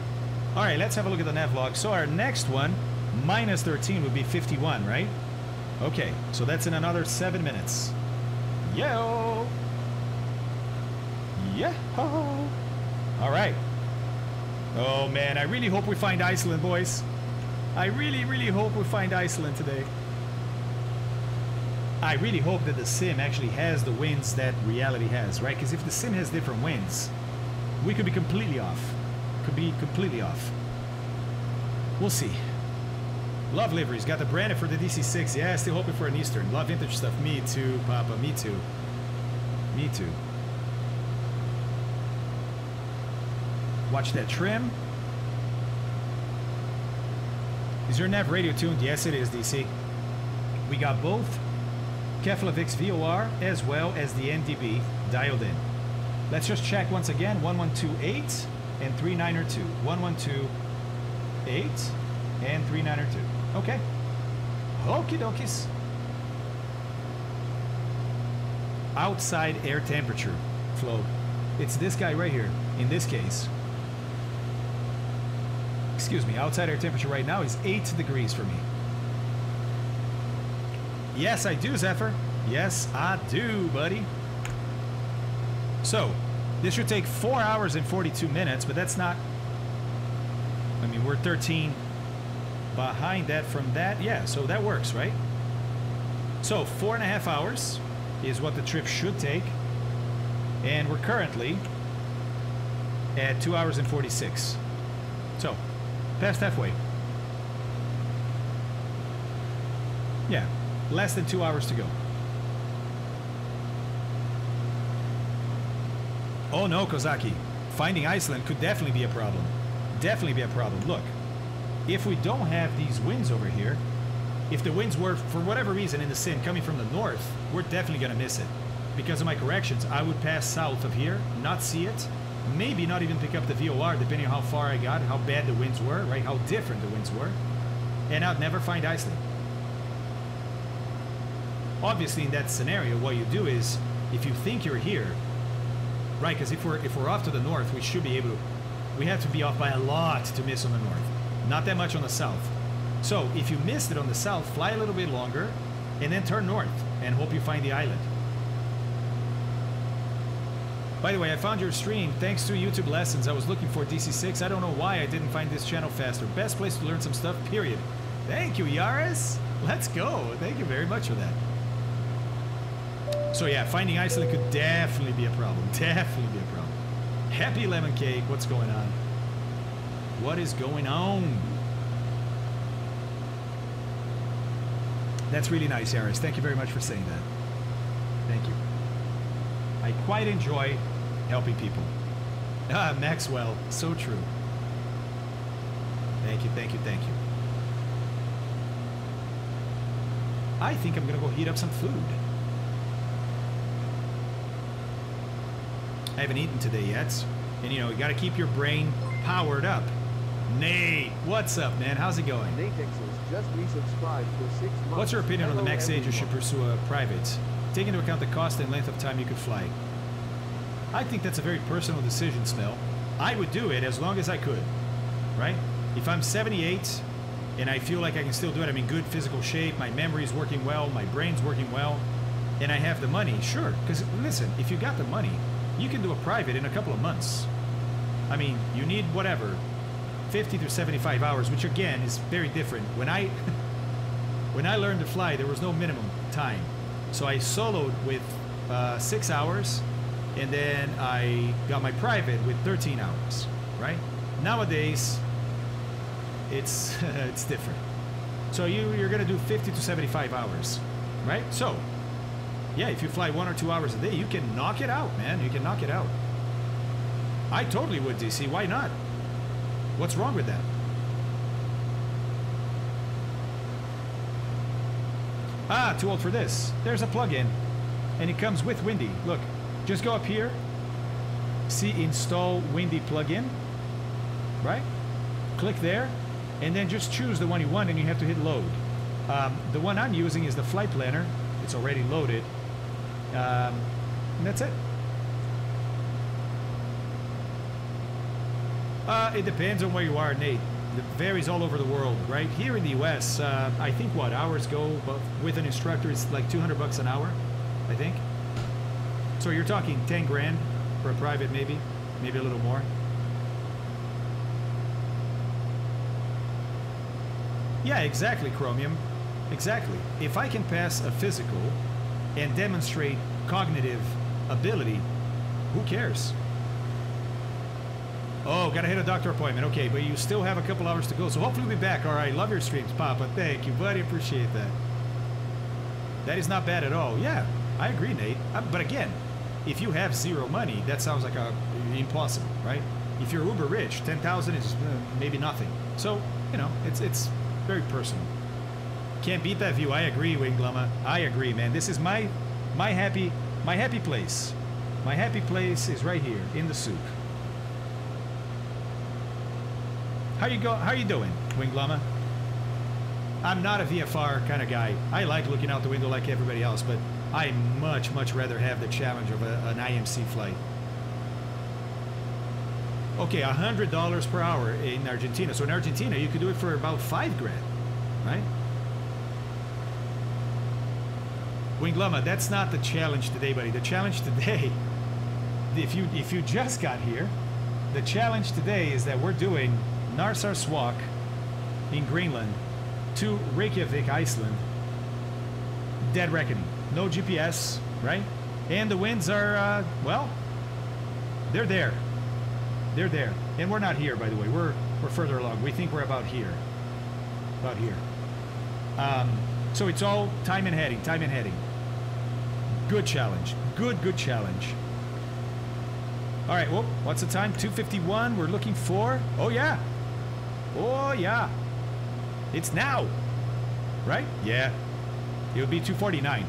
All right, let's have a look at the nav log. So our next one, minus 13, would be 51, right? Okay, so that's in another seven minutes. Yo! Yeah! All right. Oh man, I really hope we find Iceland, boys. I really, really hope we find Iceland today. I really hope that the sim actually has the winds that reality has, right? Because if the sim has different winds, we could be completely off. Could be completely off. We'll see. Love liveries. Got the branded for the DC6. Yeah, still hoping for an Eastern. Love vintage stuff. Me too, Papa. Me too. Me too. Watch that trim. Is your nav radio tuned? Yes, it is, DC. We got both Keflavik's VOR as well as the NDB dialed in. Let's just check once again 1128 and 3902. 1128 and 3902. Okay. Okie dokies. Outside air temperature flow. It's this guy right here. In this case, excuse me, outside air temperature right now is 8 degrees for me. Yes, I do, Zephyr. Yes, I do, buddy. So, this should take 4 hours and 42 minutes, but that's not... I mean, we're 13 behind that from that. Yeah, so that works, right? So, four and a half hours is what the trip should take. And we're currently at 2 hours and 46. So, Past halfway. Yeah, less than two hours to go. Oh no, Kozaki. Finding Iceland could definitely be a problem. Definitely be a problem. Look, if we don't have these winds over here, if the winds were, for whatever reason, in the sin coming from the north, we're definitely going to miss it. Because of my corrections, I would pass south of here, not see it, maybe not even pick up the VOR depending on how far I got, how bad the winds were, right? How different the winds were. And I'd never find Iceland. Obviously, in that scenario, what you do is, if you think you're here, right? Because if we're if we're off to the north, we should be able to. We have to be off by a lot to miss on the north, not that much on the south. So if you missed it on the south, fly a little bit longer, and then turn north and hope you find the island. By the way, I found your stream thanks to YouTube lessons. I was looking for DC6. I don't know why I didn't find this channel faster. Best place to learn some stuff, period. Thank you, Yaris. Let's go. Thank you very much for that. So yeah, finding Iceland could definitely be a problem. Definitely be a problem. Happy lemon cake. What's going on? What is going on? That's really nice, Aris. Thank you very much for saying that. I quite enjoy helping people. Ah, Maxwell. So true. Thank you, thank you, thank you. I think I'm gonna go heat up some food. I haven't eaten today yet. And you know, you gotta keep your brain powered up. Nate, what's up, man? How's it going? Nate just resubscribed for six months. What's your opinion on the max age you should pursue a private? Take into account the cost and length of time you could fly. I think that's a very personal decision, Smell. I would do it as long as I could, right? If I'm 78 and I feel like I can still do it, I'm in good physical shape, my memory's working well, my brain's working well, and I have the money, sure. Because listen, if you got the money, you can do a private in a couple of months. I mean, you need whatever, 50 to 75 hours, which again is very different. When I when I learned to fly, there was no minimum time. So I soloed with uh, six hours, and then I got my private with 13 hours. Right nowadays, it's it's different. So you you're gonna do 50 to 75 hours, right? So yeah, if you fly one or two hours a day, you can knock it out, man. You can knock it out. I totally would, DC. Why not? What's wrong with that? Ah, too old for this. There's a plugin, and it comes with Windy. Look, just go up here, see install Windy plugin, right? Click there, and then just choose the one you want, and you have to hit load. Um, the one I'm using is the Flight Planner. It's already loaded. Um, and that's it. Uh, it depends on where you are, Nate. Varies all over the world, right? Here in the U.S., uh, I think what hours go, but with an instructor, it's like 200 bucks an hour, I think. So you're talking 10 grand for a private, maybe, maybe a little more. Yeah, exactly, Chromium. Exactly. If I can pass a physical and demonstrate cognitive ability, who cares? Oh, gotta hit a doctor appointment. Okay, but you still have a couple hours to go, so hopefully we'll be back. All right, love your streams, Papa. Thank you, buddy. Appreciate that. That is not bad at all. Yeah, I agree, Nate. Uh, but again, if you have zero money, that sounds like a impossible, right? If you're uber rich, ten thousand is uh, maybe nothing. So you know, it's it's very personal. Can't beat that view. I agree, Winglama. I agree, man. This is my my happy my happy place. My happy place is right here in the soup. How you go? How you doing, Winglama? I'm not a VFR kind of guy. I like looking out the window like everybody else, but I much much rather have the challenge of a, an IMC flight. Okay, a hundred dollars per hour in Argentina. So in Argentina, you could do it for about five grand, right? Winglama, that's not the challenge today, buddy. The challenge today, if you if you just got here, the challenge today is that we're doing Narsarsuaq in Greenland to Reykjavik, Iceland. Dead reckoning. No GPS, right? And the winds are, uh, well, they're there. They're there. And we're not here, by the way. We're we're further along. We think we're about here. About here. Um, so it's all time and heading, time and heading. Good challenge. Good, good challenge. All right, well, what's the time? 251. We're looking for. Oh, yeah. Oh, yeah. It's now. Right? Yeah. It would be 249.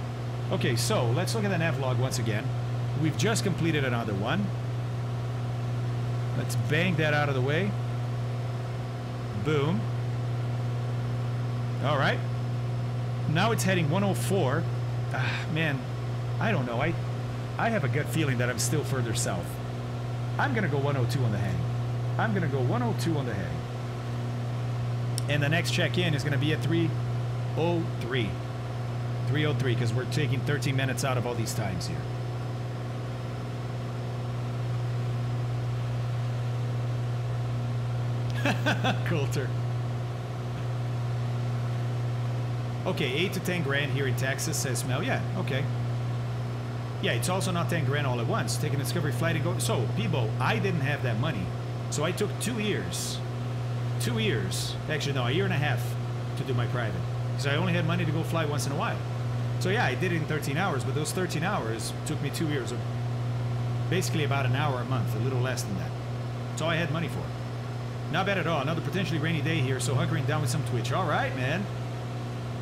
Okay, so let's look at the nav log once again. We've just completed another one. Let's bang that out of the way. Boom. All right. Now it's heading 104. Ah, man, I don't know. I, I have a gut feeling that I'm still further south. I'm going to go 102 on the hang. I'm going to go 102 on the hang. And the next check-in is going to be at 303. 303 because we're taking 13 minutes out of all these times here. Coulter. Okay, 8 to 10 grand here in Texas, says Mel. Yeah, okay. Yeah, it's also not 10 grand all at once. Take a Discovery flight and go. So, Peebo, I didn't have that money. So I took two years two years, actually no, a year and a half to do my private. Because I only had money to go fly once in a while. So yeah, I did it in 13 hours, but those 13 hours took me two years, or basically about an hour a month, a little less than that. All I had money for. Not bad at all. Another potentially rainy day here, so hunkering down with some Twitch. All right, man.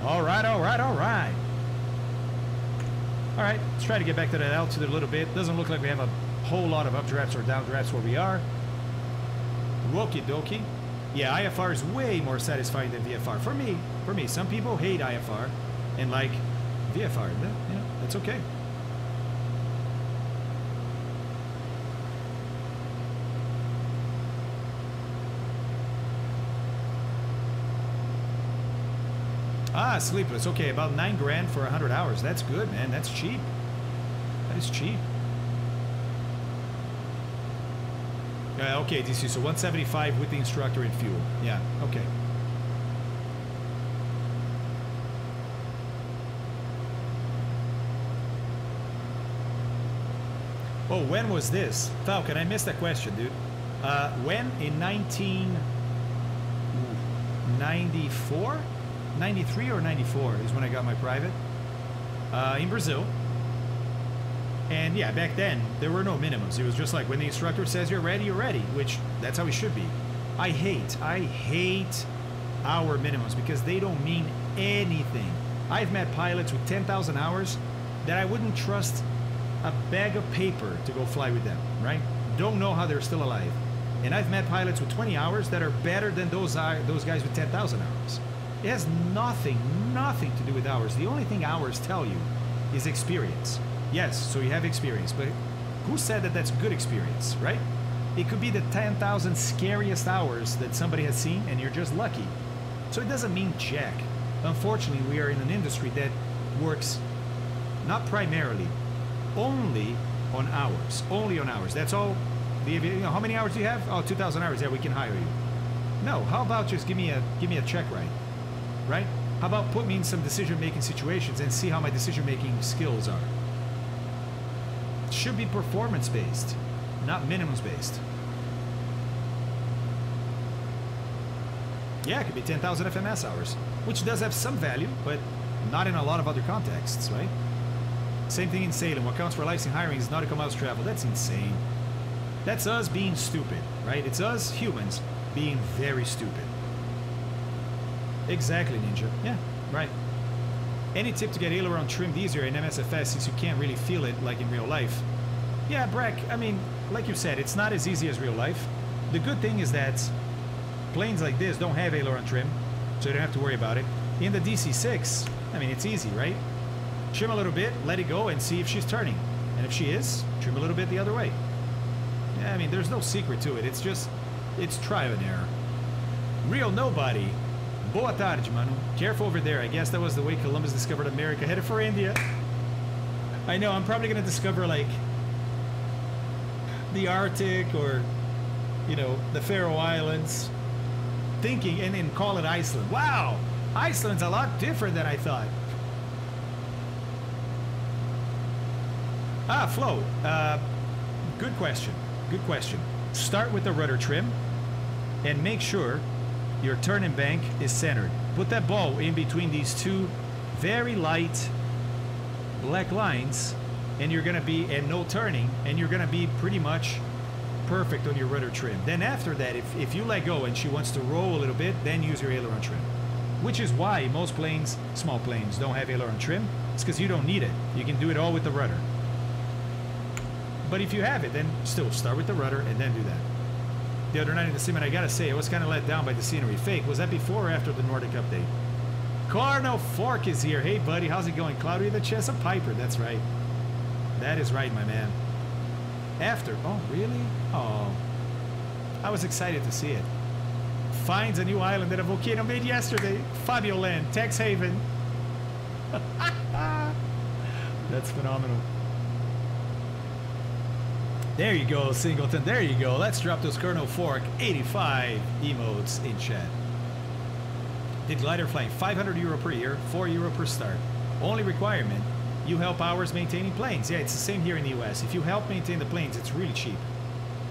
All right, all right, all right. All right, let's try to get back to that altitude a little bit. Doesn't look like we have a whole lot of updrafts or downdrafts where we are. Wokie dokie. Yeah, IFR is way more satisfying than VFR. For me, for me. Some people hate IFR and like VFR. You know, that's okay. Ah, sleepless. Okay, about nine grand for 100 hours. That's good, man. That's cheap. That is cheap. Uh, okay, DC. So 175 with the instructor and fuel. Yeah, okay. Oh, when was this? Falcon, I missed that question, dude. Uh, when? In 1994? 93 or 94 is when I got my private uh, in Brazil. And yeah, back then there were no minimums. It was just like when the instructor says you're ready, you're ready, which that's how it should be. I hate, I hate hour minimums because they don't mean anything. I've met pilots with 10,000 hours that I wouldn't trust a bag of paper to go fly with them, right? Don't know how they're still alive. And I've met pilots with 20 hours that are better than those, uh, those guys with 10,000 hours. It has nothing, nothing to do with hours. The only thing hours tell you is experience. Yes, so you have experience, but who said that that's good experience, right? It could be the 10,000 scariest hours that somebody has seen and you're just lucky. So it doesn't mean jack. Unfortunately, we are in an industry that works not primarily, only on hours. Only on hours. That's all. The, you know, how many hours do you have? Oh, 2,000 hours. Yeah, we can hire you. No, how about just give me a give me a check right? right? How about put me in some decision-making situations and see how my decision-making skills are? Should be performance-based, not minimums-based. Yeah, it could be 10,000 FMS hours, which does have some value, but not in a lot of other contexts, right? Same thing in Salem. What counts for licensing hiring is nautical miles travel. That's insane. That's us being stupid, right? It's us humans being very stupid. Exactly, Ninja. Yeah, right. Any tip to get aileron trimmed easier in MSFS since you can't really feel it like in real life? Yeah, Breck, I mean, like you said, it's not as easy as real life. The good thing is that planes like this don't have aileron trim, so you don't have to worry about it. In the DC-6, I mean, it's easy, right? Trim a little bit, let it go, and see if she's turning. And if she is, trim a little bit the other way. Yeah, I mean, there's no secret to it. It's just, it's trial and error. Real nobody. Boa tarde, mano. Careful over there. I guess that was the way Columbus discovered America. Headed for India. I know, I'm probably going to discover, like, the Arctic or, you know, the Faroe Islands. Thinking, and then call it Iceland. Wow! Iceland's a lot different than I thought. Ah, Flo. Uh, good question. Good question. Start with the rudder trim and make sure your turning bank is centered. Put that ball in between these two very light black lines and you're going to be, and no turning, and you're going to be pretty much perfect on your rudder trim. Then after that, if, if you let go and she wants to roll a little bit, then use your aileron trim. Which is why most planes, small planes, don't have aileron trim. It's because you don't need it. You can do it all with the rudder. But if you have it, then still start with the rudder and then do that. The other night in the sim, and I gotta say, I was kind of let down by the scenery. Fake, was that before or after the Nordic update? Carno Fork is here. Hey, buddy, how's it going? Cloudy the Chesa Piper, that's right. That is right, my man. After, oh, really? Oh, I was excited to see it. Finds a new island that a volcano made yesterday. Fabio Land, Tex Haven. That's phenomenal. There you go, Singleton. There you go. Let's drop those Colonel Fork 85 emotes in chat. Did glider flying 500 euro per year, 4 euro per start. Only requirement, you help hours maintaining planes. Yeah, it's the same here in the US. If you help maintain the planes, it's really cheap.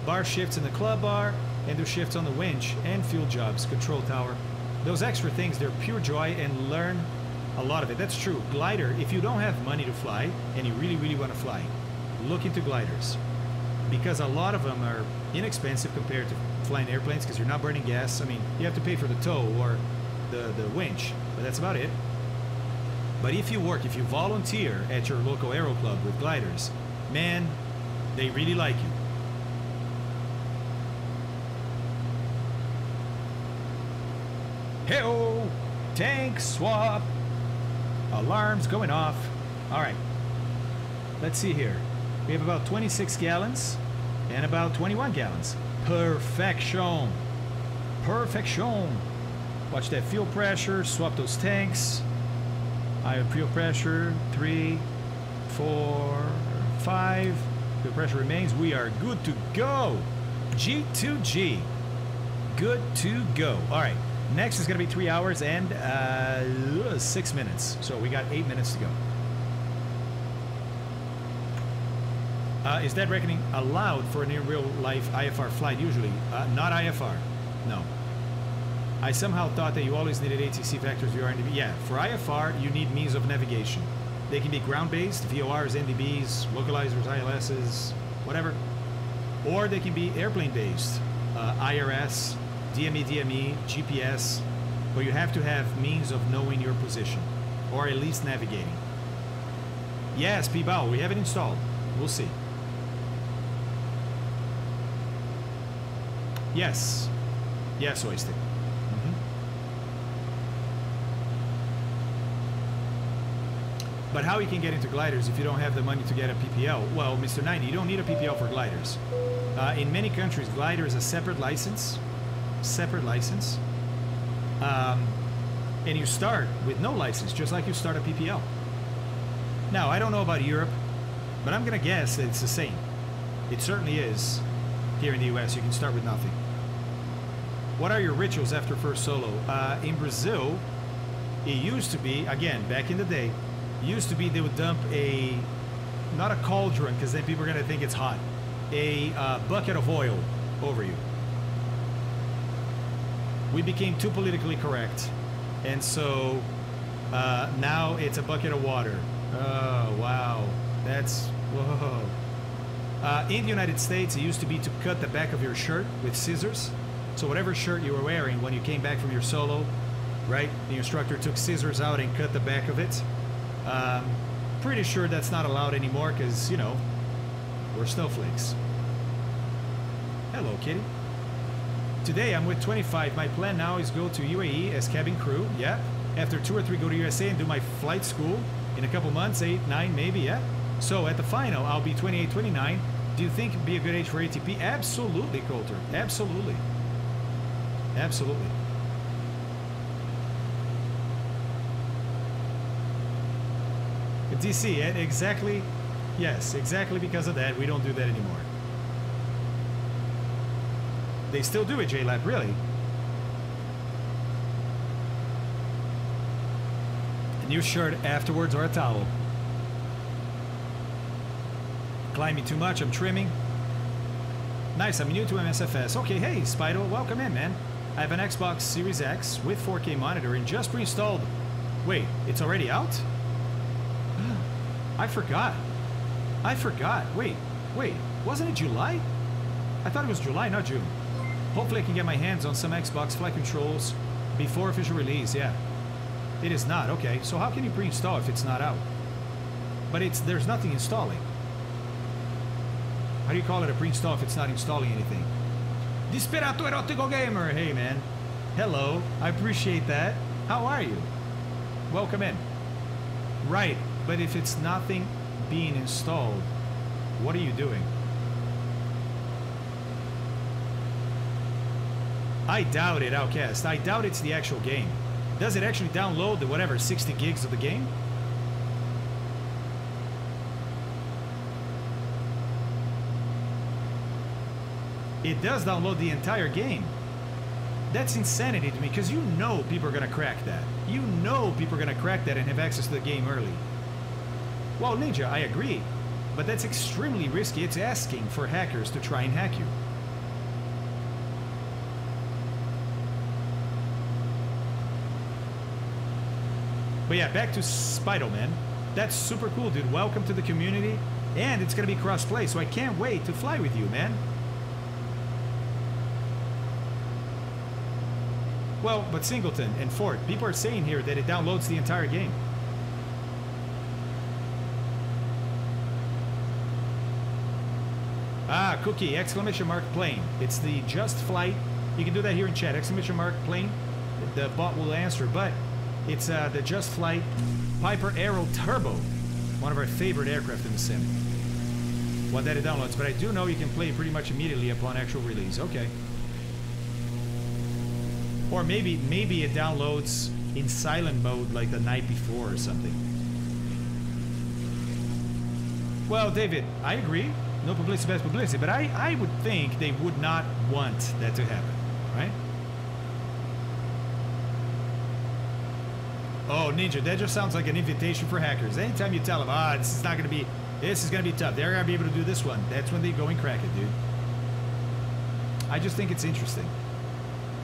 Bar shifts in the club bar, and do shifts on the winch and fuel jobs, control tower. Those extra things, they're pure joy and learn a lot of it. That's true. Glider, if you don't have money to fly and you really, really want to fly, look into gliders because a lot of them are inexpensive compared to flying airplanes because you're not burning gas. I mean, you have to pay for the tow or the, the winch, but that's about it. But if you work, if you volunteer at your local aero club with gliders, man, they really like you. Hey, tank swap. Alarms going off. All right. Let's see here. We have about 26 gallons and about 21 gallons. Perfection. Perfection. Watch that fuel pressure. Swap those tanks. I have fuel pressure. Three, four, five. Fuel pressure remains. We are good to go. G2G. Good to go. All right. Next is going to be three hours and uh, six minutes. So we got eight minutes to go. Uh, is dead reckoning allowed for an in real life IFR flight? Usually, uh, not IFR. No. I somehow thought that you always needed ATC vectors, VR, NDB. Yeah, for IFR, you need means of navigation. They can be ground-based, VORs, NDBs, localizers, ILSs, whatever. Or they can be airplane-based, uh, IRS, DME, DME, GPS, but you have to have means of knowing your position, or at least navigating. Yes, P-Bow, we have it installed. We'll see. Yes. Yes, Oyster. Mm-hmm. But how you can get into gliders if you don't have the money to get a PPL? Well, Mr. 90, you don't need a PPL for gliders. Uh, in many countries, glider is a separate license. Separate license. Um, and you start with no license, just like you start a PPL. Now, I don't know about Europe, but I'm going to guess that it's the same. It certainly is here in the US. You can start with nothing. What are your rituals after first solo? Uh, in Brazil, it used to be, again, back in the day, used to be they would dump a, not a cauldron, because then people are going to think it's hot, a uh, bucket of oil over you. We became too politically correct. And so uh, now it's a bucket of water. Oh, wow. That's, whoa. Uh, in the United States, it used to be to cut the back of your shirt with scissors. So whatever shirt you were wearing when you came back from your solo, right? The instructor took scissors out and cut the back of it. Um, pretty sure that's not allowed anymore because, you know, we're snowflakes. Hello, kitty. Today I'm with 25. My plan now is go to UAE as cabin crew. Yeah. After two or three, go to USA and do my flight school in a couple months, eight, nine, maybe. Yeah. So at the final, I'll be 28, 29. Do you think it'd be a good age for ATP? Absolutely, Coulter. Absolutely. Absolutely. DC, exactly. Yes, exactly because of that, we don't do that anymore. They still do it, JLab, really. A new shirt afterwards or a towel. Climbing too much, I'm trimming. Nice, I'm new to MSFS. Okay, hey, Spido, welcome in, man. I have an Xbox Series X with 4K monitor and just pre-installed. Wait, it's already out? I forgot. I forgot. Wait, wait, wasn't it July? I thought it was July, not June. Hopefully I can get my hands on some Xbox flight controls before official release, yeah. It is not, okay. So how can you pre-install if it's not out? But it's there's nothing installing. How do you call it a pre-install if it's not installing anything? Disperato Erotico Gamer! Hey man. Hello. I appreciate that. How are you? Welcome in. Right, but if it's nothing being installed, what are you doing? I doubt it, Outcast. I doubt it's the actual game. Does it actually download the whatever 60 gigs of the game? it does download the entire game. That's insanity to me because you know people are going to crack that. You know people are going to crack that and have access to the game early. Well, Ninja, I agree, but that's extremely risky. It's asking for hackers to try and hack you. But yeah, back to Spider-Man. That's super cool, dude. Welcome to the community. And it's going to be cross-play, so I can't wait to fly with you, man. Well, but Singleton and Ford, people are saying here that it downloads the entire game. Ah, cookie, exclamation mark plane. It's the just flight. You can do that here in chat, exclamation mark plane. The bot will answer, but it's uh, the just flight Piper Arrow Turbo, one of our favorite aircraft in the sim. One that it downloads, but I do know you can play pretty much immediately upon actual release. Okay. Or maybe maybe it downloads in silent mode like the night before or something. Well, David, I agree. No publicity, best publicity. But I, I would think they would not want that to happen, right? Oh, Ninja, that just sounds like an invitation for hackers. Anytime you tell them, ah, oh, this is not going to be, this is going to be tough. They're going to be able to do this one. That's when they go and crack it, dude. I just think it's interesting.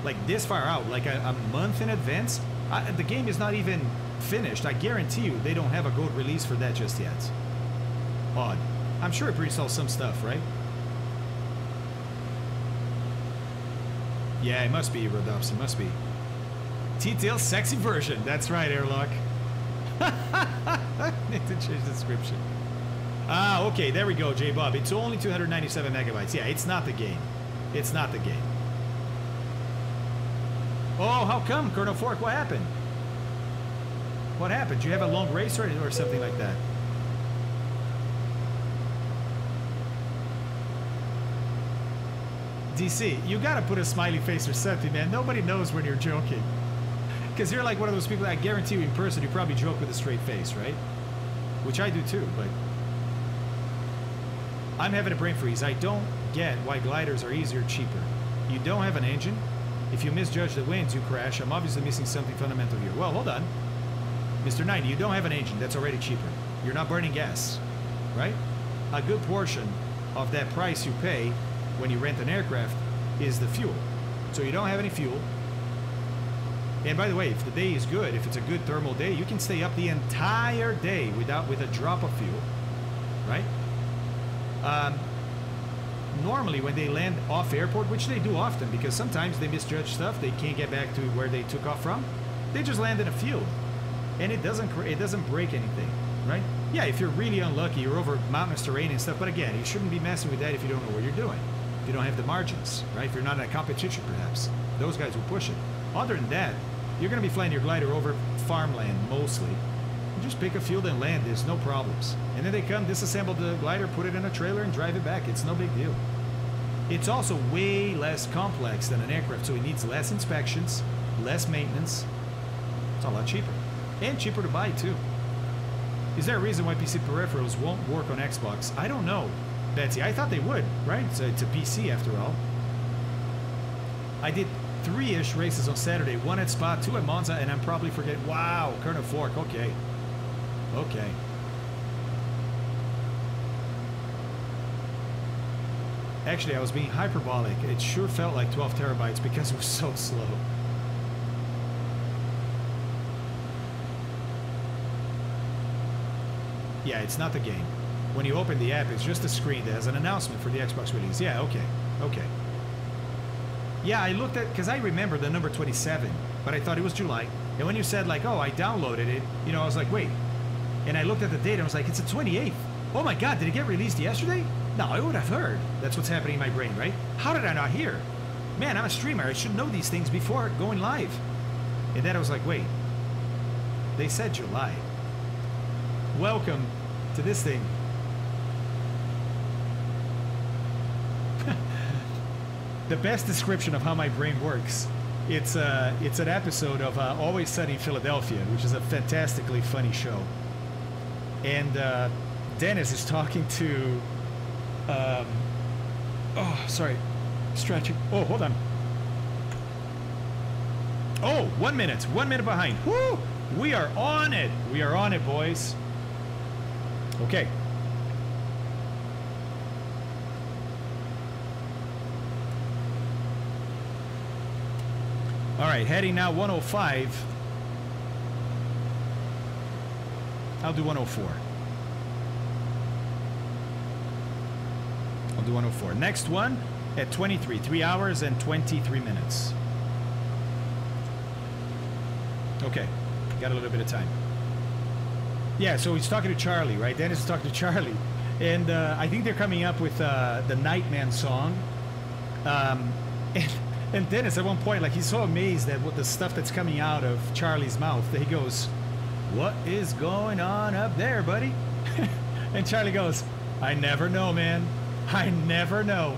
Like this far out, like a, a month in advance, I, the game is not even finished. I guarantee you they don't have a gold release for that just yet. Odd. I'm sure it pre-installs some stuff, right? Yeah, it must be, Rodops. It must be. T-Tail sexy version. That's right, Airlock. Need to change the description. Ah, okay, there we go, J-Bob. It's only 297 megabytes. Yeah, it's not the game. It's not the game. Oh, how come, Colonel Fork? What happened? What happened? You have a long race or, or something like that? DC, you gotta put a smiley face or something, man. Nobody knows when you're joking. Because you're like one of those people that I guarantee you in person, you probably joke with a straight face, right? Which I do too, but... I'm having a brain freeze. I don't get why gliders are easier cheaper. You don't have an engine. If you misjudge the winds, you crash. I'm obviously missing something fundamental here. Well, hold on. Mr. 90, you don't have an engine. That's already cheaper. You're not burning gas, right? A good portion of that price you pay when you rent an aircraft is the fuel. So you don't have any fuel. And by the way, if the day is good, if it's a good thermal day, you can stay up the entire day without with a drop of fuel, right? Um, normally, when they land off airport, which they do often, because sometimes they misjudge stuff, they can't get back to where they took off from. They just land in a field, and it doesn't it doesn't break anything, right? Yeah, if you're really unlucky, you're over mountainous terrain and stuff. But again, you shouldn't be messing with that if you don't know what you're doing if you don't have the margins, right? If you're not in a competition, perhaps. Those guys will push it. Other than that, you're going to be flying your glider over farmland, mostly. You just pick a field and land. There's no problems. And then they come, disassemble the glider, put it in a trailer, and drive it back. It's no big deal. It's also way less complex than an aircraft, so it needs less inspections, less maintenance. It's a lot cheaper. And cheaper to buy, too. Is there a reason why PC peripherals won't work on Xbox? I don't know. Betsy. I thought they would, right? It's a PC after all. I did three-ish races on Saturday, one at Spa, two at Monza, and I'm probably forgetting. Wow, Colonel Fork. Okay. Okay. Actually, I was being hyperbolic. It sure felt like 12 terabytes because it was so slow. Yeah, it's not the game when you open the app, it's just a screen that has an announcement for the Xbox release. Yeah, okay, okay. Yeah, I looked at, because I remember the number 27, but I thought it was July. And when you said, like, oh, I downloaded it, you know, I was like, wait. And I looked at the date and I was like, it's the 28th. Oh my God, did it get released yesterday? No, I would have heard. That's what's happening in my brain, right? How did I not hear? Man, I'm a streamer. I should know these things before going live. And then I was like, wait. They said July. Welcome to this thing. the best description of how my brain works. It's uh, it's an episode of uh, Always Sunny in Philadelphia, which is a fantastically funny show. And uh, Dennis is talking to. Um, oh, sorry, stretching. Oh, hold on. Oh, one minute, one minute behind. Woo! We are on it. We are on it, boys. Okay. All right, heading now 105. I'll do 104. I'll do 104. Next one at 23, 3 hours and 23 minutes. Okay, got a little bit of time. Yeah, so he's talking to Charlie, right? Dennis is talking to Charlie. And uh, I think they're coming up with uh, the Nightman song. Um, and, and Dennis, at one point, like, he's so amazed at what the stuff that's coming out of Charlie's mouth that he goes, What is going on up there, buddy? and Charlie goes, I never know, man. I never know.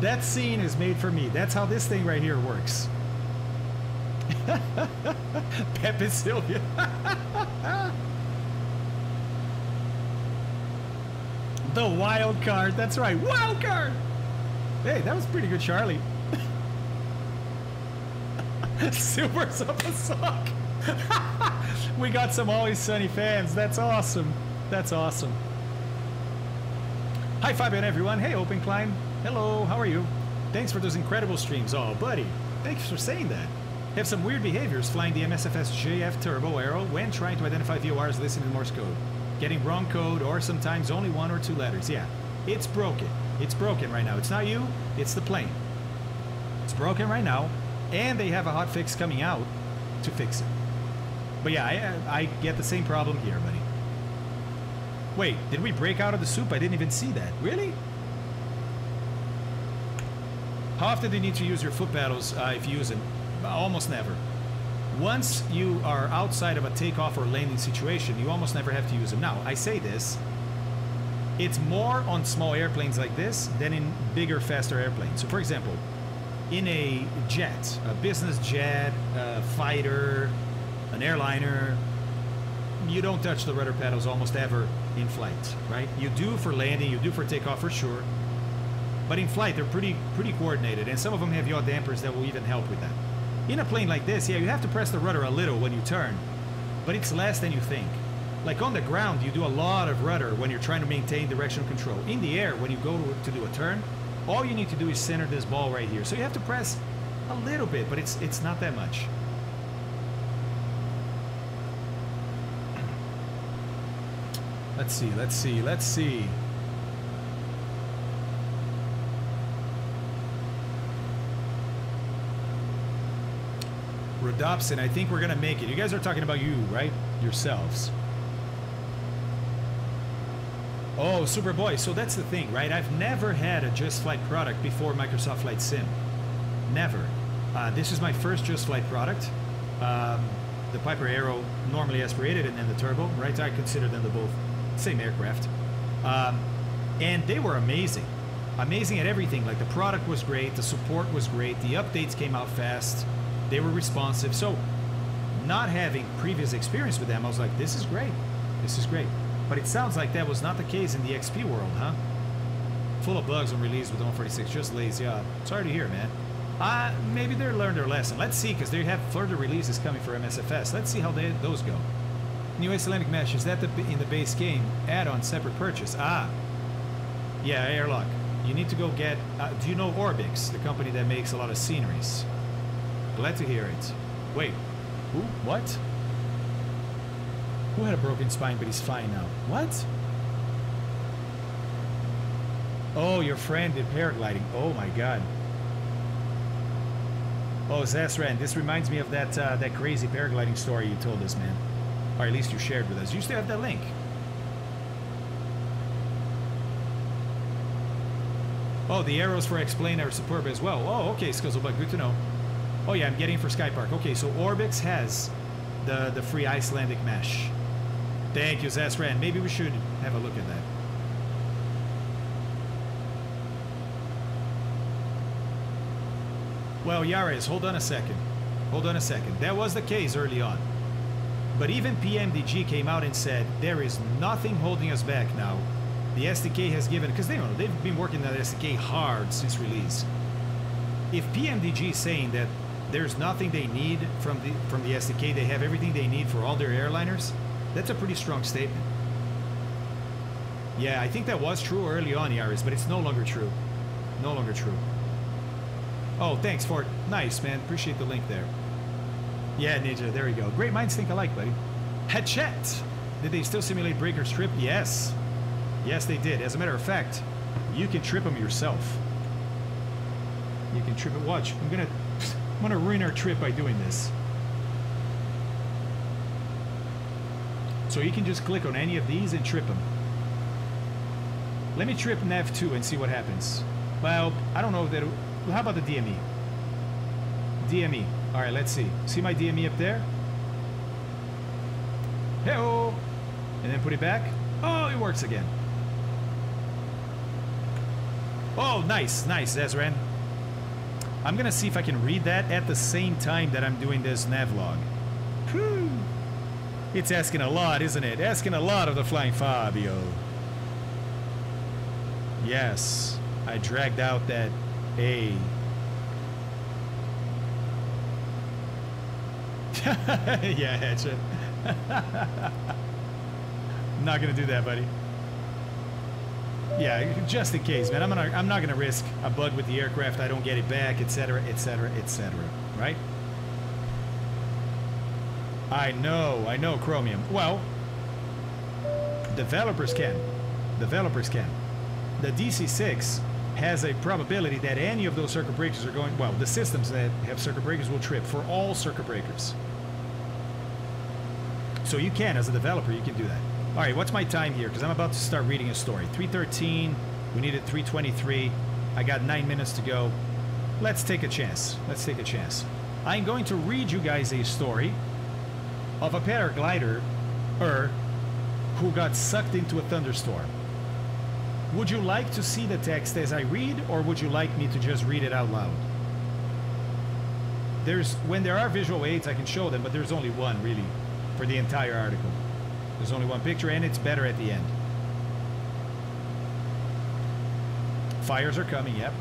that scene is made for me. That's how this thing right here works. Pepe Sylvia. the wild card. That's right. Wild card. Hey, that was pretty good, Charlie. Silver's up a sock. we got some Always Sunny fans. That's awesome. That's awesome. Hi, Fabian, everyone. Hey, Open Klein. Hello, how are you? Thanks for those incredible streams. Oh, buddy, thanks for saying that. Have some weird behaviors flying the MSFS JF Turbo Arrow when trying to identify VORs listening to Morse code. Getting wrong code or sometimes only one or two letters. Yeah, it's broken. It's broken right now. It's not you, it's the plane. It's broken right now, and they have a hot fix coming out to fix it. But yeah, I, I get the same problem here, buddy. Wait, did we break out of the soup? I didn't even see that. Really? How often do you need to use your foot pedals uh, if you use them? Almost never. Once you are outside of a takeoff or landing situation, you almost never have to use them. Now, I say this, it's more on small airplanes like this than in bigger, faster airplanes. So, for example, in a jet, a business jet, a fighter, an airliner, you don't touch the rudder pedals almost ever in flight, right? You do for landing, you do for takeoff for sure. But in flight, they're pretty pretty coordinated, and some of them have yaw dampers that will even help with that. In a plane like this, yeah, you have to press the rudder a little when you turn, but it's less than you think. Like on the ground, you do a lot of rudder when you're trying to maintain directional control. In the air, when you go to, to do a turn, all you need to do is center this ball right here. So you have to press a little bit, but it's it's not that much. Let's see, let's see, let's see. Rodopsin, I think we're gonna make it. You guys are talking about you, right? Yourselves. Oh, Superboy. So that's the thing, right? I've never had a Just Flight product before Microsoft Flight Sim. Never. Uh, this is my first Just Flight product. Um, the Piper Arrow normally aspirated and then the Turbo, right? I consider them the both same aircraft. Um, and they were amazing. Amazing at everything. Like the product was great, the support was great, the updates came out fast, they were responsive. So, not having previous experience with them, I was like, this is great. This is great. But it sounds like that was not the case in the XP world, huh? Full of bugs on release with 146, just lazy. Uh, sorry to hear, man. Uh, maybe they learned their lesson. Let's see, because they have further releases coming for MSFS. Let's see how they, those go. New Icelandic Mesh, is that the, in the base game? Add-on, separate purchase. Ah. Yeah, Airlock. You need to go get... Uh, do you know Orbx, the company that makes a lot of sceneries? Glad to hear it. Wait. Who? What? Who had a broken spine but he's fine now? What? Oh, your friend did paragliding. Oh my god. Oh, Zasran, this reminds me of that uh, that crazy paragliding story you told us, man. Or at least you shared with us. You still have that link. Oh, the arrows for X-Plane are superb as well. Oh, okay, Scuzzlebutt, good to know. Oh yeah, I'm getting for Skypark. Okay, so Orbx has the, the free Icelandic mesh. Thank you, Zasran. Maybe we should have a look at that. Well, Yares, hold on a second. Hold on a second. That was the case early on. But even PMDG came out and said there is nothing holding us back now. The SDK has given because they know they've been working on that SDK hard since release. If PMDG is saying that there's nothing they need from the from the SDK, they have everything they need for all their airliners, that's a pretty strong statement. Yeah, I think that was true early on, Yaris, but it's no longer true. No longer true. Oh, thanks, Fort. Nice, man. Appreciate the link there. Yeah, Ninja, there we go. Great minds think alike, buddy. Hatchet! Did they still simulate breaker strip? Yes. Yes, they did. As a matter of fact, you can trip them yourself. You can trip it. Watch. I'm gonna, I'm gonna ruin our trip by doing this. So you can just click on any of these and trip them. Let me trip Nav 2 and see what happens. Well, I don't know if that. How about the DME? DME. All right, let's see. See my DME up there? hey And then put it back. Oh, it works again. Oh, nice, nice, Ezran. I'm gonna see if I can read that at the same time that I'm doing this navlog. Whew. It's asking a lot, isn't it? Asking a lot of the Flying Fabio. Yes, I dragged out that A. yeah, Hatchet. I'm not gonna do that, buddy. Yeah, just in case, man. I'm gonna I'm not gonna risk a bug with the aircraft. I don't get it back, etc., etc., etc. Right? I know, I know, Chromium. Well, developers can. Developers can. The DC6 has a probability that any of those circuit breakers are going. Well, the systems that have circuit breakers will trip for all circuit breakers. So you can, as a developer, you can do that. All right, what's my time here? Because I'm about to start reading a story. 313, we needed 323. I got nine minutes to go. Let's take a chance. Let's take a chance. I'm going to read you guys a story of a paraglider er, who got sucked into a thunderstorm. Would you like to see the text as I read, or would you like me to just read it out loud? There's when there are visual aids, I can show them, but there's only one really for the entire article. There's only one picture, and it's better at the end. Fires are coming, yep.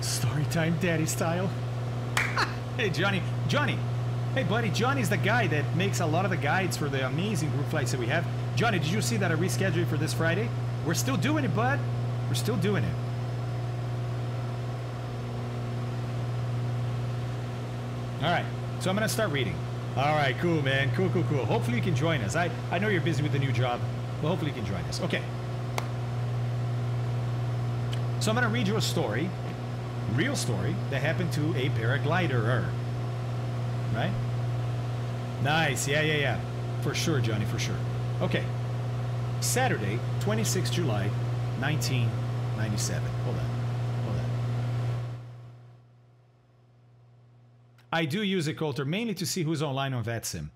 Story time, daddy style. hey, Johnny. Johnny. Hey, buddy. Johnny's the guy that makes a lot of the guides for the amazing group flights that we have. Johnny, did you see that I rescheduled for this Friday? We're still doing it, bud. We're still doing it. All right, so I'm gonna start reading. All right, cool, man. Cool, cool, cool. Hopefully you can join us. I, I know you're busy with the new job, but hopefully you can join us. Okay. So I'm gonna read you a story, real story, that happened to a paraglider. Right? Nice. Yeah, yeah, yeah. For sure, Johnny, for sure. Okay. Saturday, 26 July, 1997. Hold on. Hold on. I do use a Coulter mainly to see who's online on VATSIM.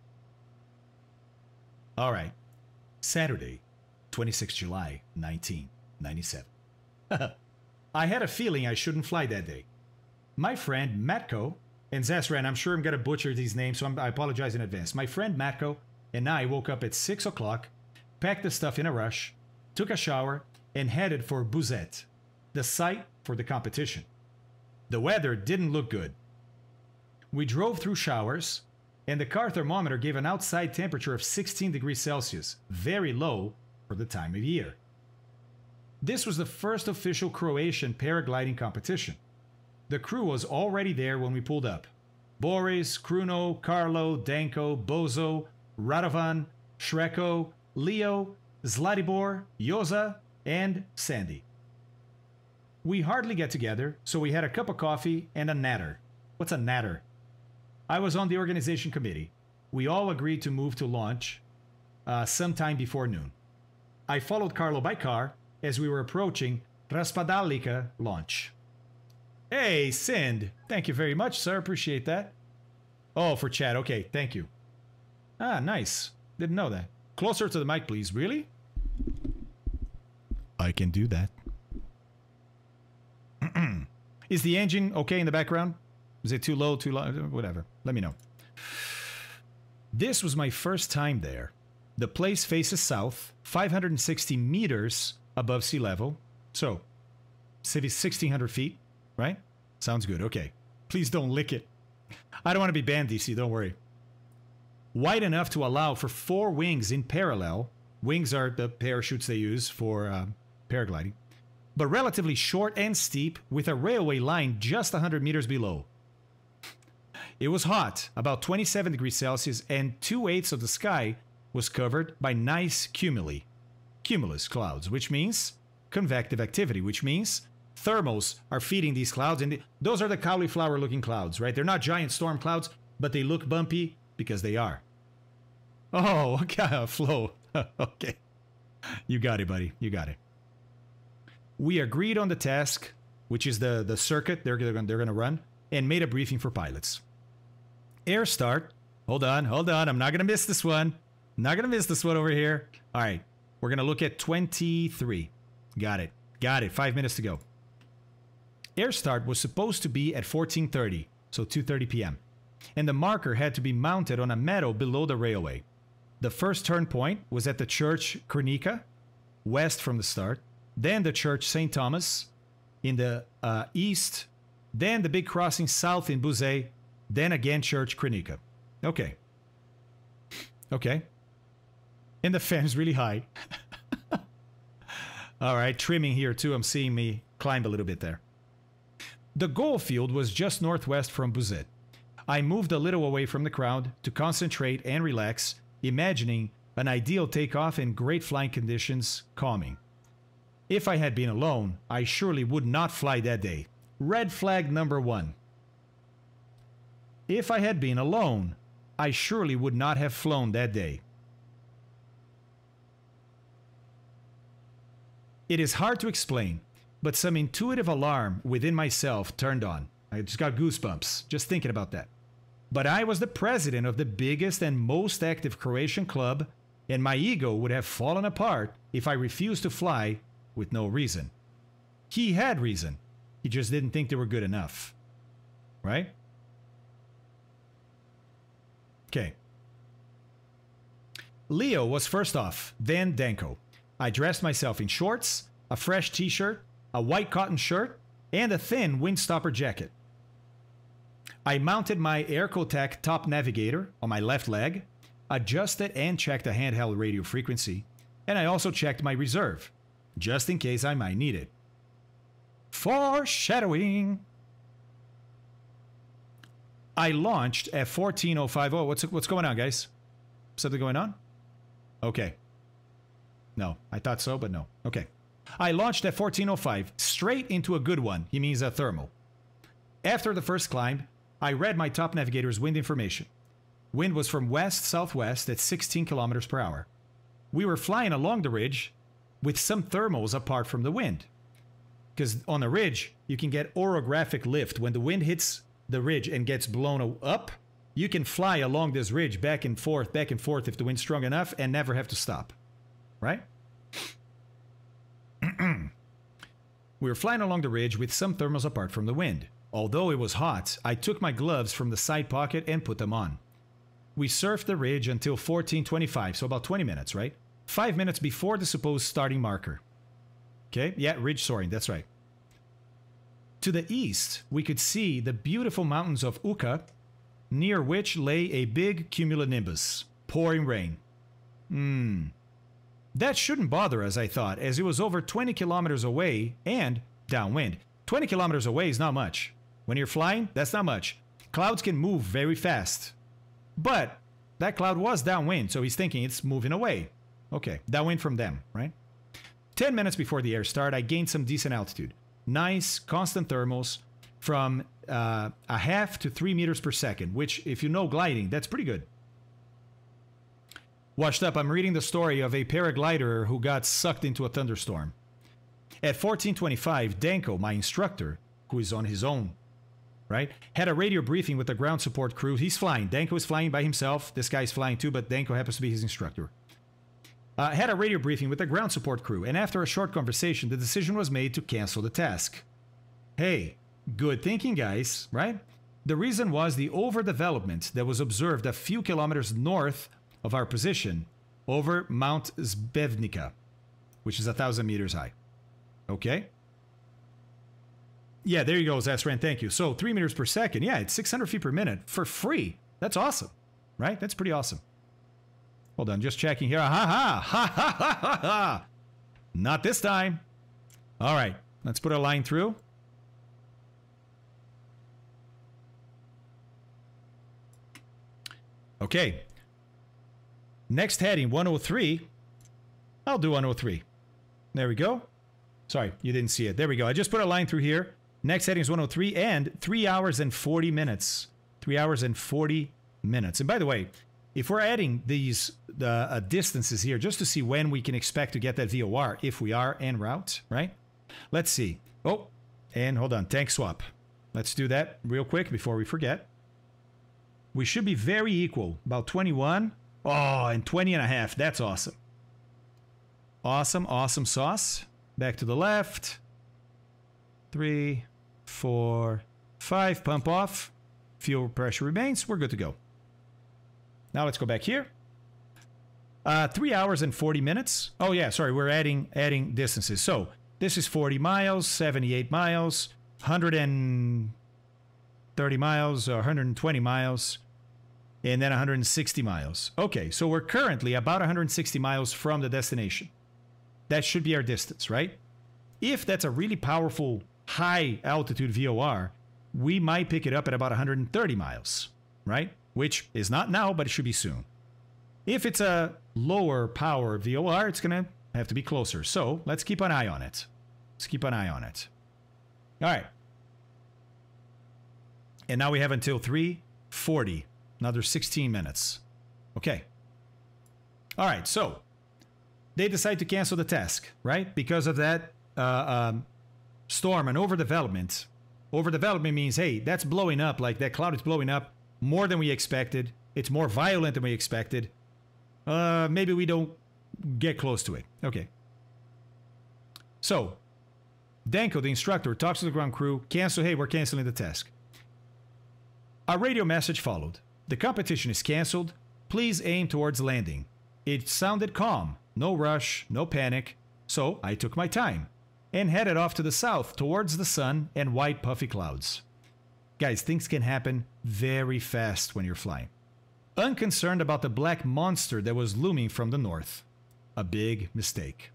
All right. Saturday, 26 July, 1997. I had a feeling I shouldn't fly that day. My friend Matko and Zesran, I'm sure I'm going to butcher these names, so I'm, i apologize in advance. My friend Matko and I woke up at 6 o'clock packed the stuff in a rush, took a shower, and headed for Buzet, the site for the competition. The weather didn't look good. We drove through showers, and the car thermometer gave an outside temperature of 16 degrees Celsius, very low for the time of year. This was the first official Croatian paragliding competition. The crew was already there when we pulled up. Boris, Kruno, Carlo, Danko, Bozo, Radovan, Shreko, Leo, Zlatibor, Yoza, and Sandy. We hardly get together, so we had a cup of coffee and a natter. What's a natter? I was on the organization committee. We all agreed to move to launch uh, sometime before noon. I followed Carlo by car as we were approaching Raspadalika launch. Hey, Sind. Thank you very much, sir. Appreciate that. Oh, for chat. Okay, thank you. Ah, nice. Didn't know that. Closer to the mic, please. Really? I can do that. Is the engine okay in the background? Is it too low, too low? Whatever. Let me know. This was my first time there. The place faces south, 560 meters above sea level. So, city 1600 feet, right? Sounds good. Okay. Please don't lick it. I don't want to be banned, DC. Don't worry wide enough to allow for four wings in parallel. Wings are the parachutes they use for uh, paragliding. but relatively short and steep with a railway line just 100 meters below. It was hot, about 27 degrees Celsius, and two eighths of the sky was covered by nice cumuli, cumulus clouds, which means convective activity, which means thermals are feeding these clouds. And those are the cauliflower looking clouds, right? They're not giant storm clouds, but they look bumpy because they are. Oh, okay, flow. okay. You got it, buddy. You got it. We agreed on the task, which is the, the circuit they're, they're going to run, and made a briefing for pilots. Air start. Hold on, hold on. I'm not going to miss this one. not going to miss this one over here. All right. We're going to look at 23. Got it. Got it. Five minutes to go. Air start was supposed to be at 14.30, so 2.30 p.m. And the marker had to be mounted on a meadow below the railway. The first turn point was at the church Krynica, west from the start, then the church St. Thomas in the uh, east, then the big crossing south in Buzet, then again church Krynica. Okay. Okay. And the fan is really high. All right, trimming here too. I'm seeing me climb a little bit there. The goal field was just northwest from Buzet. I moved a little away from the crowd to concentrate and relax, imagining an ideal takeoff in great flying conditions, calming. If I had been alone, I surely would not fly that day. Red flag number one. If I had been alone, I surely would not have flown that day. It is hard to explain, but some intuitive alarm within myself turned on. I just got goosebumps just thinking about that. But I was the president of the biggest and most active Croatian club, and my ego would have fallen apart if I refused to fly with no reason. He had reason. He just didn't think they were good enough. Right? Okay. Leo was first off, then Danko. I dressed myself in shorts, a fresh t shirt, a white cotton shirt, and a thin windstopper jacket. I mounted my Aircotec top navigator on my left leg, adjusted and checked the handheld radio frequency, and I also checked my reserve, just in case I might need it. Foreshadowing! I launched at 14050. What's, what's going on, guys? Something going on? Okay. No, I thought so, but no. Okay. I launched at 1405, straight into a good one. He means a thermal. After the first climb, I read my top navigator's wind information. Wind was from west southwest at 16 kilometers per hour. We were flying along the ridge with some thermals apart from the wind. Because on a ridge, you can get orographic lift. When the wind hits the ridge and gets blown up, you can fly along this ridge back and forth, back and forth if the wind's strong enough and never have to stop. Right? we were flying along the ridge with some thermals apart from the wind. Although it was hot, I took my gloves from the side pocket and put them on. We surfed the ridge until 1425, so about 20 minutes, right? Five minutes before the supposed starting marker. Okay, yeah, ridge soaring, that's right. To the east, we could see the beautiful mountains of Uka, near which lay a big cumulonimbus, pouring rain. Hmm. That shouldn't bother us, I thought, as it was over 20 kilometers away and downwind. 20 kilometers away is not much. When you're flying, that's not much. Clouds can move very fast. But that cloud was downwind, so he's thinking it's moving away. Okay, downwind from them, right? 10 minutes before the air start, I gained some decent altitude. Nice, constant thermals from uh, a half to three meters per second, which, if you know gliding, that's pretty good. Washed up, I'm reading the story of a paraglider who got sucked into a thunderstorm. At 1425, Danko, my instructor, who is on his own, right, had a radio briefing with the ground support crew. He's flying. Danko is flying by himself. This guy's flying too, but Danko happens to be his instructor. Uh, had a radio briefing with the ground support crew, and after a short conversation, the decision was made to cancel the task. Hey, good thinking, guys, right? The reason was the overdevelopment that was observed a few kilometers north of our position over Mount Zbevnica, which is a thousand meters high. Okay? Yeah, there you go, Zasran. Thank you. So three meters per second. Yeah, it's 600 feet per minute for free. That's awesome, right? That's pretty awesome. Hold on, just checking here. Ha ha ha ha ha ha ha. Not this time. All right, Let's put a line through. Okay. Next heading, 103. I'll do 103. There we go. Sorry, you didn't see it. There we go. I just put a line through here. Next heading is 103 and 3 hours and 40 minutes. 3 hours and 40 minutes. And by the way, if we're adding these uh, distances here just to see when we can expect to get that VOR, if we are en route, right? Let's see. Oh, and hold on, tank swap. Let's do that real quick before we forget. We should be very equal, about 21. Oh, and 20 and a half. That's awesome. Awesome, awesome sauce. Back to the left. Three, four, five. Pump off. Fuel pressure remains. We're good to go. Now let's go back here. Uh, three hours and 40 minutes. Oh yeah, sorry, we're adding adding distances. So this is 40 miles, 78 miles, 130 miles, or 120 miles, and then 160 miles. Okay, so we're currently about 160 miles from the destination. That should be our distance, right? If that's a really powerful high altitude VOR, we might pick it up at about 130 miles, right? Which is not now, but it should be soon. If it's a lower power VOR, it's going to have to be closer. So let's keep an eye on it. Let's keep an eye on it. All right. And now we have until 340, another 16 minutes. Okay. All right, so they decide to cancel the task, right? Because of that uh, um, storm and overdevelopment. Overdevelopment means, hey, that's blowing up, like that cloud is blowing up more than we expected. It's more violent than we expected. Uh, maybe we don't get close to it. Okay. So, Danko, the instructor, talks to the ground crew, cancel, hey, we're canceling the task. A radio message followed. The competition is canceled. Please aim towards landing. It sounded calm, no rush, no panic, so I took my time and headed off to the south towards the sun and white puffy clouds. Guys, things can happen very fast when you're flying. Unconcerned about the black monster that was looming from the north. A big mistake.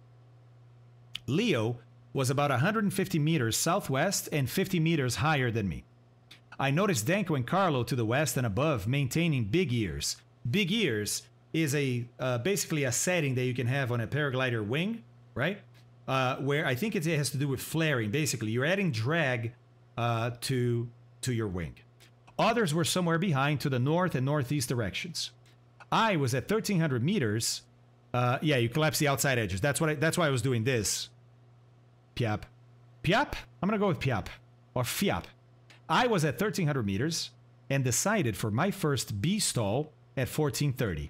Leo was about 150 meters southwest and 50 meters higher than me. I noticed Danko and Carlo to the west and above maintaining big ears. Big ears is a uh, basically a setting that you can have on a paraglider wing, right? Uh, where I think it has to do with flaring. Basically, you're adding drag uh, to to your wing. Others were somewhere behind to the north and northeast directions. I was at 1300 meters. Uh, yeah, you collapse the outside edges. That's what. I, that's why I was doing this. Piap, Piap. I'm gonna go with Piap or Fiap. I was at 1300 meters and decided for my first B stall at 1430.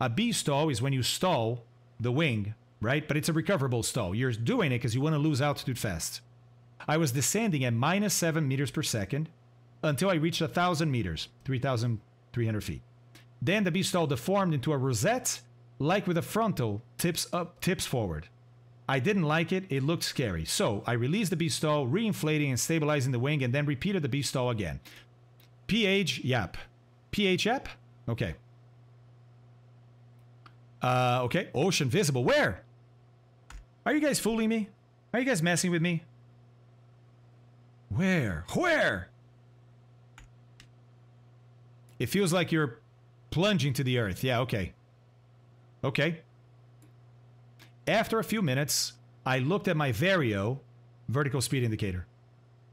A B stall is when you stall the wing, right? But it's a recoverable stall. You're doing it because you want to lose altitude fast. I was descending at minus 7 meters per second until I reached 1,000 meters, 3,300 feet. Then the B stall deformed into a rosette, like with a frontal, tips up, tips forward. I didn't like it, it looked scary. So I released the B stall, reinflating and stabilizing the wing, and then repeated the B stall again. PH, yap. PH, yap? Okay. Uh, okay, ocean visible. Where? Are you guys fooling me? Are you guys messing with me? Where? Where? It feels like you're plunging to the earth. Yeah, okay. Okay. After a few minutes, I looked at my Vario vertical speed indicator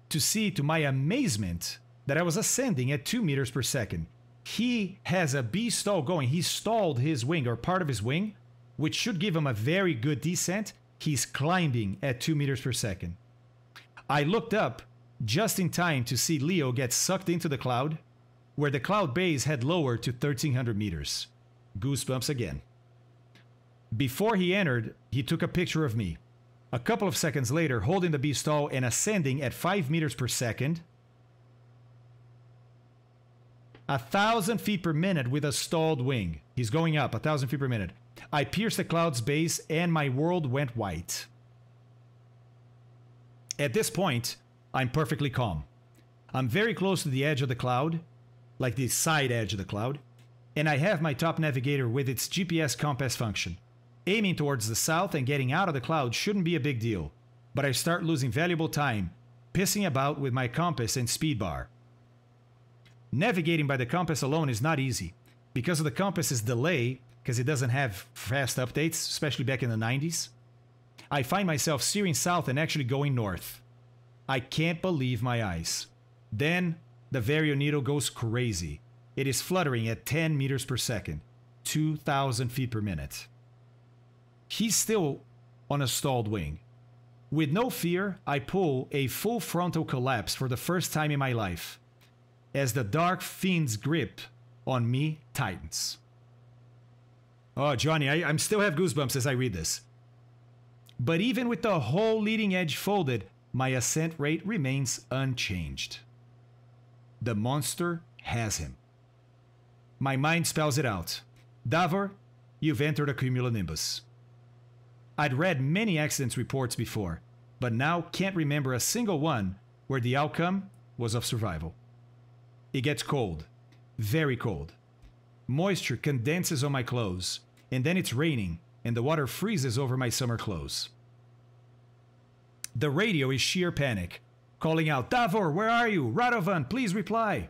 to see, to my amazement, that I was ascending at 2 meters per second he has a B stall going. He stalled his wing or part of his wing, which should give him a very good descent. He's climbing at 2 meters per second. I looked up just in time to see Leo get sucked into the cloud, where the cloud base had lowered to 1300 meters. Goosebumps again. Before he entered, he took a picture of me. A couple of seconds later, holding the B stall and ascending at 5 meters per second, a thousand feet per minute with a stalled wing. He's going up a thousand feet per minute. I pierced the cloud's base and my world went white. At this point, I'm perfectly calm. I'm very close to the edge of the cloud, like the side edge of the cloud, and I have my top navigator with its GPS compass function. Aiming towards the south and getting out of the cloud shouldn't be a big deal. but I start losing valuable time pissing about with my compass and speed bar. Navigating by the compass alone is not easy. Because of the compass's delay, because it doesn't have fast updates, especially back in the 90s, I find myself steering south and actually going north. I can't believe my eyes. Then the Vario needle goes crazy. It is fluttering at 10 meters per second, 2,000 feet per minute. He's still on a stalled wing. With no fear, I pull a full frontal collapse for the first time in my life as the dark fiend's grip on me tightens. Oh, Johnny, I, I still have goosebumps as I read this. But even with the whole leading edge folded, my ascent rate remains unchanged. The monster has him. My mind spells it out. Davor, you've entered a cumulonimbus. I'd read many accidents reports before, but now can't remember a single one where the outcome was of survival. It gets cold, very cold. Moisture condenses on my clothes, and then it's raining, and the water freezes over my summer clothes. The radio is sheer panic, calling out, Davor, where are you? Radovan, please reply.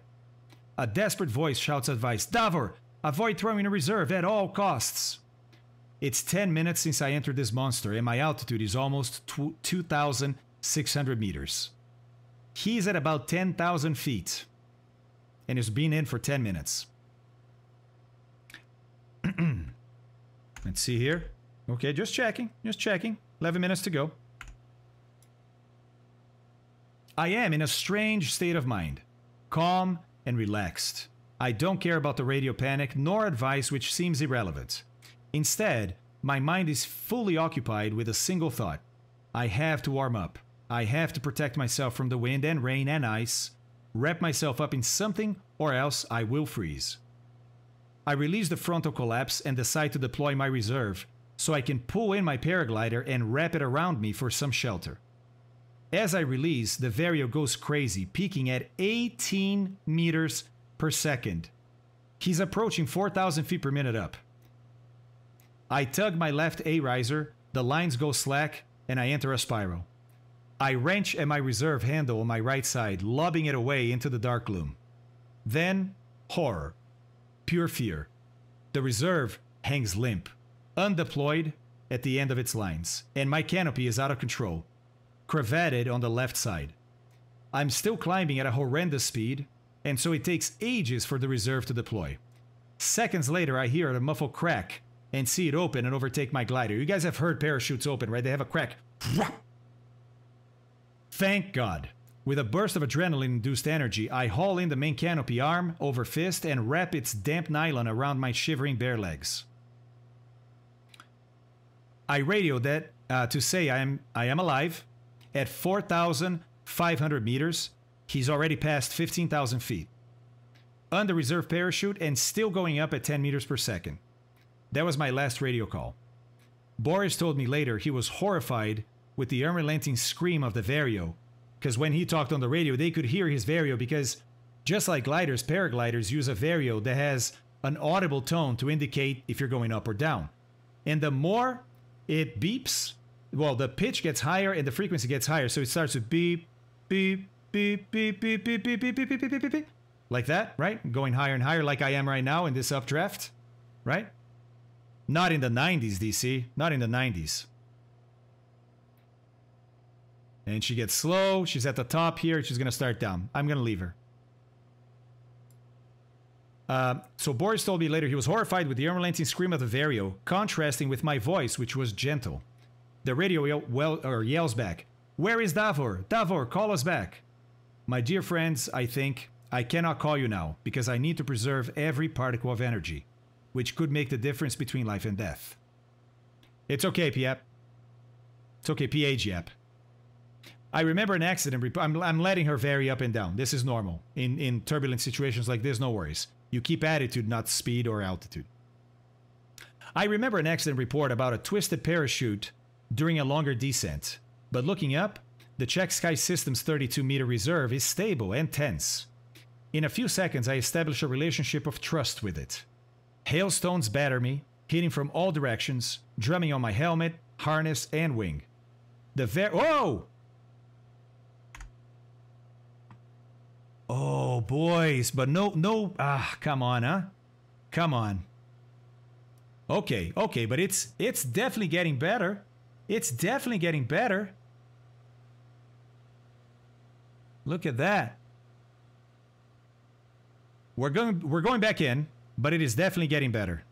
A desperate voice shouts advice Davor, avoid throwing a reserve at all costs. It's 10 minutes since I entered this monster, and my altitude is almost 2,600 meters. He's at about 10,000 feet, and has been in for 10 minutes. Let's see here. Okay, just checking, just checking. 11 minutes to go. I am in a strange state of mind, calm and relaxed. I don't care about the radio panic nor advice which seems irrelevant. Instead, my mind is fully occupied with a single thought I have to warm up. I have to protect myself from the wind and rain and ice, wrap myself up in something, or else I will freeze. I release the frontal collapse and decide to deploy my reserve so I can pull in my paraglider and wrap it around me for some shelter. As I release, the Vario goes crazy, peaking at 18 meters per second. He's approaching 4,000 feet per minute up. I tug my left A riser, the lines go slack, and I enter a spiral. I wrench at my reserve handle on my right side, lobbing it away into the dark gloom. Then, horror. Pure fear. The reserve hangs limp, undeployed at the end of its lines, and my canopy is out of control, cravatted on the left side. I'm still climbing at a horrendous speed, and so it takes ages for the reserve to deploy. Seconds later, I hear a muffled crack and see it open and overtake my glider. You guys have heard parachutes open, right? They have a crack. Thank God. With a burst of adrenaline induced energy, I haul in the main canopy arm over fist and wrap its damp nylon around my shivering bare legs. I radio that uh, to say I am I am alive at 4,500 meters. He's already passed 15,000 feet. Under reserve parachute and still going up at 10 meters per second. That was my last radio call. Boris told me later he was horrified with the unrelenting scream of the Vario, because when he talked on the radio, they could hear his Vario because just like gliders, paragliders use a Vario that has an audible tone to indicate if you're going up or down. And the more it beeps, well, the pitch gets higher and the frequency gets higher, so it starts to beep, beep, beep, beep, beep, beep, beep, beep, beep, beep, beep, beep, beep, like that, right? Going higher and higher, like I am right now in this updraft, right? Not in the 90s, DC. Not in the 90s. And she gets slow. She's at the top here. She's going to start down. I'm going to leave her. Uh, so Boris told me later he was horrified with the unrelenting scream of the Vario, contrasting with my voice, which was gentle. The radio yell, well, or yells back, Where is Davor? Davor, call us back. My dear friends, I think I cannot call you now because I need to preserve every particle of energy which could make the difference between life and death. It's okay, Piep. It's okay, PH Yep. I remember an accident. I'm, I'm letting her vary up and down. This is normal. In, in turbulent situations like this, no worries. You keep attitude, not speed or altitude. I remember an accident report about a twisted parachute during a longer descent. But looking up, the Czech Sky Systems 32 meter reserve is stable and tense. In a few seconds, I establish a relationship of trust with it. Hailstones batter me, hitting from all directions, drumming on my helmet, harness, and wing. The ver- Whoa! Oh, boys, but no, no, ah, come on, huh? Come on. Okay, okay, but it's it's definitely getting better. It's definitely getting better. Look at that. We're going we're going back in, but it is definitely getting better.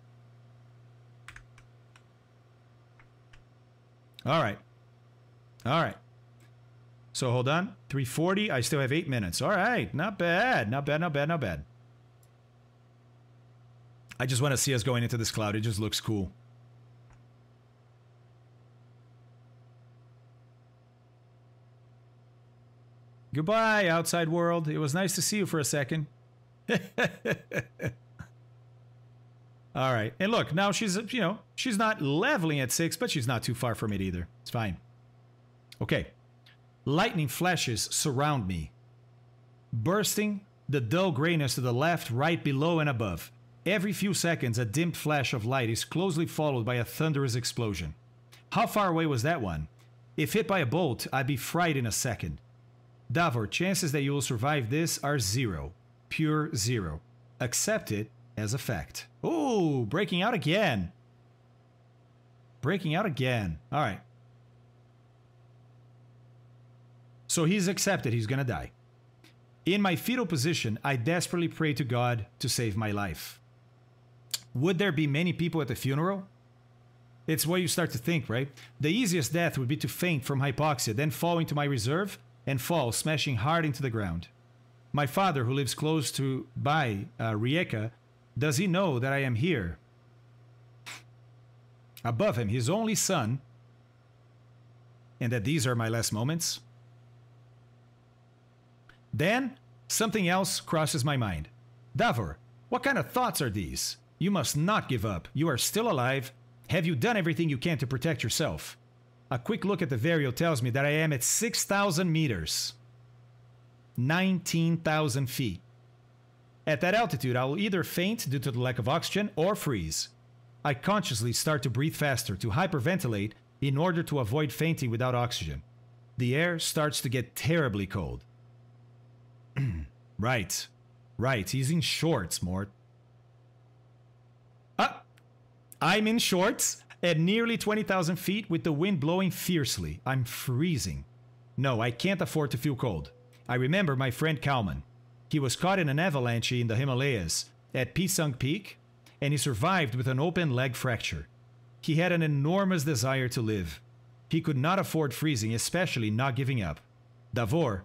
All right. All right. So hold on. 340. I still have eight minutes. All right. Not bad. Not bad. Not bad. Not bad. I just want to see us going into this cloud. It just looks cool. Goodbye, outside world. It was nice to see you for a second. All right. And look, now she's, you know, she's not leveling at six, but she's not too far from it either. It's fine. Okay. Lightning flashes surround me, bursting the dull grayness to the left, right, below, and above. Every few seconds, a dimmed flash of light is closely followed by a thunderous explosion. How far away was that one? If hit by a bolt, I'd be fried in a second. Davor, chances that you will survive this are zero. Pure zero. Accept it as a fact. Ooh, breaking out again. Breaking out again. All right. So he's accepted he's gonna die. In my fetal position, I desperately pray to God to save my life. Would there be many people at the funeral? It's what you start to think, right? The easiest death would be to faint from hypoxia, then fall into my reserve and fall, smashing hard into the ground. My father, who lives close to by uh, does he know that I am here? Above him, his only son, and that these are my last moments? Then, something else crosses my mind. Davor, what kind of thoughts are these? You must not give up. You are still alive. Have you done everything you can to protect yourself? A quick look at the Vario tells me that I am at 6,000 meters. 19,000 feet. At that altitude, I will either faint due to the lack of oxygen or freeze. I consciously start to breathe faster to hyperventilate in order to avoid fainting without oxygen. The air starts to get terribly cold. right. Right, he's in shorts, Mort. Ah! I'm in shorts at nearly 20,000 feet with the wind blowing fiercely. I'm freezing. No, I can't afford to feel cold. I remember my friend Kalman. He was caught in an avalanche in the Himalayas at Pisang Peak, and he survived with an open leg fracture. He had an enormous desire to live. He could not afford freezing, especially not giving up. Davor,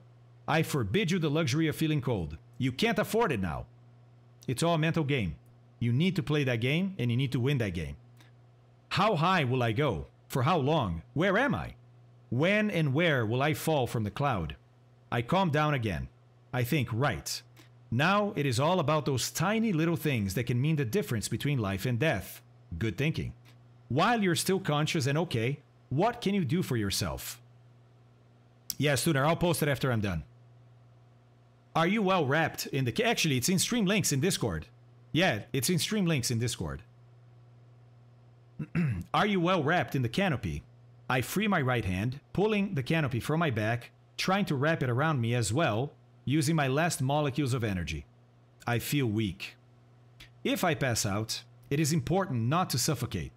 I forbid you the luxury of feeling cold. You can't afford it now. It's all a mental game. You need to play that game, and you need to win that game. How high will I go? For how long? Where am I? When and where will I fall from the cloud? I calm down again. I think, right. Now it is all about those tiny little things that can mean the difference between life and death. Good thinking. While you're still conscious and okay, what can you do for yourself? Yeah, Studer, I'll post it after I'm done. Are you well wrapped in the... Actually, it's in Stream Links in Discord. Yeah, it's in Stream Links in Discord. Are you well wrapped in the canopy? I free my right hand, pulling the canopy from my back, trying to wrap it around me as well, using my last molecules of energy. I feel weak. If I pass out, it is important not to suffocate.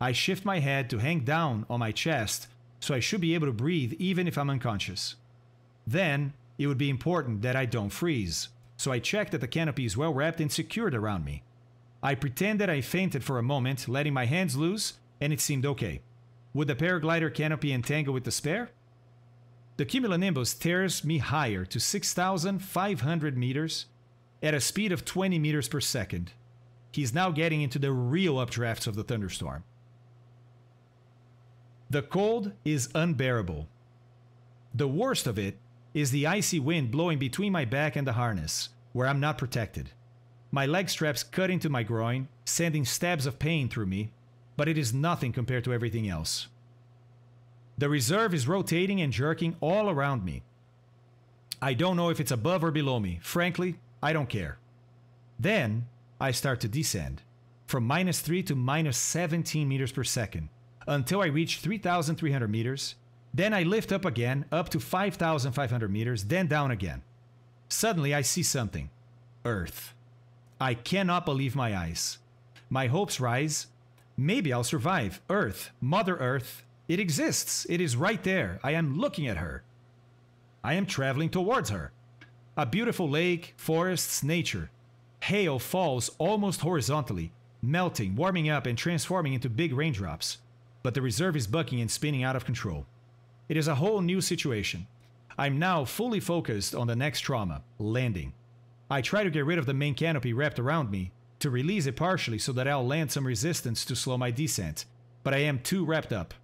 I shift my head to hang down on my chest, so I should be able to breathe even if I'm unconscious. Then, it would be important that I don't freeze, so I check that the canopy is well wrapped and secured around me. I pretend that I fainted for a moment, letting my hands loose, and it seemed okay. Would the paraglider canopy entangle with the spare? The cumulonimbus tears me higher to 6,500 meters at a speed of 20 meters per second. He's now getting into the real updrafts of the thunderstorm. The cold is unbearable. The worst of it is the icy wind blowing between my back and the harness, where I'm not protected. My leg straps cut into my groin, sending stabs of pain through me, but it is nothing compared to everything else. The reserve is rotating and jerking all around me. I don't know if it's above or below me. Frankly, I don't care. Then I start to descend from minus 3 to minus 17 meters per second until I reach 3,300 meters, Then I lift up again, up to 5,500 meters, then down again. Suddenly, I see something Earth. I cannot believe my eyes. My hopes rise. Maybe I'll survive. Earth, Mother Earth, it exists. It is right there. I am looking at her. I am traveling towards her. A beautiful lake, forests, nature. Hail falls almost horizontally, melting, warming up, and transforming into big raindrops. But the reserve is bucking and spinning out of control. It is a whole new situation. I'm now fully focused on the next trauma landing. I try to get rid of the main canopy wrapped around me, to release it partially so that I'll land some resistance to slow my descent, but I am too wrapped up.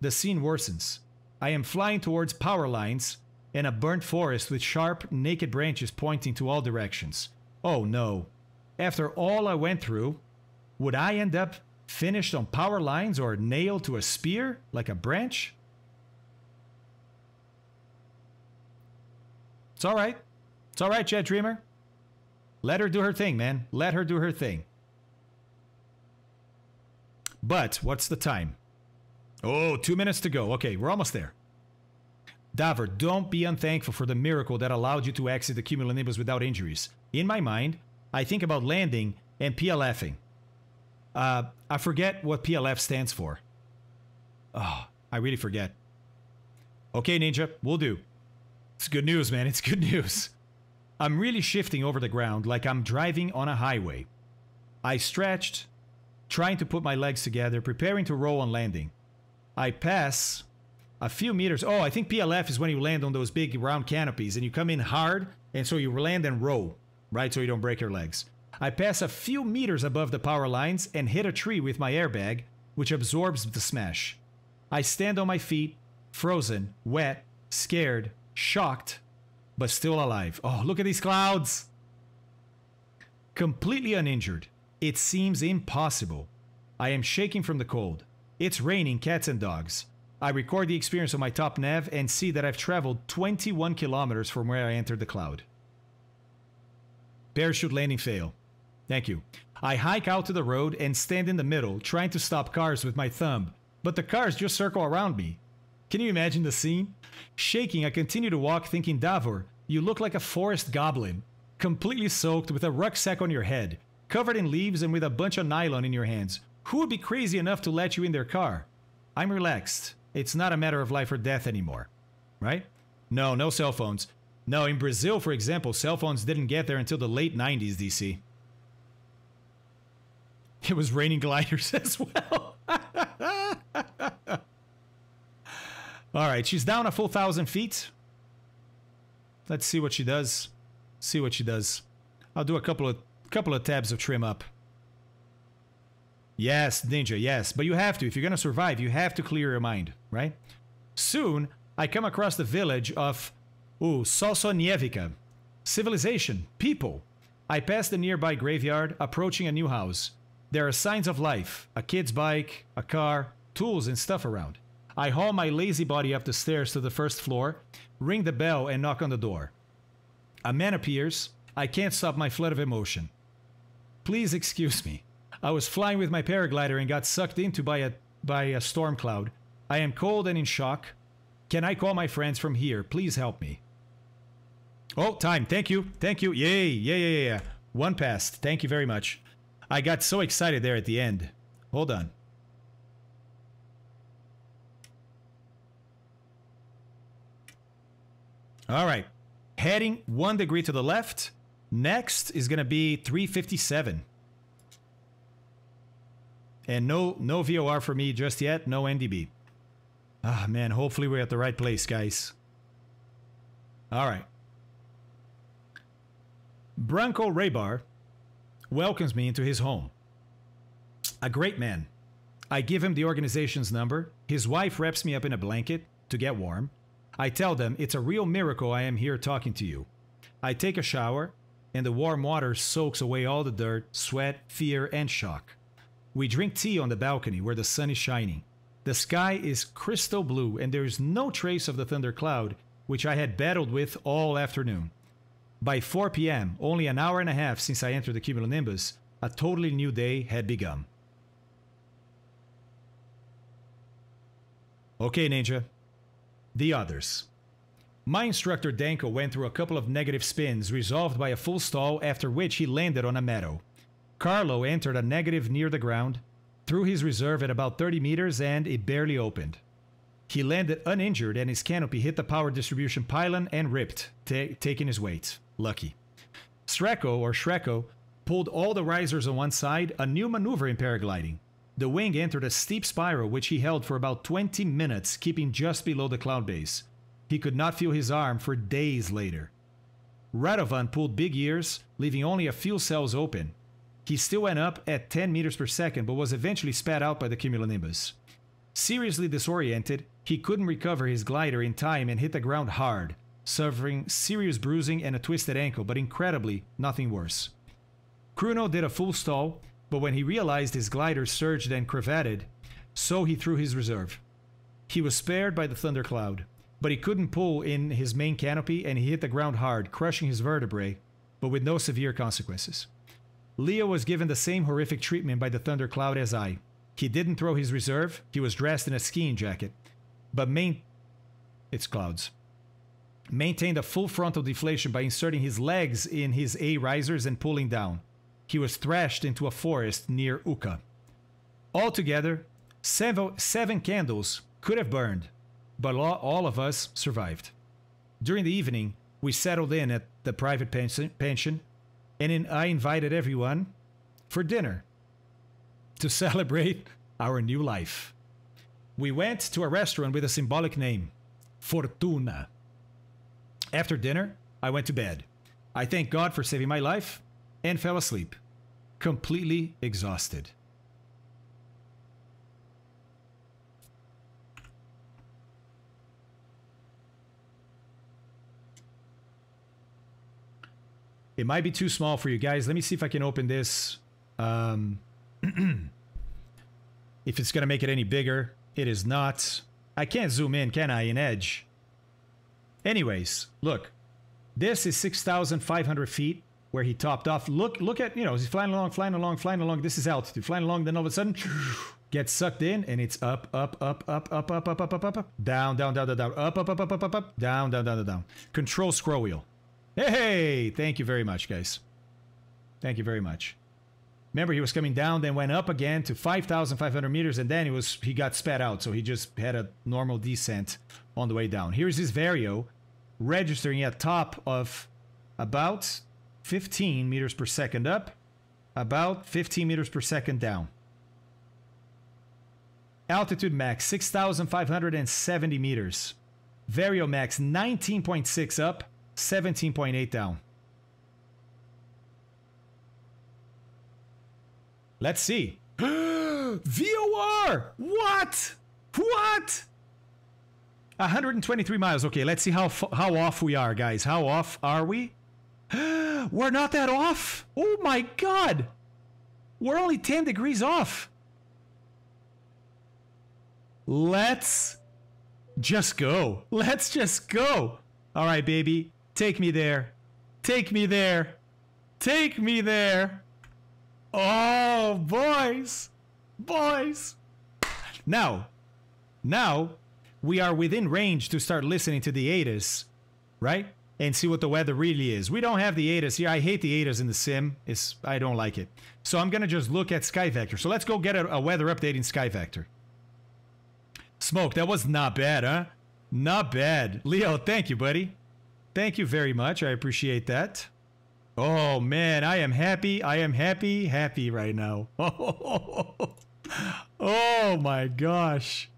The scene worsens. I am flying towards power lines and a burnt forest with sharp, naked branches pointing to all directions. Oh no. After all I went through, would I end up finished on power lines or nailed to a spear like a branch? It's all right. It's all right, Jet Dreamer. Let her do her thing, man. Let her do her thing. But what's the time? Oh, two minutes to go. Okay, we're almost there. Davor, don't be unthankful for the miracle that allowed you to exit the cumulonimbus without injuries. In my mind, I think about landing and PLFing. Uh, I forget what PLF stands for. Oh, I really forget. Okay, Ninja, we'll do. It's good news, man. It's good news. I'm really shifting over the ground like I'm driving on a highway. I stretched, trying to put my legs together, preparing to roll on landing. I pass a few meters. Oh, I think PLF is when you land on those big round canopies and you come in hard, and so you land and roll, right? So you don't break your legs. I pass a few meters above the power lines and hit a tree with my airbag, which absorbs the smash. I stand on my feet, frozen, wet, scared, shocked, but still alive. Oh, look at these clouds! Completely uninjured. It seems impossible. I am shaking from the cold. It's raining cats and dogs. I record the experience on my top nav and see that I've traveled 21 kilometers from where I entered the cloud. Parachute landing fail. Thank you. I hike out to the road and stand in the middle, trying to stop cars with my thumb, but the cars just circle around me. Can you imagine the scene? Shaking, I continue to walk, thinking, Davor, you look like a forest goblin, completely soaked with a rucksack on your head, covered in leaves and with a bunch of nylon in your hands. Who would be crazy enough to let you in their car? I'm relaxed. It's not a matter of life or death anymore. Right? No, no cell phones. No, in Brazil, for example, cell phones didn't get there until the late 90s, DC. It was raining gliders as well. All right, she's down a full thousand feet. Let's see what she does. See what she does. I'll do a couple of couple of tabs of trim up. Yes, Ninja, yes. But you have to. If you're going to survive, you have to clear your mind, right? Soon, I come across the village of ooh, Solsonievica. Civilization, people. I pass the nearby graveyard, approaching a new house. There are signs of life a kid's bike, a car, tools, and stuff around. I haul my lazy body up the stairs to the first floor, ring the bell, and knock on the door. A man appears. I can't stop my flood of emotion. Please excuse me. I was flying with my paraglider and got sucked into by a by a storm cloud. I am cold and in shock. Can I call my friends from here? Please help me. Oh, time. Thank you. Thank you. Yay. Yeah, yeah, yeah. One passed. Thank you very much. I got so excited there at the end. Hold on. All right. Heading one degree to the left. Next is going to be 357. And no no VOR for me just yet. No NDB. Ah, man. Hopefully we're at the right place, guys. All right. Branko Raybar welcomes me into his home. A great man. I give him the organization's number. His wife wraps me up in a blanket to get warm. I tell them it's a real miracle I am here talking to you. I take a shower, and the warm water soaks away all the dirt, sweat, fear, and shock. We drink tea on the balcony where the sun is shining. The sky is crystal blue, and there is no trace of the thunder cloud, which I had battled with all afternoon. By 4 p.m., only an hour and a half since I entered the cumulonimbus, a totally new day had begun. Okay, Ninja. The others. My instructor Danko went through a couple of negative spins, resolved by a full stall, after which he landed on a meadow. Carlo entered a negative near the ground, threw his reserve at about 30 meters, and it barely opened. He landed uninjured and his canopy hit the power distribution pylon and ripped, ta- taking his weight. Lucky. Shreko, or Shreko, pulled all the risers on one side, a new maneuver in paragliding. The wing entered a steep spiral which he held for about 20 minutes, keeping just below the cloud base. He could not feel his arm for days later. Radovan pulled big ears, leaving only a few cells open. He still went up at 10 meters per second, but was eventually spat out by the cumulonimbus. Seriously disoriented, he couldn't recover his glider in time and hit the ground hard, suffering serious bruising and a twisted ankle, but incredibly, nothing worse. Kruno did a full stall, but when he realized his glider surged and cravatted, so he threw his reserve. He was spared by the thundercloud, but he couldn't pull in his main canopy and he hit the ground hard, crushing his vertebrae, but with no severe consequences. Leo was given the same horrific treatment by the thundercloud as I. He didn't throw his reserve, he was dressed in a skiing jacket, but main. It's clouds. Maintained a full frontal deflation by inserting his legs in his A risers and pulling down. He was thrashed into a forest near Uka. Altogether, seven, seven candles could have burned, but all, of us survived. During the evening, we settled in at the private pension, and I invited everyone for dinner to celebrate our new life. We went to a restaurant with a symbolic name, Fortuna. After dinner, I went to bed. I thank God for saving my life and fell asleep, completely exhausted. It might be too small for you guys. Let me see if I can open this. Um, if it's going to make it any bigger. It is not. I can't zoom in, can I, in Edge? Anyways, look. This is 6,500 feet where he topped off. Look, look at, you know, he's flying along, flying along, flying along. This is altitude. Flying along, then all of a sudden, gets sucked in, and it's up, up, up, up, up, up, up, up, up, up, down, down, down, down, down, up, up, up, up, up, up, up, down, down, down, down, down. Control scroll wheel. Hey, thank you very much, guys. Thank you very much. Remember, he was coming down, then went up again to 5,500 meters, and then he was he got spat out. So he just had a normal descent on the way down. Here's his Vario registering at top of about 15 meters per second up, about 15 meters per second down. Altitude max 6,570 meters. Vario max 19.6 up, 17.8 down. Let's see. VOR! What? What? 123 miles. Okay, let's see how how off we are, guys. How off are we? We're not that off. Oh my god. We're only 10 degrees off. Let's just go. Let's just go. All right, baby. Take me there. Take me there. Take me there. Oh, boys. Boys. Now, now we are within range to start listening to the ATIS, right? And see what the weather really is. We don't have the ATIS here. I hate the ATIS in the sim. It's I don't like it. So I'm gonna just look at SkyVector. So let's go get a, a weather update in SkyVector. Smoke, that was not bad, huh? Not bad. Leo, thank you, buddy. Thank you very much. I appreciate that. Oh man, I am happy. I am happy, happy right now. Oh, my gosh.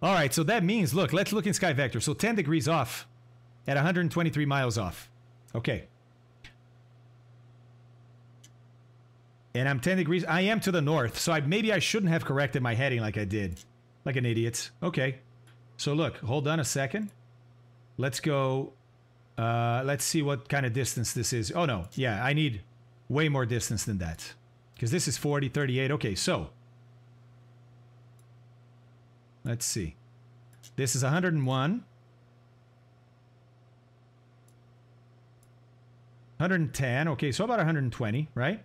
All right, so that means, look, let's look in SkyVector. So 10 degrees off at 123 miles off. Okay. And I'm 10 degrees. I am to the north, so I, maybe I shouldn't have corrected my heading like I did. Like an idiot. Okay. So look, hold on a second. Let's go uh, let's see what kind of distance this is. Oh, no. Yeah, I need way more distance than that. Because this is 40, 38. Okay, so. Let's see. This is 101. 110. Okay, so about 120, right?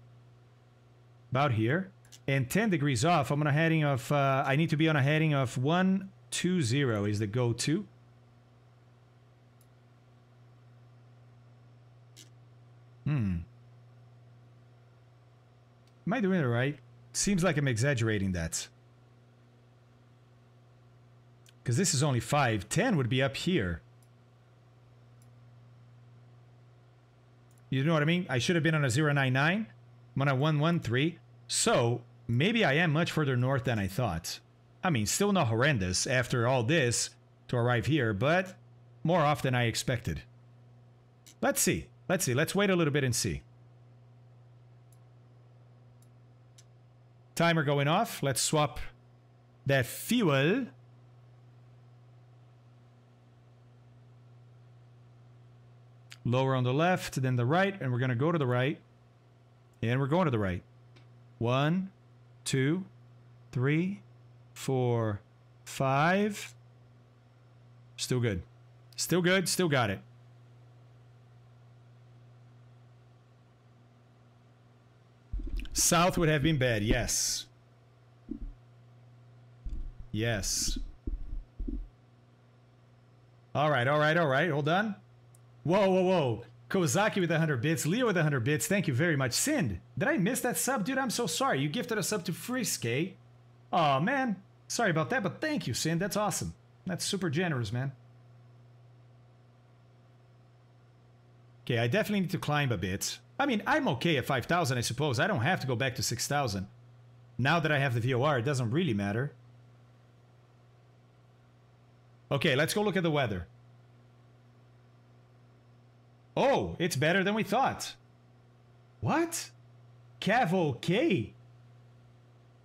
About here. And 10 degrees off, I'm on a heading of, uh, I need to be on a heading of 120 is the go-to. Hmm. Am I doing it right? Seems like I'm exaggerating that. Because this is only 5. 10 would be up here. You know what I mean? I should have been on a 099. I'm on a 113. So, maybe I am much further north than I thought. I mean, still not horrendous after all this to arrive here, but more off than I expected. Let's see. Let's see. Let's wait a little bit and see. Timer going off. Let's swap that fuel. Lower on the left, then the right, and we're going to go to the right. And we're going to the right. One, two, three, four, five. Still good. Still good. Still got it. South would have been bad. Yes. Yes. All right, all right, all right. Hold on. Whoa, whoa, whoa. Kozaki with 100 bits. Leo with 100 bits. Thank you very much. Sind, did I miss that sub? Dude, I'm so sorry. You gifted a sub to Friske. Oh man. Sorry about that, but thank you, Sind. That's awesome. That's super generous, man. Okay, I definitely need to climb a bit. I mean, I'm okay at 5,000, I suppose. I don't have to go back to 6,000. Now that I have the VOR, it doesn't really matter. Okay, let's go look at the weather. Oh, it's better than we thought. What? Cav okay.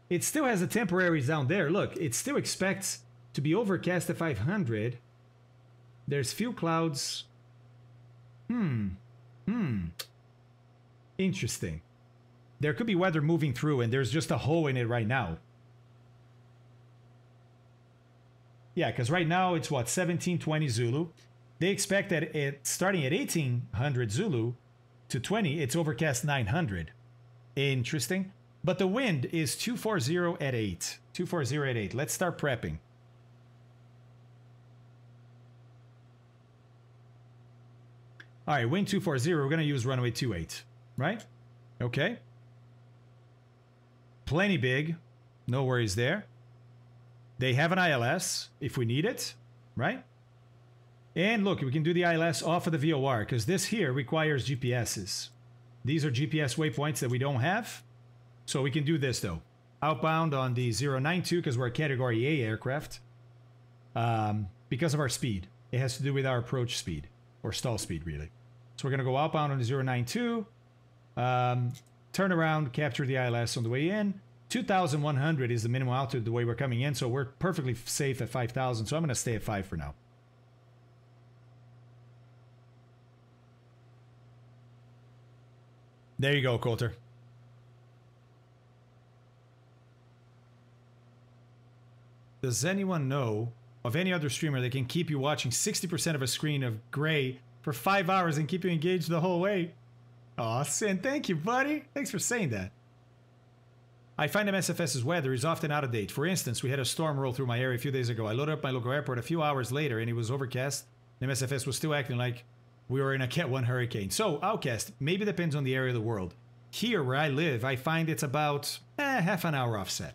It still has a temporary down there. Look, it still expects to be overcast at 500. There's few clouds. Hmm. Hmm. Interesting. There could be weather moving through and there's just a hole in it right now. Yeah, because right now it's what, 1720 Zulu. They expect that it starting at 1800 Zulu to 20, it's overcast 900. Interesting. But the wind is 240 at 8. 240 at 8. Let's start prepping. All right, wind 240. We're going to use runway 28, right? Okay. Plenty big. No worries there. They have an ILS if we need it, right? And look, we can do the ILS off of the VOR because this here requires GPSs. These are GPS waypoints that we don't have. So we can do this though. Outbound on the 092 because we're a category A aircraft. Um, because of our speed. It has to do with our approach speed or stall speed really. So we're going to go outbound on the 092. Um, turn around, capture the ILS on the way in. 2,100 is the minimum altitude the way we're coming in, so we're perfectly safe at 5,000. So I'm going to stay at 5 for now. There you go, Coulter. Does anyone know of any other streamer that can keep you watching 60% of a screen of gray for five hours and keep you engaged the whole way? Aw, Sin, thank you, buddy. Thanks for saying that. I find MSFS's weather is often out of date. For instance, we had a storm roll through my area a few days ago. I loaded up my local airport a few hours later and it was overcast. MSFS was still acting like we were in a Cat 1 hurricane. So, Outcast, maybe depends on the area of the world. Here, where I live, I find it's about eh, half an hour offset.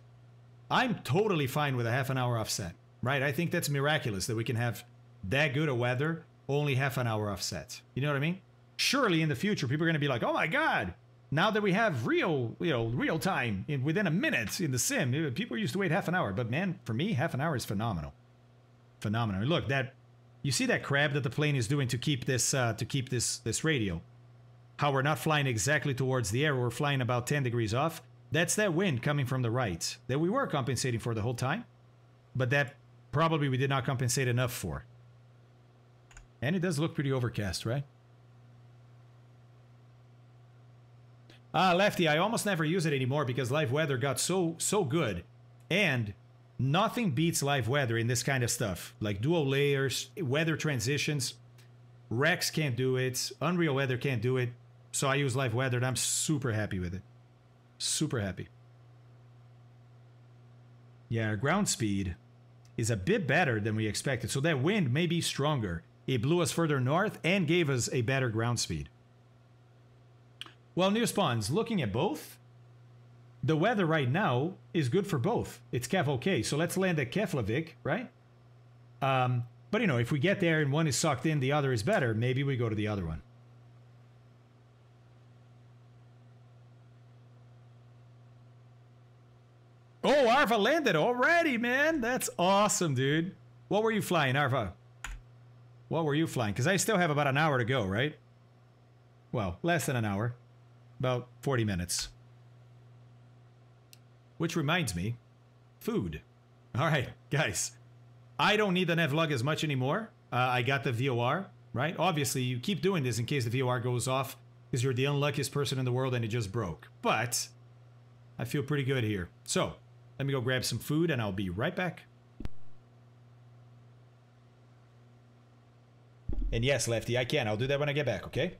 I'm totally fine with a half an hour offset, right? I think that's miraculous that we can have that good a weather, only half an hour offset. You know what I mean? Surely in the future, people are going to be like, oh my God, now that we have real, you know, real time in within a minute in the sim, eh, people used to wait half an hour. But man, for me, half an hour is phenomenal. Phenomenal. Look, that you see that crab that the plane is doing to keep this uh, to keep this this radio. How we're not flying exactly towards the air, we're flying about 10 degrees off. That's that wind coming from the right that we were compensating for the whole time, but that probably we did not compensate enough for. And it does look pretty overcast, right? Ah, Lefty, I almost never use it anymore because live weather got so so good. And nothing beats live weather in this kind of stuff. Like dual layers, weather transitions. Rex can't do it. Unreal Weather can't do it. So I use live weather and I'm super happy with it. Super happy. Yeah, ground speed is a bit better than we expected. So that wind may be stronger. It blew us further north and gave us a better ground speed. Well, new spawns, looking at both, the weather right now is good for both. It's Kev okay, so let's land at Keflavik, right? Um, but you know, if we get there and one is sucked in, the other is better, maybe we go to the other one. Oh, Arva landed already, man. That's awesome, dude. What were you flying, Arva? What were you flying? Because I still have about an hour to go, right? Well, less than an hour. About 40 minutes. Which reminds me, food. All right, guys. I don't need the navlog as much anymore. Uh, I got the VOR, right? Obviously, you keep doing this in case the VOR goes off because you're the unluckiest person in the world and it just broke. But I feel pretty good here. So, let me go grab some food and I'll be right back. And yes, Lefty, I can. I'll do that when I get back, okay?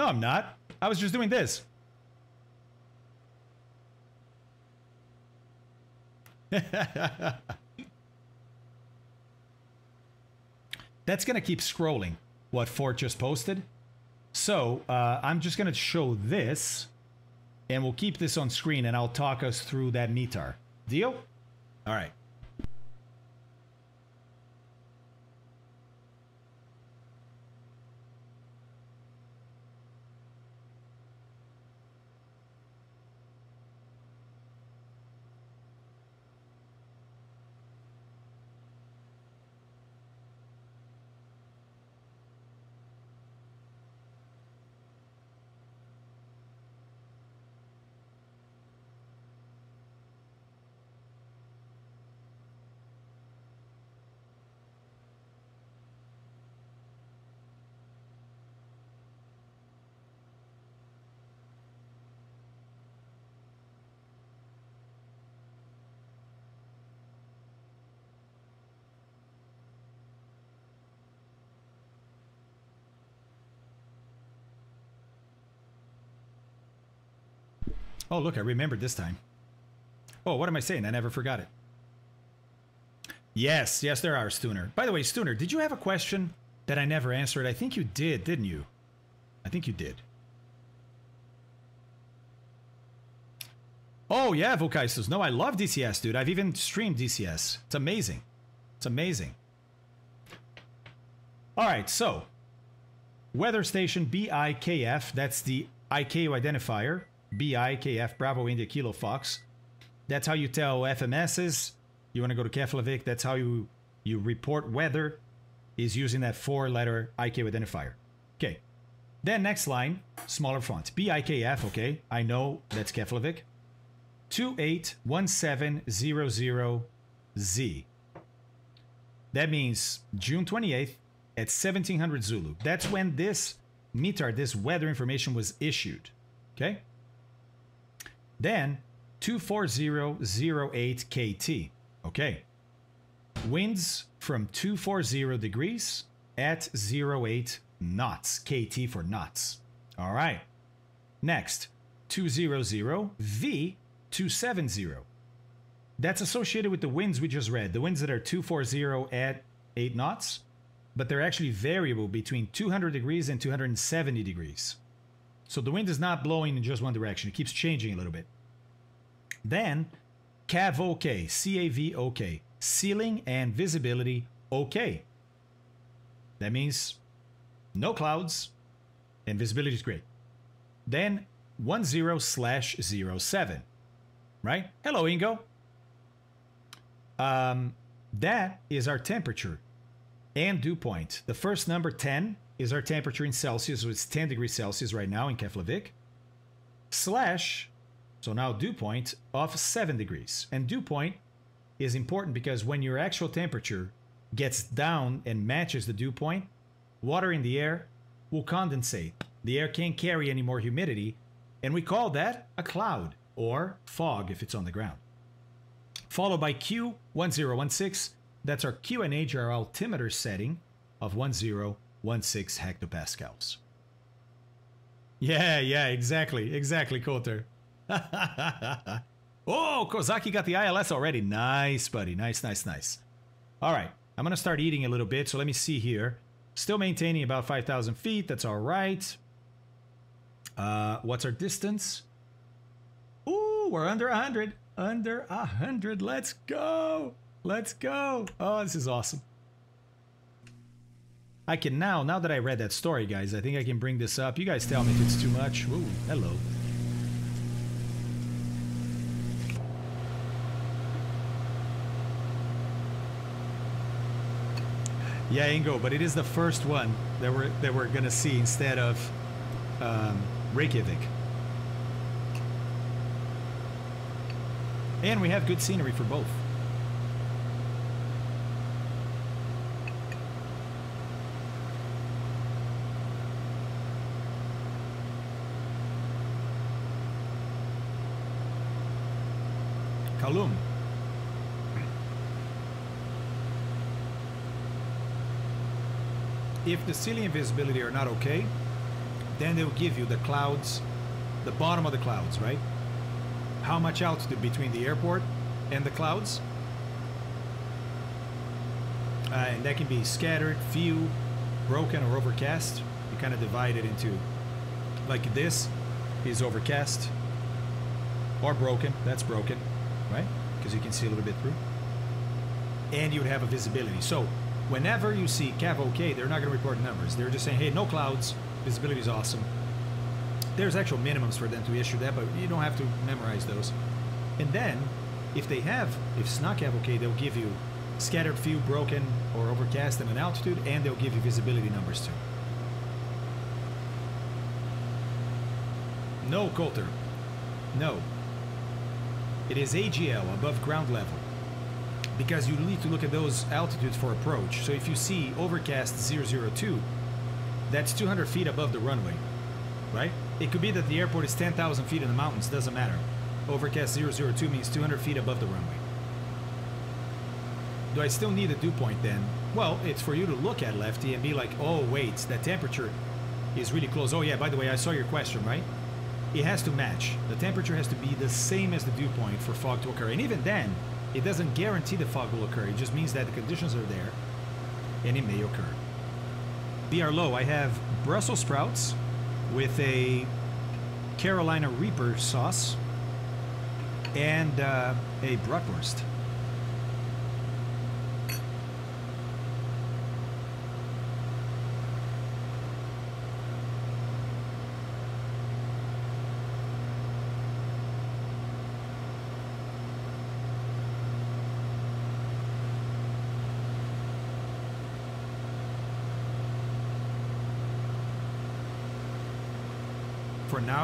No, I'm not. I was just doing this. That's going to keep scrolling what Fort just posted. So uh, I'm just going to show this and we'll keep this on screen and I'll talk us through that METAR. Deal? All right. Oh, look, I remembered this time. Oh, what am I saying? I never forgot it. Yes, yes, there are, Stooner. By the way, Stooner, did you have a question that I never answered? I think you did, didn't you? I think you did. Oh, yeah, Vokaisus. No, I love DCS, dude. I've even streamed DCS. It's amazing. It's amazing. All right, so weather station BIKF, that's the ICAO identifier. BIKF, Bravo India Kilo Fox. That's how you tell FMSs. You want to go to Keflavik, that's how you, you report weather, is using that four letter ICAO identifier. Okay. Then next line, smaller font. BIKF, okay. I know that's Keflavik. 281700Z. That means June 28th at 1700 Zulu. That's when this METAR, this weather information was issued. Okay? Then 24008 KT. Okay. Winds from 240 degrees at 08 knots. KT for knots. All right. Next, 200 V270. That's associated with the winds we just read. The winds that are 240 at 8 knots, but they're actually variable between 200 degrees and 270 degrees. So the wind is not blowing in just one direction. It keeps changing a little bit. Then, CAV OK, CAV OK, ceiling and visibility OK. That means no clouds, and visibility is great. Then 10 slash 07, right? Hello, Ingo. Um, that is our temperature and dew point. The first number 10 is our temperature in Celsius, so it's 10 degrees Celsius right now in Keflavik. Slash, so now dew point of 7 degrees. And dew point is important because when your actual temperature gets down and matches the dew point, water in the air will condensate. The air can't carry any more humidity, and we call that a cloud or fog if it's on the ground. Followed by Q1016, that's our Q QNH, our altimeter setting of 1016 hectopascals. Yeah, yeah, exactly, exactly, Coulter. oh, Kozaki got the ILS already. Nice, buddy. Nice, nice, nice. All right, I'm going to start eating a little bit, so let me see here. Still maintaining about 5,000 feet. That's all right. Uh, what's our distance? Ooh, we're under 100. Under 100. Let's go. Let's go. Oh, this is awesome. I can now, now that I read that story, guys, I think I can bring this up. You guys tell me if it's too much. Ooh, hello. Yeah, Ingo, but it is the first one that we're that we're gonna see instead of um, Reykjavik. And we have good scenery for both. Kalum. If the ceiling visibility are not okay, then they'll give you the clouds, the bottom of the clouds, right? How much altitude between the airport and the clouds? Uh, and that can be scattered, few, broken, or overcast. You kind of divide it into, like this is overcast, or broken, that's broken, right? Because you can see a little bit through. And you would have a visibility. So whenever you see CAV OK, they're not going to report numbers. They're just saying, hey, no clouds, visibility is awesome. There's actual minimums for them to issue that, but you don't have to memorize those. And then, if they have, if it's not CAV OK, they'll give you scattered few, broken, or overcast and an altitude, and they'll give you visibility numbers too. No, Coulter. No. It is AGL, above ground level. Because you need to look at those altitudes for approach. So if you see overcast 002, that's 200 feet above the runway, right? It could be that the airport is 10,000 feet in the mountains, doesn't matter. Overcast 002 means 200 feet above the runway. Do I still need a dew point then? Well, it's for you to look at Lefty and be like, oh wait, that temperature is really close. Oh yeah, by the way, I saw your question, right? It has to match. The temperature has to be the same as the dew point for fog to occur. And even then, it doesn't guarantee the fog will occur. It just means that the conditions are there and it may occur. BR low, I have Brussels sprouts with a Carolina Reaper sauce and uh, a bratwurst.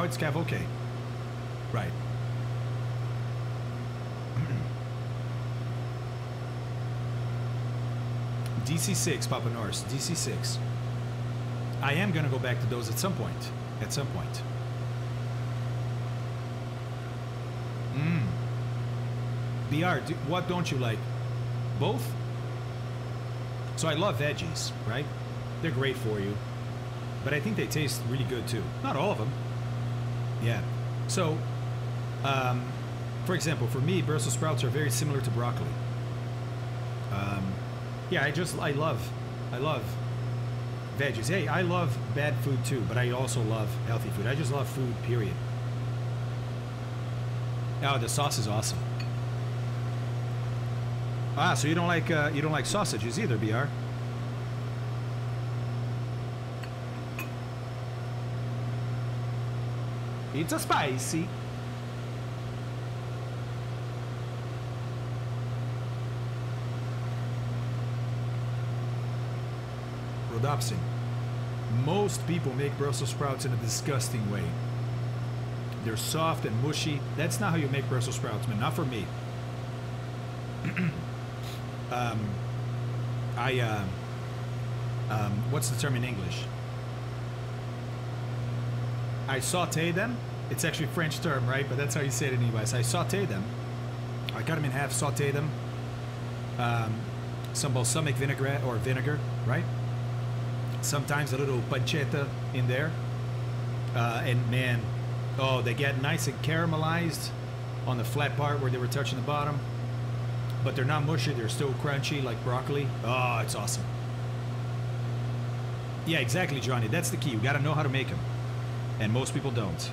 It's Cav okay. Right. DC6, Papa Norris. DC6. I am going to go back to those at some point. At some point. Mmm. BR, do, what don't you like? Both? So I love veggies, right? They're great for you. But I think they taste really good too. Not all of them. Yeah. So, um, for example, for me, Brussels sprouts are very similar to broccoli. Um, yeah, I just, I love, I love veggies. Hey, I love bad food too, but I also love healthy food. I just love food, period. Oh, the sauce is awesome. Ah, so you don't like uh, you don't like sausages either, Br? It's a spicy. Rodopsin. Most people make Brussels sprouts in a disgusting way. They're soft and mushy. That's not how you make Brussels sprouts, man. Not for me. um, I, uh, um, what's the term in English? I saute them. It's actually a French term, right? But that's how you say it in the US. I saute them. I cut them in half, saute them. Um, some balsamic vinaigrette or vinegar, right? Sometimes a little pancetta in there. Uh, and man, oh, they get nice and caramelized on the flat part where they were touching the bottom. But they're not mushy, they're still crunchy like broccoli. Oh, it's awesome. Yeah, exactly, Johnny. That's the key. You gotta know how to make them. And most people don't.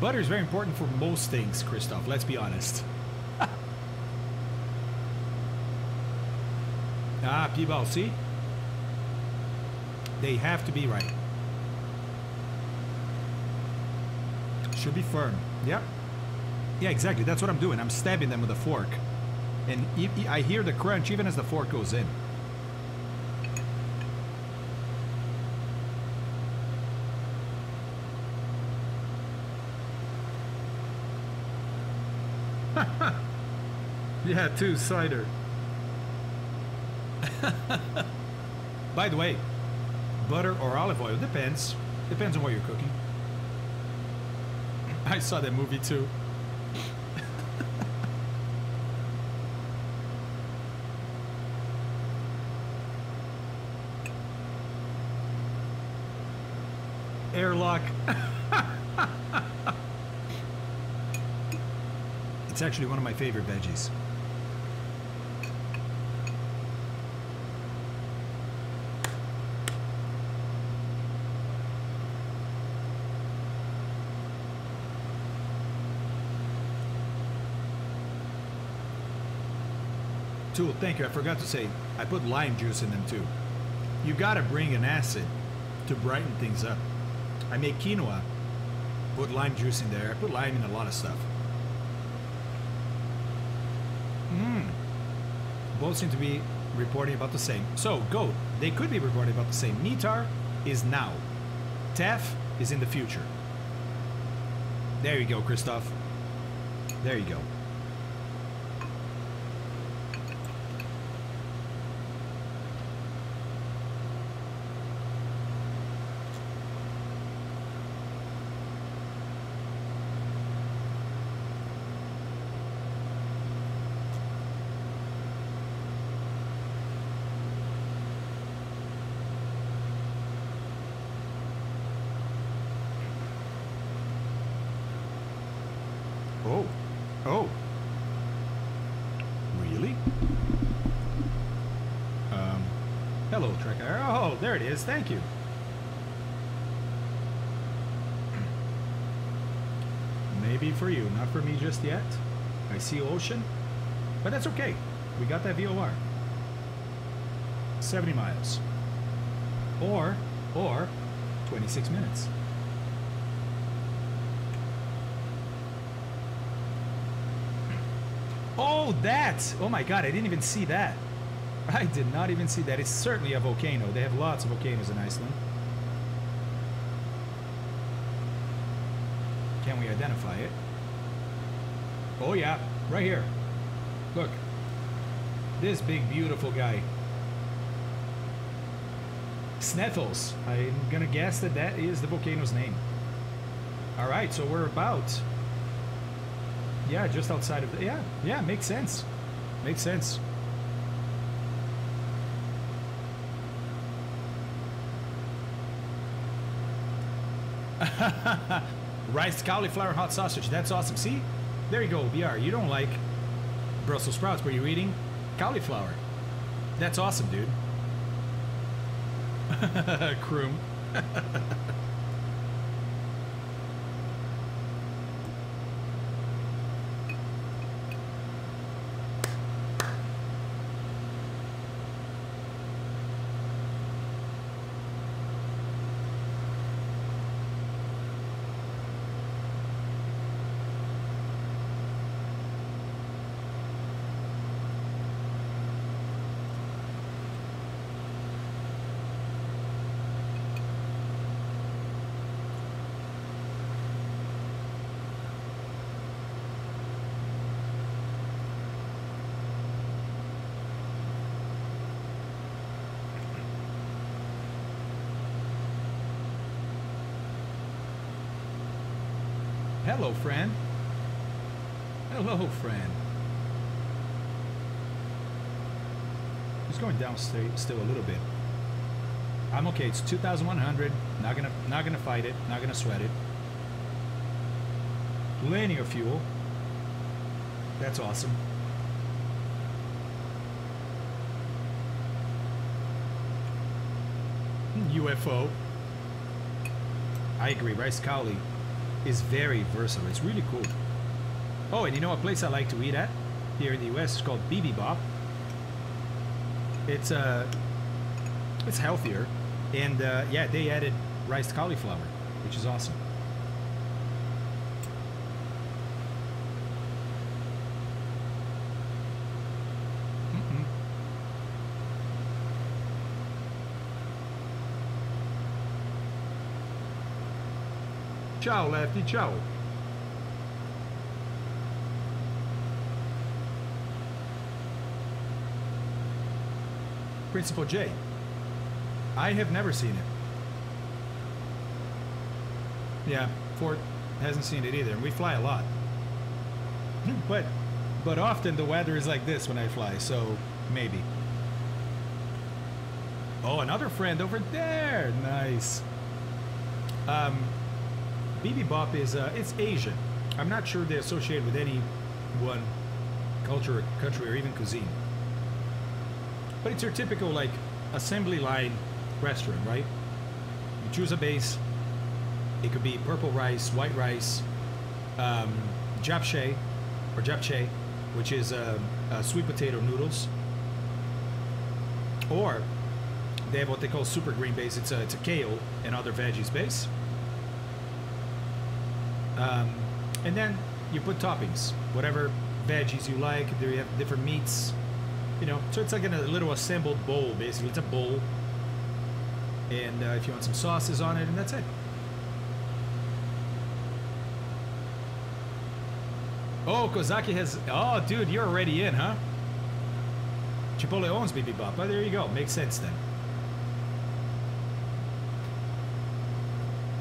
Butter is very important for most things, Christoph. Let's be honest. ah, people, see? They have to be right. Should be firm. Yep. Yeah, exactly. That's what I'm doing. I'm stabbing them with a fork. And I hear the crunch even as the fork goes in. yeah, two cider. By the way, butter or olive oil depends. Depends on what you're cooking. I saw that movie too. Airlock. it's actually one of my favorite veggies. Tool, thank you. I forgot to say, I put lime juice in them too. You gotta bring an acid to brighten things up. I make quinoa, put lime juice in there. I put lime in a lot of stuff. Both seem to be reporting about the same. So, go. they could be reporting about the same. METAR is now. TAF is in the future. There you go, Christoph. There you go. Oh, it is. Thank you. Maybe for you, not for me just yet. I see ocean, but that's okay. We got that VOR. 70 miles. Or, or 26 minutes. Oh, that! Oh my god, I didn't even see that. I did not even see that. It's certainly a volcano. They have lots of volcanoes in Iceland. Can we identify it? Oh yeah, right here. Look. This big beautiful guy. Sneffels. I'm gonna guess that that is the volcano's name. All right, so we're about. Yeah, just outside of the. Yeah, yeah, makes sense. Makes sense. Rice cauliflower hot sausage. That's awesome. See? There you go, BR. You don't like Brussels sprouts, but you're eating cauliflower. That's awesome, dude. Croom. Hello, friend. Hello, friend. Just going down sta- still a little bit. I'm okay. It's 2,100. Not gonna, not gonna fight it. Not gonna sweat it. Plenty of fuel. That's awesome. Hmm, UFO. I agree. Rice Cowley is very versatile. It's really cool. Oh, and you know a place I like to eat at here in the US is called Bibibop. It's uh, it's healthier, and uh, yeah, they added riced cauliflower, which is awesome. Ciao, Lefty. Ciao. Principal J. I have never seen it. Yeah, Fort hasn't seen it either, and we fly a lot. but, but often the weather is like this when I fly, so maybe. Oh, another friend over there. Nice. Um, Bibibop is uh, it's Asian. I'm not sure they're associated with any one culture, country, or even cuisine. But it's your typical like assembly line restaurant, right? You choose a base. It could be purple rice, white rice, um, japchae or japchae, which is uh, uh, sweet potato noodles, or they have what they call super green base. It's a it's a kale and other veggies base. Um, and then you put toppings, whatever veggies you like. There you have different meats, you know. So it's like in a little assembled bowl, basically. It's a bowl, and uh, if you want some sauces on it, and that's it. Oh, Kozaki has. Oh, dude, you're already in, huh? Chipotle owns Bibibop. Oh, there you go. Makes sense then.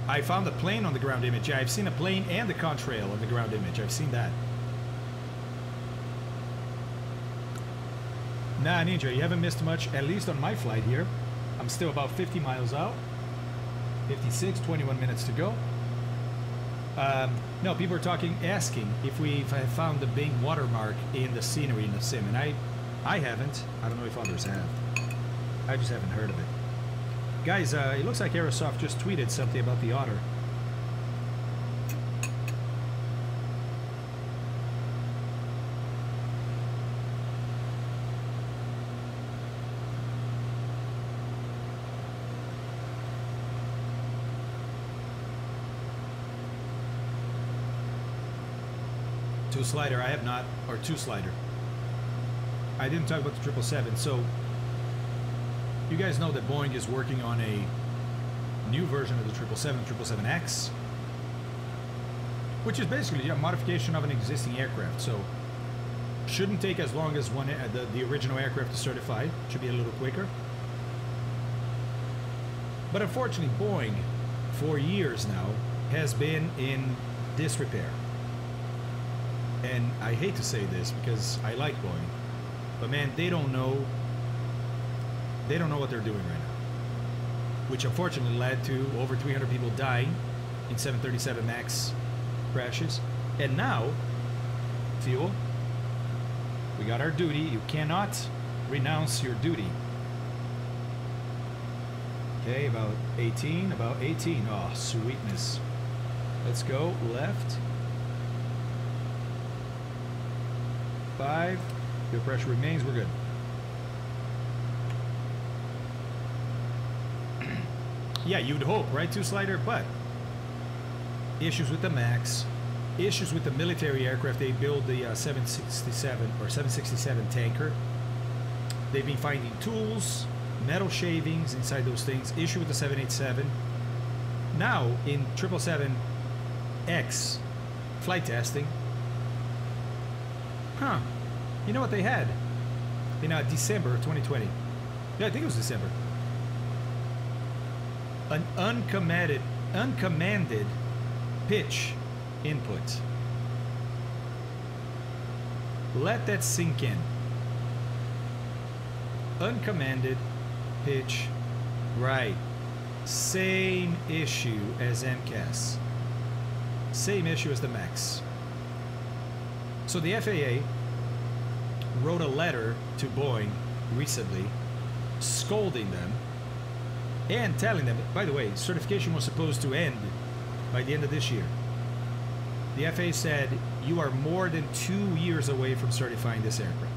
I found a plane on the ground image. I've seen a plane and the contrail on the ground image. I've seen that. Nah, Ninja, you haven't missed much, at least on my flight here. I'm still about 50 miles out. 56, 21 minutes to go. Um, no, people are talking, asking if we've found the Bing watermark in the scenery in the sim, and I, I haven't. I don't know if others have. I just haven't heard of it. Guys, uh, it looks like Aerosoft just tweeted something about the Otter. Two slider, I have not, or two slider. I didn't talk about the 777, so you guys know that Boeing is working on a new version of the 777, 777X. which is basically a modification of an existing aircraft. So shouldn't take as long as one uh, the, the original aircraft to certify. Should be a little quicker. But unfortunately, Boeing, for years now, has been in disrepair. And I hate to say this because I like Boeing, but man, they don't know. They don't know what they're doing right now. Which unfortunately led to over 300 people dying in 737 MAX crashes. And now, fuel. We got our duty. You cannot renounce your duty. Okay, about 18, about 18. Oh, sweetness. Let's go left. Five. Fuel pressure remains. We're good. Yeah, you'd hope, right, two slider? But issues with the Max, issues with the military aircraft. They build the uh, 767 or 767 tanker. They've been finding tools, metal shavings inside those things. Issue with the 787. Now in 777X flight testing. Huh. You know what they had? In uh, December 2020. Yeah, I think it was December. An uncommanded, uncommanded pitch input. Let that sink in. Uncommanded pitch right. Same issue as MCAS. Same issue as the MAX. So the FAA wrote a letter to Boeing recently scolding them and telling them, by the way, certification was supposed to end by the end of this year. The FAA said, you are more than two years away from certifying this aircraft.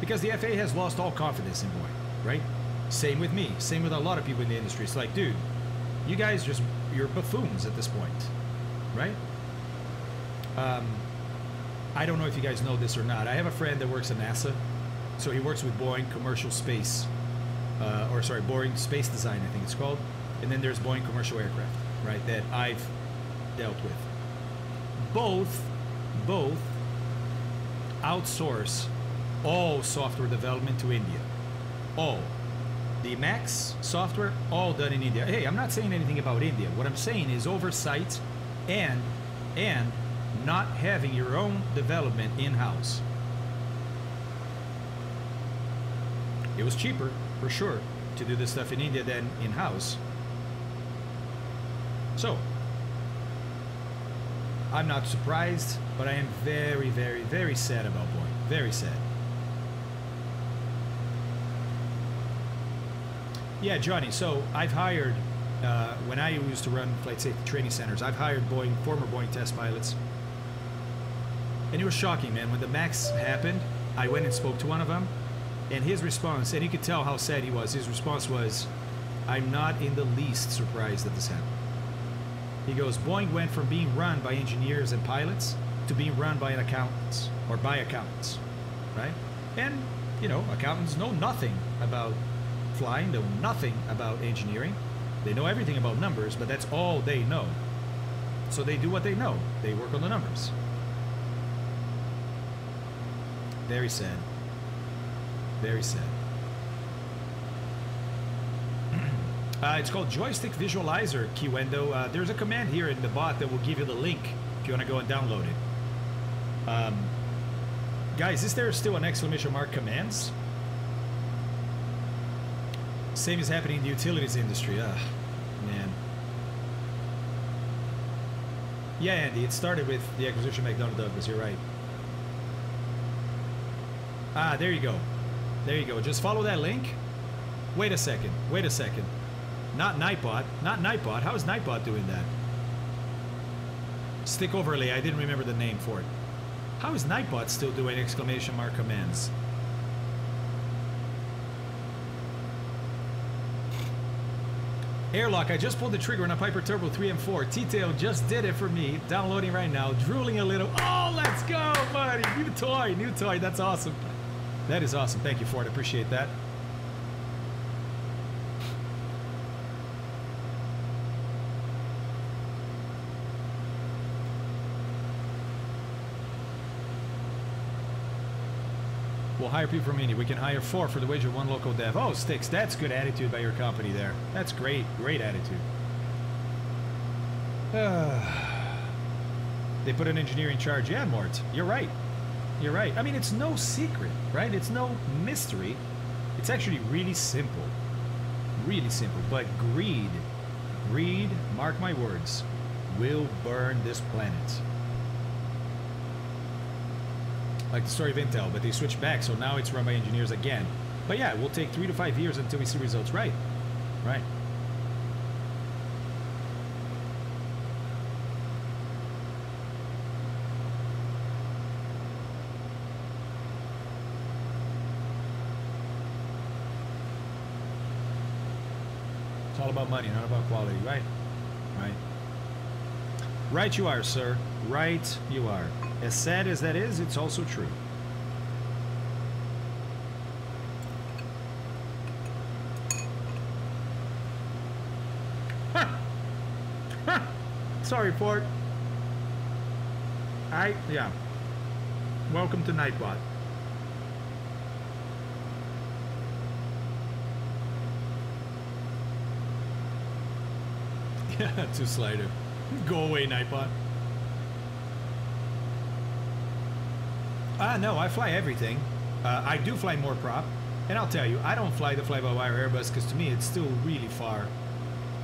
Because the FAA has lost all confidence in Boeing, right? Same with me. Same with a lot of people in the industry. It's like, dude, you guys just, you're buffoons at this point, right? Um, I don't know if you guys know this or not. I have a friend that works at NASA. So he works with Boeing Commercial Space, uh, or sorry, Boeing Space Design, I think it's called. And then there's Boeing Commercial Aircraft, right, that I've dealt with. Both, both outsource all software development to India. All. The Max software, all done in India. Hey, I'm not saying anything about India. What I'm saying is oversight and and not having your own development in-house. It was cheaper, for sure, to do this stuff in India than in-house. So, I'm not surprised, but I am very, very, very sad about Boeing. Very sad. Yeah, Johnny. So I've hired, uh, when I used to run flight safety training centers, I've hired Boeing, former Boeing test pilots. And it was shocking, man. When the MAX happened, I went and spoke to one of them, and his response, and you could tell how sad he was, his response was, I'm not in the least surprised that this happened. He goes, Boeing went from being run by engineers and pilots to being run by an accountants or by accountants, right? And, you know, accountants know nothing about flying, know nothing about engineering. They know everything about numbers, but that's all they know. So they do what they know. They work on the numbers. Very sad. Very sad. Uh, it's called Joystick Visualizer, Kiwendo. Uh, there's a command here in the bot that will give you the link if you want to go and download it. Um, guys, is there still an exclamation mark commands? Same is happening in the utilities industry. Ah, man. Yeah, Andy, it started with the acquisition of McDonnell Douglas. You're right. Ah, there you go. There you go. Just follow that link. Wait a second. Wait a second. Not Nightbot. Not Nightbot. How is Nightbot doing that? Stick overlay. I didn't remember the name for it. How is Nightbot still doing exclamation mark commands? Airlock, I just pulled the trigger on a Piper Turbo 3M4. T-Tail just did it for me. Downloading right now. Drooling a little. Oh, let's go, buddy. New toy. New toy. That's awesome. That is awesome. Thank you, Ford. Appreciate that. We'll hire people from India. We can hire four for the wage of one local dev. Oh, Sticks, that's good attitude by your company there. That's great. Great attitude. They put an engineer in charge. Yeah, Mort, you're right. You're right. I mean, it's no secret, right? It's no mystery. It's actually really simple. Really simple. But greed, greed, mark my words, will burn this planet. Like the story of Intel, but they switched back, so now it's run by engineers again. But yeah, it will take three to five years until we see results. Right. Right. It's all about money, not about quality, right? Right. Right you are, sir. Right you are. As sad as that is, it's also true. Sorry, Port. I, yeah. Welcome to Nightbot. Yeah, two slider. Go away, Nightbot. Ah, uh, no, I fly everything. Uh, I do fly more prop. And I'll tell you, I don't fly the fly-by-wire Airbus because to me it's still really far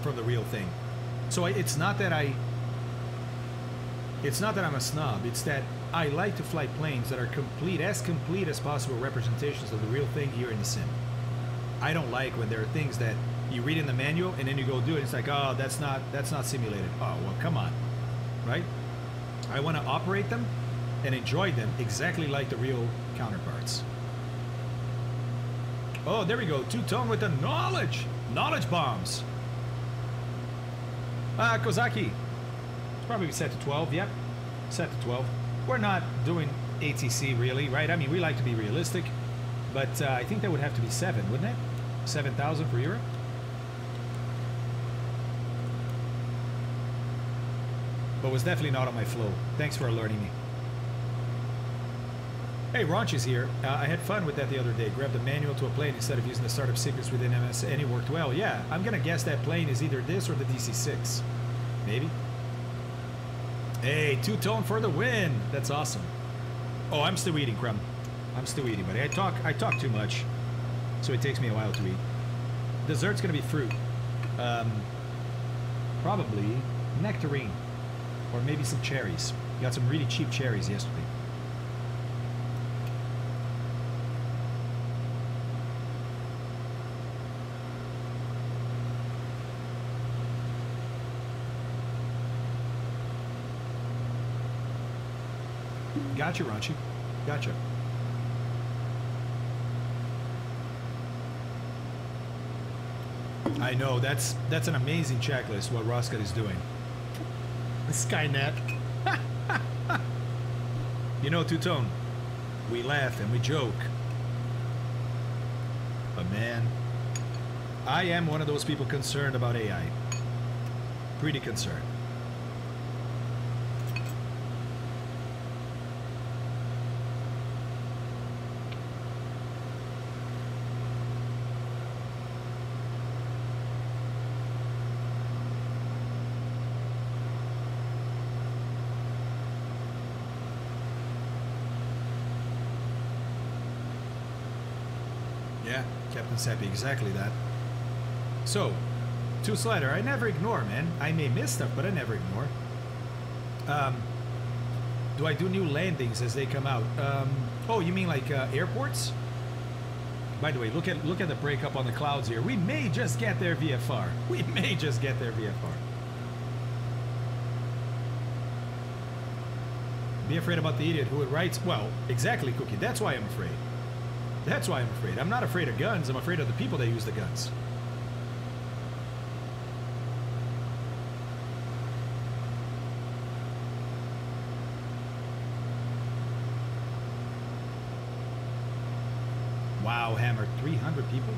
from the real thing. So it's not that I... It's not that I'm a snob. It's that I like to fly planes that are complete, as complete as possible representations of the real thing here in the sim. I don't like when there are things that you read in the manual and then you go do it. It's like, oh, that's not that's not simulated. Oh, well, come on, right? I want to operate them and enjoy them exactly like the real counterparts. Oh, there we go. Two tone with the knowledge, knowledge bombs. Ah, uh, Kozaki. It's probably set to 12. Yep, set to 12. We're not doing ATC really, right? I mean, we like to be realistic, but uh, I think that would have to be seven, wouldn't it? 7,000 for Europe. But was definitely not on my flow. Thanks for alerting me. Hey, Raunch is here. Uh, I had fun with that the other day. Grabbed a manual to a plane instead of using the startup secrets within MS, and it worked well. Yeah, I'm gonna guess that plane is either this or the DC-6. Maybe. Hey, two-tone for the win. That's awesome. Oh, I'm still eating, Crumb. I'm still eating, buddy. I talk, I talk too much, so it takes me a while to eat. Dessert's gonna be fruit. Um, probably nectarine. Or maybe some cherries. Got some really cheap cherries yesterday. Gotcha, Raunchy. Gotcha. I know that's that's an amazing checklist what Roscat is doing. Skynet. you know, Two-Tone, we laugh and we joke. But man, I am one of those people concerned about AI. Pretty concerned. Seppi, exactly that. So, two slider, I never ignore, man. I may miss stuff, but I never ignore. Um, do I do new landings as they come out? Um, oh, you mean like uh, airports? By the way, look at look at the breakup on the clouds here. We may just get there VFR. We may just get there VFR. Be afraid about the idiot who would write. Well, exactly, Cookie. That's why I'm afraid. That's why I'm afraid. I'm not afraid of guns. I'm afraid of the people that use the guns. Wow, Hammer, 300 people?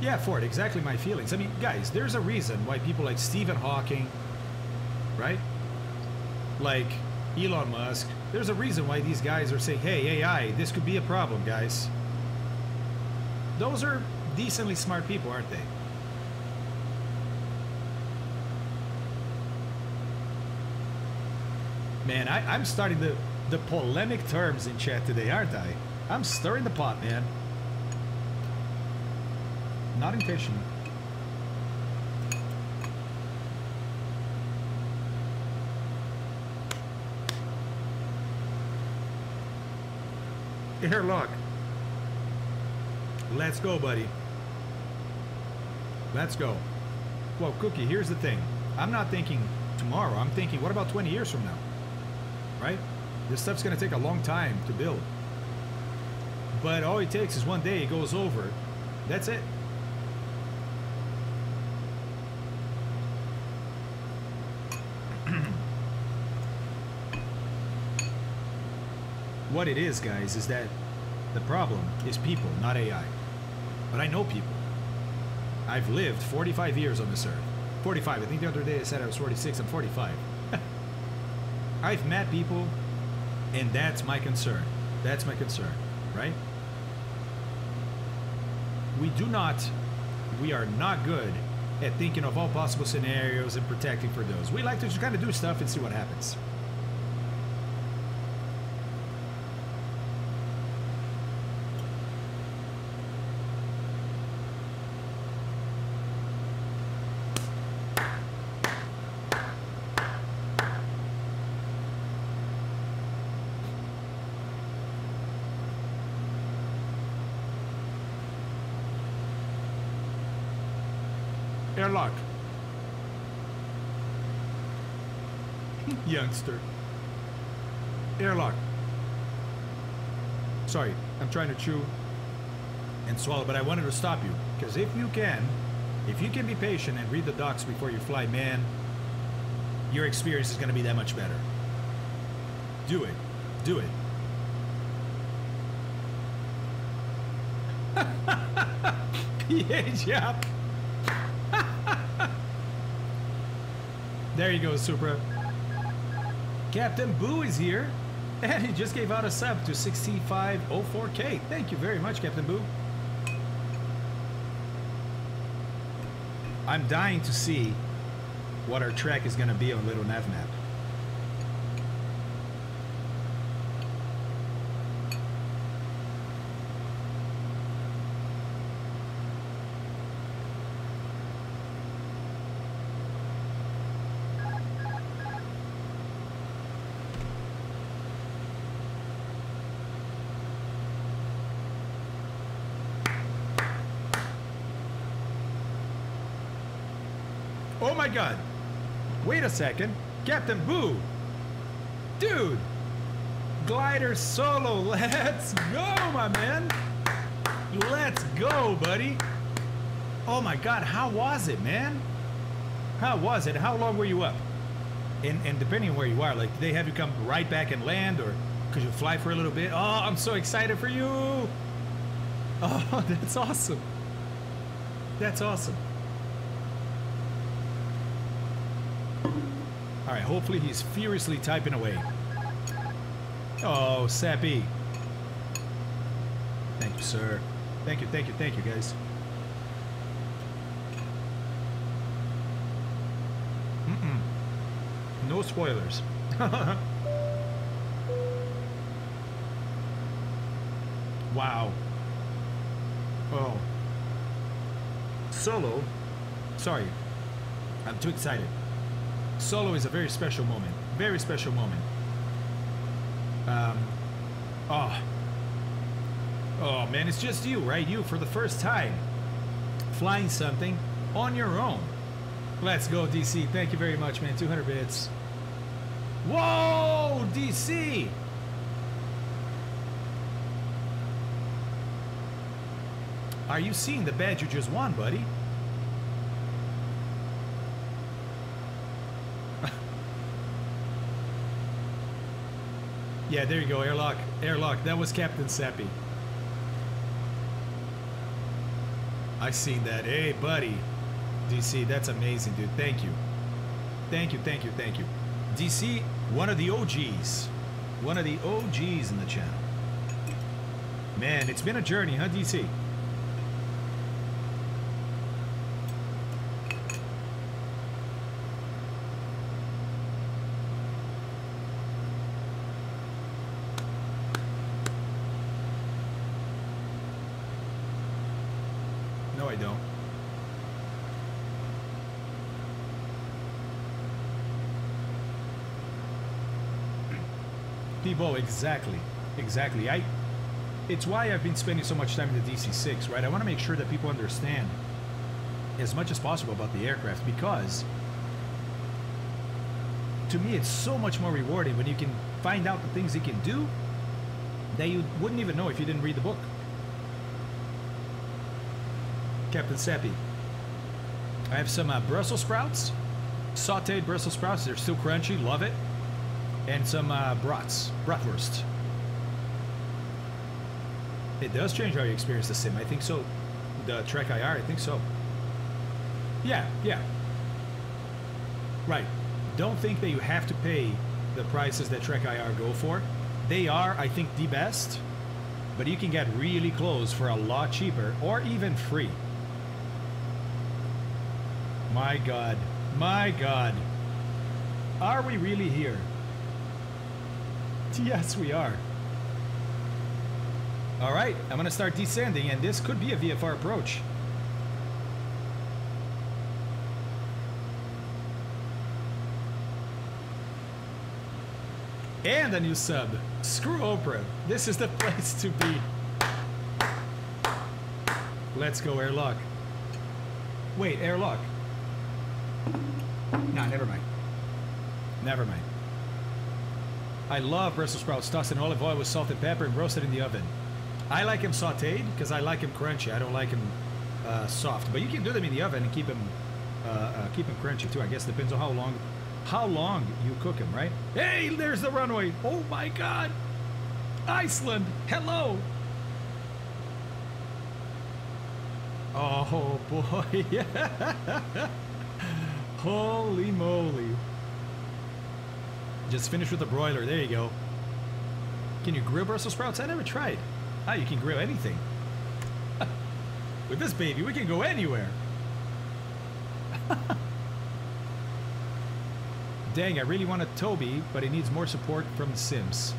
Yeah, Ford, exactly my feelings. I mean, guys, there's a reason why people like Stephen Hawking, right? Like Elon Musk. There's a reason why these guys are saying, hey, AI, this could be a problem, guys. Those are decently smart people, aren't they? Man, I, I'm starting the, the polemic terms in chat today, aren't I? I'm stirring the pot, man. Not intentional. Airlock. Let's go, buddy. Let's go. Well, Cookie, here's the thing. I'm not thinking tomorrow. I'm thinking, what about 20 years from now? Right? This stuff's going to take a long time to build. But all it takes is one day it goes over. That's it. What it is, guys, is that the problem is people, not AI. But I know people. I've lived 45 years on this earth. 45. I think the other day I said I was 46. I'm 45. I've met people, and that's my concern. That's my concern, right? We do not, we are not good at thinking of all possible scenarios and protecting for those. We like to just kind of do stuff and see what happens. Airlock. Youngster. Airlock. Sorry, I'm trying to chew and swallow, but I wanted to stop you. Because if you can, if you can be patient and read the docs before you fly, man, your experience is going to be that much better. Do it. Do it. PH, yeah. There you go, Supra. Captain Boo is here. And he just gave out a sub to 6504K. Thank you very much, Captain Boo. I'm dying to see what our track is going to be on Little Navmap. Oh my god. Wait a second. Captain Boo. Dude. Glider solo. Let's go, my man. Let's go, buddy. Oh my god, how was it, man? How was it? How long were you up? And, and depending on where you are, like, did they have you come right back and land, or could you fly for a little bit? Oh, I'm so excited for you. Oh, that's awesome. That's awesome. All right, hopefully he's furiously typing away. Oh, Sappy. Thank you, sir. Thank you, thank you, thank you, guys. Mm-mm. No spoilers. wow. Oh. Solo. Sorry. I'm too excited. Solo is a very special moment. Very special moment. Um, oh. Oh, man, it's just you, right? You for the first time. Flying something on your own. Let's go, DC. Thank you very much, man. 200 bits. Whoa, DC! Are you seeing the badge you just won, buddy? Yeah, there you go, airlock. Airlock. That was Captain Seppi. I seen that. Hey, buddy. DC, that's amazing, dude. Thank you. Thank you, thank you, thank you. DC, One of the OGs. One of the OGs in the channel. Man, it's been a journey, huh, DC? No, I don't. Exactly, exactly. I. It's why I've been spending so much time in the DC-6, right? I want to make sure that people understand as much as possible about the aircraft because to me it's so much more rewarding when you can find out the things it can do that you wouldn't even know if you didn't read the book. Captain Seppi. I have some uh, Brussels sprouts, sauteed Brussels sprouts. They're still crunchy, love it. And some uh, brats, bratwurst. It does change how you experience the sim. I think so. The TrackIR, I think so. Yeah, yeah. Right. Don't think that you have to pay the prices that TrackIR go for. They are, I think, the best, but you can get really close for a lot cheaper or even free. My God. My God. Are we really here? Yes, we are. All right, I'm going to start descending, and this could be a VFR approach. And a new sub. Screw Oprah. This is the place to be. Let's go airlock. Wait, airlock. Nah, never mind. Never mind. I love Brussels sprouts tossed in olive oil with salt and pepper and roasted in the oven. I like them sauteed because I like them crunchy. I don't like them uh, soft. But you can do them in the oven and keep them uh, uh, keep them crunchy too. I guess depends on how long how long you cook them, right? Hey, there's the runway. Oh my God, Iceland. Hello. Oh boy. Holy moly. Just finished with the broiler. There you go. Can you grill Brussels sprouts? I never tried. Ah, you can grill anything. with this baby, we can go anywhere. Dang, I really want a Tobii, but it needs more support from the Sims.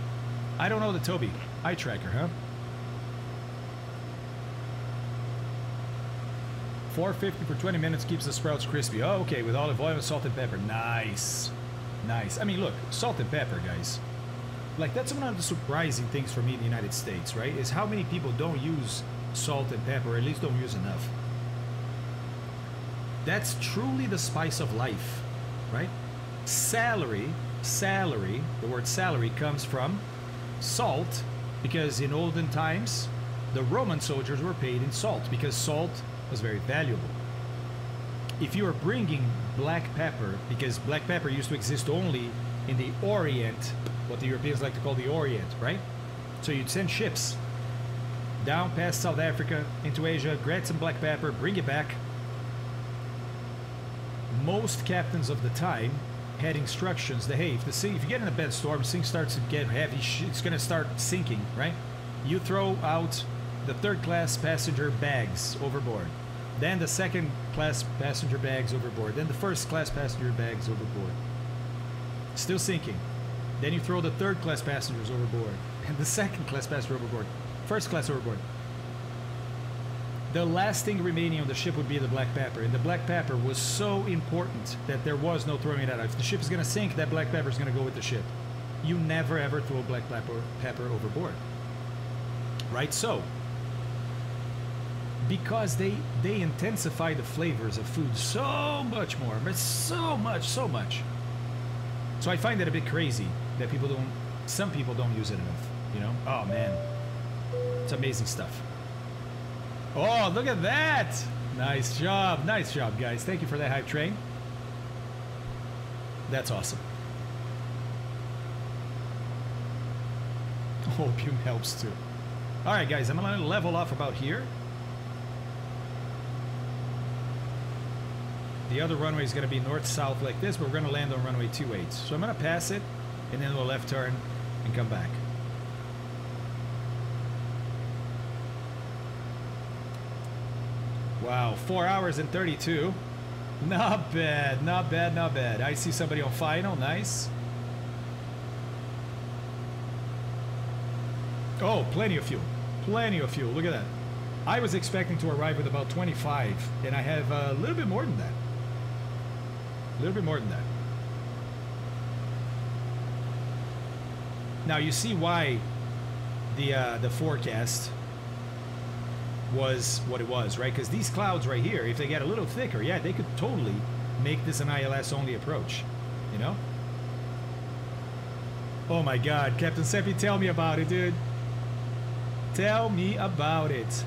I don't know the Tobii. Eye tracker, huh? 450 for 20 minutes keeps the sprouts crispy. Oh, okay, with olive oil and salt and pepper. Nice. Nice. I mean, look, salt and pepper, guys. Like, that's one of the surprising things for me in the United States, right? Is how many people don't use salt and pepper, or at least don't use enough. That's truly the spice of life, right? Salary, salary, the word salary comes from salt, because in olden times, the Roman soldiers were paid in salt, because salt was very valuable. If you are bringing black pepper, because black pepper used to exist only in the Orient, what the Europeans like to call the Orient, right? So you'd send ships down past South Africa into Asia, grab some black pepper, bring it back. Most captains of the time had instructions that hey, if the sea, if you get in a bad storm, the thing starts to get heavy, it's going to start sinking, right? You throw out the third class passenger bags overboard. Then the second class passenger bags overboard. Then the first class passenger bags overboard. Still sinking. Then you throw the third class passengers overboard. And the second class passenger overboard. First class overboard. The last thing remaining on the ship would be the black pepper. And the black pepper was so important that there was no throwing it out. If the ship is going to sink, that black pepper is going to go with the ship. You never ever throw black pepper, pepper overboard. Right? So, because they they intensify the flavors of food so much more but so much so much. So i find that a bit crazy that people don't some people don't use it enough you know? Oh man. It's amazing stuff. Oh look at that! Nice job nice job guys. Thank you for that hype train. That's awesome. Opium helps too. All right guys i'm gonna level off about here The other runway is going to be north-south like this, but we're going to land on runway 28. So I'm going to pass it, and then we'll left turn and come back. Wow, four hours and 32. Not bad, not bad, not bad. I see somebody on final, nice. Oh, plenty of fuel. Plenty of fuel, look at that. I was expecting to arrive with about 25, and I have a little bit more than that. A little bit more than that. Now you see why the uh, the forecast was what it was, right? Because these clouds right here, if they get a little thicker, yeah, they could totally make this an ILS only approach, you know? Oh my God, Captain Seppi, tell me about it, dude. Tell me about it.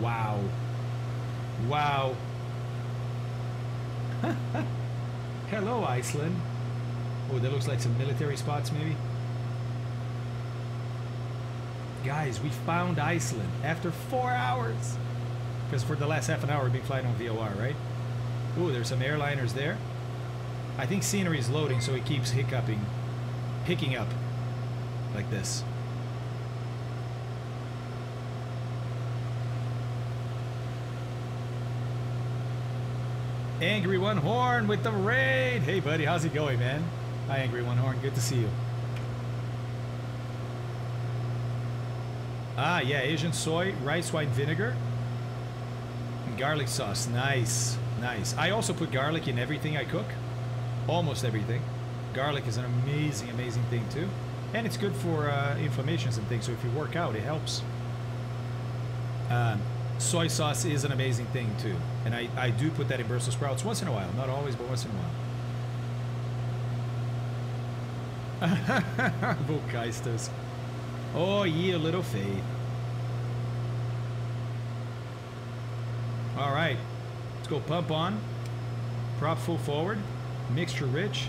Wow. Wow. Hello, Iceland. Oh, that looks like some military spots, maybe. Guys, we found Iceland after four hours. Because for the last half an hour, we've been flying on VOR, right? Ooh, there's some airliners there. I think scenery is loading, so it keeps hiccuping, Picking up like this. Angry One Horn with the raid. Hey, buddy, how's it going, man? Hi, Angry One Horn. Good to see you. Ah, yeah, Asian soy, rice wine vinegar, and garlic sauce. Nice, nice. I also put garlic in everything I cook. Almost everything. Garlic is an amazing, amazing thing, too. And it's good for uh, inflammations and things, so if you work out, it helps. Um, soy sauce is an amazing thing too. And I, I do put that in Brussels sprouts once in a while. Not always, but once in a while. Volkeisters. Oh, ye little faith. All right. Let's go pump on. Prop full forward. Mixture rich.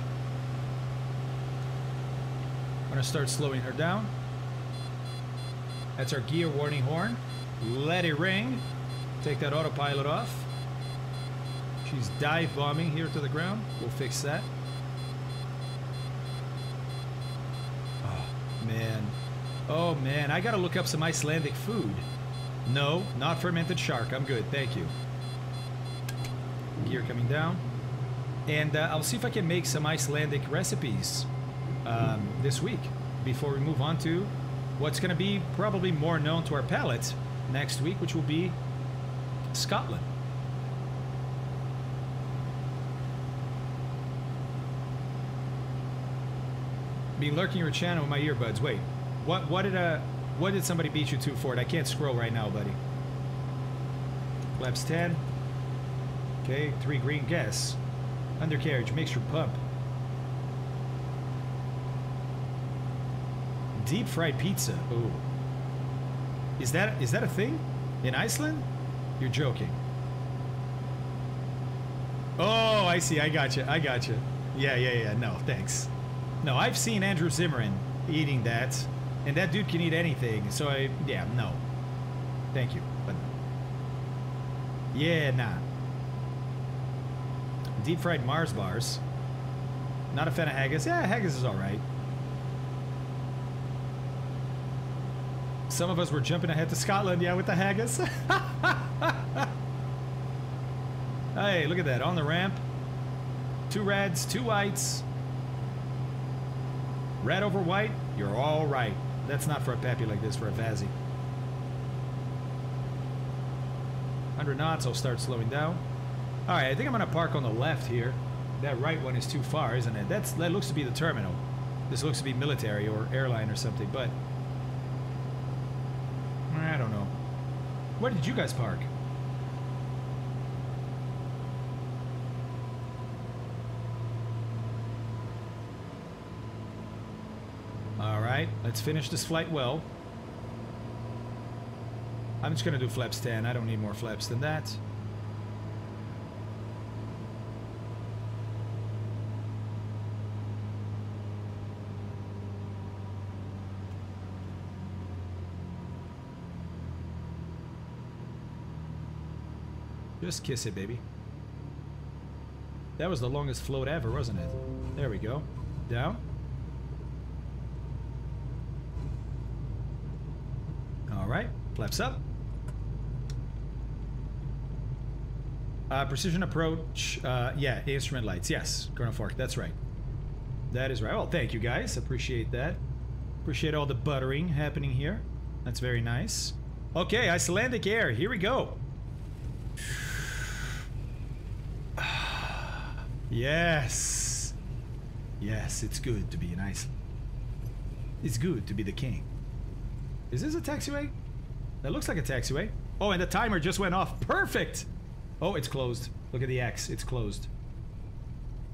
I'm to start slowing her down. That's our gear warning horn. Let it ring. Take that autopilot off. She's dive bombing here to the ground. We'll fix that. Oh, man. Oh, man. I gotta look up some Icelandic food. No, not fermented shark. I'm good. Thank you. Gear coming down. And uh, I'll see if I can make some Icelandic recipes um, this week before we move on to what's going to be probably more known to our palate next week, which will be Scotland. Been lurking your channel with my earbuds. Wait, what? What did uh, what did somebody beat you to for it? I can't scroll right now, buddy. Flaps 10. Okay, three green guess. Undercarriage, mixture pump. Deep fried pizza. Ooh. Is that is that a thing? In Iceland? You're joking. Oh, I see. I got you. I got you. Yeah, yeah, yeah. No, thanks. No, I've seen Andrew Zimmern eating that, and that dude can eat anything. So I, yeah, no. Thank you, but yeah, nah. Deep fried Mars bars. Not a fan of haggis. Yeah, haggis is all right. Some of us were jumping ahead to Scotland, yeah, with the haggis. hey, look at that. On the ramp. Two reds, two whites. Red over white, you're all right. That's not for a PAPI like this, for a VASI. 100 knots, I'll start slowing down. All right, I think I'm going to park on the left here. That right one is too far, isn't it? That's That looks to be the terminal. This looks to be military or airline or something, but I don't know. Where did you guys park? All right, let's finish this flight well. I'm just to do flaps 10. I don't need more flaps than that. Just kiss it, baby. That was the longest float ever, wasn't it? There we go. Down? Alright, flaps up. Uh, precision approach, uh, yeah, instrument lights, yes, Colonel Fork, that's right. That is right. Well, thank you guys, appreciate that. Appreciate all the buttering happening here. That's very nice. Okay, Icelandic air, here we go. Yes. Yes, it's good to be in Iceland. It's good to be the king. Is this a taxiway? That looks like a taxiway. Oh, and the timer just went off. Perfect! Oh, it's closed. Look at the X. It's closed.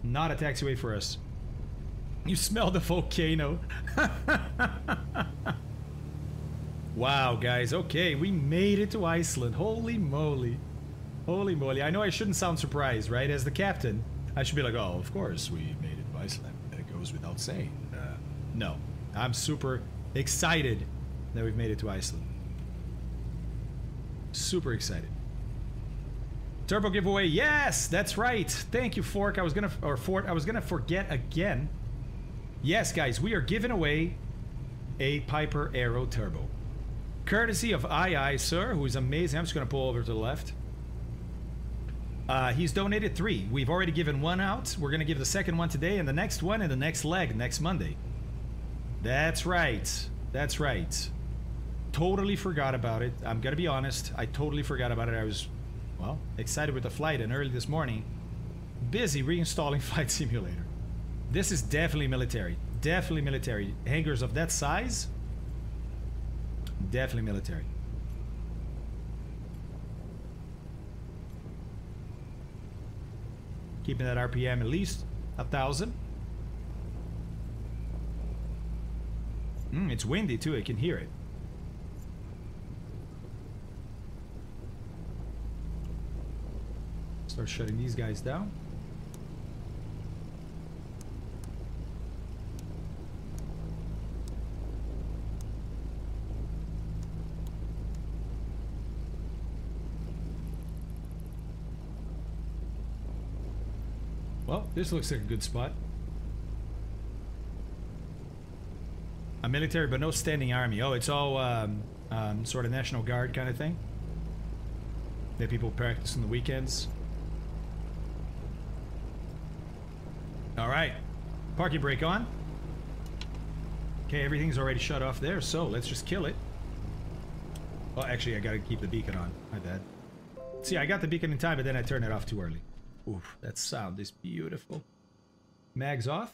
Not a taxiway for us. You smell the volcano. wow, guys. Okay, we made it to Iceland. Holy moly. Holy moly. I know I shouldn't sound surprised, right? As the captain, I should be like, oh, of course we made it to Iceland. That goes without saying. Uh, no. I'm super excited that we've made it to Iceland. Super excited. Turbo giveaway, yes, that's right. Thank you, Fork. I was gonna, or Fort, I was gonna forget again. Yes, guys, we are giving away a Piper Arrow Turbo. Courtesy of II, sir, who is amazing. I'm just gonna pull over to the left. Uh, he's donated three. We've already given one out. We're gonna give the second one today, and the next one in the next leg next Monday. That's right. That's right. Totally forgot about it. I'm gonna be honest. I totally forgot about it. I was, well, excited with the flight, and early this morning, busy reinstalling Flight Simulator. This is definitely military. Definitely military. Hangars of that size, definitely military. Keeping that RPM at least a thousand. Mm, it's windy too, I can hear it. Start shutting these guys down. Well, this looks like a good spot. A military, but no standing army. Oh, it's all um, um, sort of National Guard kind of thing. That people practice on the weekends. All right. Parking brake on. Okay, everything's already shut off there, so let's just kill it. Oh, actually, I gotta keep the beacon on. My bad. See, I got the beacon in time, but then I turned it off too early. Oof, that sound is beautiful. Mags off.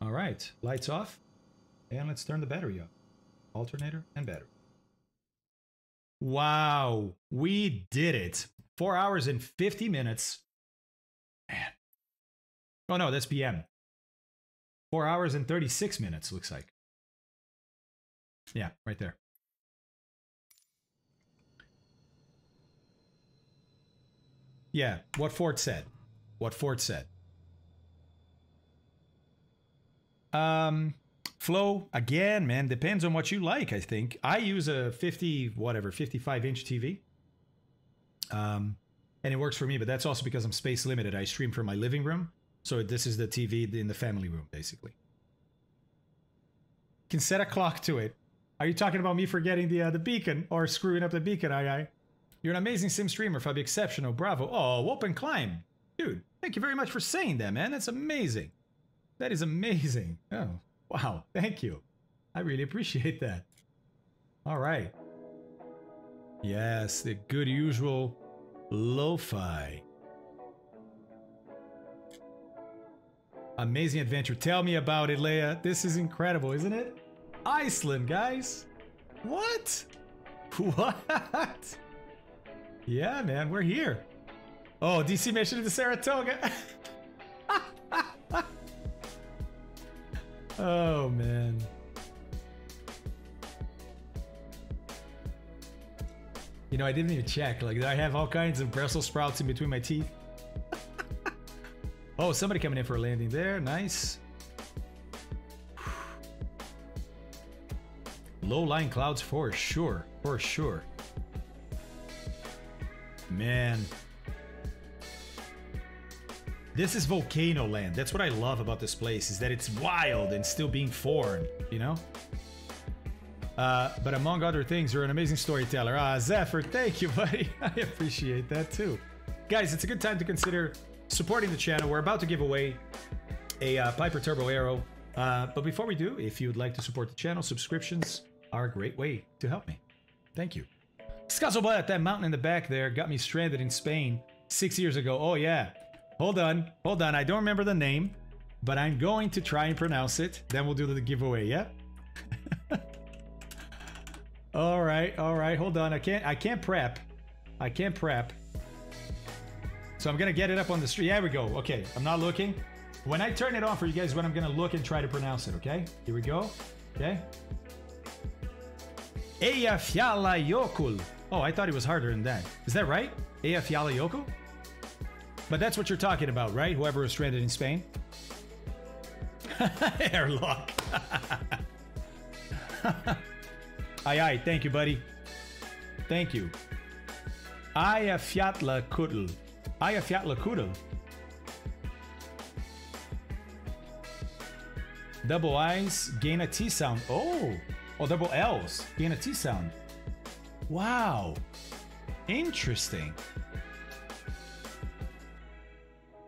All right, lights off. And let's turn the battery up. Alternator and battery. Wow, we did it. Four hours and 50 minutes. Man. Oh no, that's PM. Four hours and 36 minutes, looks like. Yeah, right there. Yeah, what Fort said. What Fort said. Um, flow again, man, depends on what you like. I think I use a 50 whatever 55 inch TV. Um, and it works for me, but that's also because I'm space limited. I stream from my living room, so this is the TV in the family room, basically. Can set a clock to it. Are you talking about me forgetting the uh, the beacon or screwing up the beacon? I, I. You're an amazing sim streamer, Fabio. Exceptional. Bravo. Oh, and climb. Dude, thank you very much for saying that, man. That's amazing. That is amazing. Oh, wow. Thank you. I really appreciate that. All right. Yes, the good usual lo-fi. Amazing adventure. Tell me about it, Leia. This is incredible, isn't it? Iceland, guys. What? What? Yeah, man, we're here. Oh, DC mission to Saratoga. oh, man. You know, I didn't even check. Like, I have all kinds of Brussels sprouts in between my teeth. oh, somebody coming in for a landing there. Nice. Low-lying clouds for sure. For sure. Man. This is volcano land. That's what I love about this place, is that it's wild and still being foreign, you know? Uh, but among other things, you're an amazing storyteller. Ah, Zephyr, thank you, buddy. I appreciate that too. Guys, it's a good time to consider supporting the channel. We're about to give away a uh, Piper Turbo Arrow. Uh, but before we do, if you'd like to support the channel, subscriptions are a great way to help me. Thank you. Scazzlebutt, that mountain in the back there got me stranded in Spain six years ago. Oh, yeah. Hold on. Hold on. I don't remember the name, but I'm going to try and pronounce it. Then we'll do the giveaway, yeah? all right. All right. Hold on. I can't I can't prep. I can't prep. So I'm going to get it up on the street. There we go. Okay. I'm not looking. When I turn it on for you guys, when I'm going to look and try to pronounce it, okay? Here we go. Okay. Eyjafjallajökull. Oh, I thought it was harder than that. Is that right? Eyjafjallajökull? But that's what you're talking about, right? Whoever was stranded in Spain? Airlock. aye, aye. Thank you, buddy. Thank you. Eyjafjallajökull. Eyjafjallajökull. Double I's gain a T sound. Oh, oh, double L's gain a T sound. Wow, interesting.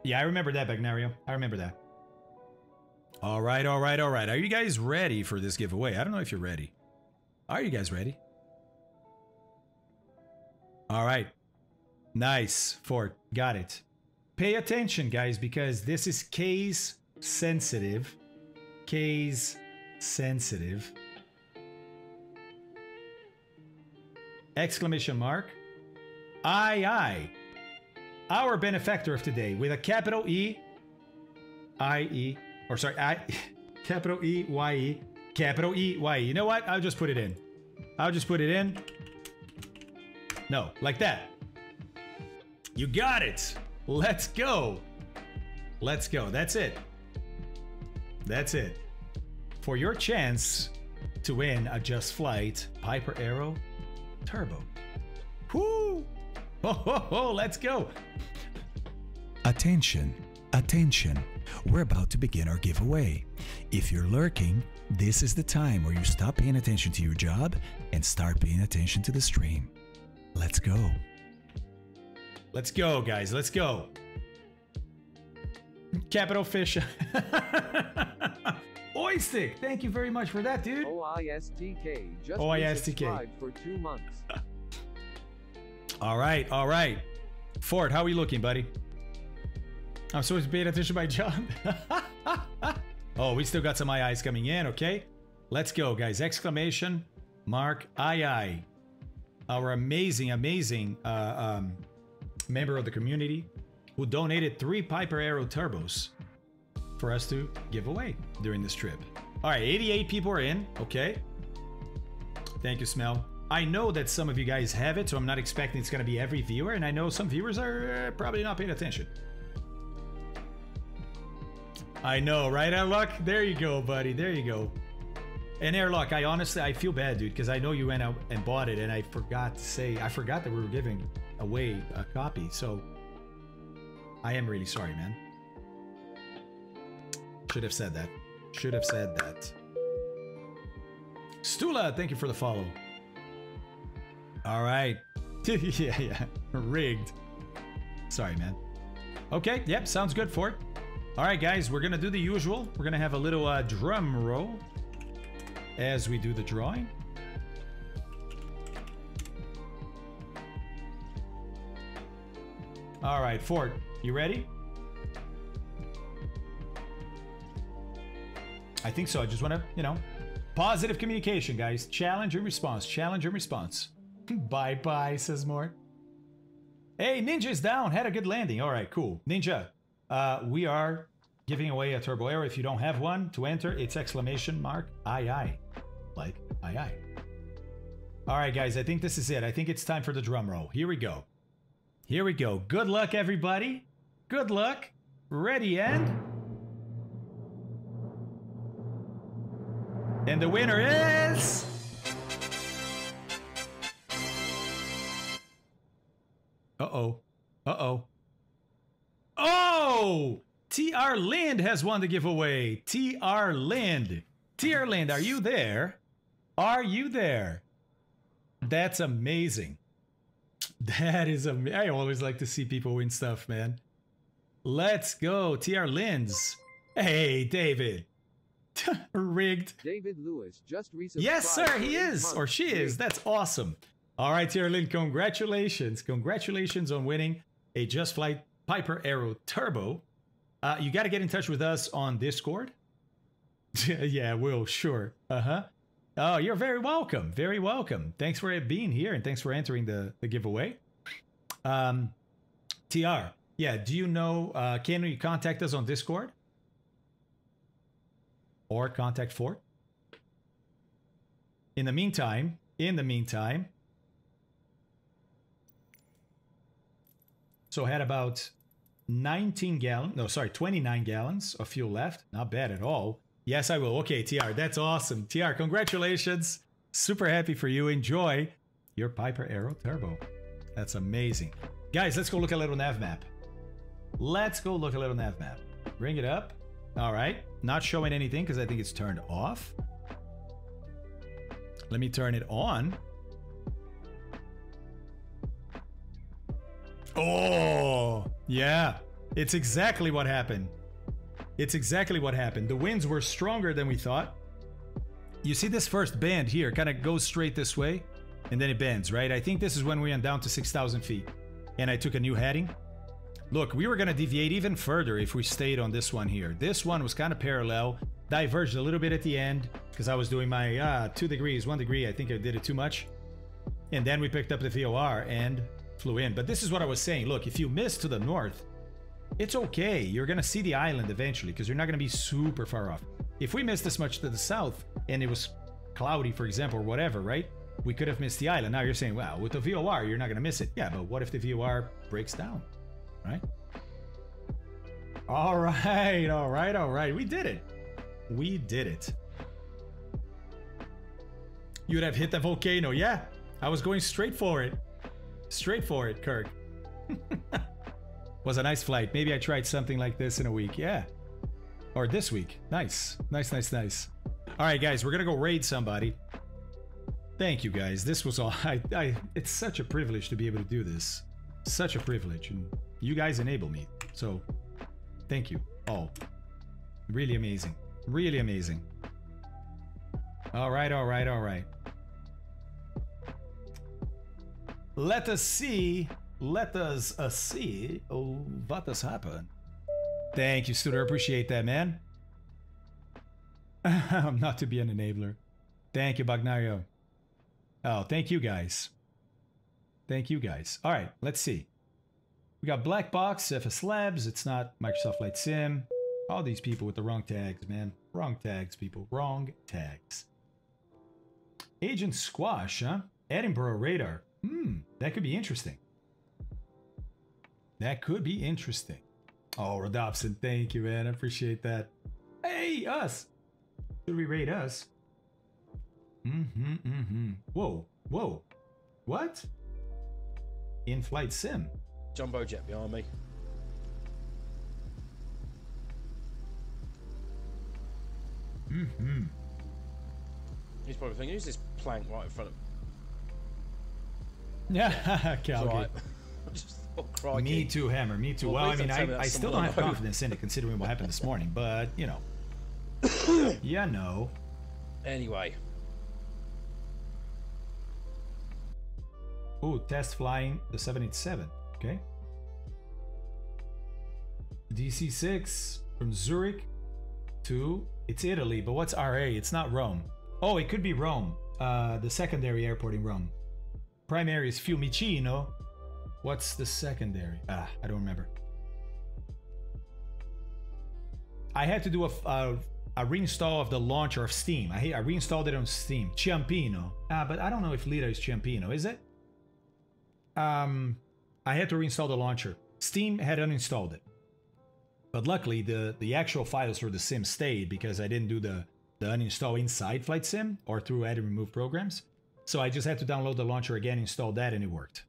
Yeah, I remember that, Bagnario. I remember that. All right, all right, all right. Are you guys ready for this giveaway? I don't know if you're ready. Are you guys ready? All right. Nice, Fort. Got it. Pay attention, guys, because this is case sensitive. Case sensitive. Exclamation mark. I, I. Our benefactor of today with a capital E, I E, or sorry, I, capital E, Y E, capital E, Y E. You know what? I'll just put it in. I'll just put it in. No, like that. You got it. Let's go. Let's go. That's it. That's it. For your chance to win a Just Flight Piper Arrow Turbo. Whoo! Ho ho ho, let's go! Attention, attention. We're about to begin our giveaway. If you're lurking, this is the time where you stop paying attention to your job and start paying attention to the stream. Let's go. Let's go, guys. Let's go. Capital Fish. Oystick, thank you very much for that, dude. OISTK just OISTK. for two months. All right, all right. Fort, how are we looking, buddy? I'm supposed to pay attention to my job. oh, we still got some aye ayes coming in, okay? Let's go, guys. Exclamation mark aye aye. Our amazing, amazing uh, um, member of the community who donated three Piper Arrow turbos for us to give away during this trip. All right, 88 people are in, okay? Thank you, Smell. I know that some of you guys have it, so I'm not expecting it's going to be every viewer, and I know some viewers are uh, probably not paying attention. I know, right, Airlock? There you go, buddy. There you go. And Airlock, I honestly, I feel bad, dude, because I know you went out and bought it, and I forgot to say, I forgot that we were giving away a copy, so I am really sorry, man. Should have said that. Should have said that. Stula, thank you for the follow. All right. yeah, yeah. Rigged. Sorry, man. Okay, yep, sounds good, Fort. All right, guys, we're going to do the usual. We're going to have a little uh, drum roll as we do the drawing. All right, Fort, you ready? I think so. I just want to, you know, positive communication, guys. Challenge and response. Challenge and response. bye bye, says Mort. Hey, Ninja's down. Had a good landing. All right, cool. Ninja, uh, we are giving away a turbo arrow. If you don't have one to enter, it's exclamation mark aye aye. Like aye aye. All right, guys, I think this is it. I think it's time for the drum roll. Here we go. Here we go. Good luck, everybody. Good luck. Ready and. And the winner is. Uh oh. Uh oh. TR Lind has won the giveaway. TR Lind. TR Lind, are you there? Are you there? That's amazing. That is amazing. I always like to see people win stuff, man. Let's go, TR Lins. Hey, David. Rigged. David Lewis just resubscribed. Yes, sir, he is, or she is. That's awesome. All right, TR Lin, congratulations. Congratulations on winning a Just Flight Piper Arrow Turbo. Uh, you got to get in touch with us on Discord. yeah, Will, sure. Uh huh. Oh, you're very welcome. Very welcome. Thanks for being here and thanks for entering the, the giveaway. Um, TR, yeah, do you know, uh, can you contact us on Discord? Or contact Fort? In the meantime, in the meantime, so had about 19 gallons, no, sorry, 29 gallons of fuel left. Not bad at all. Yes, I will. Okay, TR, that's awesome. TR, congratulations. Super happy for you. Enjoy your Piper Arrow Turbo. That's amazing. Guys, let's go look at a Little Navmap. Let's go look at a Little Navmap. Bring it up. All right. Not showing anything because I think it's turned off. Let me turn it on. Oh, yeah. It's exactly what happened. It's exactly what happened. The winds were stronger than we thought. You see this first bend here kind of goes straight this way and then it bends, right? I think this is when we went down to 6,000 feet and I took a new heading. Look, we were going to deviate even further if we stayed on this one here. This one was kind of parallel, diverged a little bit at the end because I was doing my uh, two degrees, one degree. I think I did it too much. And then we picked up the VOR and flew in. But this is what I was saying. Look, if you miss to the north, it's okay. You're going to see the island eventually because you're not going to be super far off. If we missed this much to the south and it was cloudy, for example, or whatever, right? We could have missed the island. Now you're saying, well, with the VOR, you're not going to miss it. Yeah, but what if the VOR breaks down, right? All right, all right, all right. We did it. We did it. You'd have hit the volcano. Yeah, I was going straight for it. Straight for it, Kirk. was a nice flight. Maybe I tried something like this in a week. Yeah. Or this week. Nice. Nice, nice, nice. All right, guys, we're going to go raid somebody. Thank you, guys. This was all. I, I, it's such a privilege to be able to do this. Such a privilege. And you guys enable me. So, thank you all. Really amazing. Really amazing. All right, all right, all right. Let us see. Let us uh, see oh, what has happened. Thank you, Studer. Appreciate that, man. I'm not to be an enabler. Thank you, Bagnario. Oh, thank you, guys. Thank you, guys. All right, let's see. We got Black Box, FS Labs. It's not Microsoft Flight Sim. All these people with the wrong tags, man. Wrong tags, people. Wrong tags. Agent Squash, huh? Edinburgh Radar. Hmm, that could be interesting. That could be interesting. Oh, Rodopson, thank you, man. I appreciate that. Hey, us. Should we rate us? Mm-hmm, mm-hmm. Whoa, whoa. What? In-flight sim. Jumbo jet behind me. Mm-hmm. He's probably thinking, who's this plank right in front of Yeah, It's Calgary. alright. Just. Me too, Hammer. Me too. Well, Well, I mean, me I, I still don't have confidence in it considering what happened this morning, but, you know. yeah, no. Anyway, Ooh, test flying the 787. Okay. DC6 from Zurich to it's Italy, but what's RA? It's not Rome. Oh, it could be Rome. Uh, the secondary airport in Rome. Primary is Fiumicino. What's the secondary? Ah, I don't remember. I had to do a, a, a reinstall of the launcher of Steam. I, I reinstalled it on Steam. Ciampino. Ah, but I don't know if LIRA is Ciampino, is it? Um, I had to reinstall the launcher. Steam had uninstalled it. But luckily, the, the actual files for the sim stayed because I didn't do the, the uninstall inside Flight Sim or through add and remove programs. So I just had to download the launcher again, install that, and it worked.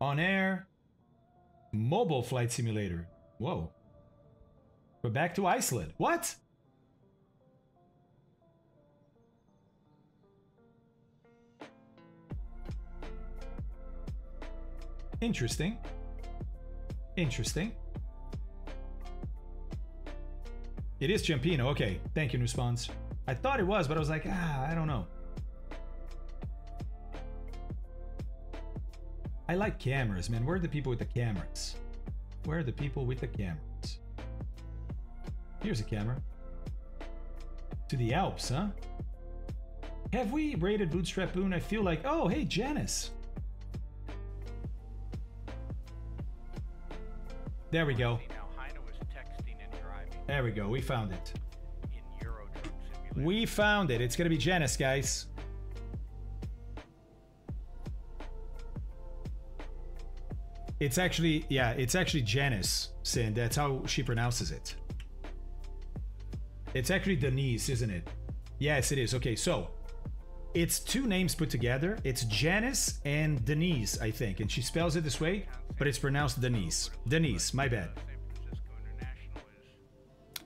On air, mobile flight simulator. Whoa. We're back to Iceland. What? Interesting. Interesting. It is Ciampino. Okay, thank you in response. I thought it was, but I was like, ah, I don't know. I like cameras, man. Where are the people with the cameras? Where are the people with the cameras? Here's a camera. To the Alps, huh? Have we raided Bootstrap Boon? I feel like, oh, hey, Janice. There we go. Now, Heine was texting and driving There we go. We found it. in Euro Truck Simulator. We found it. It's gonna be Janice, guys. It's actually, yeah, it's actually Janice, Sin. That's how she pronounces it. It's actually Denise, isn't it? Yes, it is. Okay, so it's two names put together. It's Janice and Denise, I think. And she spells it this way, but it's pronounced Denise. Denise, my bad.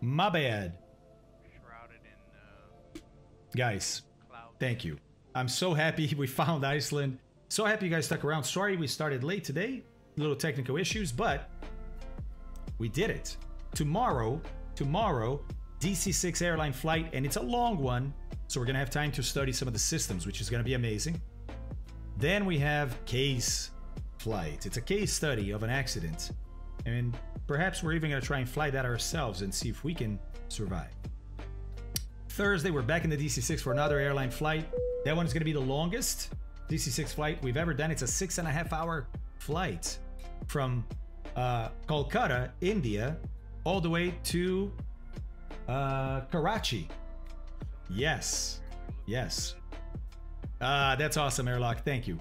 My bad. Guys. Thank you. I'm so happy we found Iceland. So happy you guys stuck around. Sorry we started late today. Little technical issues, but we did it. Tomorrow, tomorrow, DC6 airline flight, and it's a long one. So we're gonna have time to study some of the systems, which is gonna be amazing. Then we have case flight. It's a case study of an accident. And perhaps we're even gonna try and fly that ourselves and see if we can survive. Thursday, we're back in the DC6 for another airline flight. That one's going to be the longest DC6 flight we've ever done. It's a six and a half hour flight from uh, Kolkata, India, all the way to uh, Karachi. Yes. Yes. Uh, that's awesome, Airlock. Thank you.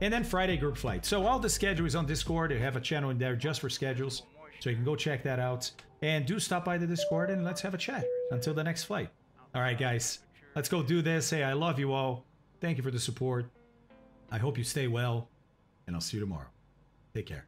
And then Friday group flight. So all the schedule is on Discord. I have a channel in there just for schedules. So you can go check that out. And do stop by the Discord and let's have a chat until the next flight. All right, guys. Let's go do this. Hey, I love you all. Thank you for the support. I hope you stay well. And I'll see you tomorrow. Take care.